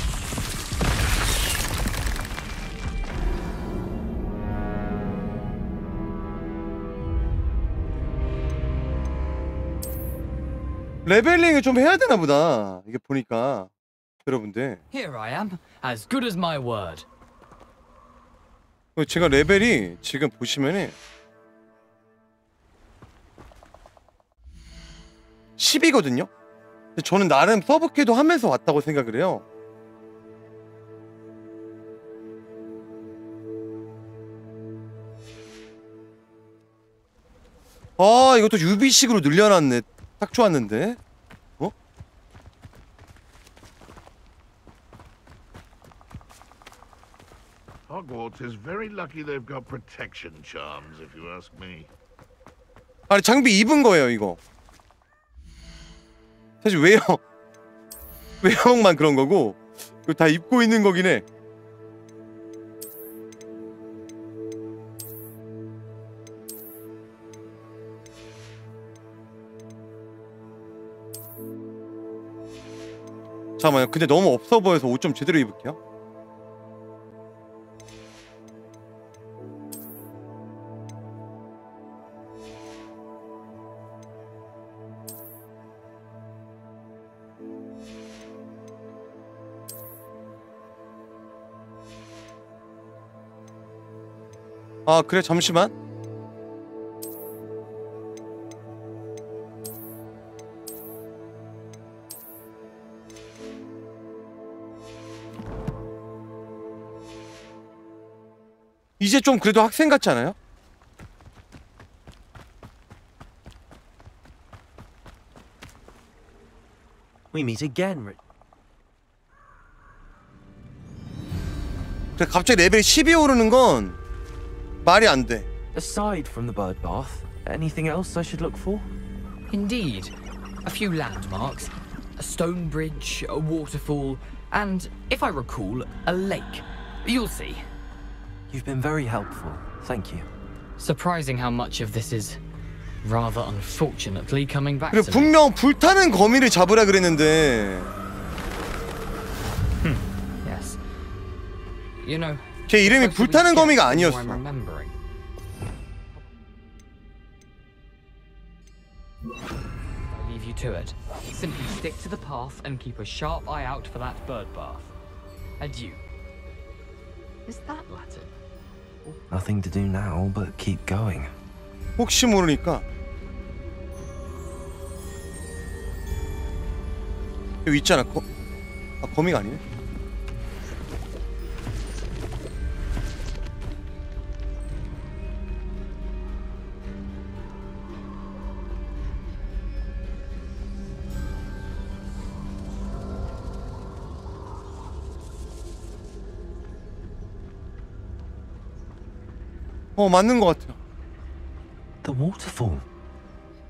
레벨링을 좀 해야 되나 보다. 이게 보니까 여러분들 Here I am, as good as my word. 어, 제가 레벨이 지금 보시면은 10이거든요. 저는 나름 서브캐도 하면서 왔다고 생각을 해요. 아 이것도 유비식으로 늘려놨네. 딱 좋았는데. 어? Hogwarts is very lucky they've got protection charms, if you ask me. 아니 장비 입은 거예요 이거. 사실 외형 외형만 그런 거고 이거 다 입고 있는 거긴 해. 잠깐만요. 근데 너무 없어 보여서 옷 좀 제대로 입을게요. 아 그래 잠시만 이제 좀 그래도 학생 같지 않아요? We meet again, Ri- 그래 갑자기 레벨 10이 오르는 건 말이 안 돼. Aside from the bird bath, anything else I should look for? Indeed. A few landmarks, a stone bridge, a waterfall, and, if I recall, a lake. You'll see. You've been very helpful. Thank you. Surprising how much of this is rather unfortunately coming back 그리고 to me. 분명 불타는 거미를 잡으라 그랬는데 Yes. You know, 걔 이름이 closer we 불타는 get, 거미가 the more 아니었어. I'm remembering. I leave you to it. Simply stick to the path and keep a sharp eye out for that bird bath. Adieu. Is that Latin? Nothing to do now but keep going. 혹시 모르니까 여기 있잖아 거, 아 거미가 아니네 어 맞는 것 같아요 The waterfall.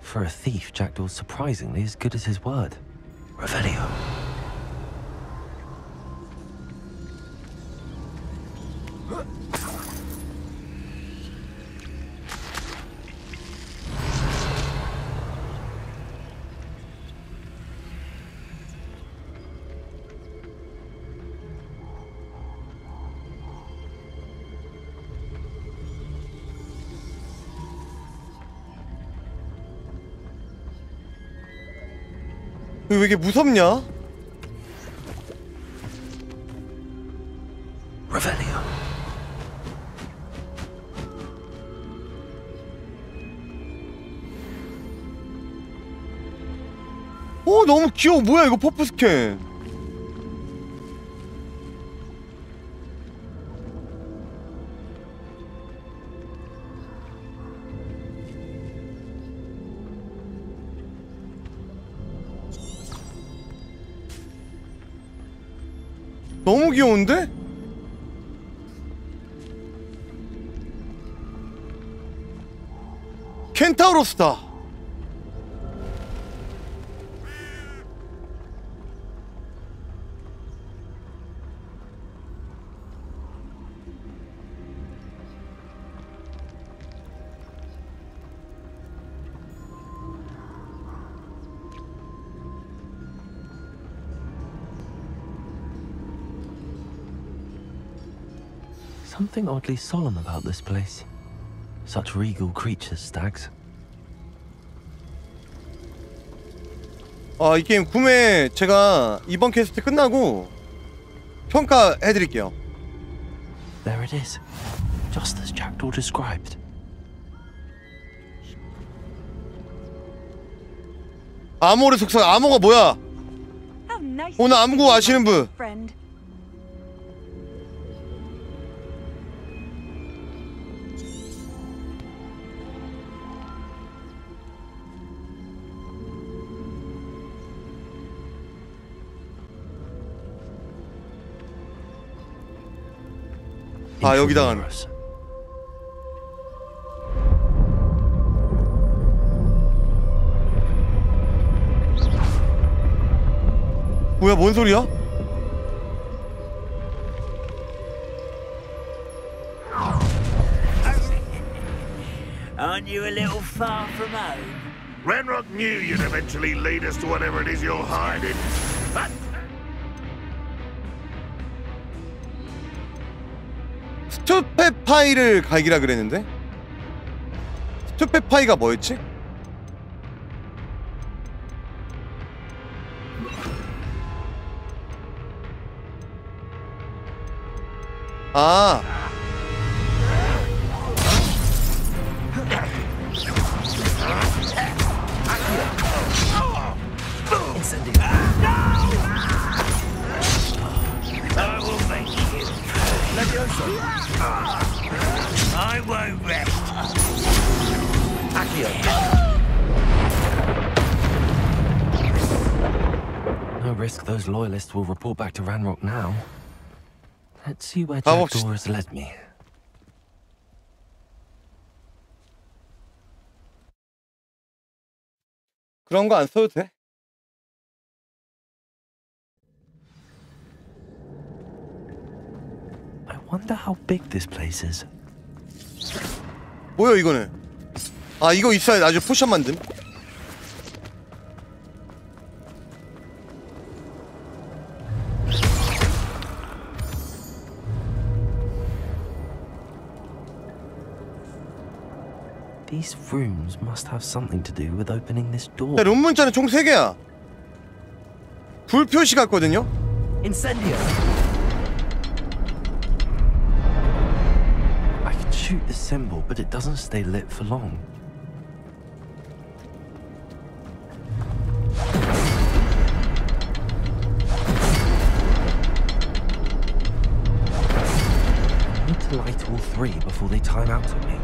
For a thief, Jackdaw's surprisingly as good as his word. Revelio. 왜 이게 무섭냐? Revelio. 어 너무 귀여워 뭐야 이거 퍼프 스캔 귀여운데? 켄타우로스다 Something oddly solemn about this place. Such regal creatures, stags. 아, 이 게임 구매 제가 이번 퀘스트 끝나고 평가해 드릴게요. There it is. Just as Jackdaw described. 암호를 속삭 암호가 뭐야? 오늘 암구 아시는 분? Friend. 아 여기다가 뭐야 뭔 소리야? Aren't you a little far from home? Ranrock knew you'd eventually lead us to whatever it is you're hiding. But 스투페파이를 갈기라 그랬는데? 스투페파이가 뭐였지? 아 back to Ranrock now. Let's see where. Jackdaw has led me. 그런 거 안 써도 돼. I wonder how big this place is. 뭐야 이거는? 아 이거 있어야 나중에 포션 만듦. These rooms must have something to do with opening this door. 자, 룸 문자는 총 3개야. 불 표시 같거든요. Incendio. I can shoot the symbol, but it doesn't stay lit for long. I need to light all three before they time out on me.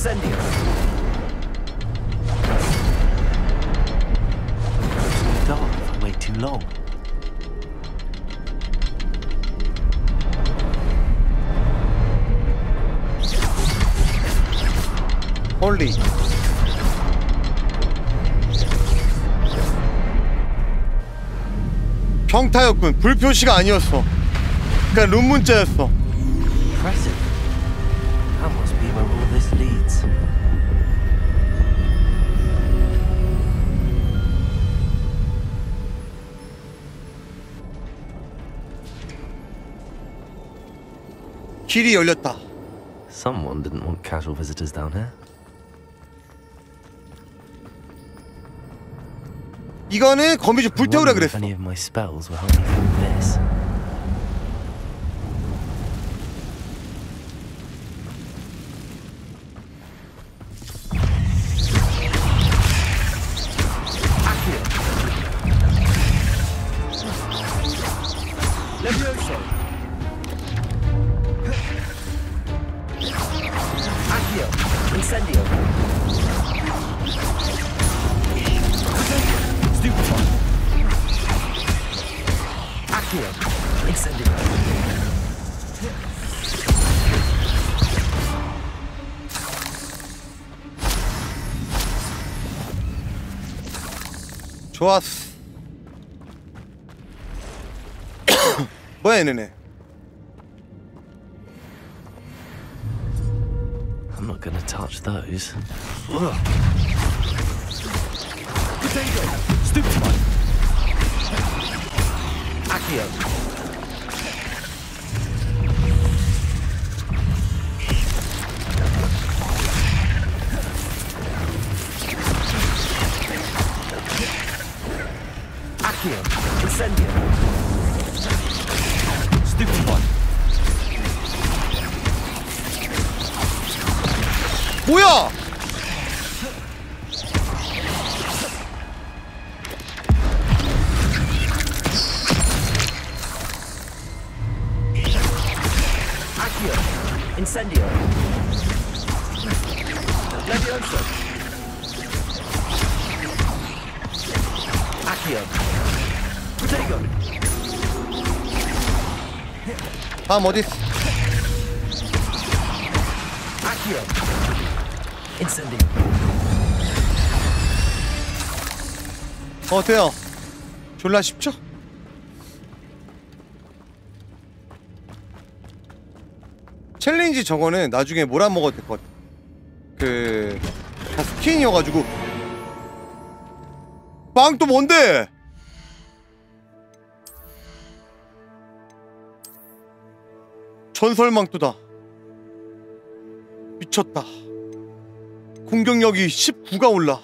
Incendio. It's dark if I wait too long. 홀리. 평타였군. 불 표시가 아니었어. 그러니까 룸 문자였어. 길이 열렸다. Someone didn't want casual visitors down here. 이거는 거미줄 불태우라 그랬어. any of my spells will help me through this. internet. 다음 어디? 있어? 어때요? 졸라 쉽죠? 챌린지 저거는 나중에 몰아먹어도 될 것 같아. 그... 다 스킨이어가지고 빵 또 뭔데? 전설망토다. 미쳤다. 공격력이 19가 올라.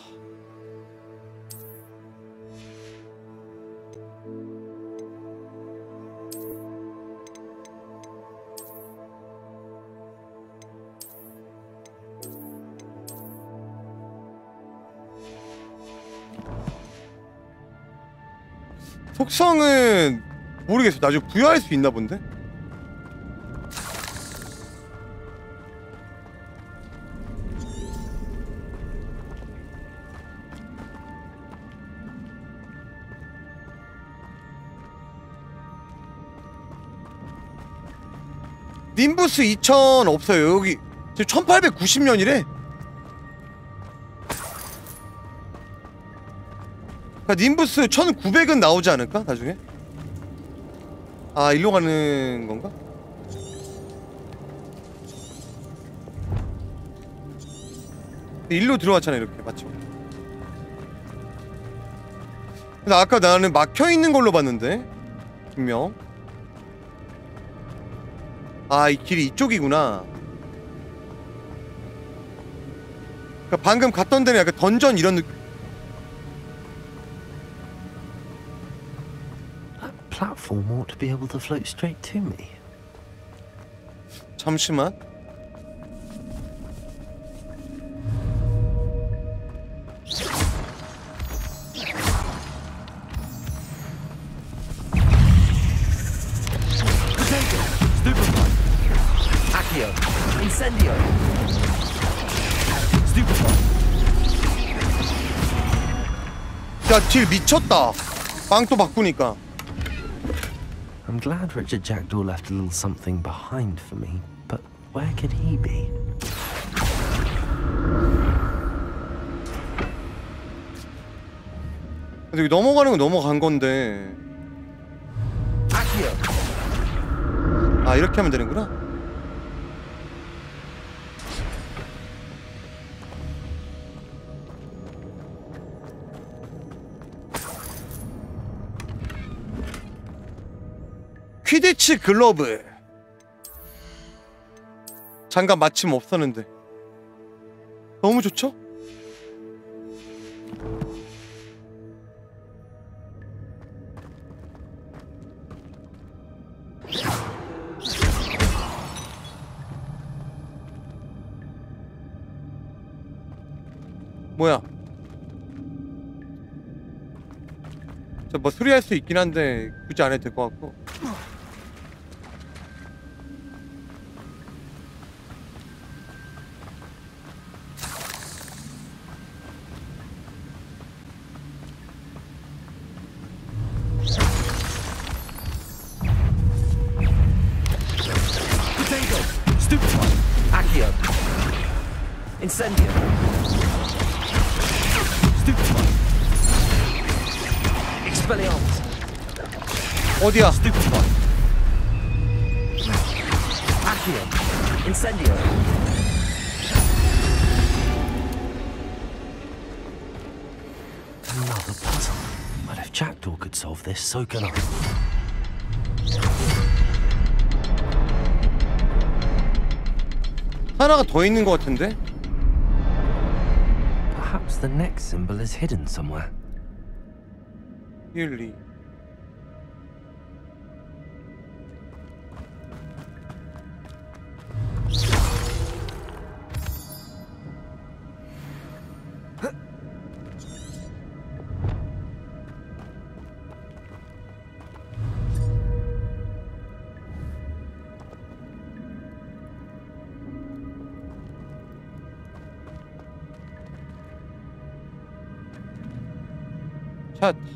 속성은 모르겠어. 나중에 부여할 수 있나 본데? 님부스 2000 없어요. 여기 지금 1890년이래. 그러니까 님부스 1900은 나오지 않을까? 나중에? 아, 일로 가는 건가? 일로 들어왔잖아, 이렇게. 맞죠? 근데 아까 나는 막혀 있는 걸로 봤는데 분명. 아 이 길이 이쪽이구나. 그러니까 방금 갔던 데는 약간 던전 이런 느... Platform ought to be able to float straight to me. 잠시만. 딜 미쳤다. 빵또 바꾸니까. I'm glad Richard Jackdaw left a little something behind for me, but where could he be? 근데 넘어가는 건 넘어간 건데. 아, 이렇게 하면 되는구나. 퀴디치 글러브. 장갑 마침 없었는데. 너무 좋죠? 뭐야? 저뭐 수리할 수 있긴 한데 굳이 안 해도 될 것 같고. Can I. 하나가 더 있는 것 같은데? Perhaps the next symbol is hidden somewhere. 1, 2. الأحد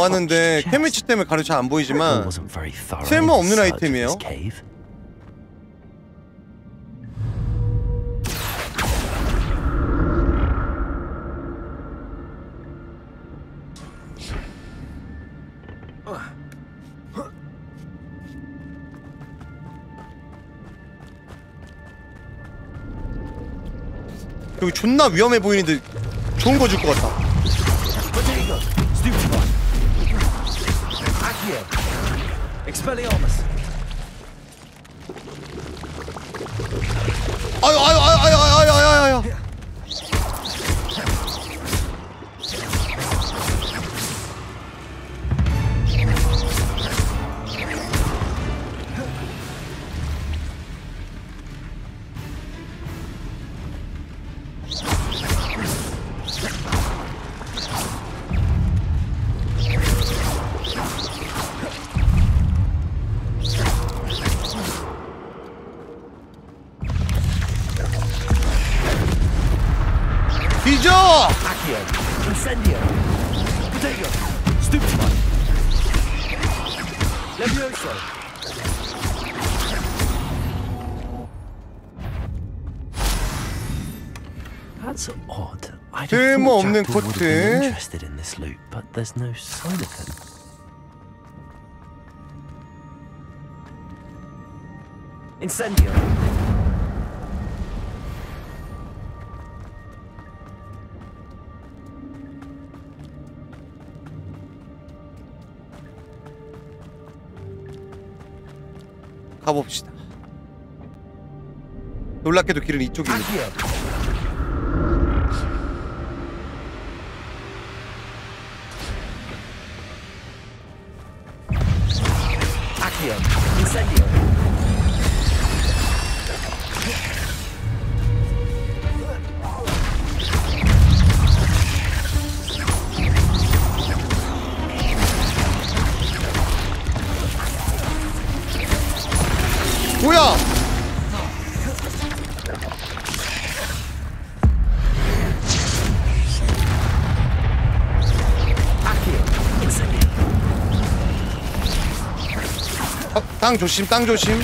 나왔는데 케미치 때문에 가로 잘안 보이지만. 쓸모 없는 아이템이에요. 여기 존나 위험해 보이는데 좋은 거 줄 것 같다. 코트. interested in this loot, but there's no sign of him. Incendio. 가봅시다. 놀랍게도 길은 이쪽입니다. 땅 조심, 땅 조심.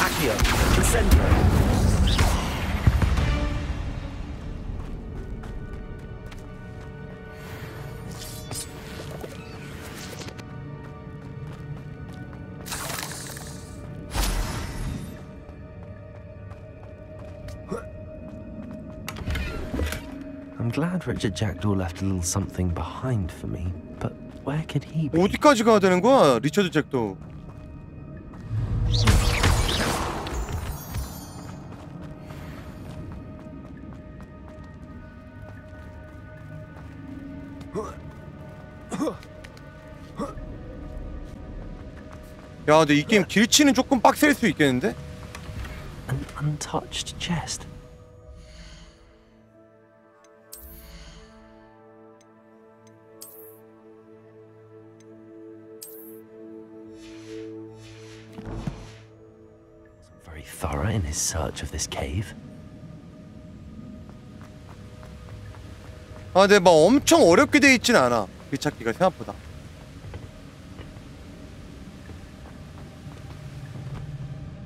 Accio. Incendio. I'm glad Richard Jackdaw left a little something behind for me, 어디까지 가야 되는 거야, 리처드 잭도? 야, 근데 이 게임 길치는 조금 빡셀 수 있겠는데? An untouched chest. Search of this cave. 아, 근데 막 엄청 어렵게 돼 있진 않아. 길 찾기가 생각보다.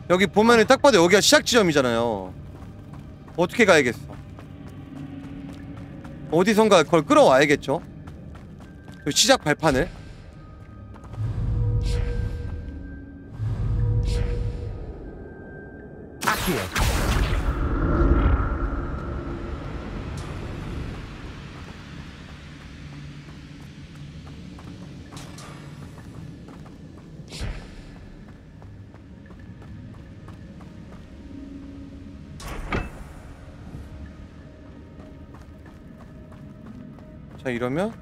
여기 보면은 딱 봐도 여기가 시작 지점이잖아요. 어떻게 가야겠어? 어디선가 그걸 끌어와야겠죠? 그 시작 발판을. 이러면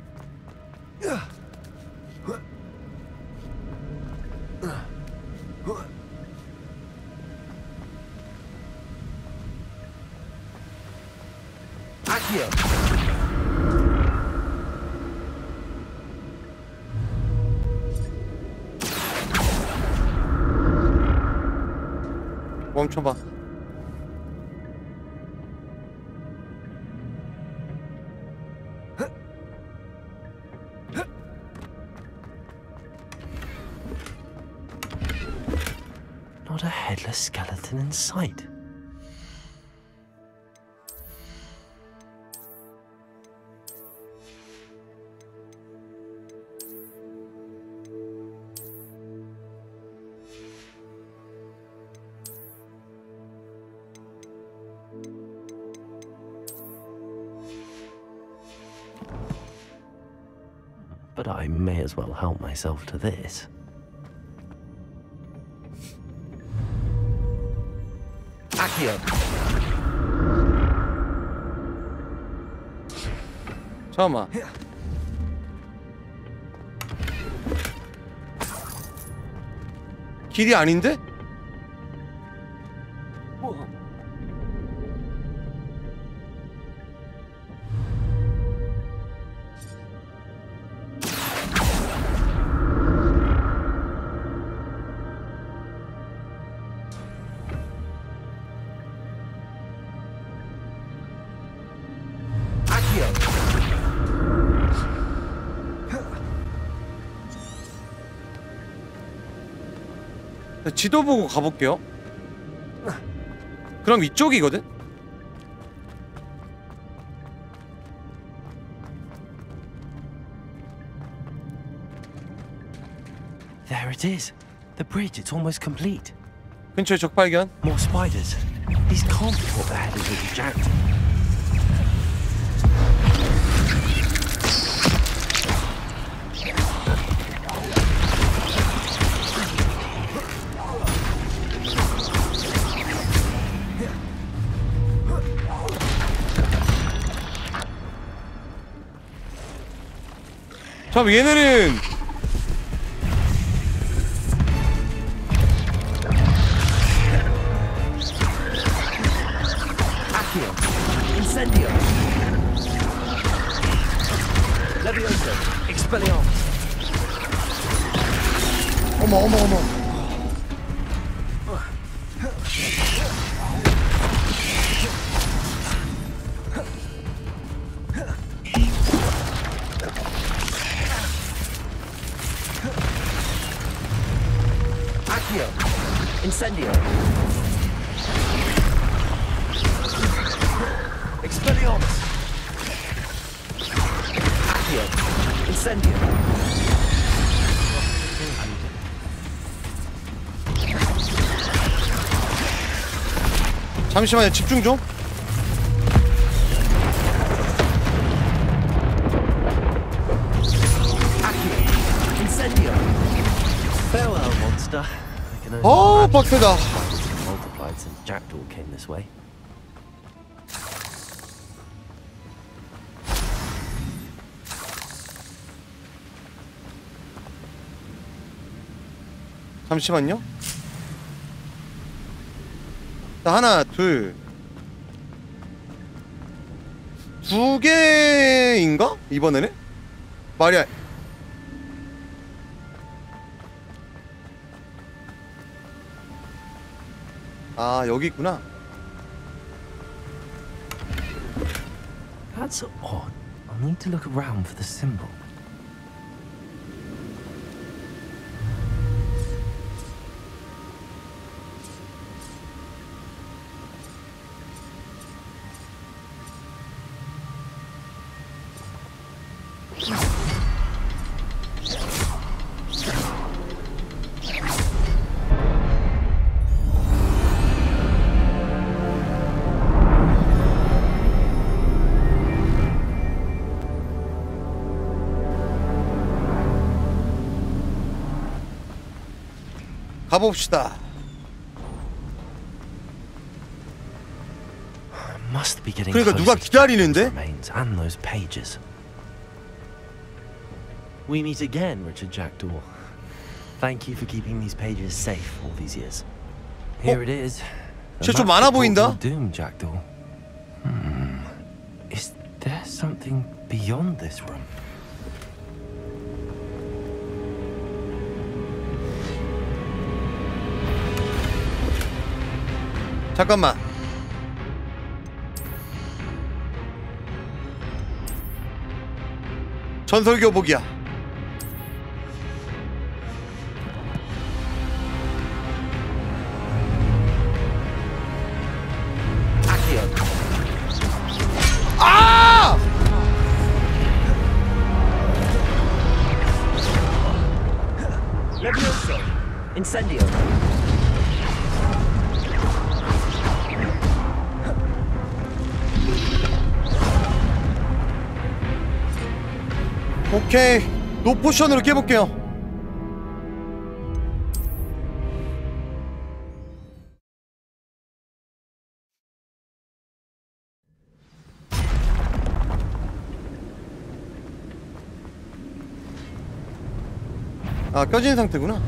as well help myself to this. Accio. 잠깐만. 길이 아닌데? 지도 보고 가볼게요. 그럼 이쪽이거든? There it is. The bridge, it's almost complete. 근처에 적 발견. More spiders. These can't be what the head is really jacked. 잠 얘네는 잠시만요. 집중 좀. 어, 빡세다. 잠시만요. 자, 하나, 둘. 두 개인가? 이번에는? 말이야. 아, 여기 있구나. That's odd. I'll need to look around for the symbol. 가봅시다. Must be getting 그러니까 누가 closer to 기다리는데? remains and those pages. We meet again, Richard Jackdaw. Thank you for keeping these pages safe all these years. Here it is. The 쟤좀 map 많아 that brought 보인다. your Doom, Jackdaw. Hmm. Is there something beyond this room? 잠깐만. 전설 교복이야. 포션으로 깨볼게요. 아 껴진 상태구나.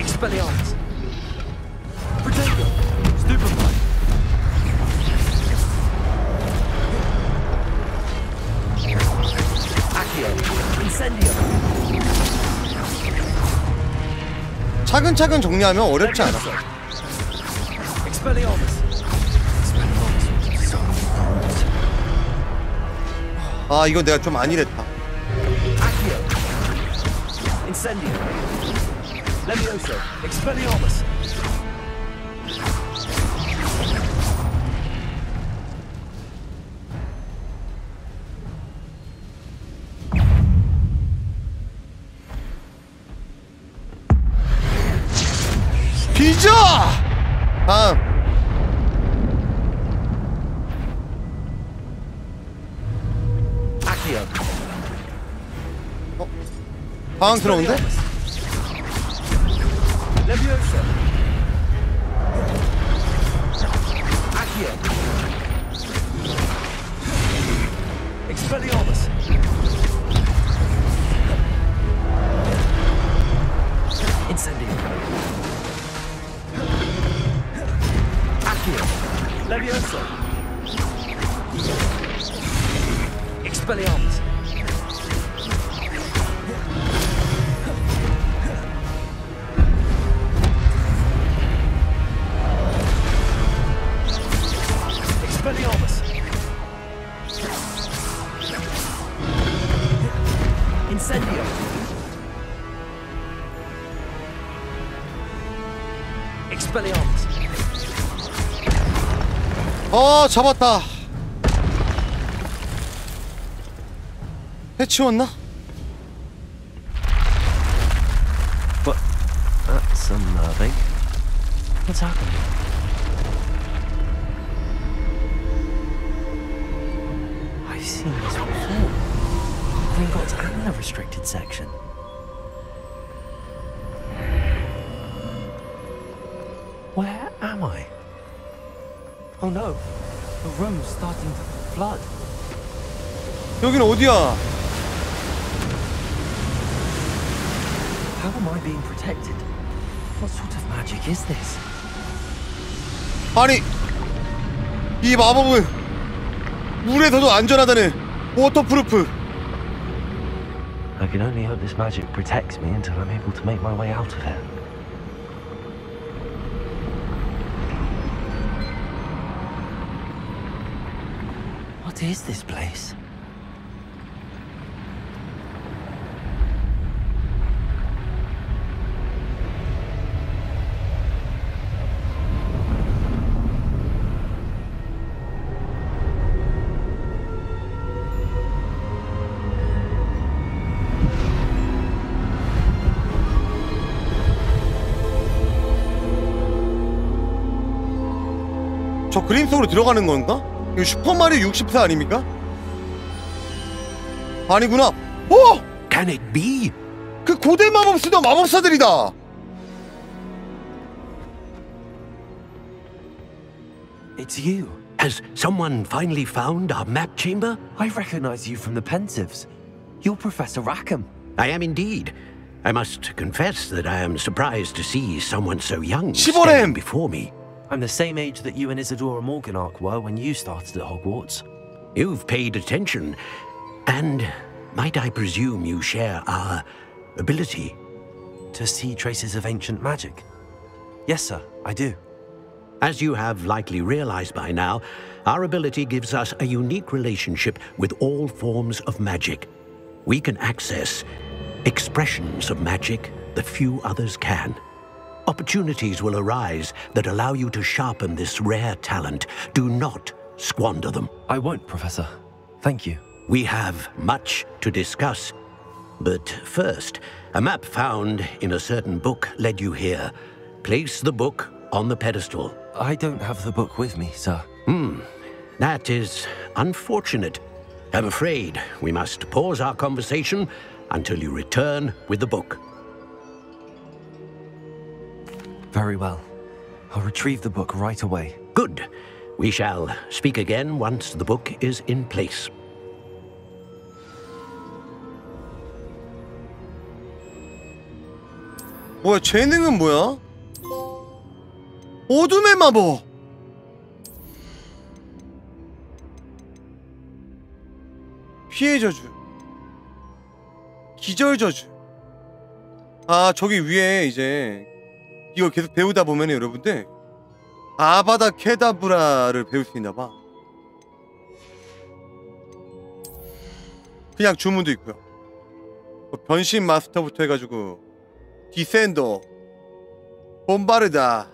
Expelliarmus. Incendio. 차근차근 정리하면 어렵지 않아. Expelliarmus. 아 이건 내가 좀 안일했다. Accio. Incendio. Levioso. Expelliarmus. 다음. Accio. 당황스러운데? 잡았다. 해치웠나? 여긴 어디야? How am I being protected? What sort of magic is this? 아니 이 마법은 물에서도 안전하다는 워터프루프. I can only hope this magic protects me until I'm able to make my way out of it. What is this place? 그림 속으로 들어가는 건가? 이거 슈퍼마리오 64 아닙니까? 아니구나. 오! Can it be? 그 고대 마법 쓰던 마법사들이다. It's you. Has someone finally found our map chamber? I recognize you from the Pensieves. You're Professor Rackham. I am indeed. I must confess that I am surprised to see someone so young 시보렘! standing before me. I'm the same age that you and Isadora Morganark were when you started at Hogwarts. You've paid attention, and might I presume you share our ability? To see traces of ancient magic? Yes, sir, I do. As you have likely realized by now, our ability gives us a unique relationship with all forms of magic. We can access expressions of magic that few others can. Opportunities will arise that allow you to sharpen this rare talent. Do not squander them. I won't, Professor. Thank you. We have much to discuss. But first, a map found in a certain book led you here. Place the book on the pedestal. I don't have the book with me, sir. Hmm. That is unfortunate. I'm afraid we must pause our conversation until you return with the book. Very well. I'll retrieve the book right away. Good. We shall speak again once the book is in place. 뭐야 재능은 뭐야? 어둠의 마법 피해 저주 기절 저주 아 저기 위에 이제 이걸 계속 배우다 보면 여러분들 아바다 케다브라를 배울 수 있나봐. 그냥 주문도 있고요. 뭐 변신 마스터부터 해가지고 디센더 봄바르다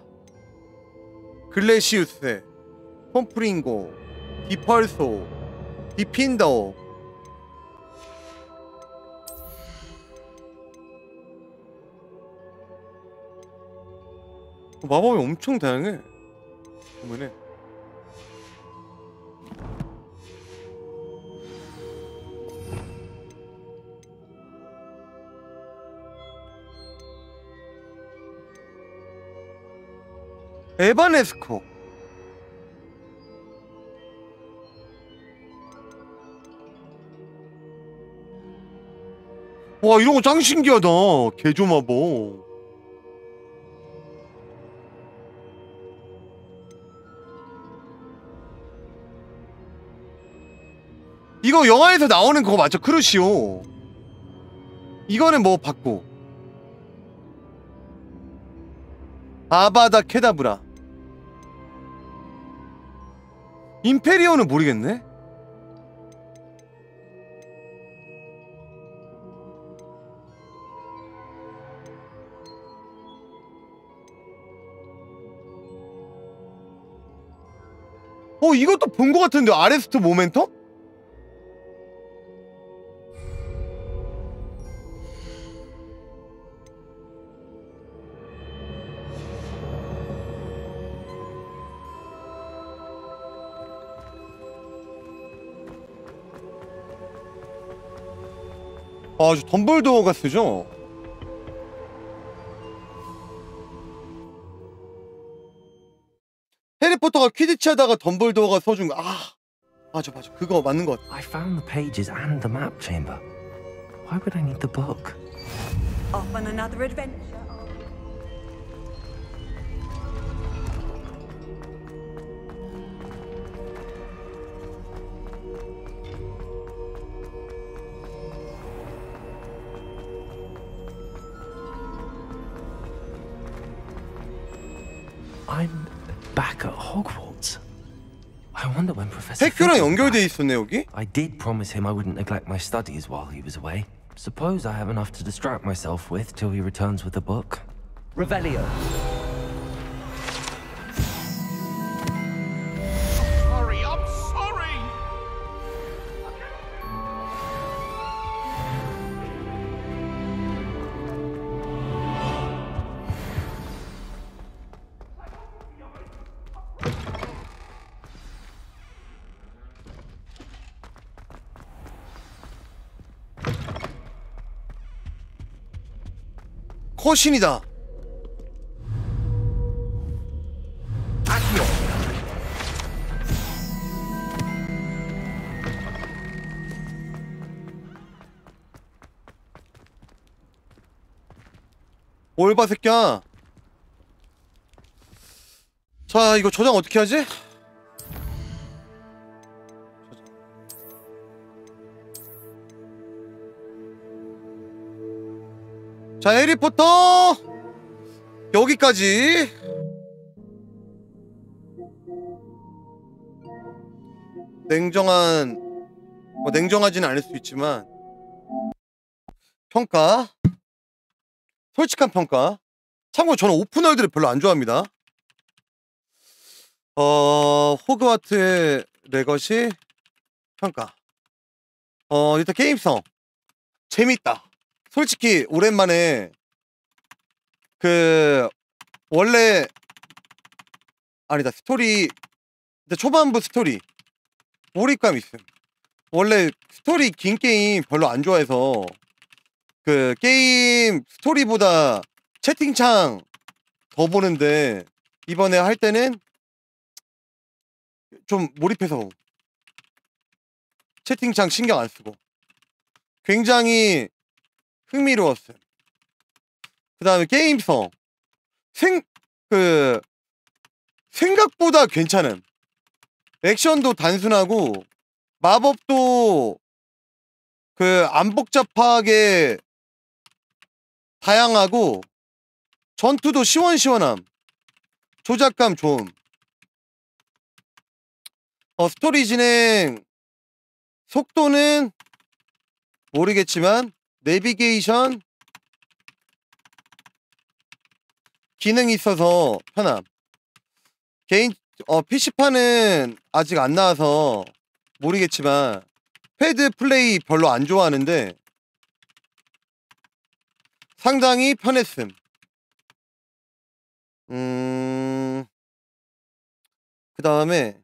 글래시우스 폼프링고 디펄소 디핀더 마법이 엄청 다양해. 보면은 에바네스코. 와 이런 거 짱 신기하다. 개조마법 이거 영화에서 나오는 그거 맞죠? 크루시오 이거는 뭐 받고 아바다 케다브라 임페리오는 모르겠네 어 이것도 본 것 같은데 아레스트 모멘텀? 아, 저 덤블도어가 쓰죠? 해리포터가 퀴디치 하다가 덤블도어가 써준 거. 아, 맞아, 맞아. 그거 맞는 것 같아. I found the pages and the map chamber. Why would I need the book? Off on another adventure. I'm back at Hogwarts. I wonder when Professor. 학교랑 Fig was 연결돼 back. 있었네 여기. I did promise him I wouldn't neglect my studies while he was away. Suppose I have enough to distract myself with till he returns with the book. Revelio. 거신이다. 뭘 봐, 새끼야. 자, 이거 저장 어떻게 하지? 자, 해리포터 여기까지. 냉정한 뭐 냉정하지는 않을 수 있지만 평가 솔직한 평가. 참고로 저는 open world를 별로 안 좋아합니다. 어 호그와트의 레거시 평가. 어 일단 게임성 재밌다. 솔직히 오랜만에 그 원래 아니다 스토리 초반부 스토리 몰입감 있음 원래 스토리 긴 게임 별로 안 좋아해서 그 게임 스토리보다 채팅창 더 보는데 이번에 할 때는 좀 몰입해서 채팅창 신경 안 쓰고 굉장히 흥미로웠어요. 그 다음에 게임성. 생 그 생각보다 괜찮은. 액션도 단순하고 마법도 그 안 복잡하게 다양하고 전투도 시원시원함. 조작감 좋음. 어, 스토리 진행 속도는 모르겠지만 내비게이션 기능이 있어서 편함 개인 어 PC판은 아직 안 나와서 모르겠지만 패드 플레이 별로 안 좋아하는데 상당히 편했음. 음, 그 다음에,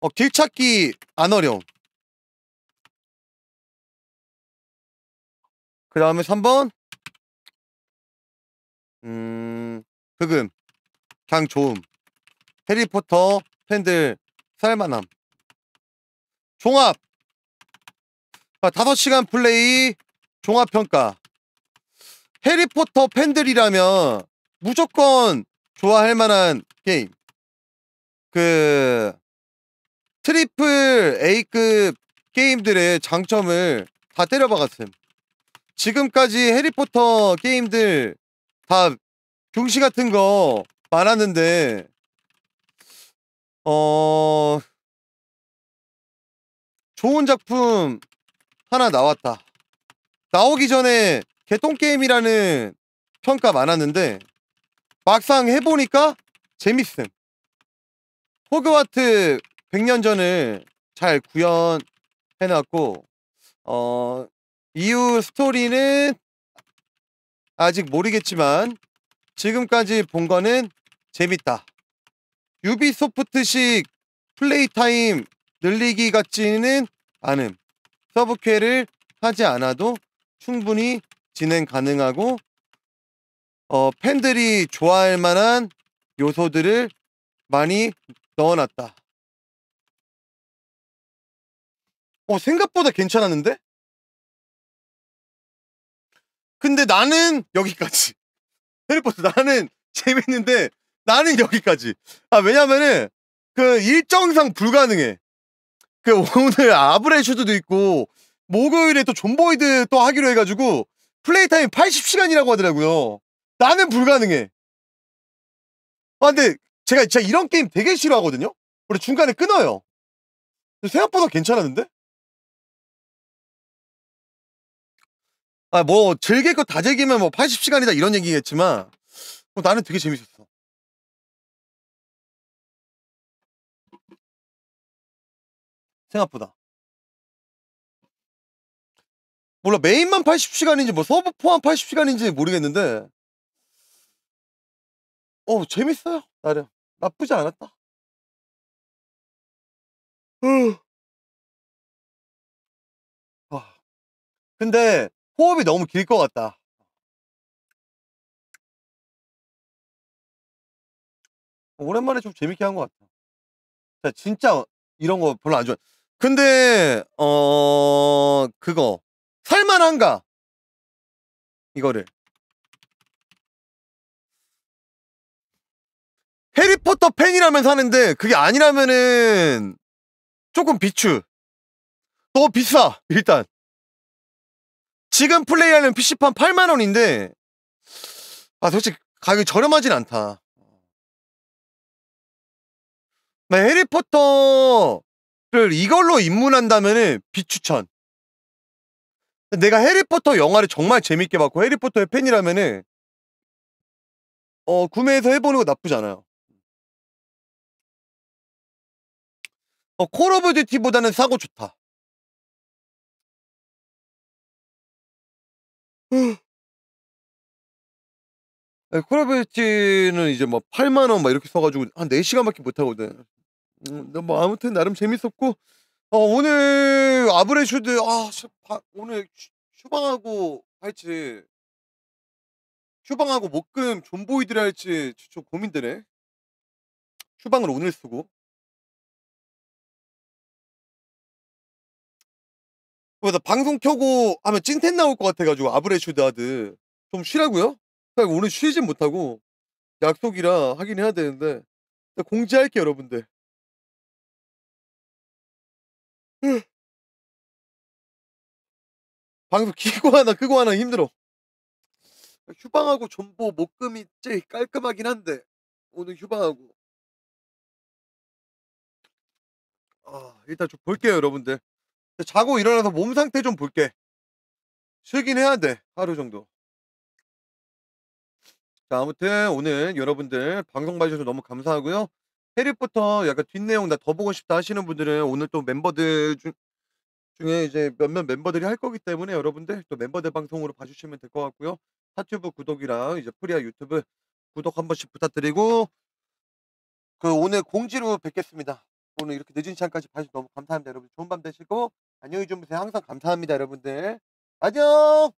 어, 길 찾기 안 어려움. 그 다음에 3번, 음, 흑음, 좋음. 해리포터 팬들 살만함. 종합! 아, 5시간 플레이 종합평가. 해리포터 팬들이라면 무조건 좋아할 만한 게임. 그, triple A급 게임들의 장점을 다 때려박았음. 지금까지 해리포터 게임들 다 병신 같은 거 많았는데, 어, 좋은 작품 하나 나왔다. 나오기 전에 개똥게임이라는 평가 많았는데 막상 해보니까 재밌음. 호그와트 100년 전을 잘 구현해놨고 어 이후 스토리는 아직 모르겠지만 지금까지 본 거는 재밌다. 유비소프트식 play time 늘리기 같지는 않음. 서브 퀘를 하지 않아도 충분히 진행 가능하고 어, 팬들이 좋아할 만한 요소들을 많이 넣어놨다. 어, 생각보다 괜찮았는데? 근데 나는 여기까지. 해리포터 나는 재밌는데 나는 여기까지. 아, 왜냐면은 그 일정상 불가능해. 그 오늘 아브렐슈드도 있고 목요일에 또 좀보이드 또 하기로 해가지고 play time 80시간이라고 하더라고요. 나는 불가능해. 아 근데 제가 진짜 이런 게임 되게 싫어하거든요. 원래 중간에 끊어요. 생각보다 괜찮았는데? 아 뭐 즐길 거 다 즐기면 뭐 80시간이다 이런 얘기겠지만 뭐 나는 되게 재밌었어. 생각보다. 몰라 메인만 80시간인지 뭐 서브 포함 80시간인지 모르겠는데 어 재밌어요 나름 나쁘지 않았다 으. 아, 근데 호흡이 너무 길 것 같다 오랜만에 좀 재밌게 한 것 같아 진짜 이런 거 별로 안 좋아 근데 어 그거 살만한가? 이거를. 해리포터 팬이라면 사는데 그게 아니라면은 조금 비추. 너무 비싸 일단. 지금 플레이하는 PC판 8만원인데 아 솔직히 가격이 저렴하진 않다. 나 해리포터를 이걸로 입문한다면은 비추천. 내가 해리포터 영화를 정말 재밌게 봤고 해리포터의 팬이라면은 어 구매해서 해보는 거 나쁘지 않아요. 어, 콜 오브 듀티보다는 싸고 좋다. 네, 콜오브듀티는 이제 뭐 8만 원 막 이렇게 써 가지고 한 4시간밖에 못 하거든. 음, 근데 뭐 아무튼 나름 재밌었고 어, 오늘 아브렐슈드 아 씨, 바- 오늘 휴- 휴방하고 할지 휴방하고 목금 좀보이드를 할지 좀 고민되네. 휴방을 오늘 쓰고 그래서 방송 켜고 하면 찐텐 나올 것 같아가지고 아브레슈드 하드 좀 쉬라고요? 그러니까 오늘 쉬진 못하고 약속이라 하긴 해야 되는데 공지할게요 여러분들 후. 방송 키고 하나 끄고 하나 힘들어 휴방하고 존보 목금이 제일 깔끔하긴 한데 오늘 휴방하고 아 일단 좀 볼게요 여러분들 자고 일어나서 몸 상태 좀 볼게. 쉬긴 해야 돼 하루 정도. 자 아무튼 오늘 여러분들 방송 봐주셔서 너무 감사하고요. 해리포터 약간 뒷내용 나 더 보고 싶다 하시는 분들은 오늘 또 멤버들 중, 중에 이제 몇몇 멤버들이 할 거기 때문에 여러분들 또 멤버들 방송으로 봐주시면 될 것 같고요. 하튜브 구독이랑 이제 프리아 유튜브 구독 한 번씩 부탁드리고 그 오늘 공지로 뵙겠습니다. 오늘 이렇게 늦은 시간까지 봐주셔서 너무 감사합니다. 여러분 좋은 밤 되시고 안녕히 주무세요. 항상 감사합니다 여러분들. 안녕